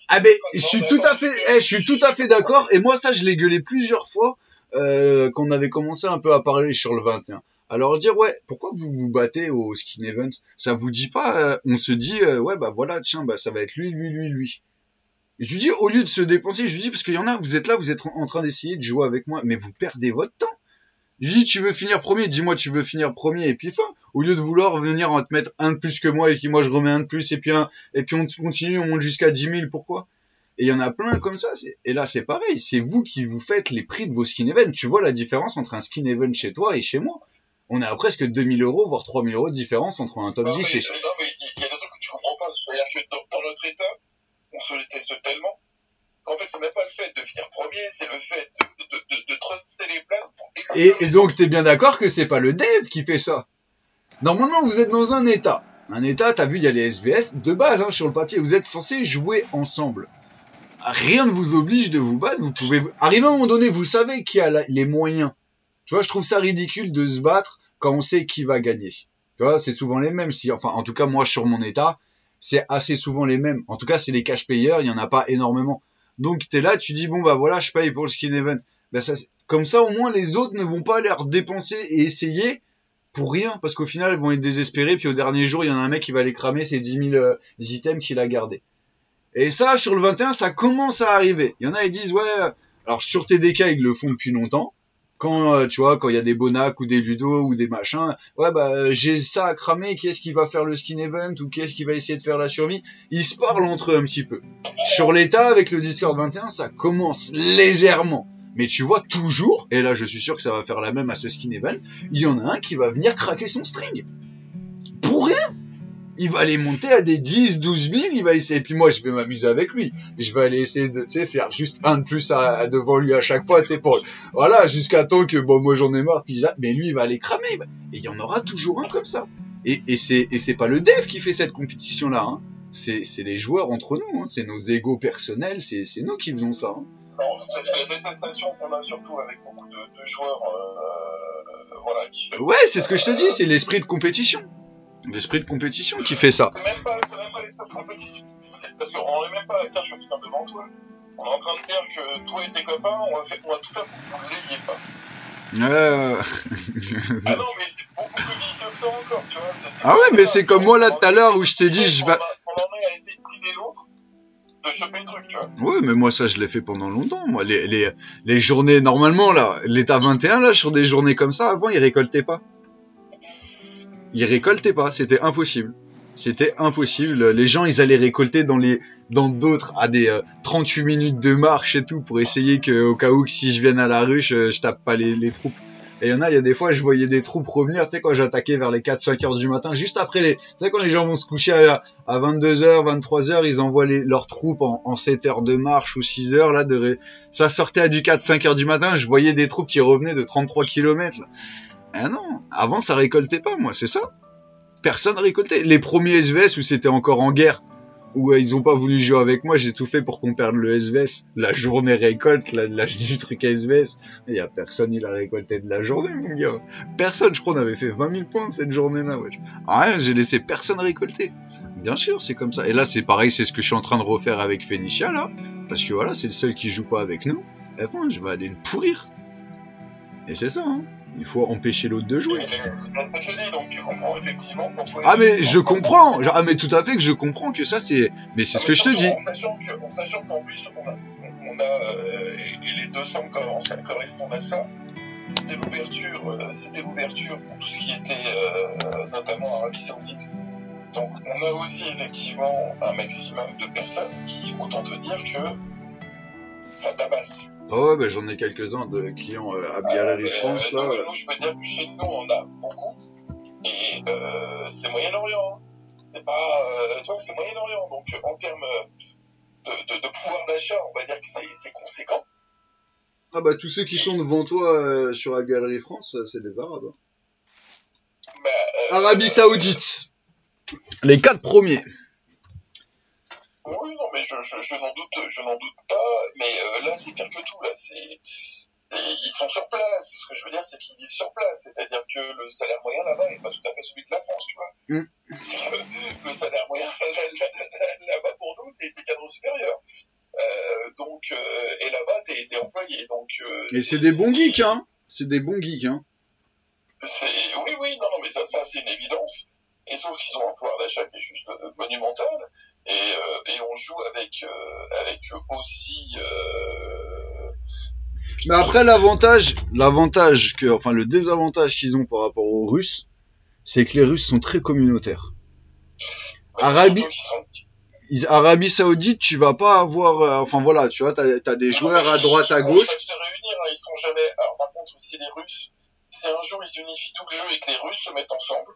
Ah ben, je suis tout à fait, eh, je suis tout à fait d'accord. Et moi, ça, je l'ai gueulé plusieurs fois euh, quand on avait commencé un peu à parler sur le 21. Alors dire ouais, pourquoi vous vous battez au skin event? Ça vous dit pas euh, On se dit euh, ouais bah voilà tiens bah ça va être lui lui lui lui. Et je lui dis au lieu de se dépenser, je lui dis parce qu'il y en a, vous êtes là, vous êtes en train d'essayer de jouer avec moi, mais vous perdez votre temps. Je dis tu veux finir premier, dis-moi tu veux finir premier et puis fin. Au lieu de vouloir venir en te mettre un de plus que moi et puis moi je remets un de plus et puis un et puis on continue, on monte jusqu'à 10 000, pourquoi? Et il y en a plein comme ça. Et là c'est pareil, c'est vous qui vous faites les prix de vos skin events. Tu vois la différence entre un skin event chez toi et chez moi? On est à presque 2000 euros, voire 3000 euros de différence entre un top Non, 10 mais, et... euh, non, mais il y a des trucs que tu comprends pas. C'est-à-dire que dans, dans notre état, on se déteste tellement qu'en fait, c'est même pas le fait de finir premier, c'est le fait de, de, de, de truster les places pour Et, et donc t'es bien d'accord que c'est pas le dev qui fait ça? Normalement vous êtes dans un état. Un état, t'as vu, il y a les SVS de base hein, sur le papier. Vous êtes censés jouer ensemble. Rien ne vous oblige de vous battre. Vous pouvez arriver à un moment donné, vous savez qui a la- les moyens. Tu vois, je trouve ça ridicule de se battre quand on sait qui va gagner. Tu vois, c'est souvent les mêmes. Si, enfin, en tout cas, moi sur mon état, c'est assez souvent les mêmes. En tout cas, c'est les cash payers, il y en a pas énormément. Donc t'es là, tu dis bon bah voilà, je paye pour le skin event. Ben, ça, comme ça, au moins, les autres ne vont pas aller dépenser et essayer pour rien, parce qu'au final, ils vont être désespérés, puis au dernier jour, il y en a un mec qui va aller cramer ses 10 000 euh, items qu'il a gardés. Et ça, sur le 21, ça commence à arriver. Il y en a, ils disent, ouais, alors sur TDK, ils le font depuis longtemps. Quand, euh, tu vois, quand il y a des bonacs ou des ludos ou des machins, ouais, bah, euh, j'ai ça à cramer, qui est-ce qui va faire le skin event ou qui est-ce qui va essayer de faire la survie? Ils se parlent entre eux un petit peu. Sur l'état, avec le Discord 21, ça commence légèrement. Mais tu vois toujours, et là je suis sûr que ça va faire la même à ce skin event, il y en a un qui va venir craquer son string. Pour rien Il va aller monter à des 10, 12 000, il va essayer, et puis moi je vais m'amuser avec lui. Je vais aller essayer de, tu sais, faire juste un de plus à, à- devant lui à chaque fois, tu sais, pour, voilà, jusqu'à temps que, bon, moi j'en ai marre, puis mais lui il va aller cramer. Et il y en aura toujours un comme ça. Et, et c'est et c'est pas le dev qui fait cette compétition là. Hein. C'est c'est les joueurs entre nous. Hein. C'est nos égos personnels. C'est c'est nous qui faisons ça. Hein. Non, c'est c'est la détestation qu'on a surtout avec beaucoup de, de joueurs, euh, voilà, qui fait. Ouais, c'est ce que je te dis. C'est l'esprit de compétition. L'esprit de compétition qui fait ça. C'est même pas, même pas l'extrême compétition. C'est parce qu'on est même pas à dire je finir devant toi. On est en train de dire que toi et tes copains, on va, faire, on va tout faire pour que vous ne l'ayez pas. Euh... Ah non, mais c'est beaucoup plus vicieux que ça encore, tu vois. ah ouais, mais c'est comme moi là tout à l'heure où je t'ai dit je vais. on en est à essayer de priver l'autre de choper le truc, tu vois. Ouais, mais moi ça je l'ai fait pendant longtemps. Moi les les les journées normalement là, l'état 21 là sur des journées comme ça avant ils récoltaient pas. Ils récoltaient pas, c'était impossible. C'était impossible. Les gens ils allaient récolter dans les dans d'autres à des euh, 38 minutes de marche et tout pour essayer que au cas où que si je vienne à la ruche je, je tape pas les, les troupes. Et il y en a, il y a des fois, je voyais des troupes revenir, tu sais, quand j'attaquais vers les 4-5 heures du matin, juste après les, tu sais, quand les gens vont se coucher à, à 22h, 23h, ils envoient les, leurs troupes en, en 7 heures de marche ou 6 heures, là, de, ça sortait à du 4-5 heures du matin, je voyais des troupes qui revenaient de 33 km, là. Ah non, avant, ça récoltait pas, moi, c'est ça. Personne récoltait. Les premiers SVS où c'était encore en guerre, où euh, ils ont pas voulu jouer avec moi, j'ai tout fait pour qu'on perde le SVS. La journée récolte, la, du truc SVS. Il y a personne, il a récolté de la journée, mon gars. Personne, je crois, on avait fait 20 000 points cette journée-là, wesh. Rien, j'ai laissé personne récolter. Bien sûr, c'est comme ça. Et là, c'est pareil, c'est ce que je suis en train de refaire avec Phénicia, là. Parce que voilà, c'est le seul qui joue pas avec nous. Et enfin, je vais aller le pourrir. Et c'est ça, hein. Il faut empêcher l'autre de jouer. Donc tu comprends effectivement. Ah mais je comprends, ah mais tout à fait que je comprends que ça c'est, mais c'est ce que je te dis. En sachant que- en sachant qu'en plus, on a, on a euh, et les 200 corps, ça correspond à ça. C'était l'ouverture, euh, c'était l'ouverture pour tout ce qui était euh, notamment Arabie Saoudite. Donc on a aussi effectivement un maximum de personnes qui, autant te dire que ça tabasse. Ah ouais, bah, j'en ai quelques-uns de clients euh, à Galerie Euh, France là. nous, je peux dire que chez nous, on a beaucoup. Et euh, c'est Moyen-Orient. hein. C'est pas. Euh, tu vois, c'est Moyen-Orient. Donc, euh, en termes de, de, de pouvoir d'achat, on va dire que c'est conséquent. Ah bah tous ceux qui sont devant toi euh, sur la Galerie France, euh, c'est des Arabes. hein. Bah, euh, Arabie Saoudite. Les quatre premiers. Oui, non, mais je, je, je n'en doute, je n'en doute pas. Mais euh, là, c'est pire que tout. Là, c'est. Ils sont sur place. Ce que je veux dire, c'est qu'ils vivent sur place. C'est-à-dire que le salaire moyen là-bas n'est pas tout à fait celui de la France, tu vois. Mm. Parce que le salaire moyen là-bas pour nous, c'est des cadres supérieurs. Euh, donc, euh, et là-bas, t'es, t'es employé. Donc, euh, Et c'est des bons geeks, hein. C'est des bons geeks, hein. c'est- Oui, oui, non, non, mais ça, ça c'est une évidence. Et sauf qu'ils ont un pouvoir d'achat qui est juste monumental. Et, euh, et on joue avec, euh, avec aussi. Euh... Mais après l'avantage, l'avantage que, enfin le désavantage qu'ils ont par rapport aux Russes, c'est que les Russes sont très communautaires. Arabie- Ils- Arabie Saoudite, tu vas pas avoir, euh, enfin voilà, tu vois, t'as as des joueurs à droite, à Ils gauche. peuvent se réunir, hein, ils sont jamais. Alors par contre, aussi les Russes, si un jour ils unifient tout le jeu et que les Russes se mettent ensemble,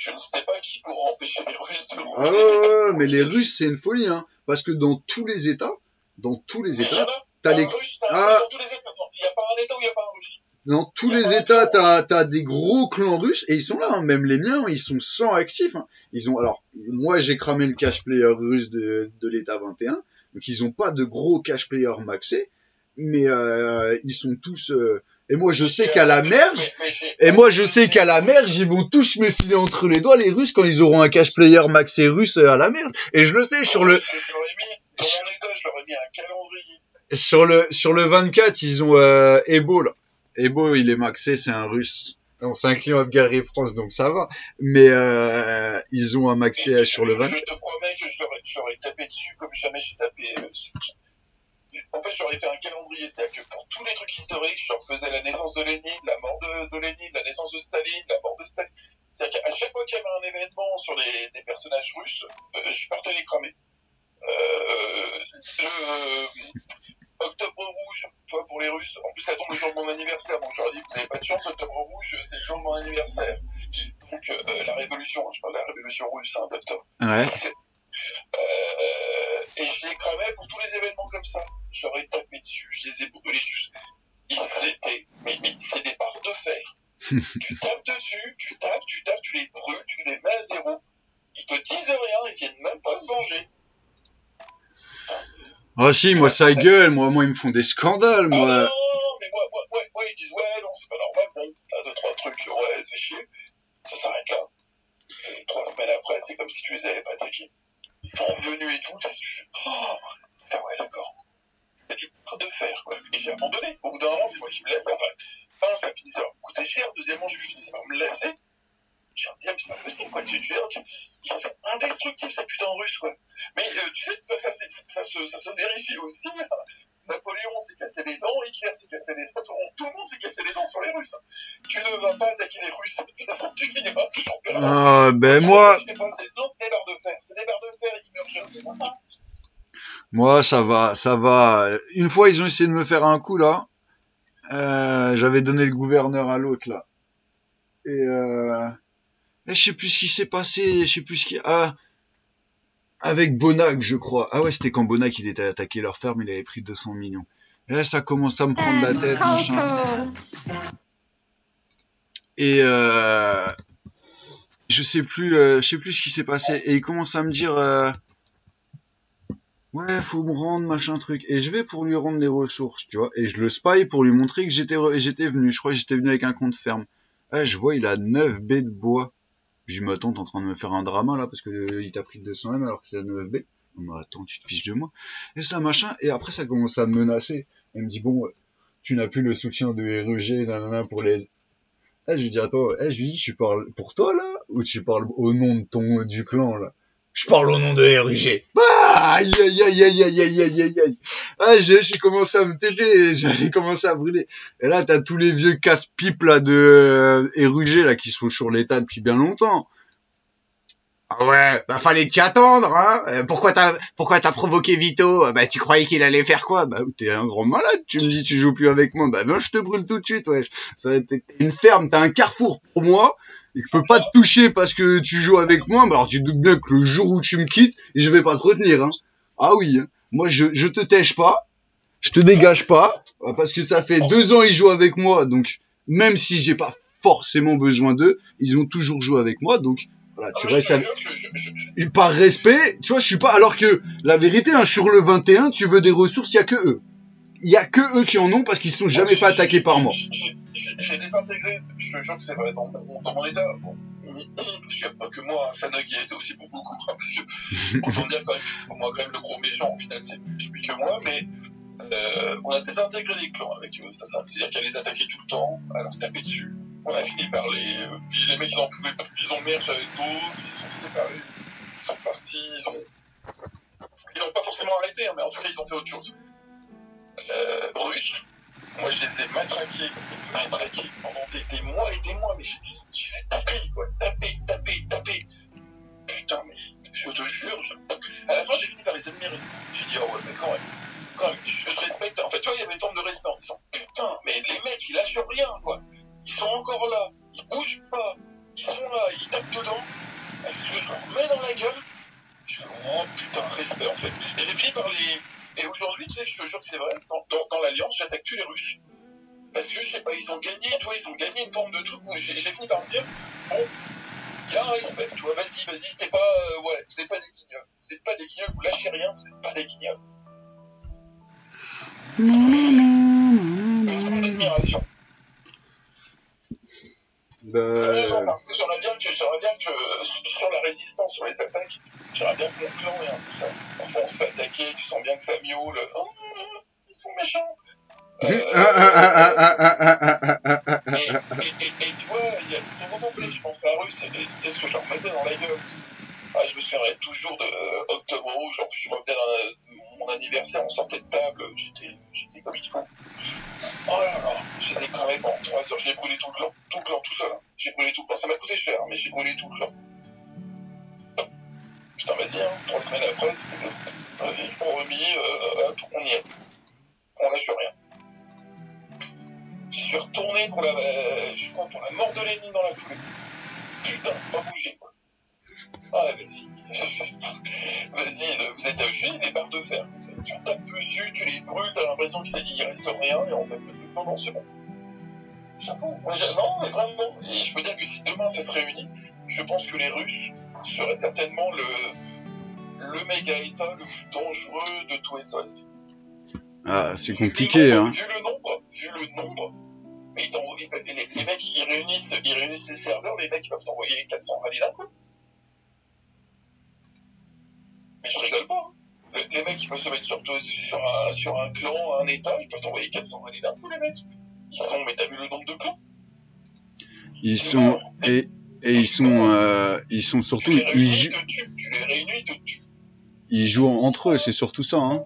je ne sais pas qui pourra empêcher les Russes de. Ah ouais, ouais, ouais, mais les Russes, c'est une folie, hein. Parce que dans tous les États, dans tous les États, t'as les, Russe, Ah. Dans tous les États. Il n'y a pas un État où il n'y a pas un Russe. dans tous les États, t'as, t'as des gros clans russes, et ils sont là, hein. même les miens, ils sont 100 actifs, hein. Ils ont, alors, moi, j'ai cramé le cash player russe de, de l'État 21, donc ils ont pas de gros cash player maxé, mais, euh, ils sont tous, euh, et moi, je sais qu'à la merge, Et moi, je sais qu'à la merge, ils vont tous me filer entre les doigts, les Russes, quand ils auront un cash player maxé russe à la merge. Et je le sais, sur le, sur le, sur le 24, ils ont, euh, Ebo, là. Ebo, il est maxé, c'est un russe. C'est un client Galerie France, donc ça va. Mais, euh, ils ont un maxé sur le 24. Je te promets que je tapé dessus comme jamais j'ai tapé euh. En fait, je leur ai fait un calendrier, c'est-à-dire que pour tous les trucs historiques, je leur faisais la naissance de Lénine, la mort de, de Lénine, la naissance de Staline, la mort de Staline. C'est-à-dire qu'à chaque fois qu'il y avait un événement sur les, des personnages russes, euh, je partais les cramer. Euh, le euh, Octobre Rouge, tu vois, pour les Russes, en plus ça tombe le jour de mon anniversaire, donc j'aurais dit, vous n'avez pas de chance, Octobre Rouge, c'est le jour de mon anniversaire. Donc euh, la révolution, je parle de la révolution russe, hein, d'octobre. Ouais. Euh, et je les cramais pour tous les événements comme ça. J'aurais tapé dessus, je les ai brûlés. Ils étaient, mais, mais c'est des barres de fer. tu tapes dessus, tu tapes, tu tapes, tu les brûles, tu les mets à zéro. Ils te disent rien, ils viennent même pas se venger. Ah si, moi ça gueule, moi, moi ils me font des scandales, ah moi. Non, mais moi, moi, moi, ils disent ouais, non, c'est pas normal, bon, t'as deux, trois trucs, ouais, c'est chier. Ça s'arrête là. Et trois semaines après, c'est comme si tu les avais pas attaqués. Ils sont revenus et tout, meurent jamais. moi ça va, ça va. Une fois ils ont essayé de me faire un coup là. Euh, J'avais donné le gouverneur à l'autre là. Et euh, et je sais plus ce qui s'est passé, je sais plus ce qui... Ah, avec Bonac je crois. Ah ouais, c'était quand Bonac il était attaqué leur ferme, il avait pris 200 millions. Et là, ça commence à me prendre la tête, machin. Et euh, je sais plus, euh, je sais plus ce qui s'est passé. Et il commence à me dire, euh, ouais, faut me rendre machin truc. Et je vais pour lui rendre les ressources, tu vois. Et je le spy pour lui montrer que j'étais, j'étais venu. Je crois que j'étais venu avec un compte ferme. Ah, je vois, il a 9 baies de bois. Je mais attends, t'es en train de me faire un drama là parce que euh, il t'a pris 200 M alors qu'il a 9 baies. Non, mais attends, tu te fiches de moi. Et ça machin. Et après, ça commence à me menacer. Elle me dit, bon, euh, tu n'as plus le soutien de REG, nanana, pour les eh, je lui dis, attends, eh, je lui dis, tu parles pour toi, là? Ou tu parles au nom de ton, du clan, là? Je parle au nom de RUG. Ah, aïe, aïe, aïe, aïe, aïe, aïe, aïe, aïe, aïe. Ah, j'ai, j'ai commencé à me télé, j'allais commencer à brûler. Et là, t'as tous les vieux casse-pipes, là, de euh, RUG, là, qui sont sur l'état depuis bien longtemps. Ah ouais, bah fallait t'y attendre, hein. Euh, Pourquoi t'as, pourquoi t'as provoqué Vito? Bah tu croyais qu'il allait faire quoi? Bah t'es un grand malade. Tu me dis tu joues plus avec moi. Bah non, je te brûle tout de suite, wesh. Ça, t'es une ferme, t'as un carrefour pour moi. Et je peux pas te toucher parce que tu joues avec moi. Bah alors tu te doutes bien que le jour où tu me quittes, je vais pas te retenir, hein. Ah oui, hein. moi je, je te tèche pas, je te dégage pas, euh, parce que ça fait deux ans ils jouent avec moi, donc même si j'ai pas forcément besoin d'eux, ils ont toujours joué avec moi, donc voilà, tu Ah, restes je- par respect, tu vois, je suis pas. Alors que la vérité, hein, sur le 21, tu veux des ressources, il y a que eux. Il y a que eux qui en ont parce qu'ils sont jamais j'ai- fait attaquer par moi. j'ai- désintégré, je te jure que c'est vrai, dans mon, dans mon état. Bon, parce qu'il n'y a pas que moi, Sanog y a été aussi pour beaucoup. hein, parce que, autant dire quand même que c'est pour moi quand même le gros méchant, au final c'est plus lui que moi, mais euh, on a désintégré les clans avec eux, ça, ça c'est-à-dire qu'à les attaquer tout le temps, à leur taper dessus. On a fini par les. les mecs ils en pouvaient ils ont mergé avec d'autres, ils se sont séparés, ils sont partis, ils ont. Ils n'ont pas forcément arrêté, hein, mais en tout cas ils ont fait autre chose. Euh, russes, moi, je les ai matraqués, matraqués pendant des, mois et des mois, mais je, les ai tapés, quoi, tapés, tapés, tapés. Putain, mais je te jure, je- à la fin, j'ai fini par les admirer. J'ai dit, oh ouais, mais quand même, quand même, je, je respecte. En fait, tu vois, il y avait une forme de respect en disant, putain, mais les mecs, ils lâchent rien, quoi. Ils sont encore là, ils bougent pas, ils sont là, ils tapent dedans. Je leur mets dans la gueule Je oh putain, respect, en fait. Et j'ai fini par les. Et aujourd'hui, tu sais, je te jure que c'est vrai, dans, dans, dans l'Alliance, j'attaque plus les Russes. Parce que, je sais pas, ils ont gagné, tu vois, ils ont gagné une forme de truc où j'ai fini par me dire, bon, il y a un respect, tu vois, vas-y, vas-y, t'es pas, euh, ouais, vous pas des guignols. Vous êtes pas des guignols, vous lâchez rien, vous êtes pas des guignols. Une. Bah, contre, J'aimerais bien que, bien que, euh, sur la résistance, sur les attaques, j'aimerais bien que mon clan ait un peu ça. Parfois, on se fait attaquer, tu sens bien que ça miaule, oh, ils sont méchants. Euh, et, et, et, et tu vois, il y a de temps en temps, je pense à Russe, c'est ce que je leur mettais dans la gueule. Ah, je me souviendrai toujours de euh, Octobre Rouge, en plus, je dans mon anniversaire, on sortait de table, j'étais, comme il faut. Oh là là, je les ai cramés pendant 3 heures, j'ai brûlé tout le clan, tout le clan tout seul. hein. J'ai brûlé tout le clan, ça m'a coûté cher, hein, mais j'ai brûlé tout le clan. Putain, vas-y, hein, 3 semaines après. Vas-y, on remis, euh, hop, on y est. On lâche rien. Je suis retourné pour la, euh, je pour la mort de Lénine dans la foulée. Putain, pas bouger, quoi. Ah, vas-y. vas-y, vous êtes à des barres de fer. Tu tapes dessus, tu les brûles, t'as l'impression qu'il reste rien, et en fait, non, non, c'est bon. Chapeau. Moi, non, mais vraiment. Et je peux dire que si demain ça se réunit, je pense que les Russes seraient certainement le, le méga état le plus dangereux de tous les SOS. Ah, c'est compliqué, nombre- hein. Vu le nombre, vu le nombre, mais ils les, les mecs, ils réunissent, ils réunissent les serveurs, les mecs, ils peuvent t'envoyer 400 rallyes d'un coup. Mais je rigole pas. hein. Les, les mecs, ils peuvent se mettre sur, sur, un, sur un clan, un état, ils peuvent t'envoyer 400 rallyes d'un coup, les mecs. Ils sont, mais t'as vu le nombre de clans? Ils sont et, et ils sont euh, ils sont surtout Tu les ils, réunis, jou- ils te tuent. Tu les réunis, ils te tuent. ils jouent entre eux, c'est surtout ça, hein.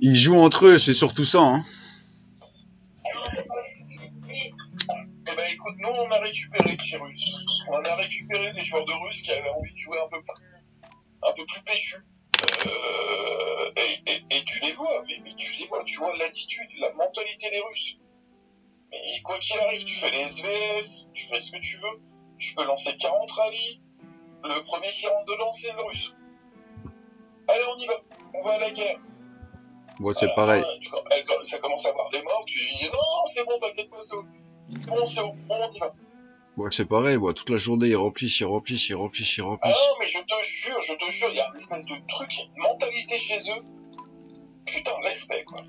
Ils jouent entre eux, c'est surtout ça, hein. Des joueurs de Russes qui avaient envie de jouer un peu plus, un peu plus péchu. Euh, et, et, et tu les vois, mais, mais tu les vois, tu vois l'attitude, la mentalité des Russes. Mais quoi qu'il arrive, tu fais les SVS, tu fais ce que tu veux. Tu peux lancer 40 rallyes. Le premier qui rentre dedans, c'est le Russe. Allez, on y va. On va à la guerre. Bon, c'est pareil. quand- eh, ça commence à avoir des morts, tu dis non, c'est bon, t'inquiète pas. C'est bon, c'est bon, on y va. Bon, c'est pareil, bon, toute la journée ils remplissent, ils remplissent, ils remplissent, ils Ah remplissent. non, mais je te jure, je te jure, il y a une espèce de truc, une mentalité chez eux. Putain, respect, quoi.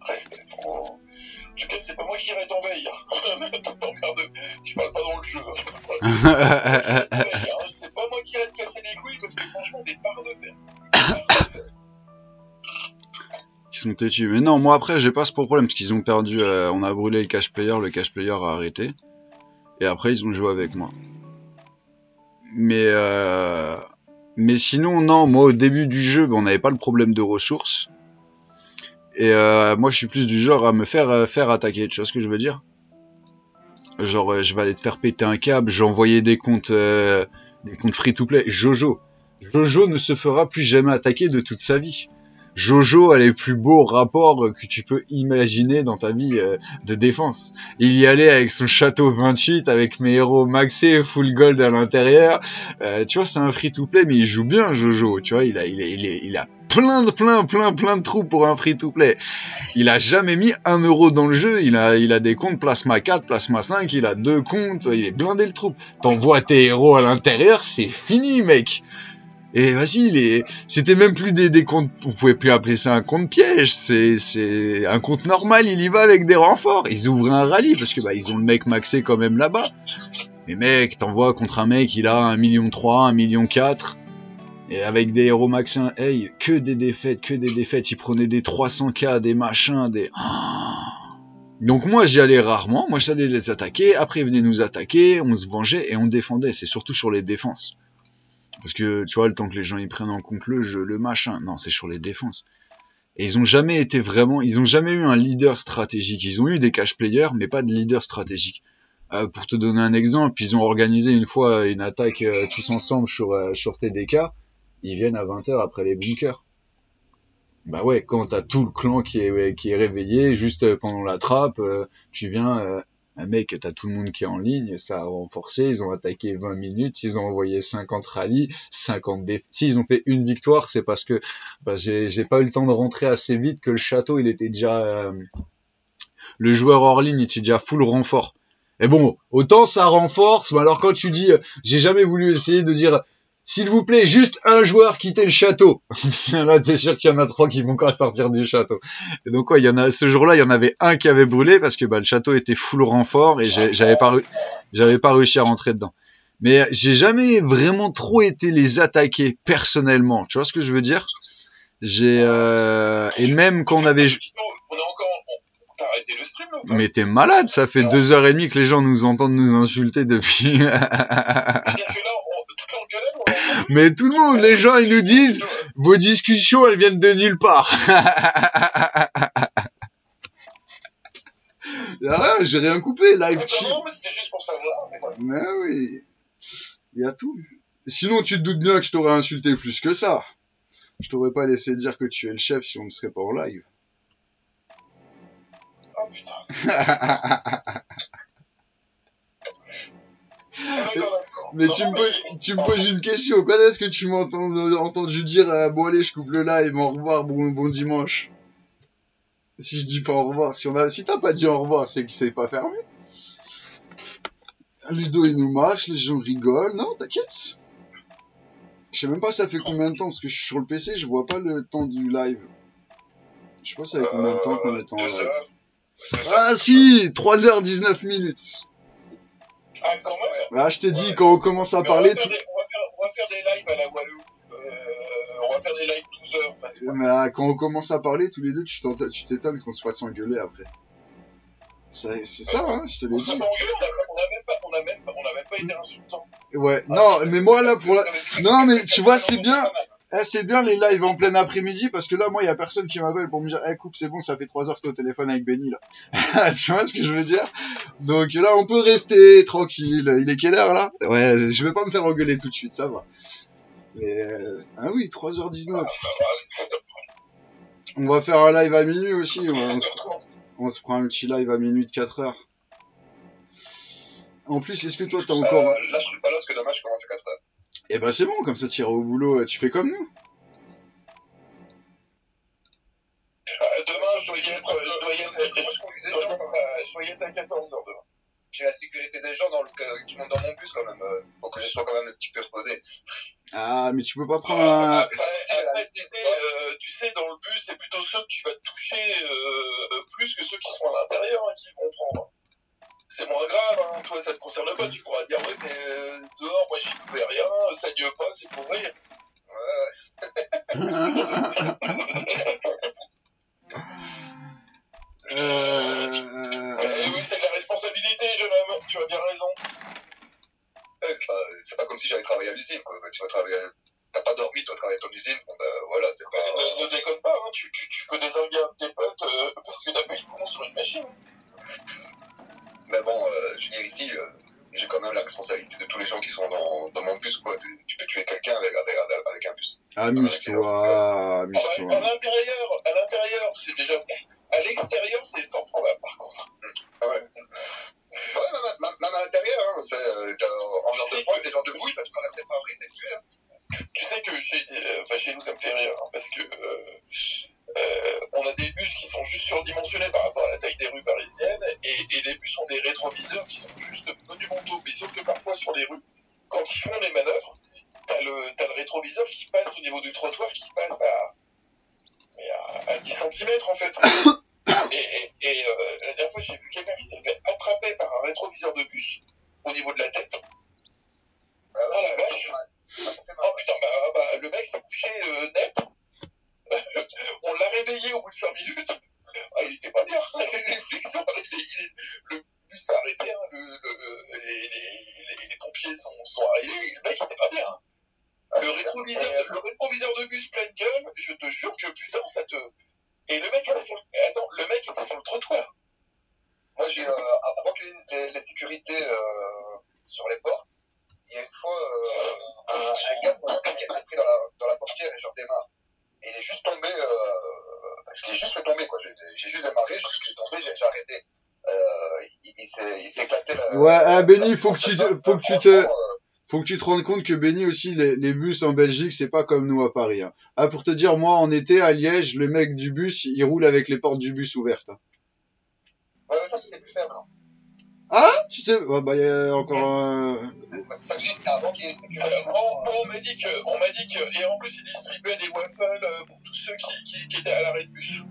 Respect. Faut- En tout cas, c'est pas moi qui irai t'envahir. T'emmerde. Tu parles pas dans le jeu. hein. C'est pas moi qui irai te casser les couilles parce que franchement. Des barres de fer. Ils sont têtus. Mais non, moi après, j'ai pas ce problème parce qu'ils ont perdu. euh, on a brûlé le cash player, le cash player a arrêté. Et après, ils ont joué avec moi. Mais euh, mais sinon, non. Moi, au début du jeu, on n'avait pas le problème de ressources. Et euh, moi, je suis plus du genre à me faire euh, faire attaquer. Tu vois ce que je veux dire? Genre, euh, je vais aller te faire péter un câble. Envoyé des comptes, euh, des comptes free to play. Jojo, Jojo ne se fera plus jamais attaquer de toute sa vie. Jojo a les plus beaux rapports que tu peux imaginer dans ta vie euh, de défense. Il y allait avec son château 28, avec mes héros maxés, full gold à l'intérieur. Euh, tu vois, c'est un free-to-play, mais il joue bien Jojo. Tu vois, il a, il, a, il, est- il a plein de, plein, plein, plein de trous pour un free-to-play. Il a jamais mis un euro dans le jeu. Il a, il a des comptes plasma 4, plasma 5. Il a deux comptes. Il est blindé le trou. T'envoies tes héros à l'intérieur, c'est fini, mec. Et vas-y, c'était même plus des, des comptes, on pouvait plus appeler ça un compte piège, c'est, un compte normal, il y va avec des renforts. Ils ouvrent un rallye parce que bah ils ont le mec maxé quand même là-bas. Mais mec, t'envoies contre un mec, il a un million 3, un million 4, et avec des héros maxés, hey, que des défaites, que des défaites, ils prenaient des 300k, des machins, des... Donc moi j'y allais rarement, moi j'allais les attaquer, après ils venaient nous attaquer, on se vengeait et on défendait, c'est surtout sur les défenses. Parce que tu vois, le temps que les gens ils prennent en compte le jeu, le machin, non, c'est sur les défenses. Et ils ont jamais été vraiment, ils ont jamais eu un leader stratégique. Ils ont eu des cash players, mais pas de leader stratégique. Euh, pour te donner un exemple, ils ont organisé une fois une attaque euh, tous ensemble sur, euh, sur TDK. Ils viennent à 20h après les bunkers. Bah ouais, quand t'as tout le clan qui est, réveillé, juste euh, pendant la trappe, tu viens, un mec, t'as tout le monde qui est en ligne, ça a renforcé, ils ont attaqué 20 minutes, ils ont envoyé 50 rallyes, 50 déf... Si ils ont fait une victoire, c'est parce que bah, j'ai j'ai pas eu le temps de rentrer assez vite que le château, il était déjà... euh, Le joueur hors ligne était déjà full renfort. Et bon, autant ça renforce, mais alors quand tu dis... euh, J'ai jamais voulu essayer de dire... S'il vous plaît, juste un joueur quitter le château. Là, t'es sûr qu'il y en a trois qui vont pas sortir du château. Et donc, ouais, il y en a, ce jour-là, il y en avait un qui avait brûlé parce que, bah, le château était full renfort et j'avais pas, j'avais pas réussi à rentrer dedans. Mais j'ai jamais vraiment trop été les attaquer personnellement. Tu vois ce que je veux dire? J'ai, euh, et même quand on avait, Sinon, on est encore. on- T'as arrêté le stream là ou pas? Mais t'es malade, ça fait deux heures et demie que les gens nous entendent nous insulter depuis. C'est-à-dire que là, on, Mais tout le monde, les gens, ils nous disent, vos discussions, elles viennent de nulle part. Ah, j'ai rien coupé, live c'était juste pour savoir. Mais voilà. Mais oui, il y a tout. Sinon, tu te doutes bien que je t'aurais insulté plus que ça. Je t'aurais pas laissé dire que tu es le chef si on ne serait pas en live. Oh putain. Ah. Mais tu me, poses, tu me poses une question. Quand est-ce que tu m'as entendu, entendu dire euh, bon allez, je coupe le live, au revoir, bon, bon dimanche? Si je dis pas au revoir, si on a, si t'as pas dit au revoir, c'est que c'est pas fermé. Ludo, il nous marche, les gens rigolent. Non, t'inquiète. Je sais même pas ça fait combien de temps, parce que je suis sur le PC, je vois pas le temps du live. Je sais pas ça fait combien de temps qu'on est en live. heures. Ah si 3h19 minutes. Ah, quand même. Ah, je t'ai dit, Ouais. quand on commence à Mais parler... on, va faire des, on, va faire, on va faire des lives à la Walou. Euh, on va faire des lives 12 heures. Ça, pas Mais ah, quand on commence à parler, tous les deux, tu t'étonnes qu'on se fasse engueuler après. C'est ça, hein, je te l'ai dit. on a, on a même pas, on a même, pas- on a même pas été insultant. Ouais, non, mais moi là, pour la... Non, mais tu vois, c'est bien. Eh, c'est bien les lives en plein après-midi parce que là, moi, il y a personne qui m'appelle pour me dire, eh, coupe, c'est bon, ça fait trois heures que t'es au téléphone avec Benny, là. tu vois ce que je veux dire? Donc là, on peut rester tranquille. Il est quelle heure, là? Ouais, je vais pas me faire engueuler tout de suite, ça va. Mais, euh, ah oui, 3h19. On va faire un live à minuit aussi. On, se... prend un petit live à minuit de 4h. En plus, est-ce que toi, t'as encore... Euh, là, je suis pas là parce que demain, je commence à 4 heures. Eh ben, c'est bon, comme ça, tu iras au boulot, tu fais comme nous. Ah, demain, je dois y être, je dois y être, je euh, dois y être à 14 heures demain. J'ai la sécurité des gens dans le, que- qui montent dans mon bus quand même. euh, Faut que je sois quand même un petit peu reposé. Ah, mais tu peux pas prendre un... Après, après, tu, sais, euh, tu sais, dans le bus, c'est plutôt ceux que tu vas toucher euh, plus que ceux qui sont à l'intérieur hein, qui vont prendre. C'est moins grave, hein. toi ça te concerne pas, tu pourras dire ouais mais euh, dehors moi j'y pouvais rien, ça n'y pas, c'est pour rire. Ouais, Euh... Eh oui c'est de la responsabilité jeune homme, tu as bien raison. ouais, c'est pas, c'est pas comme si j'avais travaillé à l'usine, quoi. Tu vas travailler, t'as pas dormi, tu vas travailler à ton usine, bon, bah, voilà, c'est pas, Ne, ne déconne pas, hein. tu, tu, tu peux désinguer un de tes potes euh, parce qu'il a fait le con sur une machine. Mais bon, euh, je veux dire, ici, euh, j'ai quand même la responsabilité de tous les gens qui sont dans, dans mon bus, quoi. Tu- peux tuer quelqu'un avec, avec, un bus. Amuse-toi, À amuse-toi. l'intérieur, à l'intérieur, c'est déjà bon. À l'extérieur, c'est temps probable par contre. Ouais, même, même- même à l'intérieur, hein, c'est, euh, en genre de pointe, les gens debout, ils peuvent traverser Paris, c'est hein. Tu sais que chez, euh, enfin, chez nous, ça me fait rire, hein, parce que euh, euh, on a des bus qui sont juste surdimensionnés par rapport à la taille des rues parisiennes, et, les bus ont des rétroviseurs qui sont juste monumentaux. Mais sauf que parfois, sur les rues, quand ils font les manœuvres, t'as le, le rétroviseur qui passe au niveau du trottoir, qui passe à, à, à 10 cm en fait. Et, euh, la dernière fois, j'ai vu quelqu'un qui s'est fait attraper par un rétroviseur de bus au niveau de la tête. Ah, la vache! Oh putain, bah, bah, le mec s'est couché euh, net. On l'a réveillé au bout de 5 minutes. Ah, il était pas bien. Les flics sont le bus s'est arrêté. Hein. Le, le- les, les, les, les pompiers sont, sont arrivés. Le mec était pas bien. Le rétroviseur, le rétroviseur de bus pleine gueule, je te jure que putain, ça te. Et le mec était sur le, attends, le mec était sur le trottoir. Moi, j'ai, euh, avant que les, les, les sécurités euh, sur les portes, il y a une fois euh, un, un gars qui a été pris dans la, dans la portière et je redémarre. Il est juste tombé, euh, je l'ai juste fait tomber, quoi. J'ai juste démarré, j'ai tombé, j'ai arrêté. Euh, il s'est il s'est éclaté la. Ouais, ah, Benny, faut que tu te- faut que tu te- euh, Faut que tu te rendes compte que Benny aussi, les, les bus en Belgique, c'est pas comme nous à Paris. hein. Ah, pour te dire, moi, en été, à Liège, le mec du bus, il roule avec les portes du bus ouvertes. hein. Ouais, mais ça, tu sais plus faire maintenant. Ah, tu sais, ouais, bah, il y a encore un... Ça on m'a dit que, on m'a dit que, et en plus, ils distribuaient des waffles euh, pour tous ceux qui, qui, qui étaient à l'arrêt de bus.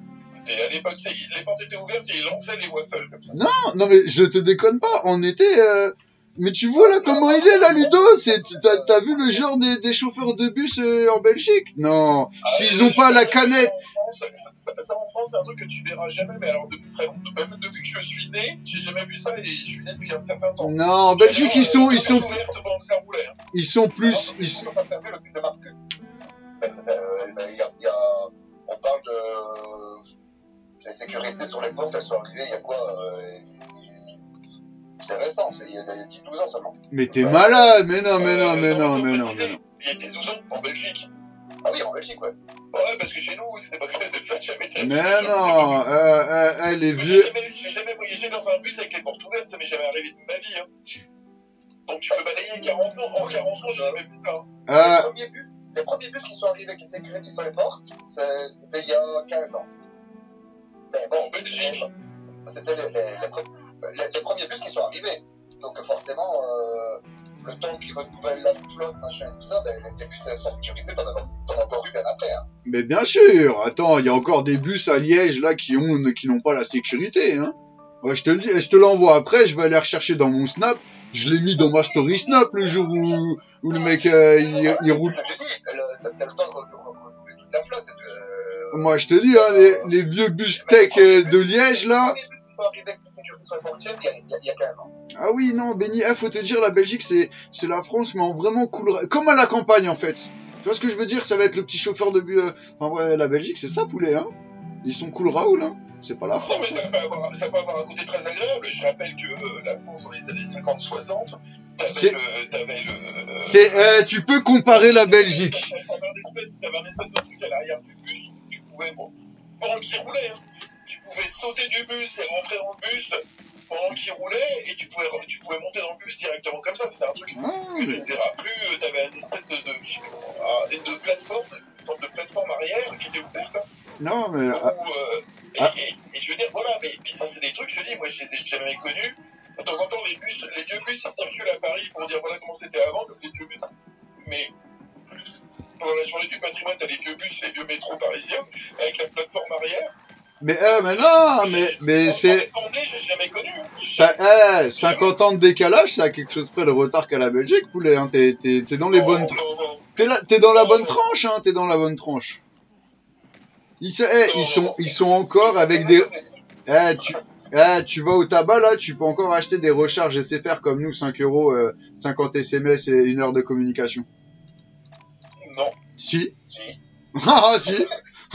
Et à l'époque, les portes étaient ouvertes et ils lançaient les waffles comme ça. Non, non, mais je te déconne pas, en été, euh, Mais tu vois là comment il est là, Ludo C'est t'as t'as vu le genre des, des chauffeurs de bus euh, en Belgique? Non, s'ils ont pas la canette. Ça, ça- ça, en France, c'est un truc que tu verras jamais, mais alors depuis très longtemps, même depuis que je suis né, j'ai jamais vu ça et je suis né depuis un certain temps. Non, en Belgique ils sont ils sont hein. ils sont plus ils sont- Ils ont pas perdu le but de marque. Ben, c'est- euh, ben, il y a, il y a- on parle de les sécurités sur les portes, elles sont arrivées il y a quoi euh, C'est récent, il y a, il y a 10-12 ans seulement. Mais t'es malade, mais non, mais non, mais non, mais non, mais non. Il y a 10-12 ans en Belgique. Ah oui, en Belgique, ouais. Ouais, parce que chez nous, c'était pas comme ça, jamais été. Mais non, euh, euh, euh, les J'ai vieux. jamais, j'ai jamais voyagé dans un bus avec les portes ouvertes, ça m'est jamais arrivé de ma vie. Hein. Donc tu peux balayer 40 ans, en 40 ans, j'ai jamais vu ça. hein. Les, premiers bus, les premiers bus qui sont arrivés, qui sécurisent sur les portes, c'était il y a 15 ans. Mais bon, En Belgique. c'était les, les, les, les- les premiers bus qui sont arrivés. Donc forcément, euh, le temps qu'ils renouvellent la flotte, machin, tout ça, ben, les bus sans sécurité, t'en as, encore eu bien après. Hein. Mais bien sûr, attends, il y a encore des bus à Liège là qui ont qui n'ont pas la sécurité, hein. Ouais, je te le dis, je te l'envoie après, je vais aller rechercher dans mon Snap. Je l'ai mis dans ma story Snap le jour où, où le mec euh, il, il roule. le- c'est le temps de re- de re- renouveler toute la flotte. euh, Moi je te dis, hein, les, les vieux bus tech euh, de Liège là. Les bus qui sont arrivés sur les portières, il y a, il y a- il y a 15 ans. Ah oui, non, Benny, ah, faut te dire, la Belgique, c'est, c'est la France, mais en vraiment cool. Comme à la campagne, en fait. Tu vois ce que je veux dire? Ça va être le petit chauffeur de bus. euh, Enfin, ouais, la Belgique, c'est ça, poulet, hein Ils sont cool Raoul, hein C'est pas la Non, mais France. ça peut, avoir, ça peut avoir un côté très agréable. Je rappelle que euh, la France, dans les années 50-60, C'est- t'avais le. T'avais le euh, C'est, euh, tu peux comparer la Belgique. T'avais un espèce, t'avais un espèce de truc à l'arrière du bus où tu pouvais, bon, pendant qu'il roulait, hein, pouvais sauter du bus et rentrer dans le bus pendant qu'il roulait et tu pouvais, tu pouvais monter dans le bus directement comme ça. C'était un truc Ah, que tu ne verras plus. euh, T'avais une espèce de, de, de plateforme, une sorte de plateforme arrière qui était ouverte. hein, Non, mais. où, ah, euh, et, Ah. et- et je veux dire, voilà, mais, mais ça, c'est des trucs, je te dis, moi, je les ai jamais connus. De temps en temps, les bus, les vieux bus, ils circulent à Paris pour dire voilà comment c'était avant, comme les vieux métros. Mais pour la journée du patrimoine, t'as les vieux bus, les vieux métros parisiens, avec la plateforme arrière. Mais, euh, mais non, mais, mais c'est. Ça, eh, 50 ans de décalage, ça a quelque chose près de retard qu'à la Belgique, poulet, hein. T'es, dans les bonnes. T'es t'es dans la bonne tranche, hein. T'es dans la bonne tranche. Ils, eh, ils sont, ils sont encore avec des. Eh, tu, eh, tu vas au tabac là, tu peux encore acheter des recharges SFR comme nous, 5 euros, euh, 50 SMS et une heure de communication. Non. Si. Si. Ah, si.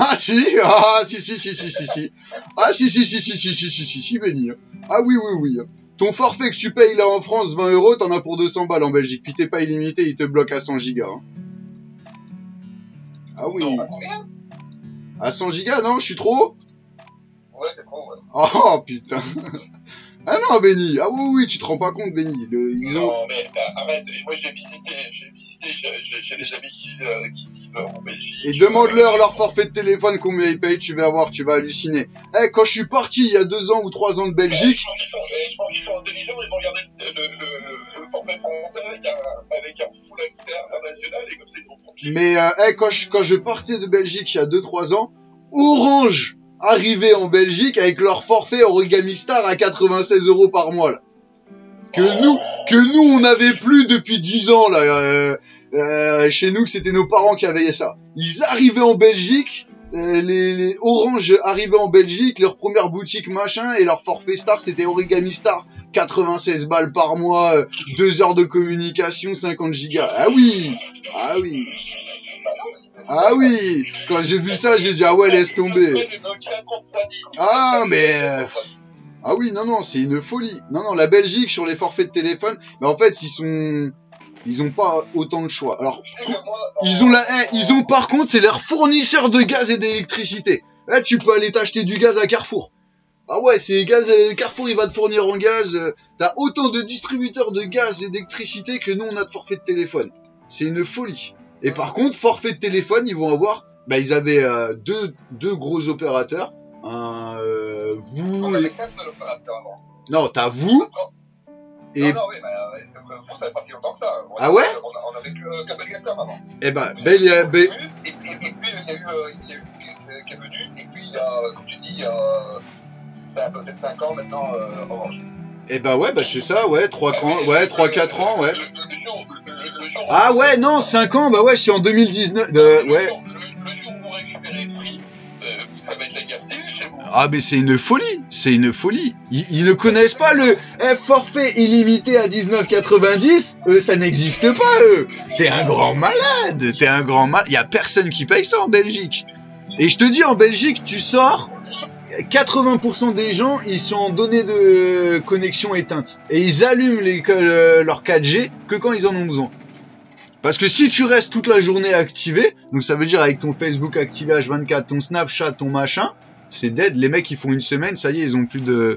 Ah si. Ah si si si si si si. Ah si si si si si si si si si Benny. Ah oui oui oui. Ton forfait que tu payes là en France 20 euros, t'en as pour 200 balles en Belgique. Puis t'es pas illimité, il te bloque à 100 gigas. hein. Ah oui. À combien À 100 gigas, non, je suis trop haut Ouais, c'est bon, ouais. Oh putain. Ah non, Benny. Ah oui, oui, tu te rends pas compte, Benny. Le, ont- Non, mais euh, arrête. Moi, j'ai visité, j'ai visité, j'ai des amis qui, euh, qui en Belgique. Et demande-leur leur forfait de téléphone, combien ils payent, tu vas voir, tu vas halluciner. Eh, quand je suis parti il y a deux ans ou trois ans de Je Belgique, pense qu'ils sont, eh, je pense qu'ils sont intelligents, ils ont gardé le, le, le, le forfait français avec un, avec un full accès international et comme ça ils sont tranquilles. mais euh, eh, quand, je, quand je partais de Belgique il y a deux trois ans, Orange arrivait en Belgique avec leur forfait Origami Star à 96 euros par mois. Là. Que nous, que nous on n'avait plus depuis 10 ans là. euh, euh, chez nous, c'était nos parents qui avaient ça. Ils arrivaient en Belgique, euh, les, Orange arrivaient en Belgique, leur première boutique machin, et leur forfait Star c'était Origami Star, 96 balles par mois, 2 heures de communication, 50 gigas. Ah oui, ah oui, ah oui. Quand j'ai vu ça, j'ai dit ah ouais laisse tomber. Après, le Nokia 3310. Ah, mais, euh, Ah oui, non, non, c'est une folie. Non, non, la Belgique sur les forfaits de téléphone, mais en fait, ils sont, ils ont pas autant de choix. Alors, moi, en- ils ont la, eh, ils ont par contre, c'est leur fournisseur de gaz et d'électricité. Là, tu peux aller t'acheter du gaz à Carrefour. Ah ouais, c'est gaz, euh, Carrefour, il va te fournir en gaz. euh, T'as autant de distributeurs de gaz et d'électricité que nous, on a de forfait de téléphone. C'est une folie. Et par contre, forfait de téléphone, ils vont avoir, bah, ils avaient euh, deux, deux gros opérateurs. Un, euh, vous On avait qu'un seul opérateur avant. Non, t'as vous et, Non, non, oui, mais euh, vous, ça fait pas si longtemps que ça. On Ah avait- ouais on, a- on avait que euh, Cabelgacom avant. et ben, ben, il y a- Et, et, et puis, il y a eu, euh, il y a eu qui, qui- est venu, et puis, il y a, comme tu dis, il y a, ça a peut-être 5 ans maintenant, euh, Orange. et ben ouais, bah c'est ça, ouais, 3 ans, ouais, 3 4 ans, ouais. Le, le jour, le, le jour où- Ah ouais, non, 5 ans, bah ouais, je suis en 2019. le, euh, ouais. jour, le, le jour où vous récupérez Free, euh, ça va être la guerre civile chez vous. Ah mais c'est une folie, c'est une folie. Ils, ne connaissent pas le eh, forfait illimité à 19,90. Eux, ça n'existe pas, eux. T'es un grand malade, t'es un grand malade. Y a personne qui paye ça en Belgique. Et je te dis, en Belgique, tu sors, 80% des gens, ils sont en données de connexion éteintes. Et ils allument les, leur 4G que quand ils en ont besoin. Parce que si tu restes toute la journée activé, donc ça veut dire avec ton Facebook activé H24, ton Snapchat, ton machin, c'est dead. Les mecs, ils font une semaine, ça y est, ils ont plus de,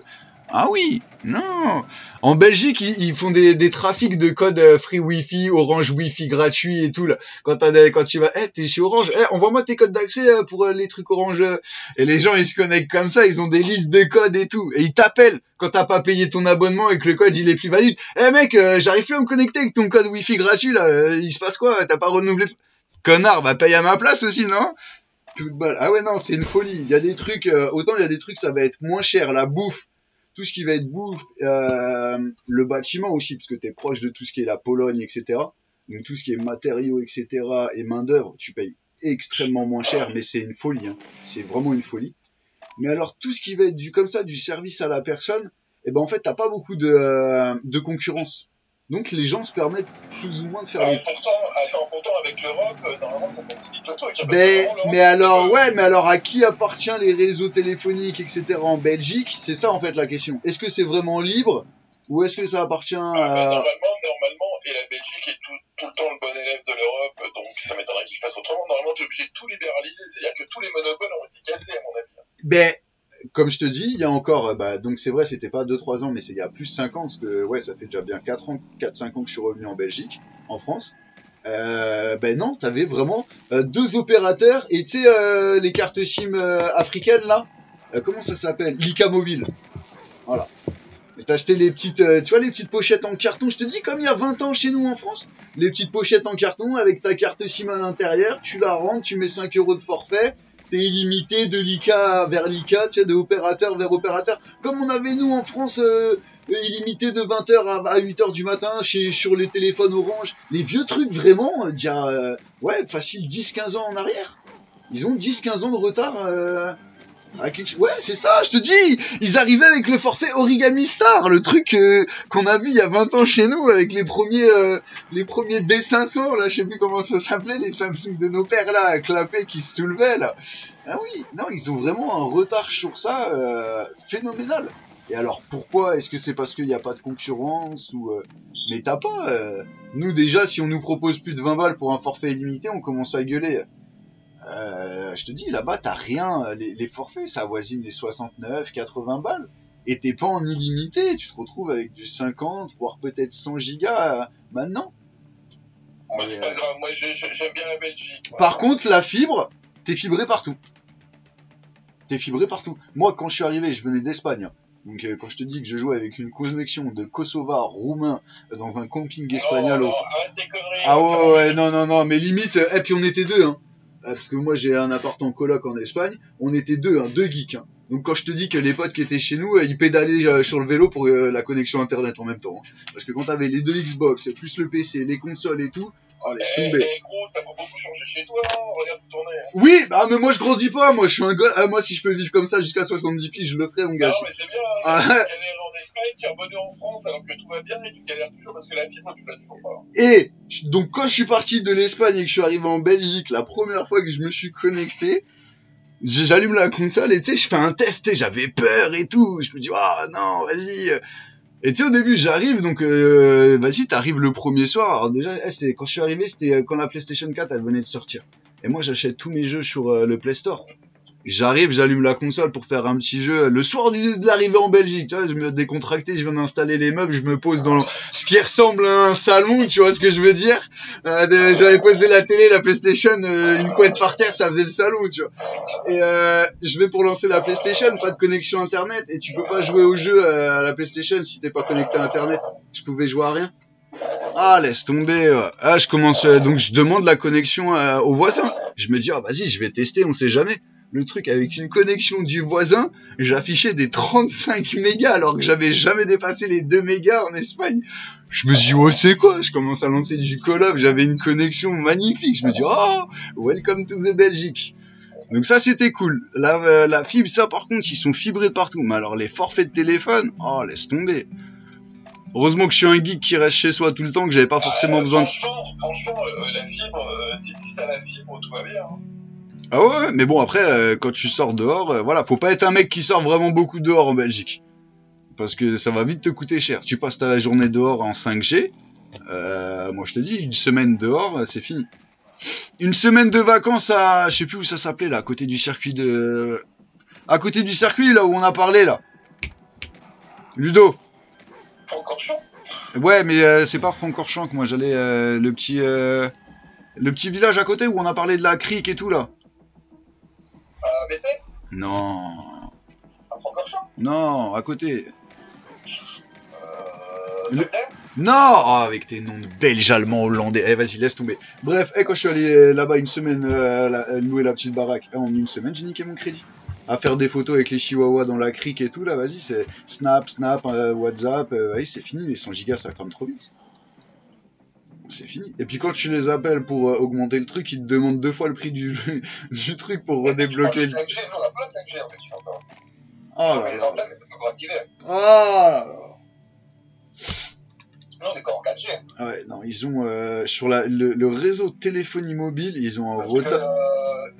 Ah oui, non. En Belgique, ils, ils font des, trafics de codes euh, free Wi-Fi, Orange Wi-Fi gratuit et tout là. Quand tu vas, eh t'es chez Orange, eh envoie-moi tes codes d'accès euh, pour euh, les trucs Orange. Et les gens ils se connectent comme ça, ils ont des listes de codes et tout. Et ils t'appellent quand t'as pas payé ton abonnement et que le code il est plus valide. Eh mec, euh, j'arrive plus à me connecter avec ton code Wi-Fi gratuit là. Il se passe quoi? T'as pas renouvelé Connard, bah paye à ma place aussi, non? Toute balle. Ah ouais non, c'est une folie. Il y a des trucs, euh, autant il y a des trucs ça va être moins cher, la bouffe tout ce qui va être bouffe, euh, le bâtiment aussi, parce que tu proche de tout ce qui est la Pologne, etc. Donc tout ce qui est matériaux, etc. et main d'œuvre, tu payes extrêmement moins cher, mais c'est une folie. Hein. C'est vraiment une folie. Mais alors tout ce qui va être du comme ça, du service à la personne, eh ben en fait t'as pas beaucoup de, euh, de concurrence. Donc les gens se permettent plus ou moins de faire des pourtant, attends, pourtant, avec l'Europe, euh, normalement, ça facilite le truc. mais, mais alors, ouais, mais alors à qui appartient les réseaux téléphoniques, etc. en Belgique? C'est ça en fait la question. Est-ce que c'est vraiment libre? Ou est-ce que ça appartient euh, à... Normalement, normalement, et la Belgique est tout, tout le temps le bon élève de l'Europe, donc ça m'étonnerait qu'il fasse autrement. Normalement, tu es obligé de tout libéraliser, c'est-à-dire que tous les monopoles ont été cassés, à mon avis. Ben, comme je te dis, il y a encore, euh, bah, donc c'est vrai, c'était pas 2-3 ans, mais c'est il y a plus 5 ans, parce que ouais, ça fait déjà bien 4 ans, 4-5 ans que je suis revenu en Belgique, en France. Euh, ben non, t'avais vraiment euh, deux opérateurs et tu sais euh, les cartes SIM euh, africaines là, euh, comment ça s'appelle? Lika Mobile. Voilà. Et acheté les petites, tu vois les petites pochettes en carton. Je te dis comme il y a 20 ans chez nous en France, les petites pochettes en carton avec ta carte SIM à l'intérieur. Tu la rentres, tu mets 5 euros de forfait. Illimité de Lika vers Lika, tu sais, de opérateur vers opérateur. Comme on avait nous en France, euh, illimité de 20h à 8h du matin chez, sur les téléphones orange. Les vieux trucs vraiment, euh, a, euh, ouais, facile 10-15 ans en arrière. Ils ont 10-15 ans de retard. Ouais, c'est ça, je te dis. Ils arrivaient avec le forfait Origami Star, le truc euh, qu'on a vu il y a 20 ans chez nous avec les premiers, euh, les premiers D500 là, je sais plus comment ça s'appelait, les Samsung de nos pères là, clapés qui se soulevaient là. Ah oui, non, ils ont vraiment un retard sur ça euh, phénoménal. Et alors pourquoi? Est-ce que c'est parce qu'il n'y a pas de concurrence ou euh, Mais t'as pas. euh, Nous déjà, si on nous propose plus de 20 balles pour un forfait illimité, on commence à gueuler. Euh, je te dis, là-bas, t'as rien. Les, les forfaits, ça avoisine les 69, 80 balles. Et t'es pas en illimité. Tu te retrouves avec du 50, voire peut-être 100 gigas euh, maintenant. Moi, Mais, c'est pas grave, moi, j'ai- j'ai- j'aime bien la Belgique. moi. Par contre, la fibre, t'es fibré partout. T'es fibré partout. Moi, quand je suis arrivé, je venais d'Espagne. Donc, euh, quand je te dis que je jouais avec une connexion de Kosovar roumain euh, dans un camping espagnol. Non, non, tes conneries. Ah ouais, ouais, non, non, non, mais limite, euh, et puis on était deux, hein. Euh, Parce que moi j'ai un appart en coloc en Espagne, on était deux, hein, deux geeks. Hein. Donc quand je te dis que les potes qui étaient chez nous, euh, ils pédalaient euh, sur le vélo pour euh, la connexion internet en même temps. hein. Parce que quand t'avais les deux Xbox, plus le PC, les consoles et tout, oh laisse Eh, tomber. eh, gros, ça va beaucoup changer chez toi, hein, regarde tourner. Oui, bah mais moi je grandis pas, moi je suis un gars, ah, moi si je peux vivre comme ça jusqu'à 70 piges, je le ferai mon gars. mais c'est bien, Ah, tu galères en Espagne, tu es revenu en France alors que tout va bien et tu galères toujours parce que la fibre, tu l'as toujours pas. Et donc quand je suis parti de l'Espagne et que je suis arrivé en Belgique, la première fois que je me suis connecté, j'allume la console et tu sais, je fais un test, sais, j'avais peur et tout. Je me dis, ah non, vas-y. Et tu sais, au début, j'arrive, donc euh, vas-y, t'arrives le premier soir. Alors déjà, eh, c'est quand je suis arrivé, c'était euh, quand la PlayStation 4, elle venait de sortir. Et moi, j'achète tous mes jeux sur euh, le Play Store. J'arrive, j'allume la console pour faire un petit jeu. Le soir de l'arrivée en Belgique, tu vois, je me décontracté, je viens d'installer les meubles, je me pose dans ce qui ressemble à un salon, tu vois ce que je veux dire? Euh, J'avais posé la télé, la PlayStation, euh, une couette par terre, ça faisait le salon, tu vois. Et euh, je vais pour lancer la PlayStation, pas de connexion Internet, et tu peux pas jouer au jeu euh, à la PlayStation si t'es pas connecté à Internet. Je pouvais jouer à rien. Ah, laisse tomber. Ah, je commence, euh, donc je demande la connexion au voisin. Je me dis, ah, vas-y, je vais tester, on sait jamais. Le truc avec une connexion du voisin, j'affichais des 35 mégas alors que j'avais jamais dépassé les 2 mégas en Espagne. Je me dis, oh, c'est quoi? Je commence à lancer du call-up, j'avais une connexion magnifique. Je me dis, oh, welcome to the Belgique. Donc ça, c'était cool. La, euh, la fibre, ça, par contre, ils sont fibrés de partout. Mais alors, les forfaits de téléphone, oh, laisse tomber. Heureusement que je suis un geek qui reste chez soi tout le temps, que j'avais pas forcément Ah, besoin de... Franchement, franchement euh, la fibre, euh, si, si t'as la fibre, tout va bien. hein. Ah ouais, mais bon, après, euh, quand tu sors dehors, euh, voilà, faut pas être un mec qui sort vraiment beaucoup dehors en Belgique. Parce que ça va vite te coûter cher. Tu passes ta journée dehors en 5G, euh, moi je te dis, une semaine dehors, euh, c'est fini. Une semaine de vacances à, je sais plus où ça s'appelait là, à côté du circuit de... À côté du circuit là où on a parlé là. Ludo. Francorchamps Ouais, mais euh, c'est pas Francorchamps que moi j'allais euh, le petit euh, le petit village à côté où on a parlé de la crique et tout là. À BT Non, À Francorchamps non, à côté. euh, Le- Non, oh, avec tes noms de belges, allemands, hollandais. Eh, vas-y, laisse tomber. Bref, eh, quand je suis allé euh, là-bas une semaine euh, la- euh, louer la petite baraque, eh, en une semaine, j'ai niqué mon crédit. À faire des photos avec les chihuahuas dans la crique et tout, là, vas-y, c'est Snap, Snap, euh, WhatsApp, euh, vas-y, c'est fini, les 100 gigas, ça crame trop vite. C'est fini. Et puis quand tu les appelles pour euh, augmenter le truc, ils te demandent deux fois le prix du, du truc pour redébloquer. De 5G, nous on n'a pas 5G en Belgique encore. Oh Sur là les antennes, c'est pas encore activé. Là. Nous on est encore en 4G. Ah ouais, non, ils ont euh, sur la, le, le réseau téléphonie mobile, ils ont un retard. euh,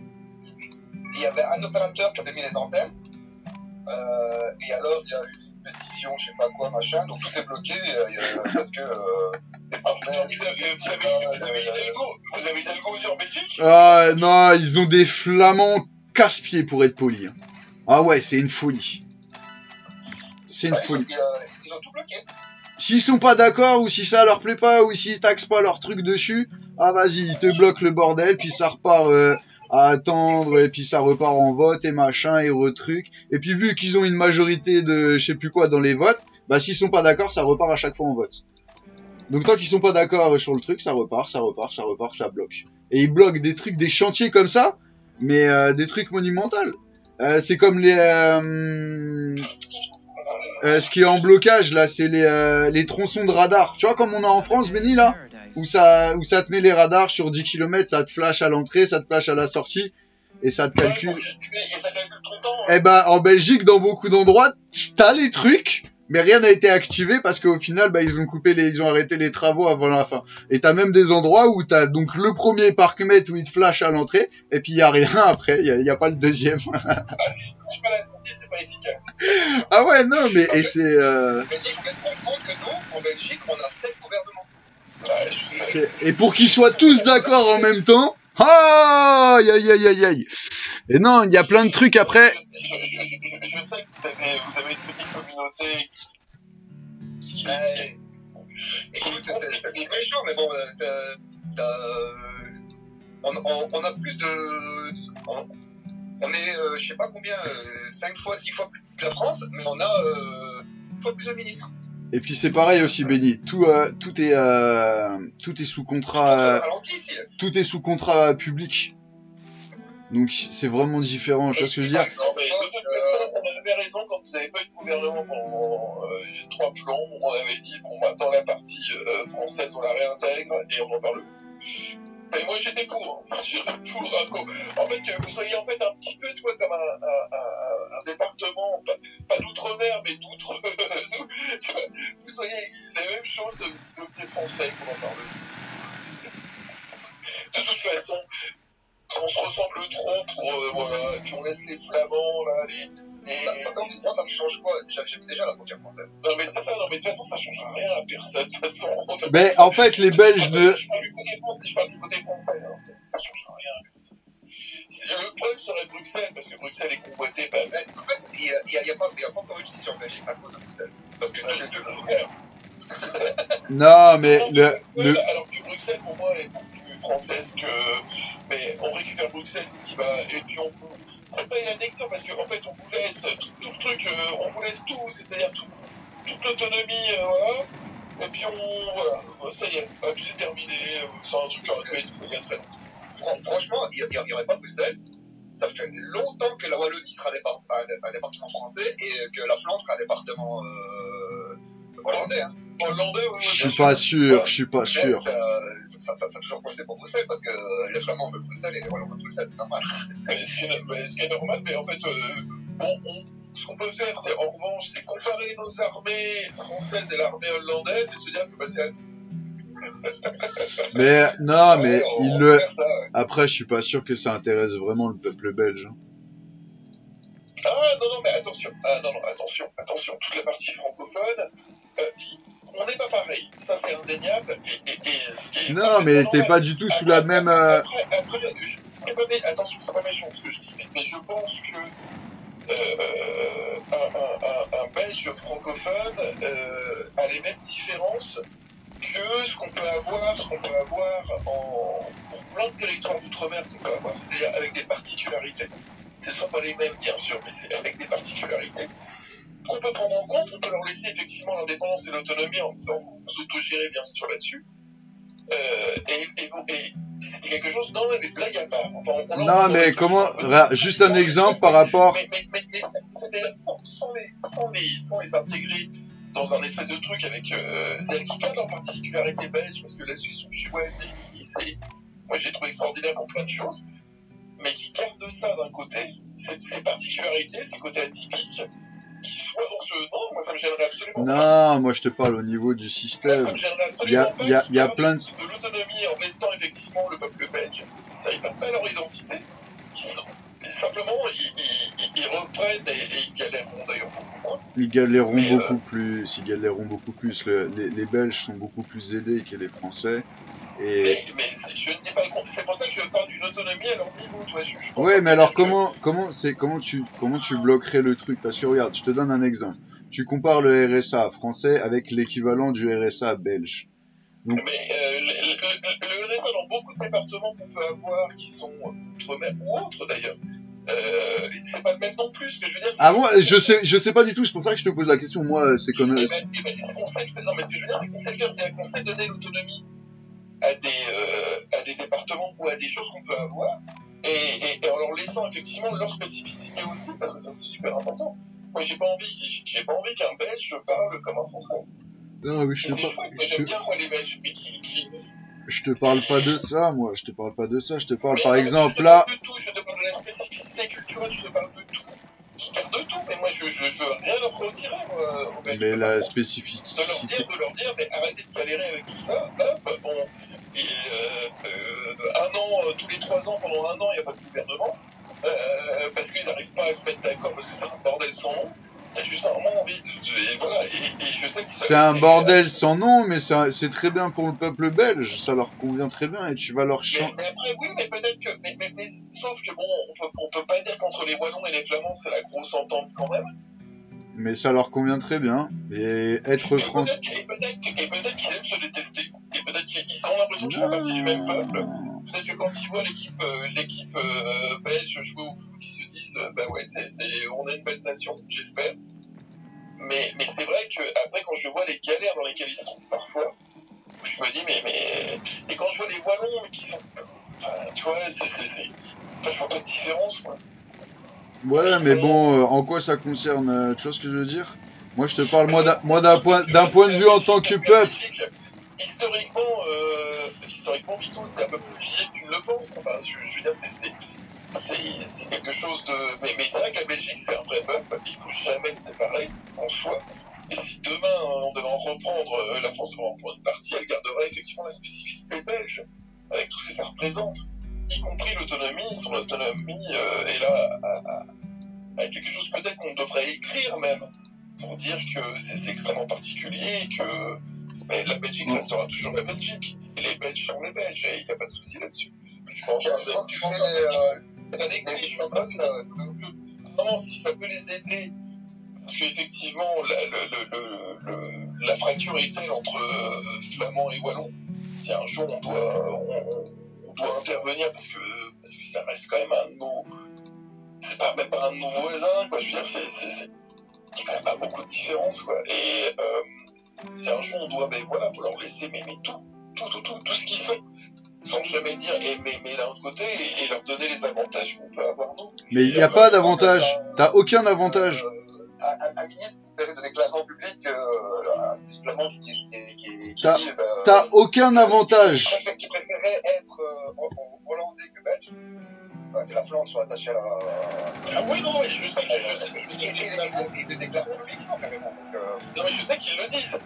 il y avait un opérateur qui avait mis les antennes. Euh, et alors, il y a eu pétition, je sais pas quoi, machin. Donc tout est bloqué euh, a- parce que. Euh, les Ah, vous partenaires, avez, vous avez, vous avez, Hidalgo Vous avez Hidalgo aussi en Belgique? Ah non, ils ont des flamands casse-pieds pour être polis. hein. Ah ouais, c'est une folie. C'est une bah, ils, folie. ils, euh, ils ont tout bloqué? S'ils sont pas d'accord ou si ça leur plaît pas ou s'ils taxent pas leur truc dessus, ah vas-y, ils te bloquent le bordel puis ça repart euh, à attendre et puis ça repart en vote et machin et retruc. Et puis vu qu'ils ont une majorité de je sais plus quoi dans les votes, bah s'ils sont pas d'accord, ça repart à chaque fois en vote. Donc tant qu'ils sont pas d'accord sur le truc, ça repart, ça repart, ça repart, ça bloque. Et ils bloquent des trucs, des chantiers comme ça, mais euh, des trucs monumentaux. Euh, c'est comme les euh, euh, ce qui est en blocage là, c'est les, euh, les tronçons de radar. Tu vois comme on a en France, Benny là, où ça où ça te met les radars sur 10 km, ça te flash à l'entrée, ça te flash à la sortie et ça te calcule. Et ça calcule ton temps. Eh ben en Belgique, dans beaucoup d'endroits, t'as les trucs, mais rien n'a été activé parce qu'au final, bah ils ont coupé les, ils ont arrêté les travaux avant la fin. Et t'as même des endroits où t'as donc le premier parc-mètre où il te flash à l'entrée, et puis y a rien après, y a, y a pas le deuxième. C'est pas la santé, c'est pas efficace. ah ouais non mais et c'est euh, Mais il faut bien te rendre compte que nous, en Belgique, on a et pour qu'ils soient tous d'accord en même temps. Ah, aïe aïe aïe aïe aïe. Et non, il y a plein de trucs après. Je, je, je, je, je sais que vous avez, vous avez une petite communauté qui. qui Ouais. Écoute, c'est- méchant, mais bon, euh, t'as- t'as, euh, on, on, on a plus de. On, on est, euh, je sais pas combien, 5 fois, 6 fois plus que la France, mais on a euh, une fois plus de ministres. Et puis c'est pareil aussi, Benny. Tout, euh, tout est, euh, tout est sous contrat. euh, tout est sous contrat public. Donc c'est vraiment différent, tu vois ce que je veux dire? Non, mais de toute façon, on avait raison quand vous n'avez pas eu de gouvernement pendant euh, les trois plombs. On avait dit, bon, maintenant la partie euh, française, on la réintègre et on en parle Et moi j'étais pour, hein. j'étais pour. hein, En fait, que vous soyez en fait un petit peu, tu comme un, département, pas, d'outre-mer, mais d'outre. vous soyez les mêmes choses, vous deveniez français, qu'on en parle plus. De toute façon, on se ressemble trop pour, euh, voilà, puis on laisse les flamands, là, les... exemple, moi, ça me change quoi? J'ai déjà la frontière française. Non mais c'est ça, non mais de toute façon ça changera rien à personne, de toute façon. Mais en fait, les Belges ne... Je parle du côté français, je parle du côté français, alors ça, ça changera rien à personne. Le problème serait Bruxelles, parce que Bruxelles est convoité par... Mais en fait, il n'y a, a, a pas, encore eu de décision Belgique à cause de Bruxelles. Parce que tous les deux super. Non, mais le, le... Alors que Bruxelles, pour moi, est beaucoup plus française que... Mais on récupère Bruxelles, ce qui va... Et puis on vous... C'est pas une annexion, parce qu'en fait, on vous laisse tout, le truc, euh, on vous laisse tout, c'est-à-dire tout, toute l'autonomie, euh, voilà. Et puis on... Voilà, ça y est, c'est terminé. C'est un truc qui aurait il très longtemps. Fran- franchement, il n'y aurait pas Bruxelles. Ça fait longtemps que la Wallonie sera un département français et que la Flandre sera un département euh, hollandais. Hein. Hollandais, oui, oui, je suis pas sûr, je suis pas sûr. Ça, ça, ça, ça a toujours coincé pour Bruxelles parce que les Flamands veulent Bruxelles et les Wallons veulent Bruxelles, c'est normal. Ce qui est, normal, mais en fait, euh, bon, on- ce qu'on peut faire, c'est en revanche, c'est comparer nos armées françaises et l'armée hollandaise et se dire que bah, c'est à nous. Mais non, mais Ouais, il le... faire ça, ouais. Après, je suis pas sûr que ça intéresse vraiment le peuple belge. hein. Ah non, non, mais attention, ah non, non, attention, attention, toute la partie francophone, euh, on n'est pas pareil, ça c'est indéniable. Et, Non, mais t'es pas du tout sous la même... euh, Après, après, c'est pas, attention, c'est pas méchant ce que je dis, mais, mais je pense que euh, un, un, un, un Belge francophone pense que ce qu'on peut avoir, ce qu'on peut avoir en, pour plein de territoires d'outre-mer qu'on peut avoir, c'est-à-dire avec des particularités. Ce ne sont pas les mêmes, bien sûr, mais c'est avec des particularités qu'on peut prendre en compte. On peut leur laisser effectivement l'indépendance et l'autonomie en disant vous s'autogérer bien sûr là-dessus. Euh, et, et, vous- et c'est quelque chose, non, mais blague à part. Enfin, on- on- Non, on- mais on- comment, on- ra- juste un exemple par rapport, mais, mais, mais, mais sans, sans, les, sans, les, sans les intégrer dans un espèce de truc avec. Euh, C'est-à-dire qu'ils gardent leur particularité belge, parce que là-dessus ils sont chouettes. Et, et c'est- moi j'ai trouvé extraordinaire pour plein de choses. Mais qui gardent ça d'un côté, ces particularités, ces côtés atypiques, dans ce. Non, moi ça me gênerait absolument pas. non, moi je te parle au niveau du système. ça me gênerait Il y a, absolument pas. il y a, qu'ils il y a gardent plein de, de l'autonomie en restant effectivement le peuple belge. Ça, pas leur identité. Ils simplement, ils, ils, ils- ils reprennent et, et ils galèreront d'ailleurs beaucoup moins. ils Mais, euh, beaucoup plus, ils galèreront beaucoup plus. Le- les, les Belges sont beaucoup plus aidés que les Français. Et, Mais, je ne dis pas le. C'est pour ça que je parle d'une autonomie à leur niveau. Tu vois, je, Ouais, mais que- alors comment comment c'est comment tu comment tu bloquerais le truc? Parce que regarde, je te donne un exemple. Tu compares le RSA français avec l'équivalent du RSA belge. Mais euh, le, le, le- RSA dans beaucoup de départements qu'on peut avoir, qui sont outre-mer ou autres d'ailleurs, euh, c'est pas le même non plus. Que je veux dire, Ah moi, je sais je sais pas du tout. C'est pour ça que je te pose la question. Moi, c'est comme Eh ben, eh ben. Non, mais ce que je veux dire, c'est qu'on sait le faire, c'est qu'on sait donner l'autonomie à des, euh, à des départements ou à des choses qu'on peut avoir, et, et, et en leur laissant effectivement leur spécificité aussi, parce que ça c'est super important. Moi, j'ai pas envie, j'ai- j'ai pas envie qu'un Belge parle comme un Français. non, oui, je te c'est par- chouette, moi je j'aime bien moi les Belges, mais qui, qui... je te parle pas de ça. Moi, je te parle pas de ça. Je te parle Mais par mais exemple je te là. parle de tout, je te parle de la spécificité culturelle, je te parle de tout. De tout, mais moi je, je, je veux rien leur retirer moi, aux Belges. Mais la contre, de leur spécificité. dire, de leur dire, mais arrêtez de galérer avec tout ça, hop, on, et, euh, euh, un an, euh, tous les trois ans, pendant un an, il n'y a pas de gouvernement, euh, parce qu'ils n'arrivent pas à se mettre d'accord, parce que c'est un bordel sans nom. T'as juste un moment envie de, de- et voilà, et, et je sais que C'est un bordel sans nom, mais c'est très bien pour le peuple belge. Ça leur convient très bien et tu vas leur chanter. mais après, oui, mais peut-être que, mais, mais, mais, sauf que bon, on peut, on peut pas dire qu'entre les Wallons et les Flamands, c'est la grosse entente quand même. Mais ça leur convient très bien. Et être français. peut-être et peut-être qu'ils aiment se détester. Et peut-être qu'ils ont l'impression qu'ils font partie du même peuple. Peut-être que quand ils voient l'équipe euh, l'équipe euh, belge jouer au foot, ils se disent euh, bah ouais, c'est, c'est, on est une belle nation, j'espère. Mais, mais c'est vrai que après quand je vois les galères dans lesquelles ils sont parfois, je me dis mais mais et quand je vois les Wallons qui sont enfin, tu vois, c'est, je vois pas de différence moi. Ouais, mais bon, euh, en quoi ça concerne euh, Tu vois ce que je veux dire? Moi, je te parle moi d'un moi, d'un point d'un point de vue en tant que peuple. Historiquement, euh, historiquement, Vito, c'est un peu plus lié que tu ne le penses. Enfin, je, je veux dire, c'est, c'est, quelque chose de. Mais, mais c'est vrai que la Belgique, c'est un vrai peuple. Il faut jamais le séparer en soi. Et si demain on devait en reprendre, euh, la France devait en reprendre une partie, elle garderait effectivement la spécificité belge, avec tout ce que ça représente, y compris l'autonomie. Son autonomie euh, est là à, à- à quelque chose peut-être qu'on devrait écrire même, pour dire que c'est, extrêmement particulier que mais la Belgique Mm. restera toujours la Belgique. Et les Belges sont les Belges, et il n'y a pas de souci là-dessus. Je pense Quand tu fais les, euh, les choses, euh, Non, si ça peut les aider, parce qu'effectivement, la, la fracture est telle entre euh, Flamands et Wallons. Si un jour on doit, on, doit intervenir, parce que, ça reste quand même un de nos. C'est pas, même pas un de nos voisins, quoi. Je veux dire, c'est. il n'y a quand même pas beaucoup de différence, quoi. Et euh, si un jour on doit, ben voilà, leur laisser, mais tout, tout, tout, tout, tout ce qu'ils sont, sans jamais dire, et, mais, mais d'un autre côté, et, et leur donner les avantages qu'on peut avoir nous. Mais il n'y a pas d'avantage. T'as aucun avantage. euh, un, un ministre qui se permet de déclarer en public euh, un ministre qui, qui, qui, qui, T'as- dit bah, T'as aucun avantage. qui, qui préférait être euh, en- en hollandais que belge. Enfin, que la Flandre soit attachée à la. Ah oui, non, mais je sais que et de déclarer en public ça carrément. Donc, euh, non, mais je sais qu'ils le disent.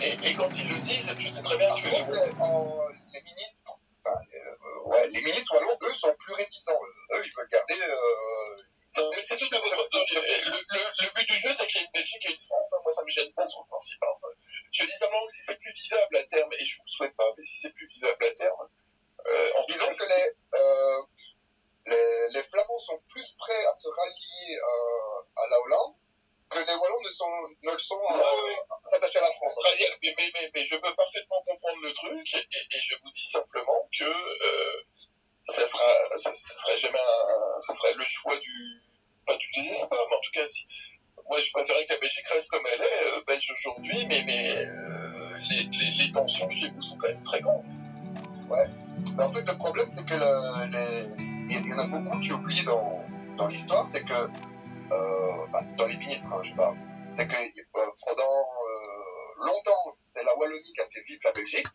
Et, et quand ils le disent, je sais très bien que les ministres, enfin, euh, ouais, les ministres wallons, eux, sont plus réticents. Eux, ils veulent garder. Euh, Non, mais c'est tout à fait le, le, le, le but du jeu, c'est qu'il y ait une Belgique et une France. hein. Moi, ça me gêne pas sur le principe. hein. Je dis simplement que si c'est plus vivable à terme, et je vous le souhaite pas, mais si c'est plus vivable à terme, euh, en disons que les, euh, les, les Flamands sont plus prêts à se rallier euh, à la Hollande que les Wallons ne, sont, ne le sont euh, oui. s'attacher à la France. Mais, mais, mais, mais je peux parfaitement comprendre le truc, et, et je vous dis simplement que euh, ça sera, ça, ça serait jamais un, ça serait le choix du, pas du désespoir, mais en tout cas, si, moi je préférerais que la Belgique reste comme elle est, euh, belge aujourd'hui, mais, mais euh, les, les, les tensions chez vous sont quand même très grandes. Mais en fait, le problème, c'est que le- les- il y en a beaucoup qui oublient dans, dans l'histoire, c'est que, bah, dans les ministres, hein, je parle, c'est que euh, pendant euh, longtemps, c'est la Wallonie qui a fait vivre la Belgique,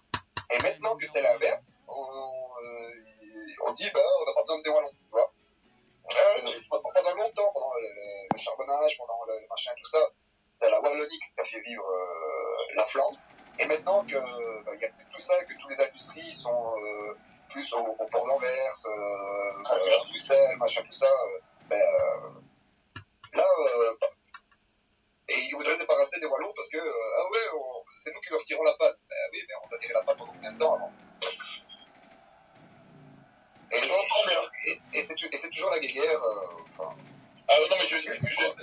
et maintenant que c'est l'inverse, on, euh, on dit, bah, on n'a pas besoin des Wallons, tu vois. Pendant longtemps, pendant le, charbonnage, pendant le, le machin, tout ça, c'est la Wallonie qui a fait vivre euh, la Flandre. Et maintenant que bah, il y a plus tout ça, que toutes les industries sont euh, plus au, au port d'Anvers, euh, euh, Bruxelles, machin, tout ça, euh, ben, euh, là, euh, bah, et ils voudraient se débarrasser des Wallons parce que, euh, ah ouais, c'est nous qui leur tirons la patte. Ben oui, mais on a tiré la patte pendant combien de temps avant Et, c'est toujours la guerre, euh, enfin, Ah non, mais je sais,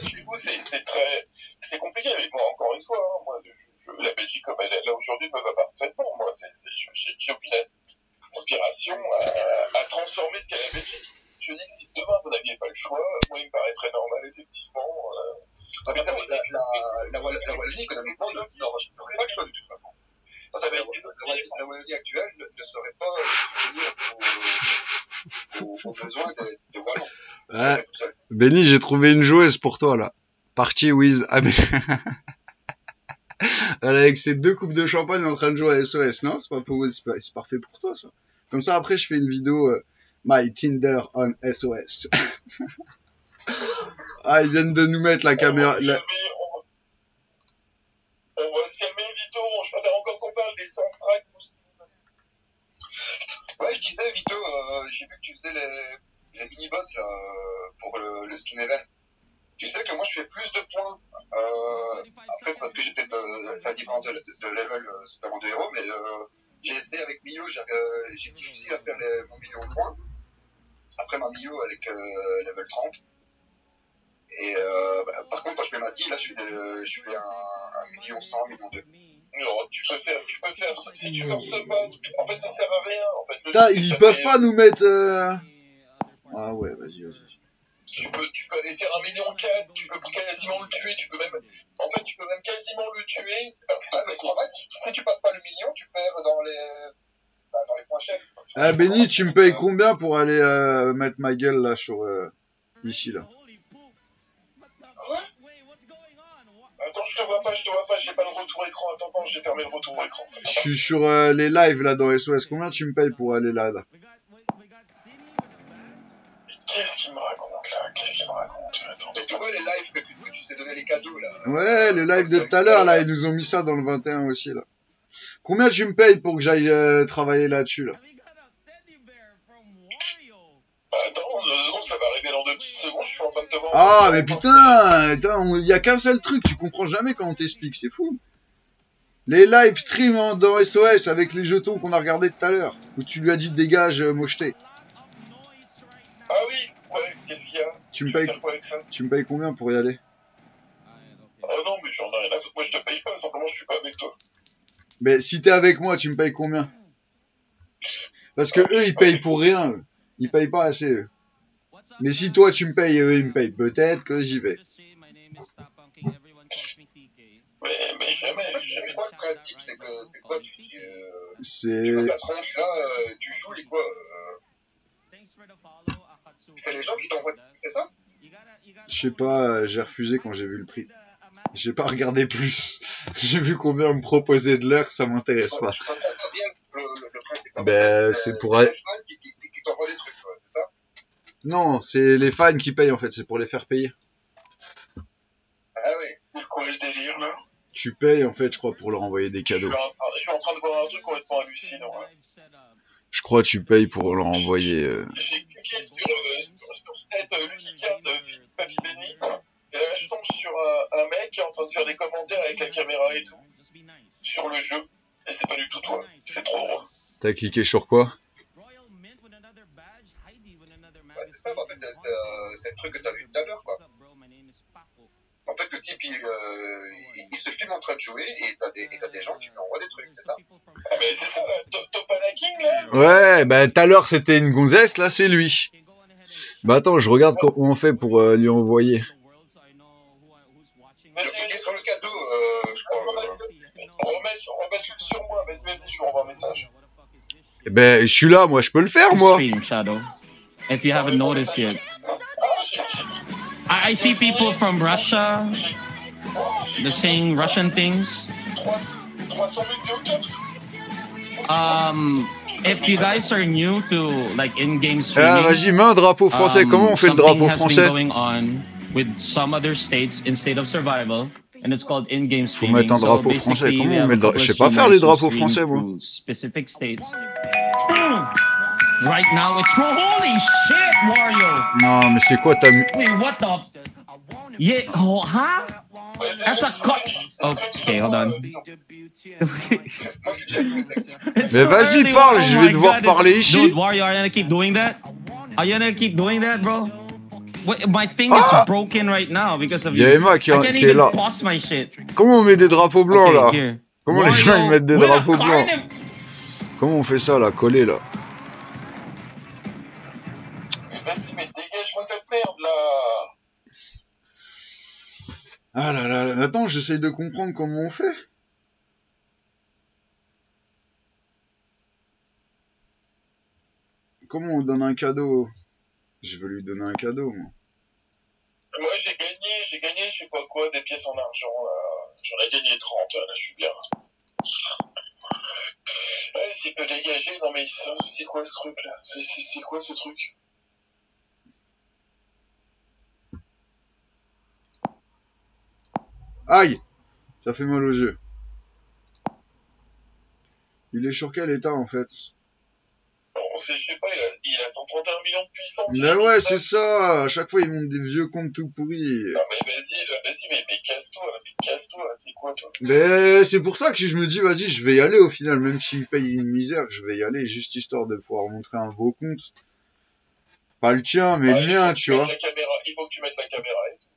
chez vous, c'est très, c'est compliqué. Mais moi, encore une fois, hein, moi, je, la Belgique comme elle est là aujourd'hui me va parfaitement. Moi, j'ai aucune aspiration à, à transformer ce qu'est la Belgique. Je dis que si demain vous n'aviez pas le choix, moi, il me paraîtrait normal, effectivement. euh, Ah, mais ça, la, la, la, la Wallonie, économiquement, n'aurait pas le choix de toute façon. Parce que la, la Wall- la Wallonie actuelle ne, ne saurait pas aux, aux, aux besoins des, des Wallons. Ouais. Benny, j'ai trouvé une joueuse pour toi là. Partie with. Ah, mais... Elle est avec ses deux coupes de champagne en train de jouer à SOS. Non, c'est pas pour... c'est parfait pour toi ça. Comme ça après je fais une vidéo euh, My Tinder on SOS. ah, ils viennent de nous mettre la on caméra. va se la- calmer, on va- on va se calmer, Vito. Je préfère encore qu'on parle des centrales. Ouais, je disais, Vito, euh, j'ai vu que tu faisais les, les mini-boss là, euh, pour le, le Steam Event. Tu sais que moi je fais plus de points. Euh, après, c'est parce que j'étais de, c'est la différence de, de, level, euh, c'est avant de héros, mais euh, j'ai essayé avec Mio, euh, j'ai difficile à faire les, mon million de points. Après ma Mio avec euh, level 30. Et euh, bah, par contre, quand je fais ma deal, là je un, un million 100, un million 2. Non, tu peux faire, tu peux faire, si tu forces pas, en fait, ça sert à rien, en fait. Putain, ils peuvent que pas nous mettre. euh, Ah ouais, vas-y, vas-y. Tu peux, tu peux aller faire un million quatre, tu peux quasiment le tuer, tu peux même, en fait, tu peux même quasiment le tuer. Alors, Ah, ça, mais c'est en fait, si tu passes pas le million, tu perds dans les, dans les points chefs. Ah Benny, tu me payes combien pour aller euh, mettre ma gueule là sur euh, ici là? Attends, je te vois pas, je te vois pas, j'ai pas le retour écran. Attends, attends, j'ai fermé le retour écran. Je suis sur euh, les lives là dans SOS. Combien tu me payes pour aller là, là? Qu'est-ce qu'il me raconte là? Qu'est-ce qu'il me raconte? Attends, Et tu vois les lives que, que tu t'es donné les cadeaux là. Ouais, les lives de tout à l'heure là, ils nous ont mis ça dans le 21 aussi là. Combien tu me payes pour que j'aille euh, travailler là-dessus là? Attends, secondes, ça va arriver dans deux petites secondes, je suis en train de te voir. Ah mais putain, il y a qu'un seul truc, tu comprends jamais quand on t'explique, c'est fou. Les live streams dans SOS avec les jetons qu'on a regardé tout à l'heure, où tu lui as dit dégage euh, mocheté. Ah oui, ouais, qu'est-ce qu'il y a? Tu me payes, tu me payes combien pour y aller? Ah non, mais j'en ai rien à foutre. Moi, je te paye pas, simplement, je suis pas avec toi. Mais si t'es avec moi, tu me payes combien? Parce que eux, ils payent pour rien. Eux. Ils payent pas assez. Eux. Mais si toi tu me payes, eux, ils me payent. Peut-être que j'y vais. Mais, mais jamais, jamais. quoi le principe C'est que c'est quoi tu, tu, euh, tu C'est mets ta tronche là, euh, tu joues les quoi euh, C'est les gens qui t'envoient, c'est ça? Je sais pas, euh, j'ai refusé quand j'ai vu le prix. J'ai pas regardé plus. j'ai vu combien on me proposait de l'heure, ça m'intéresse pas. Je comprends pas bien le, le, le principe. En Ben, c'est pour- les fans qui, qui, qui, qui t'envoient des trucs, quoi, c'est ça? Non, c'est les fans qui payent en fait, c'est pour les faire payer. Ah oui. Quoi le délire, là Tu payes en fait, je crois, pour leur envoyer des je suis, cadeaux. en, je suis en train de voir un truc complètement hallucinant. Je crois que tu payes pour leur envoyer. euh, J'ai cliqué sur, euh, sur, cette euh, Lucky Card de Papy Benny, et là, je tombe sur un, un mec qui est en train de faire des commentaires avec la caméra et tout, sur le jeu, et c'est pas du tout toi. C'est trop drôle. T'as cliqué sur quoi? Bah, c'est ça, en fait, c'est euh, c'est le truc que t'as vu tout à l'heure, quoi. En fait, que type, il, euh, il, il se filme en train de jouer et t'as des, et t'as des gens qui lui envoient des trucs, c'est ça Ah, mais c'est ça, Topanaking, là Ouais, bah tout à l'heure c'était une gonzesse, là c'est lui. Bah attends, je regarde comment on fait pour euh, lui envoyer. Je cliquais sur le cadeau, euh, je crois. euh, Remets sur, remets sur, sur moi, vas-y, vas-y, je lui envoie un message. Eh Ben je suis là, moi je peux le faire moi. Stream Shadow. If you haven't noticed yet, Ah, I, I see people from Russia. They're saying Russian things. 300 300 000 biotops Um, if you guys are new to like in-game Ah streaming, vas-y, mets un drapeau français. um, Comment on fait le something drapeau has been français? going on with some other states in state of survival, and it's called in-game Faut mettre un So drapeau français. Comment on met le drapeau Je sais pas faire les drapeaux français moi. to Specific states. Right now, it's holy shit, Wario. Non, mais c'est quoi ta Wait, what the? Yeah, oh, huh? That's a cut. Okay, hold on. Mais vas-y, parle, Oh je my vais devoir God, parler ici. Dude, Wario, are you gonna keep doing that? Are you gonna keep doing that, bro? My thing Ah! is broken right now because of Il y a you. Emma qui, I can't qui est even là. pause my shit. Comment on met des drapeaux blancs Okay, là? here. Comment les gens ils mettent des drapeaux blancs? Comment on fait ça là, collé là? Vas-y, mais dégage-moi cette merde, là Ah là là, attends, j'essaye de comprendre comment on fait. Comment on donne un cadeau? Je veux lui donner un cadeau, moi. Gagné, je sais pas quoi, des pièces en argent, là. J'en ai gagné 30, là, je suis bien. Ouais, s'il peut dégager, non mais c'est quoi ce truc, là? C'est- C'est c'est quoi ce truc? Aïe Ça fait mal aux yeux. Il est sur quel état, en fait? On sait, je sais pas, il a, il a 131 millions de puissance. Mais ouais, est c'est ça À chaque fois, ils montent des vieux comptes tout pourris. Non mais vas-y, vas-y, mais, mais casse-toi, mais casse-toi, t'es quoi, toi? Mais c'est pour ça que je me dis, vas-y, je vais y aller au final, même s'il paye une misère, je vais y aller, juste histoire de pouvoir montrer un beau compte. Pas le tien, mais le mien, tu vois. Caméra, il faut que tu mettes la caméra et tout.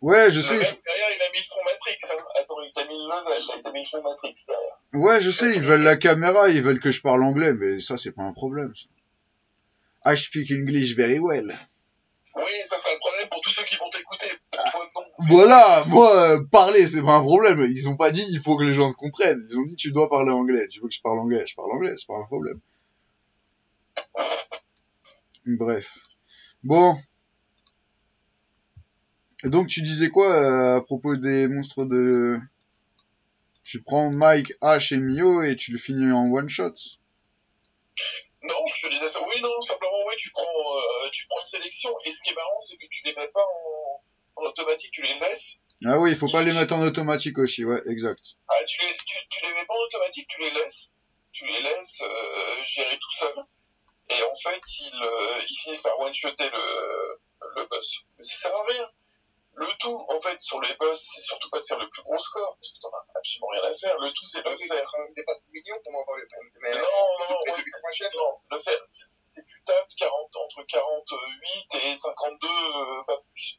Ouais, je sais. derrière, il a mis le fond Matrix, hein. Attends, il t'a mis le level, il t'a mis le fond Matrix derrière. Ouais, je sais, ils veulent la caméra, ils veulent que je parle anglais, mais ça, c'est pas un problème. ça. I speak English very well. Oui, ça sera le problème pour tous ceux qui vont t'écouter. Voilà, moi, euh, parler, c'est pas un problème. Ils ont pas dit, il faut que les gens te comprennent. Ils ont dit, tu dois parler anglais. Tu veux que je parle anglais? Je parle anglais, c'est pas un problème. Bref. Bon. Et donc, tu disais quoi euh, à propos des monstres de... Tu prends Mike, Ash et Mio et tu le finis en one shot Non, je te disais ça. Oui, non, simplement, oui, tu prends, euh, tu prends une sélection. Et ce qui est marrant, c'est que tu les mets pas en, en automatique, tu les laisses. Ah oui, il faut pas les mettre en automatique aussi, ouais, exact. Ah, tu les, tu, tu les mets pas en automatique, tu les laisses. Tu les laisses euh, gérer tout seul. Et en fait, ils, euh, ils finissent par one-shotter le, le boss. Mais ça sert à rien. Le tout, en fait, sur les boss, c'est surtout pas de faire le plus gros score, parce que t'en as absolument rien à faire. Le tout, c'est de le faire. Quand même dépasse le million pour m'en parler. Mais, non, non, non, ouais, cher. non, le faire, c'est- du table 40, entre 48 et 52, euh, pas plus.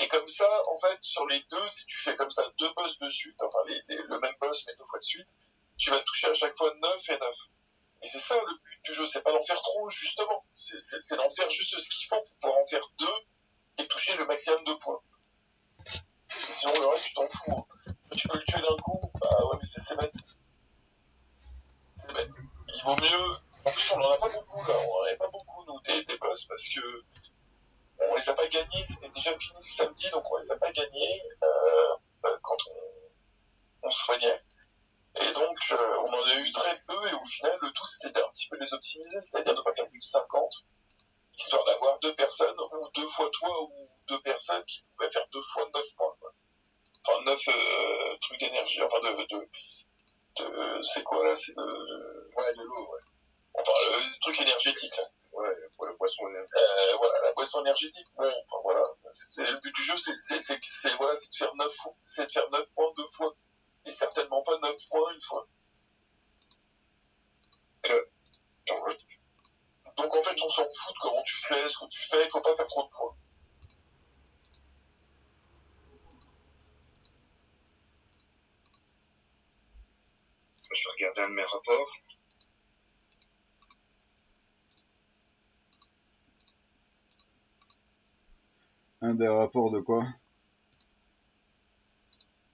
Et comme ça, en fait, sur les deux, si tu fais comme ça deux boss de suite, enfin les, les- le même boss mais deux fois de suite, tu vas toucher à chaque fois 9 et 9. Et c'est ça le but du jeu, c'est pas d'en faire trop, justement. C'est d'en faire juste ce qu'il faut pour pouvoir en faire deux et toucher le maximum de points. Parce que sinon, le reste, tu t'en fous. hein. Tu peux le tuer d'un coup, bah ouais, mais c'est bête. C'est bête. Il vaut mieux. En plus, on en a pas beaucoup là, on en avait pas beaucoup, nous, des, boss, parce que on les a pas gagnés, c'était déjà fini samedi, donc on les a pas gagnés euh, euh, quand on, on soignait. Et donc, euh, on en a eu très peu, et au final, le tout, c'était un petit peu les optimiser, c'est-à-dire de pas faire plus de 50, histoire d'avoir deux personnes, ou deux fois toi, ou deux personnes qui pouvaient faire deux fois 9 points. Quoi. Enfin, 9 euh, trucs d'énergie, enfin de... de, de c'est quoi là C'est de... Ouais, de l'eau, ouais. Enfin, le truc énergétique, là. Ouais, la boisson énergétique. Euh, voilà, la boisson énergétique, bon, enfin voilà, c'est le but du jeu, c'est c'est c'est c'est voilà, c'est de faire 9 fois, c'est de faire 9 points deux fois et certainement pas 9 points une fois. Euh, donc en fait, on s'en fout de comment tu fais, ce que tu fais, il faut pas faire trop de poids. Je vais regarder un de mes rapports. Un des rapports de quoi?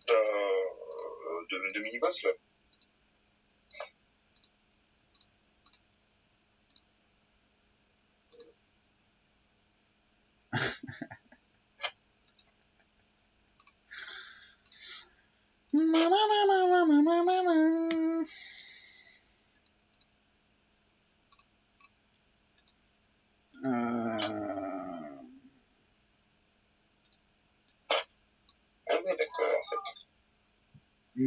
Euh, de, de, de mini-boss, là.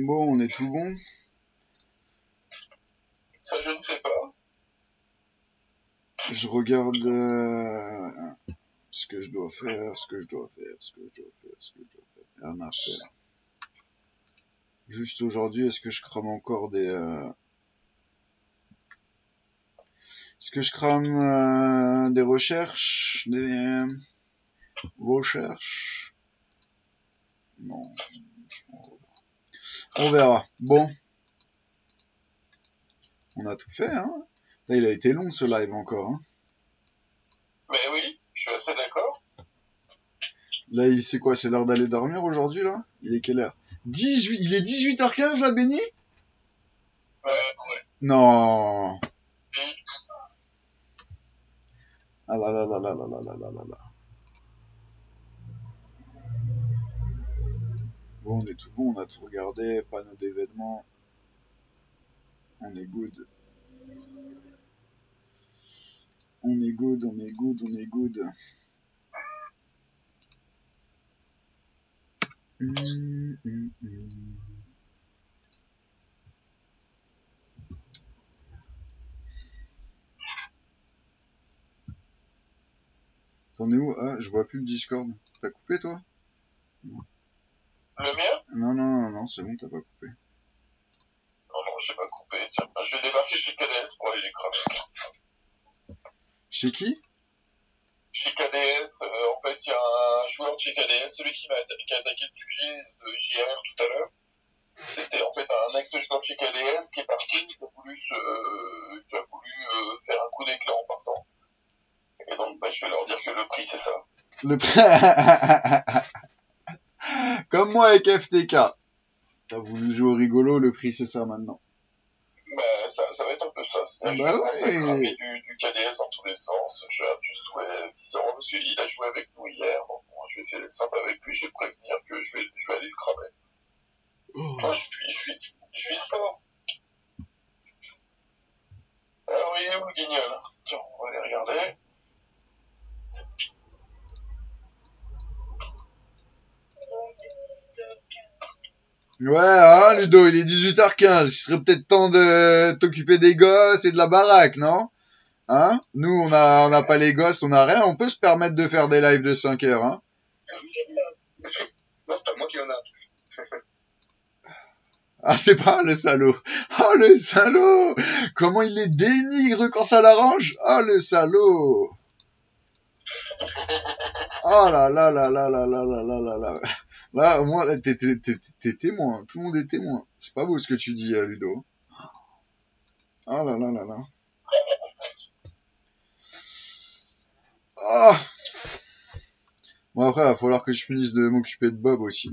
Bon, on est tout bon. Ça, je ne sais pas. Je regarde euh, ce que je dois faire, ce que je dois faire, ce que je dois faire, ce que je dois faire. Rien à faire. Juste aujourd'hui, est-ce que je crame encore des... euh, Est-ce que je crame euh, des recherches Des euh, recherches? Non. On verra. Bon. On a tout fait, hein il a été long ce live encore, hein Mais oui, je suis assez d'accord. Là, il c'est quoi C'est l'heure d'aller dormir aujourd'hui, là? Il est quelle heure? 18... Il est 18h15, là, Benny? Ouais, ouais. Non Ah là là là là là là là là là là. Bon, on est tout bon, on a tout regardé, panneau d'événements. On est good. On est good, on est good, on est good. T'en es où? Ah, je vois plus le Discord. T'as coupé toi? Le mien? Non, non, non, non, c'est bon, t'as pas coupé. Non, non, je n'ai pas coupé. Tiens, je vais débarquer chez KDS pour aller les cramer. Chez qui? KDS, euh, en fait, il y a un joueur de chez KDS, celui qui a attaqué le QG de JR tout à l'heure. C'était en fait un ex-joueur de chez KDS qui est parti, qui a voulu, euh, euh, faire un coup d'éclat en partant. Et donc, bah, je vais leur dire que le prix, c'est ça. Le Comme moi avec FTK. T'as voulu jouer au rigolo, le prix c'est ça maintenant. Bah, ça, ça va être un peu ça. Ah je bah vais commencer à ouais. cramer du, du KDS dans tous les sens. Je vais juste ouais, 10 euros parce qu'il a joué avec nous hier. Donc, bon, je vais essayer d'être sympa avec lui. Je vais prévenir que je vais, je vais aller le cramer. Moi, je suis, je suis, je suis sport. Alors, il est où le guignol? Tiens, on va aller regarder. Ouais, hein, Ludo, il est 18h15. Il serait peut-être temps de t'occuper des gosses et de la baraque, non? Hein? Nous, on a, on n'a pas les gosses, on a rien. On peut se permettre de faire des lives de 5 heures, hein Non, c'est pas moi qui en a. Ah, c'est pas le salaud. Oh, le salaud Comment il les dénigre quand ça l'arrange Oh, le salaud Oh là là là là là là là là là là Là, au moins, t'es t'es- t'es- témoin. Tout le monde est témoin. C'est pas beau ce que tu dis, euh, Ludo. Oh là là là là. Ah Bon, après, il va falloir que je finisse de m'occuper de Bob aussi.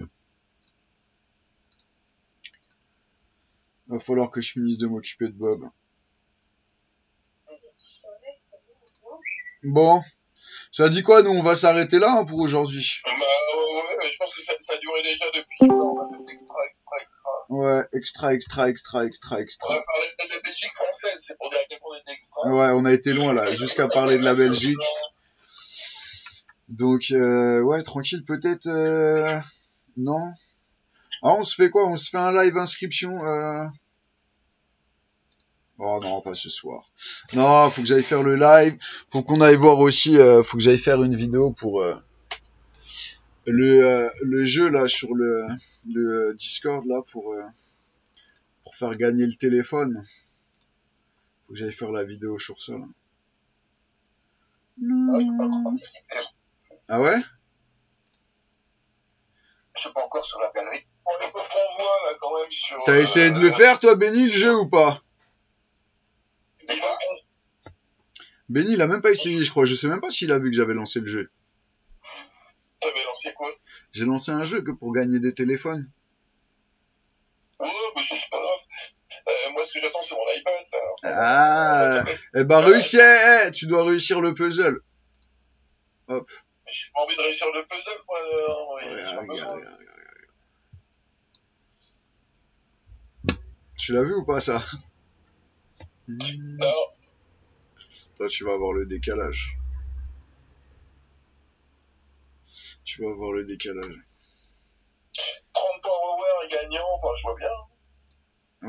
Va falloir que je finisse de m'occuper de Bob. Bon. Ça dit quoi, nous, on va s'arrêter là hein, pour aujourd'hui? Bah, je pense que ça, ça durait déjà depuis. On a fait extra, extra, extra. Ouais, extra, extra, extra, extra, On extra. a parlé de la Belgique française, c'est pour dire à quel point on était extra. Ouais, on a été loin là, jusqu'à parler de la Belgique. Donc, euh, ouais, tranquille, peut-être... Euh... Non Ah, on se fait quoi? On se fait un live inscription euh... Oh non, pas ce soir. Non, faut que j'aille faire le live. Faut qu'on aille voir aussi... Euh, faut que j'aille faire une vidéo pour... euh, le, euh, le jeu là sur le, le euh, Discord là pour, euh, pour faire gagner le téléphone. Faut que j'aille faire la vidéo sur ça là. Ah, je peux pas participer. Ah ouais? Je suis pas encore sur la galerie. On qu'on voit là quand même sur. T'as essayé de le euh, faire, toi, Benny, le jeu ou pas? Benny, il a même pas essayé, je crois. Je sais même pas s'il a vu que j'avais lancé le jeu. T'avais lancé quoi? J'ai lancé un jeu que pour gagner des téléphones. Ouais, mais ça, c'est pas grave. Euh, moi, ce que j'attends, c'est mon iPad là. Ah Eh ben, réussis, eh, tu dois réussir le puzzle. Mais J'ai pas envie de réussir le puzzle, moi. euh, oui, Ouais, j'ai pas regarde, besoin. regarde, regarde, regarde. Tu l'as vu ou pas, ça? Non, Toi, tu vas avoir le décalage. Tu vas avoir le décalage. 30 power gagnant, enfin, je vois bien.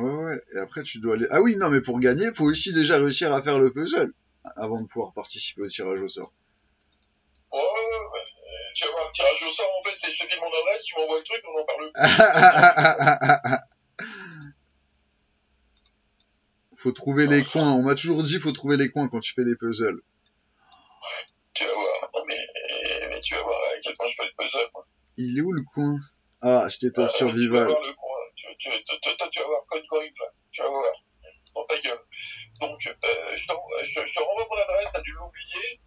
Ouais, ouais. Et après, tu dois aller... Ah oui, non, mais pour gagner, faut aussi déjà réussir à faire le puzzle. Avant de pouvoir participer au tirage au sort. Ouais, ouais, ouais. Tu vas voir le tirage au sort, en fait, c'est je te file mon adresse, tu m'envoies le truc, on en parle plus. faut trouver les coins. On m'a toujours dit faut trouver les coins quand tu fais les puzzles. Tu vas voir. Il est où le coin? Ah, je t'ai top Euh, Tu vas survival. voir le coin, là. Tu, tu, tu, tu, tu vas voir Code là. Tu vas voir. Dans ta gueule. Donc, euh, je, t'envoie- je, je te renvoie mon adresse, t'as dû l'oublier.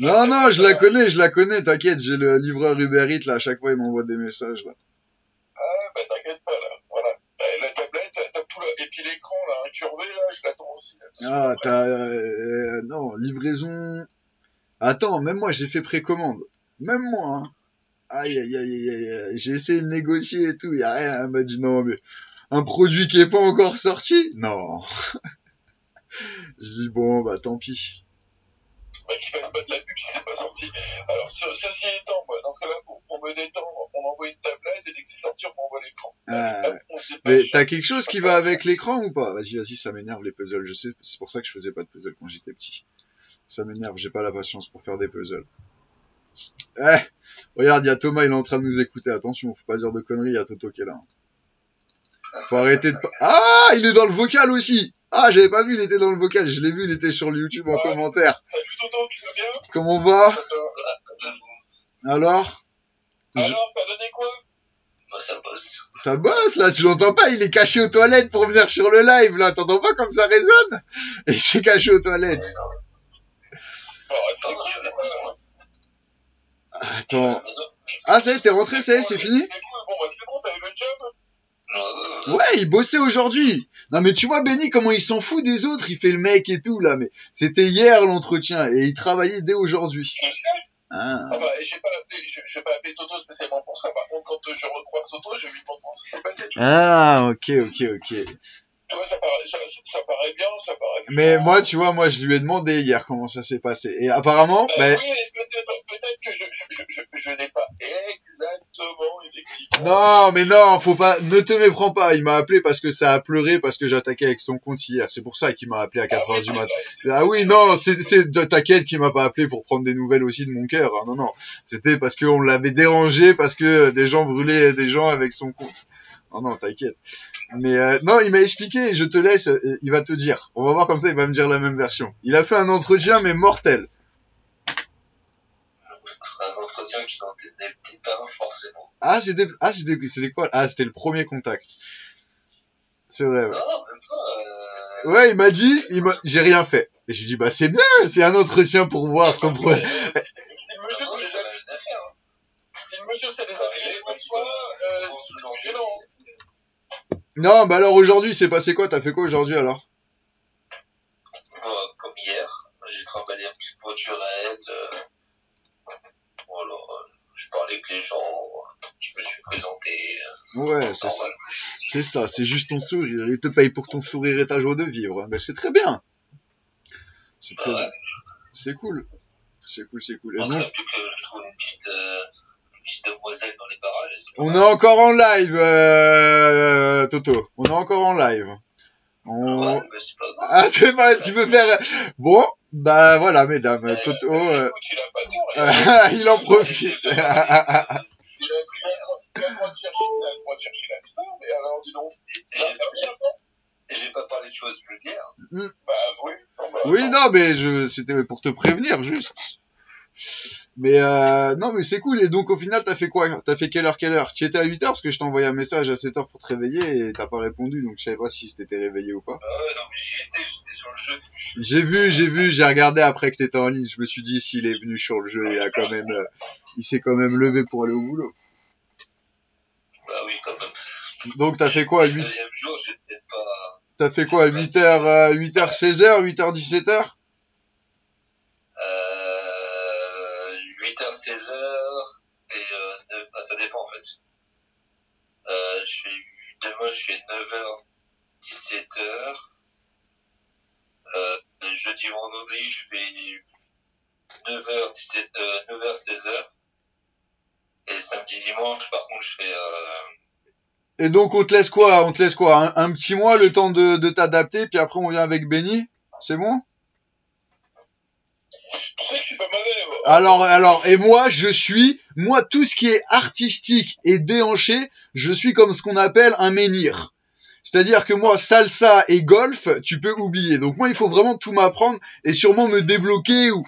Non, non, je la connais, je la connais, t'inquiète, j'ai le livreur Uber Eats, là, à chaque fois il m'envoie des messages, là. Ah, bah t'inquiète pas, là. Voilà. Euh, la tablette, t'as tout là. Et puis l'écran, là, incurvé, là, je l'attends aussi. Là, Ah, t'as... euh, non, livraison... Attends, même moi, j'ai fait précommande. Même moi, hein. Aïe, aïe, aïe, aïe, aïe, j'ai essayé de négocier et tout, y a rien, elle m'a dit non, mais... Un produit qui est pas encore sorti? Non. je dis bon, bah tant pis. Bah, qu'il fasse pas de la pub si c'est pas sorti. Alors, ce, ceci étant, moi, dans ce cas-là, pour, pour me détendre, on m'envoie une tablette et dès que c'est sorti, on m'envoie l'écran. Ah, Mais t'as quelque chose qui va avec l'écran ou pas? Vas-y, vas-y, ça m'énerve les puzzles, je sais, c'est pour ça que je faisais pas de puzzles quand j'étais petit. Ça m'énerve, j'ai pas la patience pour faire des puzzles. Eh, regarde, y a Thomas, il est en train de nous écouter, attention, faut pas dire de conneries, y a Toto qui est là. Faut arrêter de... Ah, il est dans le vocal aussi. Ah, j'avais pas vu, il était dans le vocal, je l'ai vu, il était sur le YouTube en Ah, commentaire. Salut Toto, tu vas bien? Comment on va? Alors? Alors, ça a donné quoi? Bah, ça bosse. Ça bosse là, tu l'entends pas, il est caché aux toilettes pour venir sur le live là, t'entends pas comme ça résonne? Et il s'est caché aux toilettes. Attends. Ah ça y est, t'es rentré, ça y est, c'est fini Ouais, il bossait aujourd'hui. Non mais tu vois Benny comment il s'en fout des autres, il fait le mec et tout là, mais c'était hier l'entretien et il travaillait dès aujourd'hui. Je sais. Ah. Enfin, j'ai pas appelé, vais pas appeler Toto spécialement pour ça. Par contre, quand je recroise Toto, je lui demande comment ça s'est passé. Ah, ok, ok, ok. Ça paraît, ça, ça paraît bien, ça paraît bien. Mais moi, tu vois, moi je lui ai demandé hier comment ça s'est passé. Et apparemment, ben, Oui, peut-être, que je, je, je, je, je n'ai pas exactement, effectivement. Non, mais non, faut pas, ne te méprends pas. Il m'a appelé parce que ça a pleuré parce que j'attaquais avec son compte hier. C'est pour ça qu'il m'a appelé à 4 Ah oui, du matin. Ah oui, non, c'est, c'est, de- t'inquiète qu'il m'a pas appelé pour prendre des nouvelles aussi de mon cœur. hein. Non, non. C'était parce qu'on l'avait dérangé parce que des gens brûlaient des gens avec son compte. Non, non, t'inquiète. Mais euh, non, il m'a expliqué, je te laisse, euh, il va te dire. On va voir comme ça, il va me dire la même version. Il a fait un entretien, mais mortel. Un entretien qui n'en était pas forcément. Ah, c'était, ah, c'était, c'était quoi? Ah, c'était le premier contact. C'est vrai, ouais. Non, non, même pas. Euh... Ouais, il m'a dit, il m'a, j'ai rien fait. Et je lui dis, bah c'est bien, c'est un entretien pour voir ton pro- Euh, si, le monsieur, c'est les faire. hein. si le monsieur, c'est les amis, des bonnes fois, euh, c'est tout gênant. Non, bah alors aujourd'hui, c'est passé quoi? T'as fait quoi aujourd'hui alors? Bon, comme hier, j'ai travaillé un petit voiturette. Euh... Voilà, euh, je parlais avec les gens, je me suis présenté. euh, Ouais, c'est, ça, c'est juste ton sourire. Il te paye pour ton sourire et ta joie de vivre. Bah c'est très bien. C'est très bien. C'est cool. C'est cool, c'est cool. Et Bon, donc, plus que je trouve une petite, euh, petite demoiselle dans les barrages. c'est pas on est encore en live, euh, Toto. On est encore en live. On... Ouais, mais c'est pas grave. Ah, c'est pas, tu peux faire... Bon, bah voilà, mesdames, Euh, Toto, euh, euh, il en profite. il a, chercher, la mais alors, dis donc, ça j'ai va bien, et j'ai pas parlé de choses vulgaires. bah oui, non, bah, Oui, non, mais je, c'était pour te prévenir, juste. Mais euh, non, mais c'est cool. Et donc, au final, t'as fait quoi? T'as fait quelle heure, quelle heure? Tu étais à 8 heures parce que je t'ai envoyé un message à 7 heures pour te réveiller et t'as pas répondu, donc je savais pas si t'étais réveillé ou pas. Ouais, non, mais j'y étais, j'étais sur le jeu. J'ai vu, j'ai vu, j'ai regardé après que t'étais en ligne. Je me suis dit, s'il est venu sur le jeu, il a quand même, euh, il s'est quand même levé pour aller au boulot. Bah oui, quand même. Donc, t'as fait quoi Le 8 deuxième jour, j'étais pas. T'as fait quoi 8 heures, euh, 8 heures 16 demain je fais 9h, 17h. Euh, jeudi, vendredi, je fais 9h, 17, euh, 9h, 16h. Et samedi, dimanche, par contre, je fais, euh, Et donc, on te laisse quoi? On te laisse quoi? Un, petit mois, le temps de t'adapter, puis après on vient avec Benny? C'est bon? Alors, alors, et moi, je suis, moi, tout ce qui est artistique et déhanché, je suis comme ce qu'on appelle un menhir. C'est-à-dire que moi, salsa et golf, tu peux oublier. Donc moi, il faut vraiment tout m'apprendre et sûrement me débloquer ou,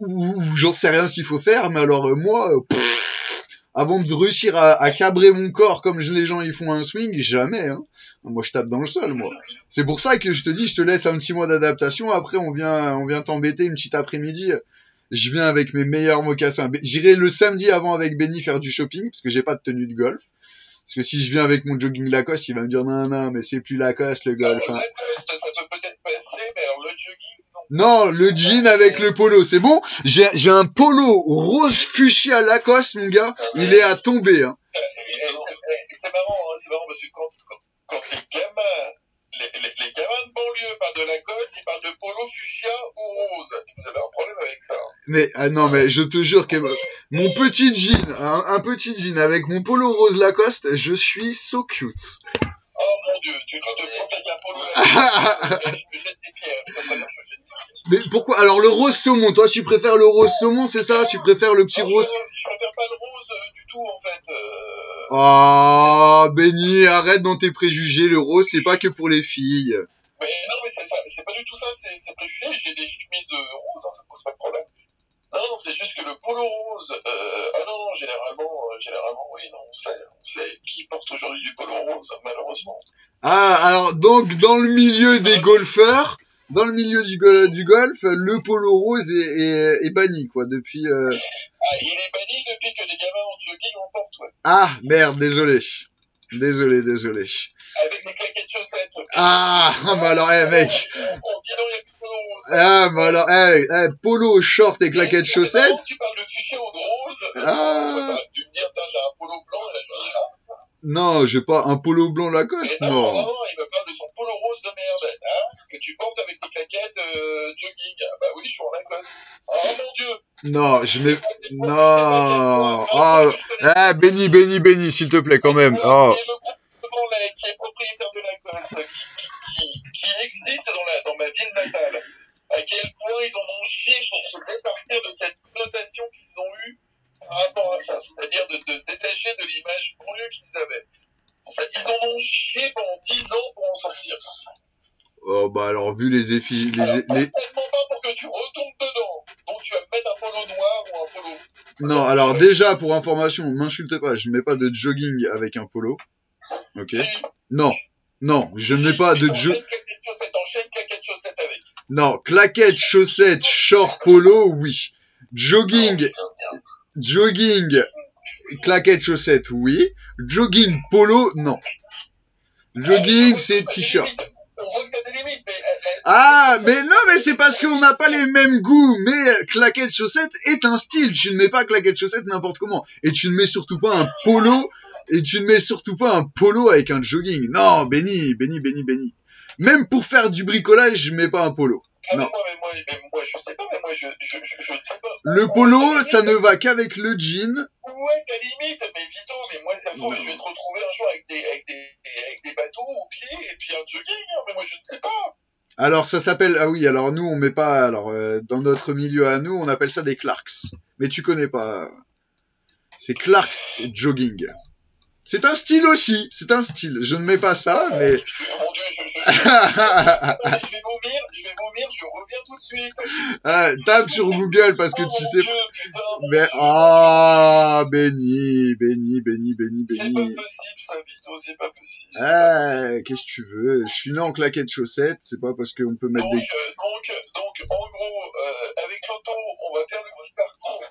ou, ou j'en sais rien ce qu'il faut faire. Mais alors euh, moi, euh, avant de réussir à, à cabrer mon corps comme les gens ils font un swing, jamais. Hein. Moi, je tape dans le sol, moi. C'est pour ça que je te dis, je te laisse un petit mois d'adaptation. Après, on vient, on vient t'embêter une petite après-midi. Je viens avec mes meilleurs mocassins. J'irai le samedi avant avec Benny faire du shopping parce que j'ai pas de tenue de golf. Parce que si je viens avec mon jogging Lacoste, il va me dire non, non, mais c'est plus Lacoste le golf. hein. Non. Le jean avec le polo, c'est bon? J'ai un polo rose fuchsia Lacoste, mon gars. Il est à tomber. Hein. C'est marrant, hein, c'est marrant parce que quand, quand les gamins, les, les, les gamins de banlieue parlent de Lacoste, ils parlent de polo fuchsia ou rose. Vous avez un problème avec ça. hein. Mais ah non, mais je te jure que mon petit jean, un, un petit jean avec mon polo rose Lacoste, je suis so cute. Oh mon dieu, tu dois te prendre avec un polo Lacoste. je me jette des pierres, je je jette des pierres. Mais pourquoi Alors le rose saumon, toi tu préfères le rose saumon, c'est ça? Tu préfères le petit Non, rose? Je, je préfère pas le rose euh, du tout en fait. Euh... Ah, Benny, arrête dans tes préjugés. Le rose, c'est pas que pour les filles. Mais non, mais c'est pas du tout ça, c'est c'est préjugé. J'ai des chemises euh, roses, hein, ça pose pas de problème. Non, non, c'est juste que le polo rose, euh, ah non, non, généralement, euh, généralement, oui, non, on sait, on sait qui porte aujourd'hui du polo rose, malheureusement. Ah, alors donc dans le milieu des golfeurs, dans le milieu du, go- du golf, le polo rose est, est, est banni quoi depuis. euh, Ah, il est banni depuis que les gamins en jogging en portent, ouais. Ah merde, désolé, désolé, désolé. Avec des claquettes chaussettes. Ah, ah, bah alors, eh mec, En il n'y a plus de polo rose. ah bah alors, eh, eh, polo, short et claquettes marrant chaussettes. Tu parles de fuchsia ou de rose. Ah. Toi, me dire, putain, j'ai un polo blanc, et là, je me dis. Non, j'ai pas un polo blanc Lacoste, non, non, non. il me parle de son polo rose de merde, tu portes avec tes claquettes euh, jogging. Ah bah oui, je suis en Lacoste. Oh mon dieu Non, je mets, non. Ah, béni, béni, béni, s'il te plaît, quand même. Oh. le groupe de qui est propriétaire de Lacoste, qui, qui, qui existe dans, la, dans ma ville natale. À quel point ils en ont chié pour se départir de cette notation qu'ils ont eue par rapport à ça. C'est-à-dire de, de se détacher de l'image banlieue qu'ils avaient. Ils en ont chié pendant 10 ans pour en sortir. Oh, bah alors, vu les effigies, les, Alors, les- certainement pas pour que tu retombes dedans. Donc tu vas mettre un polo noir ou un polo. Non, alors déjà, pour information, m'insulte pas, je mets pas de jogging avec un polo. Ok Si, Non, non, je ne mets pas de jo... Enchaîne claquettes chaussettes, enchaîne claquettes chaussettes avec. Non, claquettes, chaussettes, short, polo, oui. Jogging, jogging, claquettes, chaussettes, oui. Jogging, polo, non. Jogging, c'est t-shirt. Euh, euh, Ah, mais non, mais c'est parce qu'on n'a pas les mêmes goûts. Mais euh, claquettes chaussettes est un style. Tu ne mets pas claquettes chaussettes n'importe comment. Et tu ne mets surtout pas un polo. Et tu ne mets surtout pas un polo avec un jogging. Non, Benny, Benny, Benny, Benny. Même pour faire du bricolage, je mets pas un polo. ah, Non. moi, mais moi, mais moi, je sais pas, mais moi, je, je, je, je ne sais pas. Le polo, ça ne va qu'avec le jean. Ouais, t'as limite, mais Vito, mais moi, ça trouve, je vais te retrouver un jour avec des, avec des, avec des bateaux au pied et puis un jogging, hein, mais moi, je ne sais pas. Alors ça s'appelle ah oui alors nous on met pas alors euh, dans notre milieu à nous on appelle ça des Clarks mais tu connais pas c'est Clarks et jogging c'est un style aussi c'est un style je ne mets pas ça mais Mon dieu, je, je, je, je vais vomir, je vais vomir, je reviens tout de suite. Ah, tape sur Google parce que Oh tu sais. Dieu, putain, Mais ah, béni, béni, béni, béni, C'est pas béni. possible, ça, Vito, c'est pas possible. Ah, qu'est-ce que tu veux? Je suis né en claquettes chaussettes, c'est pas parce qu'on peut mettre Donc, des... euh, donc, donc, en gros, euh, avec l'auto, on va faire le parcours.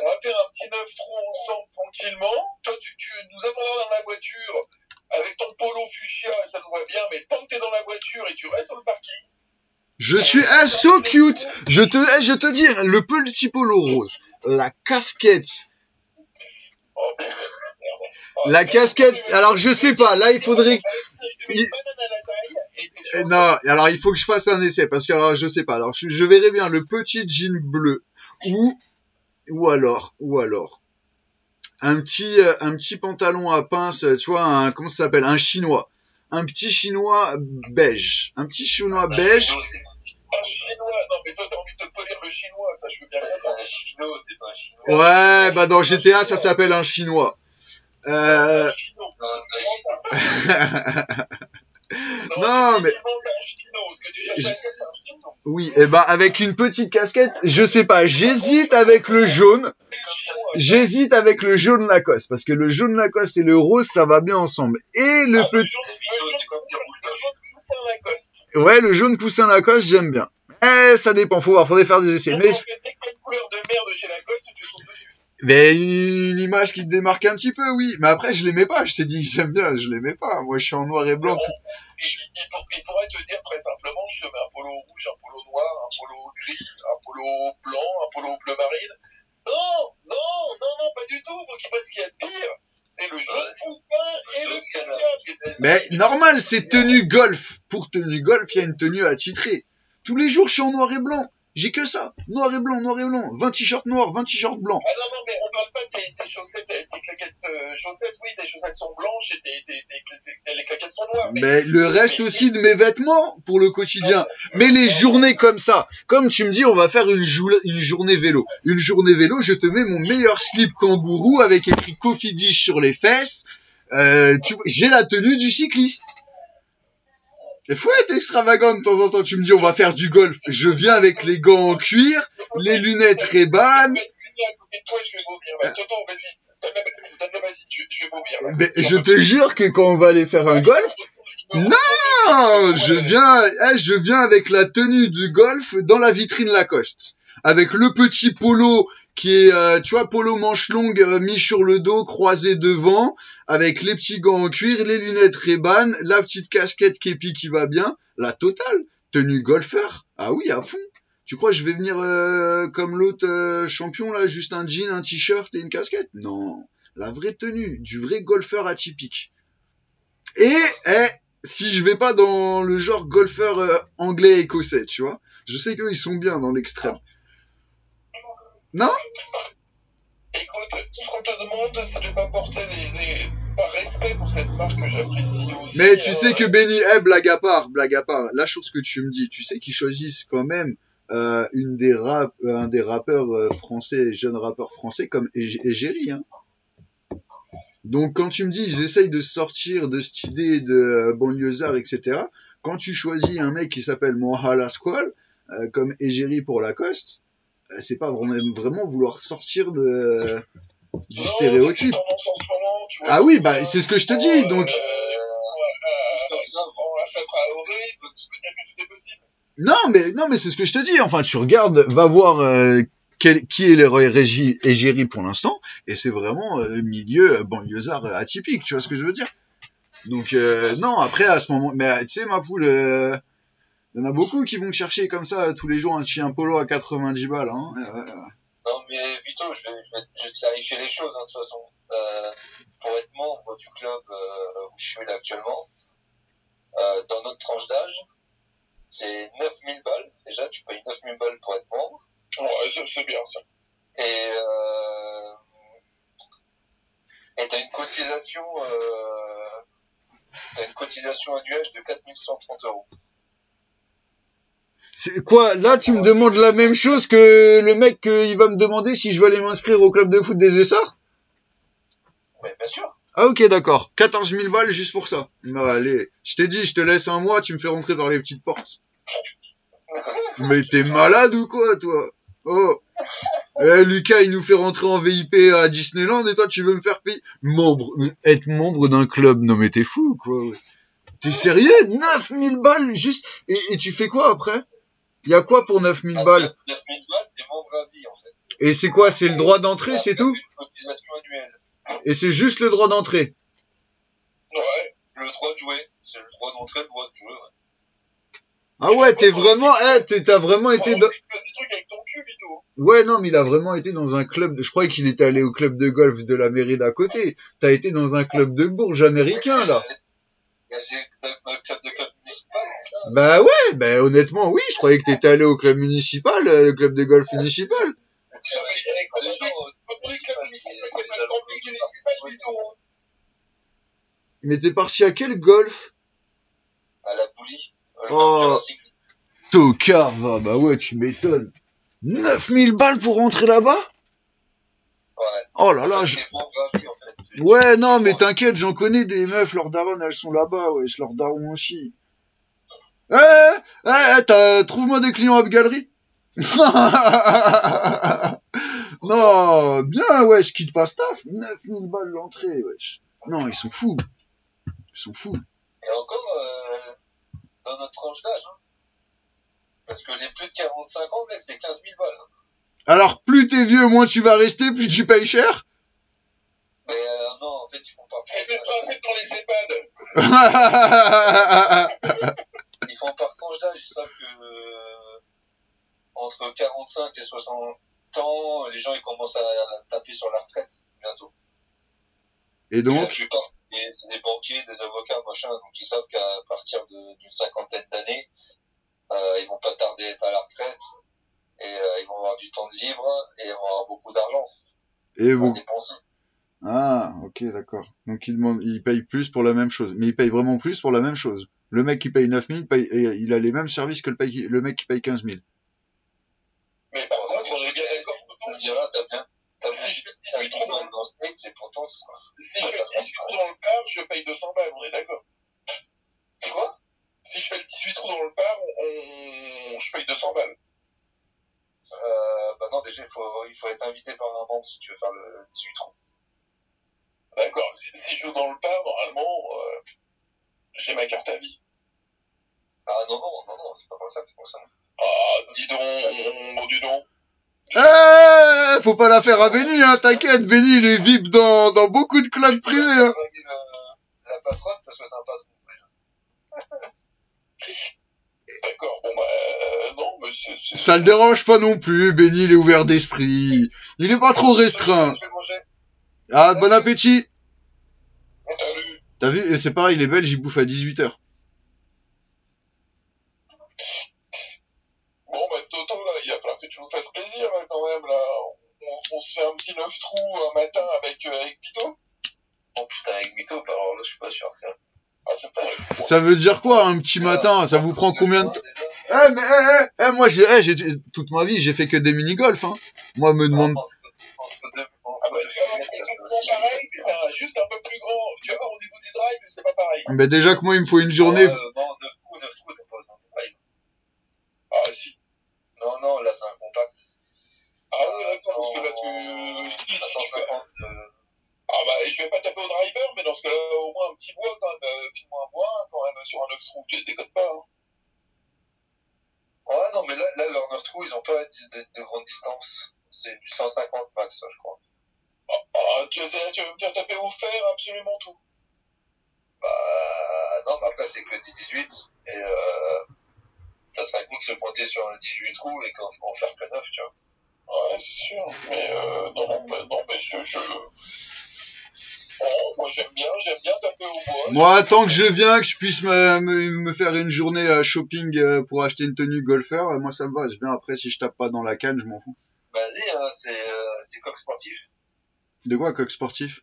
On va faire un petit neuf trous ensemble tranquillement. Toi, tu, tu nous attendras dans la voiture avec ton polo fuchsia, ça nous va bien, mais tant que t'es dans la voiture et tu restes sur le parking, Je suis ah, so cute. Je te, eh, je te dis, le petit polo rose, la casquette, oh, la casquette, alors je sais pas, là il faudrait... Il- Eh. Non, alors il faut que je fasse un essai, parce que alors je sais pas, alors je, je verrai bien le petit jean bleu, ou, ou alors, ou alors, un petit, euh, un petit pantalon à pince, tu vois, un, comment ça s'appelle, un chinois, un petit chinois beige, un petit chinois beige, Un chinois, non mais toi t'as envie de te polir le chinois, ça je veux bien C'est un chino, c'est pas un chinois. ouais, bah dans GTA ça s'appelle un chinois. Euh. Non, mais- oui, et bah avec une petite casquette, je sais pas, j'hésite avec le jaune, j'hésite avec le jaune Lacoste, parce que le jaune Lacoste et le rose ça va bien ensemble, et le petit, ouais, le jaune poussin Lacoste j'aime bien. Eh, ça dépend, faut voir, faudrait faire des essais. Mais, mais une image qui te démarque un petit peu, oui. Mais après, je l'aimais pas. Je t'ai dit que j'aime bien, je l'aimais pas. Moi, je suis en noir et blanc. Il, il, il pour- il pourrait te dire très simplement, je te mets un polo rouge, un polo noir, un polo gris, un polo blanc, un polo bleu marine. Non, non, non, non, pas du tout. Faut qu'il fasse ce qu'il y a de pire. C'est le jaune Ouais. poussin et le. Mais normal, c'est tenue golf. Pour tenue golf, il y a une tenue attitrée. Tous les jours, je suis en noir et blanc. J'ai que ça. Noir et blanc, noir et blanc. 20 t-shirts noirs, 20 t-shirts blancs. Ah non, non, mais on parle pas de tes, tes chaussettes, tes, tes claquettes euh, chaussettes, oui, tes chaussettes sont blanches et tes, les claquettes sont noires. Mais, Mais le reste aussi de mes vêtements pour le quotidien. Mais les journées comme ça, comme tu me dis, on va faire une, jou- une journée vélo. Une journée vélo, je te mets mon meilleur slip kangourou avec écrit Coffee Dish sur les fesses. Euh, j'ai la tenue du cycliste. Il faut être extravagant de temps en temps. Tu me dis, on va faire du golf. Je viens avec les gants en cuir, les lunettes Ray-Ban. Mais je te jure que quand on va aller faire un golf, Non, je viens, eh, je viens avec la tenue de golf dans la vitrine Lacoste, avec le petit polo qui est, euh, tu vois, polo manche longue euh, mis sur le dos, croisé devant, avec les petits gants en cuir, les lunettes Ray-Ban, la petite casquette képi qui va bien, la totale, tenue golfeur. Ah oui, à fond. Tu crois que je vais venir euh, comme l'autre euh, champion là, juste un jean, un t-shirt et une casquette? Non, la vraie tenue, du vrai golfeur atypique. Et eh, si je vais pas dans le genre golfeur euh, anglais écossais, tu vois, je sais qu'eux ils sont bien dans l'extrême. Non Écoute, ce qu'on te demande, c'est de pas porter des, des... par respect pour cette marque que j'apprécie aussi. Mais tu euh, sais que Benny, eh, blague à part, blague à part, la chose que tu me dis, tu sais qu'ils choisissent quand même euh, une des rap, euh, un des rappeurs euh, français, jeunes rappeurs français comme Egérie. Hein. Donc quand tu me dis ils essayent de sortir de cette idée de banlieusard, etc. Quand tu choisis un mec qui s'appelle Mohala Squall, euh, comme Egérie pour Lacoste, c'est pas vraiment, vraiment vouloir sortir de, du stéréotype. vois. Ah oui, bah c'est ce que je te dis. Donc Euh, donc possible. Non, mais non, mais c'est ce que je te dis. Enfin, tu regardes, va voir euh, quel- qui est les régi égérie pour l'instant, et c'est vraiment euh, milieu euh, banlieusard euh, atypique. Tu vois ce que je veux dire? Donc euh, non, après à ce moment, mais euh, tu sais ma poule, euh, il y en a beaucoup qui vont te chercher comme ça tous les jours un chien polo à 90 balles. Hein. Euh, Non, mais Vito, je vais, je vais, je vais clarifier les choses, hein, de toute façon. Euh, pour être membre du club euh, où je suis là actuellement, euh, dans notre tranche d'âge, c'est 9000 balles. Déjà, tu payes 9000 balles pour être membre. Ouais, c'est- bien ça. Et euh, et t'as une cotisation, euh, t'as une cotisation annuelle de 4130 euros. C'est quoi Là, tu me demandes la même chose que le mec qu'il va me demander si je veux aller m'inscrire au club de foot des Essarts? Mais bien sûr. Ah ok d'accord, 14 000 balles juste pour ça. Bah allez, je t'ai dit, je te laisse un mois, tu me fais rentrer par les petites portes. Mais t'es malade ou quoi, toi? Oh. Eh, Lucas, il nous fait rentrer en VIP à Disneyland et toi, tu veux me faire payer? Membre, être membre d'un club. Non mais t'es fou, quoi. T'es sérieux? 9000 balles juste. Et, et tu fais quoi après? Il y a quoi pour 9000 balles 9000 balles, t'es membre à vie, en fait. Et c'est quoi C'est le droit d'entrée, c'est tout. Et c'est juste le droit d'entrée Ouais, le droit de jouer. C'est le droit d'entrée, le droit de jouer, ouais. Ah ouais, t'es vraiment, eh, t'as vraiment été dans... Ouais, non, mais il a vraiment été dans un club. De... Je croyais qu'il était allé au club de golf de la mairie d'à côté. T'as été dans un club de bourge américain, là. Bah ouais, bah honnêtement, oui. Je croyais que t'étais allé au club municipal, euh, le club de golf municipal. Mais t'es parti à quel golf? À la le Oh. Tocard, va. Bah ouais, tu m'étonnes. 9000 balles pour rentrer là-bas? Ouais. Oh là là, je... Fait. Ouais, non, mais t'inquiète, j'en connais des meufs, leurs darons, elles sont là-bas, wesh, leurs darons aussi. Eh, eh, eh, t'as- trouve-moi des clients Up Gallery. non, bien, wesh, quitte pas staff. 9000 balles l'entrée, wesh. Non, ils sont fous. Ils sont fous. Et encore, euh, dans notre tranche d'âge, hein. Parce que les plus de 45 ans, mec, c'est 15 000 balles. hein. Alors, plus t'es vieux, moins tu vas rester, plus tu payes cher. Mais euh, non, en fait, ils font C'est le principe dans les EHPAD. Ils font par tranche d'âge. Ils savent que euh, entre 45 et 60 ans, les gens ils commencent à taper sur la retraite bientôt. Et La donc, plupart, et c'est des banquiers, des avocats, machin, donc ils savent qu'à partir d'une cinquantaine d'années, euh, ils vont pas tarder à être à la retraite et euh, ils vont avoir du temps de libre et ils vont avoir beaucoup d'argent et à bon. dépenser. Ah, ok, d'accord. Donc il demande, il paye plus pour la même chose, mais il paye vraiment plus pour la même chose. Le mec qui paye 9000, paye, et il a les mêmes services que le, paye- le mec qui paye 15 000. Mais par contre, on est bien d'accord. On dira, t'as bien, t'as bien, Si je fais t'as 18 bien trous dans, le state, c'est pourtant, si je fais le 18 trous dans le par, je paye 200 balles, on est d'accord. c'est quoi? Si je fais le 18 trous dans le par, on, on- je paye 200 balles. Euh, bah non, déjà, il faut, il faut être invité par un membre si tu veux faire le 18 trous. D'accord. Si, si je joue dans le par, normalement, euh, j'ai ma carte à vie. Ah non, non, non, non, c'est pas comme ça que c'est comme ça. Ah, dis donc, dis donc. Eh, faut pas la faire à Benny, hein, t'inquiète, Benny il est VIP dans, dans beaucoup de clubs privés, hein. Le- La patronne parce que c'est un patron. D'accord, bon bah, euh, non, mais c'est... c'est- Ça le dérange pas non plus, Benny il est ouvert d'esprit. Il est pas trop restreint. Ah, bon appétit. Salut. T'as vu, et c'est pareil, les Belges ils bouffent à 18h. Bon bah, Toto, là, il va falloir que tu nous fasses plaisir, là, quand même, là. On, on se fait un petit 9 trous un matin avec, euh, avec Vito. Oh putain, avec bah alors là, je suis pas sûr que ça. Ah, c'est pas vrai. Ça veut dire quoi, un petit matin Ça vous prend combien de temps Eh, mais, eh, eh, eh, moi, j'ai, eh, j'ai, toute ma vie, j'ai fait que des mini-golf, hein. Moi, me demande, deux, entre Ah bah, tu vas exactement pareil, mais c'est un- juste un peu plus grand. Tu vas voir, au niveau du drive, c'est pas pareil. mais déjà que moi, il me faut une journée. Euh, non, 9 trous, 9 trous, t'as pas besoin de drive. Ah, si. Non, non, là, c'est un compact. Ah oui, d'accord, parce que là, tu... si, si, Attends, tu fais- 50, euh, Ah bah, je vais pas taper au driver, mais dans ce cas-là, au moins un petit bois, quand même. Euh, File-moi un bois, quand même, sur un 9 trous. Je déconne pas, hein. Ouais, non, mais là, là leurs 9 trous, ils ont pas de, de, de grande distance. C'est du 150 max, je crois. Ah, tu, vas- tu vas me faire taper au fer absolument tout. Bah, non, mais après, c'est que le 10-18. Et euh, ça serait cool de se pointer sur le 18 trous et qu'en en faire que 9, tu vois. Ouais, c'est sûr. Mais euh, non, non, mais, non, mais je... je... Bon, moi, j'aime bien, j'aime bien taper au bois. Moi, tant que je viens, que je puisse me, me, me faire une journée à shopping euh, pour acheter une tenue golfeur, euh, moi, ça me va. Je viens après, si je tape pas dans la canne, je m'en fous. Vas-y, hein, c'est euh, c'est coq sportif. De quoi, coq sportif?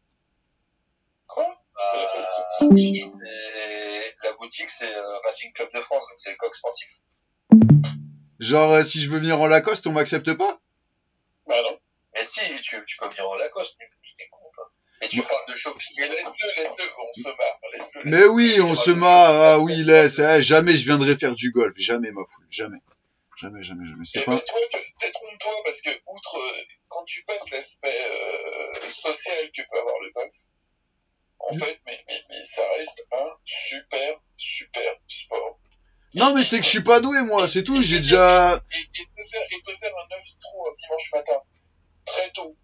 Quoi? Bah, c'est- la boutique, c'est euh, Racing Club de France, donc c'est le coq sportif. Genre, euh, si je veux venir en Lacoste, on m'accepte pas? Bah non. Mais si, tu, tu peux venir en Lacoste, tu tu t'es con, toi. Et tu parles de shopping. Mais laisse-le, laisse-le, on se marre, laisse-le. Mais oui, on se marre. Ah oui, laisse. eh, jamais je viendrai faire du golf. Jamais, ma foule. Jamais. Jamais, jamais, jamais. C'est pas. tu vois, que- détrompe-toi, parce que, outre, euh, quand tu passes l'aspect euh, social que peut avoir le golf, en fait, mais, mais, mais ça reste un super, super sport. Non, mais c'est que je suis pas doué, moi, c'est tout. J'ai déjà. Et, et, te faire, et te un 9 trous un dimanche matin, très tôt,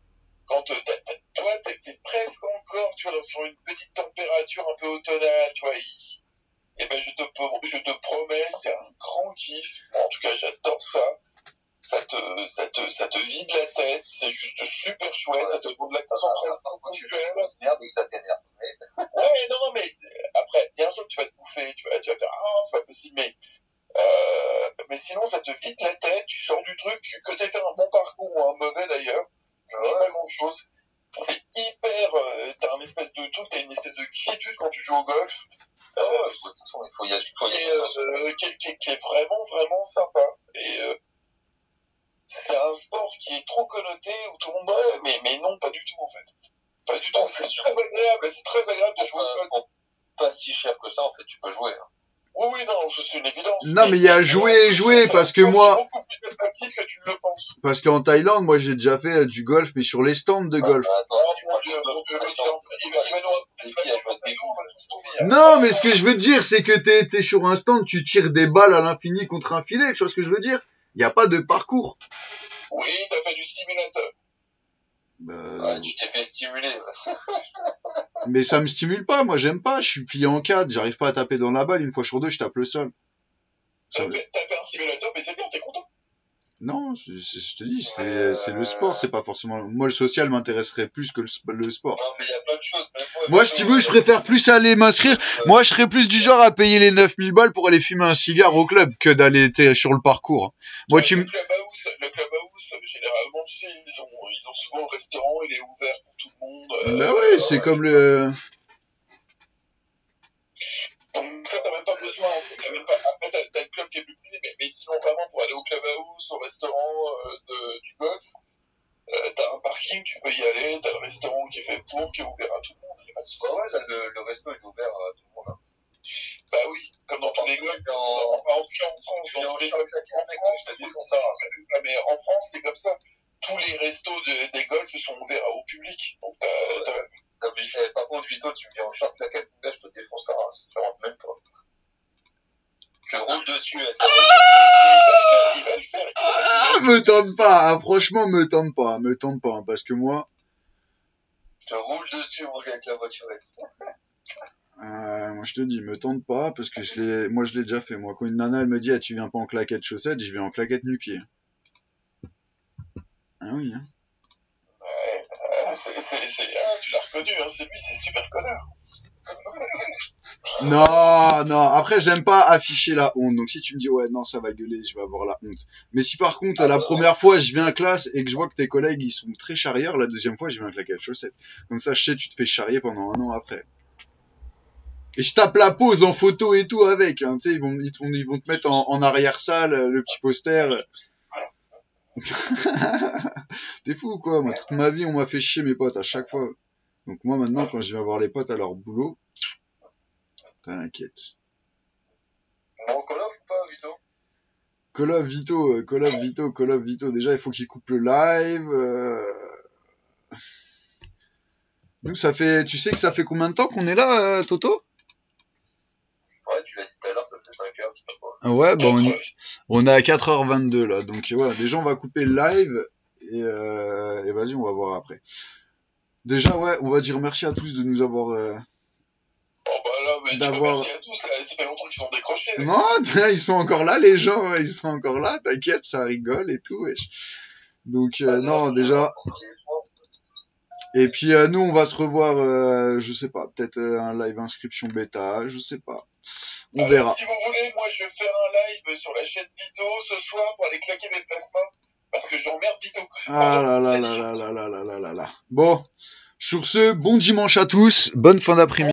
quand euh, t'as- toi, t'es presque encore, tu vois, sur une petite température un peu automnale, tu vois, il- et ben, je te, je te promets, c'est un grand kiff. En tout cas, j'adore ça. Ça te, ça te, ça te vide la tête, c'est juste super chouette, ça te donne la concentration ponctuelle. Merde, ça t'énerve. Mais- Ouais, non, non, mais euh, après, bien sûr que tu vas te bouffer, tu vas, tu vas faire, ah, c'est pas possible, mais, euh, mais sinon, ça te vide la tête, tu sors du truc, que t'aies fait un bon parcours ou un mauvais d'ailleurs, pas grand chose. C'est hyper, euh, t'as un espèce de truc, t'as une espèce de quiétude quand tu joues au golf, ouais, de toute façon, il faut il faut y aller. euh, qui, est- qui est- qui est vraiment, vraiment sympa. Et, euh, c'est un sport qui est trop connoté où tout le monde, ouais, mais, mais non, pas du tout, en fait. Pas du tout. C'est très agréable, c'est très agréable de jouer au golf. Pas si cher que ça, en fait, tu peux jouer. hein. Oui, oui, non, c'est une évidence. Non, mais il y a jouer et jouer, parce que moi- qui est beaucoup plus attractif que tu ne le penses. Parce qu'en Thaïlande, moi, j'ai déjà fait euh, du golf, mais sur les stands de golf. Ah, golf. Non, mais ce que je veux dire, c'est que t'es, t'es sur un stand, tu tires des balles à l'infini contre un filet, tu vois ce que je veux dire? Il n'y a pas de parcours. Oui, t'as fait du simulateur. Bah, Ouais, tu t'es fait stimuler. Mais ça me stimule pas, moi j'aime pas, je suis plié en quatre, j'arrive pas à taper dans la balle, une fois sur deux, je tape le sol. Ça- T'as fait, fait un simulateur, mais c'est bien, t'es content. Non, c'est, c'est- je te dis, c'est, le sport, c'est pas forcément... Moi, le social m'intéresserait plus que le, le sport. Non, mais il y a plein de choses. même Moi, si tu veux, je préfère plus aller m'inscrire. Moi, je serais plus du genre à payer les 9000 balles pour aller fumer un cigare au club que d'aller sur le parcours. Moi, tu le me... clubhouse, le clubhouse, généralement, tu sais, ils ont, ils ont souvent le restaurant, il est ouvert pour tout le monde. euh, Bah oui, c'est comme le... Donc ça, t'as même pas besoin. en fait, t'as même pas... Après, t'as, le club qui est plus privé, mais, mais sinon, vraiment, pour aller au clubhouse, au restaurant euh, de, du golf, euh, t'as un parking, tu peux y aller, t'as le restaurant qui est fait pour, qui est ouvert à tout le monde, y a pas de souci. Ouais, ouais, là, le, le resto est ouvert à tout le monde. hein. Bah oui, comme dans tous les golfs, Dans- en, en tout cas en France, dans en tous les golfs, en ça, mais en France, c'est comme ça. Tous les restos de- des golfs sont ouverts au public. Donc, t'as, t'as, Non, mais eh, par contre, Vito, tu me dis en short claquette, mon gars, je te défonce ta race. Je rentre même pas. Je roule dessus voiture. il va le faire. Ah, me tente pas, hein, franchement, me tente pas, me tente pas, hein, parce que moi... Je roule dessus, mon gars, avec la voiturette. Euh, moi je te dis, me tente pas parce que je l'ai, moi je l'ai déjà fait. Moi quand une nana elle me dit, ah, tu viens pas en claquette chaussettes, je viens en claquette nu-pied. Ah oui. Hein. Ah, c'est, c'est, c'est, ah, tu l'as reconnu, hein, c'est lui, c'est super connard. Non, non. Après j'aime pas afficher la honte. Donc si tu me dis ouais non ça va gueuler, je vais avoir la honte. Mais si par contre la première fois je viens à classe et que je vois que tes collègues ils sont très charrières, la deuxième fois je viens en claquette chaussettes. Comme ça je sais tu te fais charrier pendant un an après. Et je tape la pose en photo et tout avec. Hein. Tu sais ils vont ils te vont ils vont te mettre en, en arrière salle le petit poster. T'es fou ou quoi? Moi, toute ma vie, on m'a fait chier mes potes à chaque fois. Donc moi, maintenant, quand je viens voir les potes à leur boulot, t'inquiète. Bon, Call of ou pas, Vito? Call of Vito, euh, Call of Vito, Call of Vito. Déjà, il faut qu'il coupe le live. euh. Nous, ça fait... Tu sais que ça fait combien de temps qu'on est là, euh, Toto? Tu l'as dit tout à l'heure, ça fait 5 heures, je sais pas quoi. Ah Ouais, bon, on, y- on est à 4h22 là. Donc voilà, déjà, on va couper le live. Et, euh, et vas-y, on va voir après. Déjà, ouais, on va dire merci à tous de nous avoir... euh, Oh bah là, mais D'avoir- merci à tous, là, ça fait longtemps qu'ils ont décroché. là. Non, ils sont encore là, les gens, ouais, ils sont encore là, t'inquiète, ça rigole et tout, wesh. Donc, euh, non, déjà. Et puis, euh, nous, on va se revoir, euh, je sais pas, peut-être euh, un live inscription bêta, je sais pas. On Alors, verra. Si vous voulez, moi je vais faire un live sur la chaîne Vito ce soir pour aller claquer mes plasmas. Parce que j'emmerde Vito. Ah là là là là là là là là là là. Bon, sur ce, bon dimanche à tous, bonne fin d'après-midi.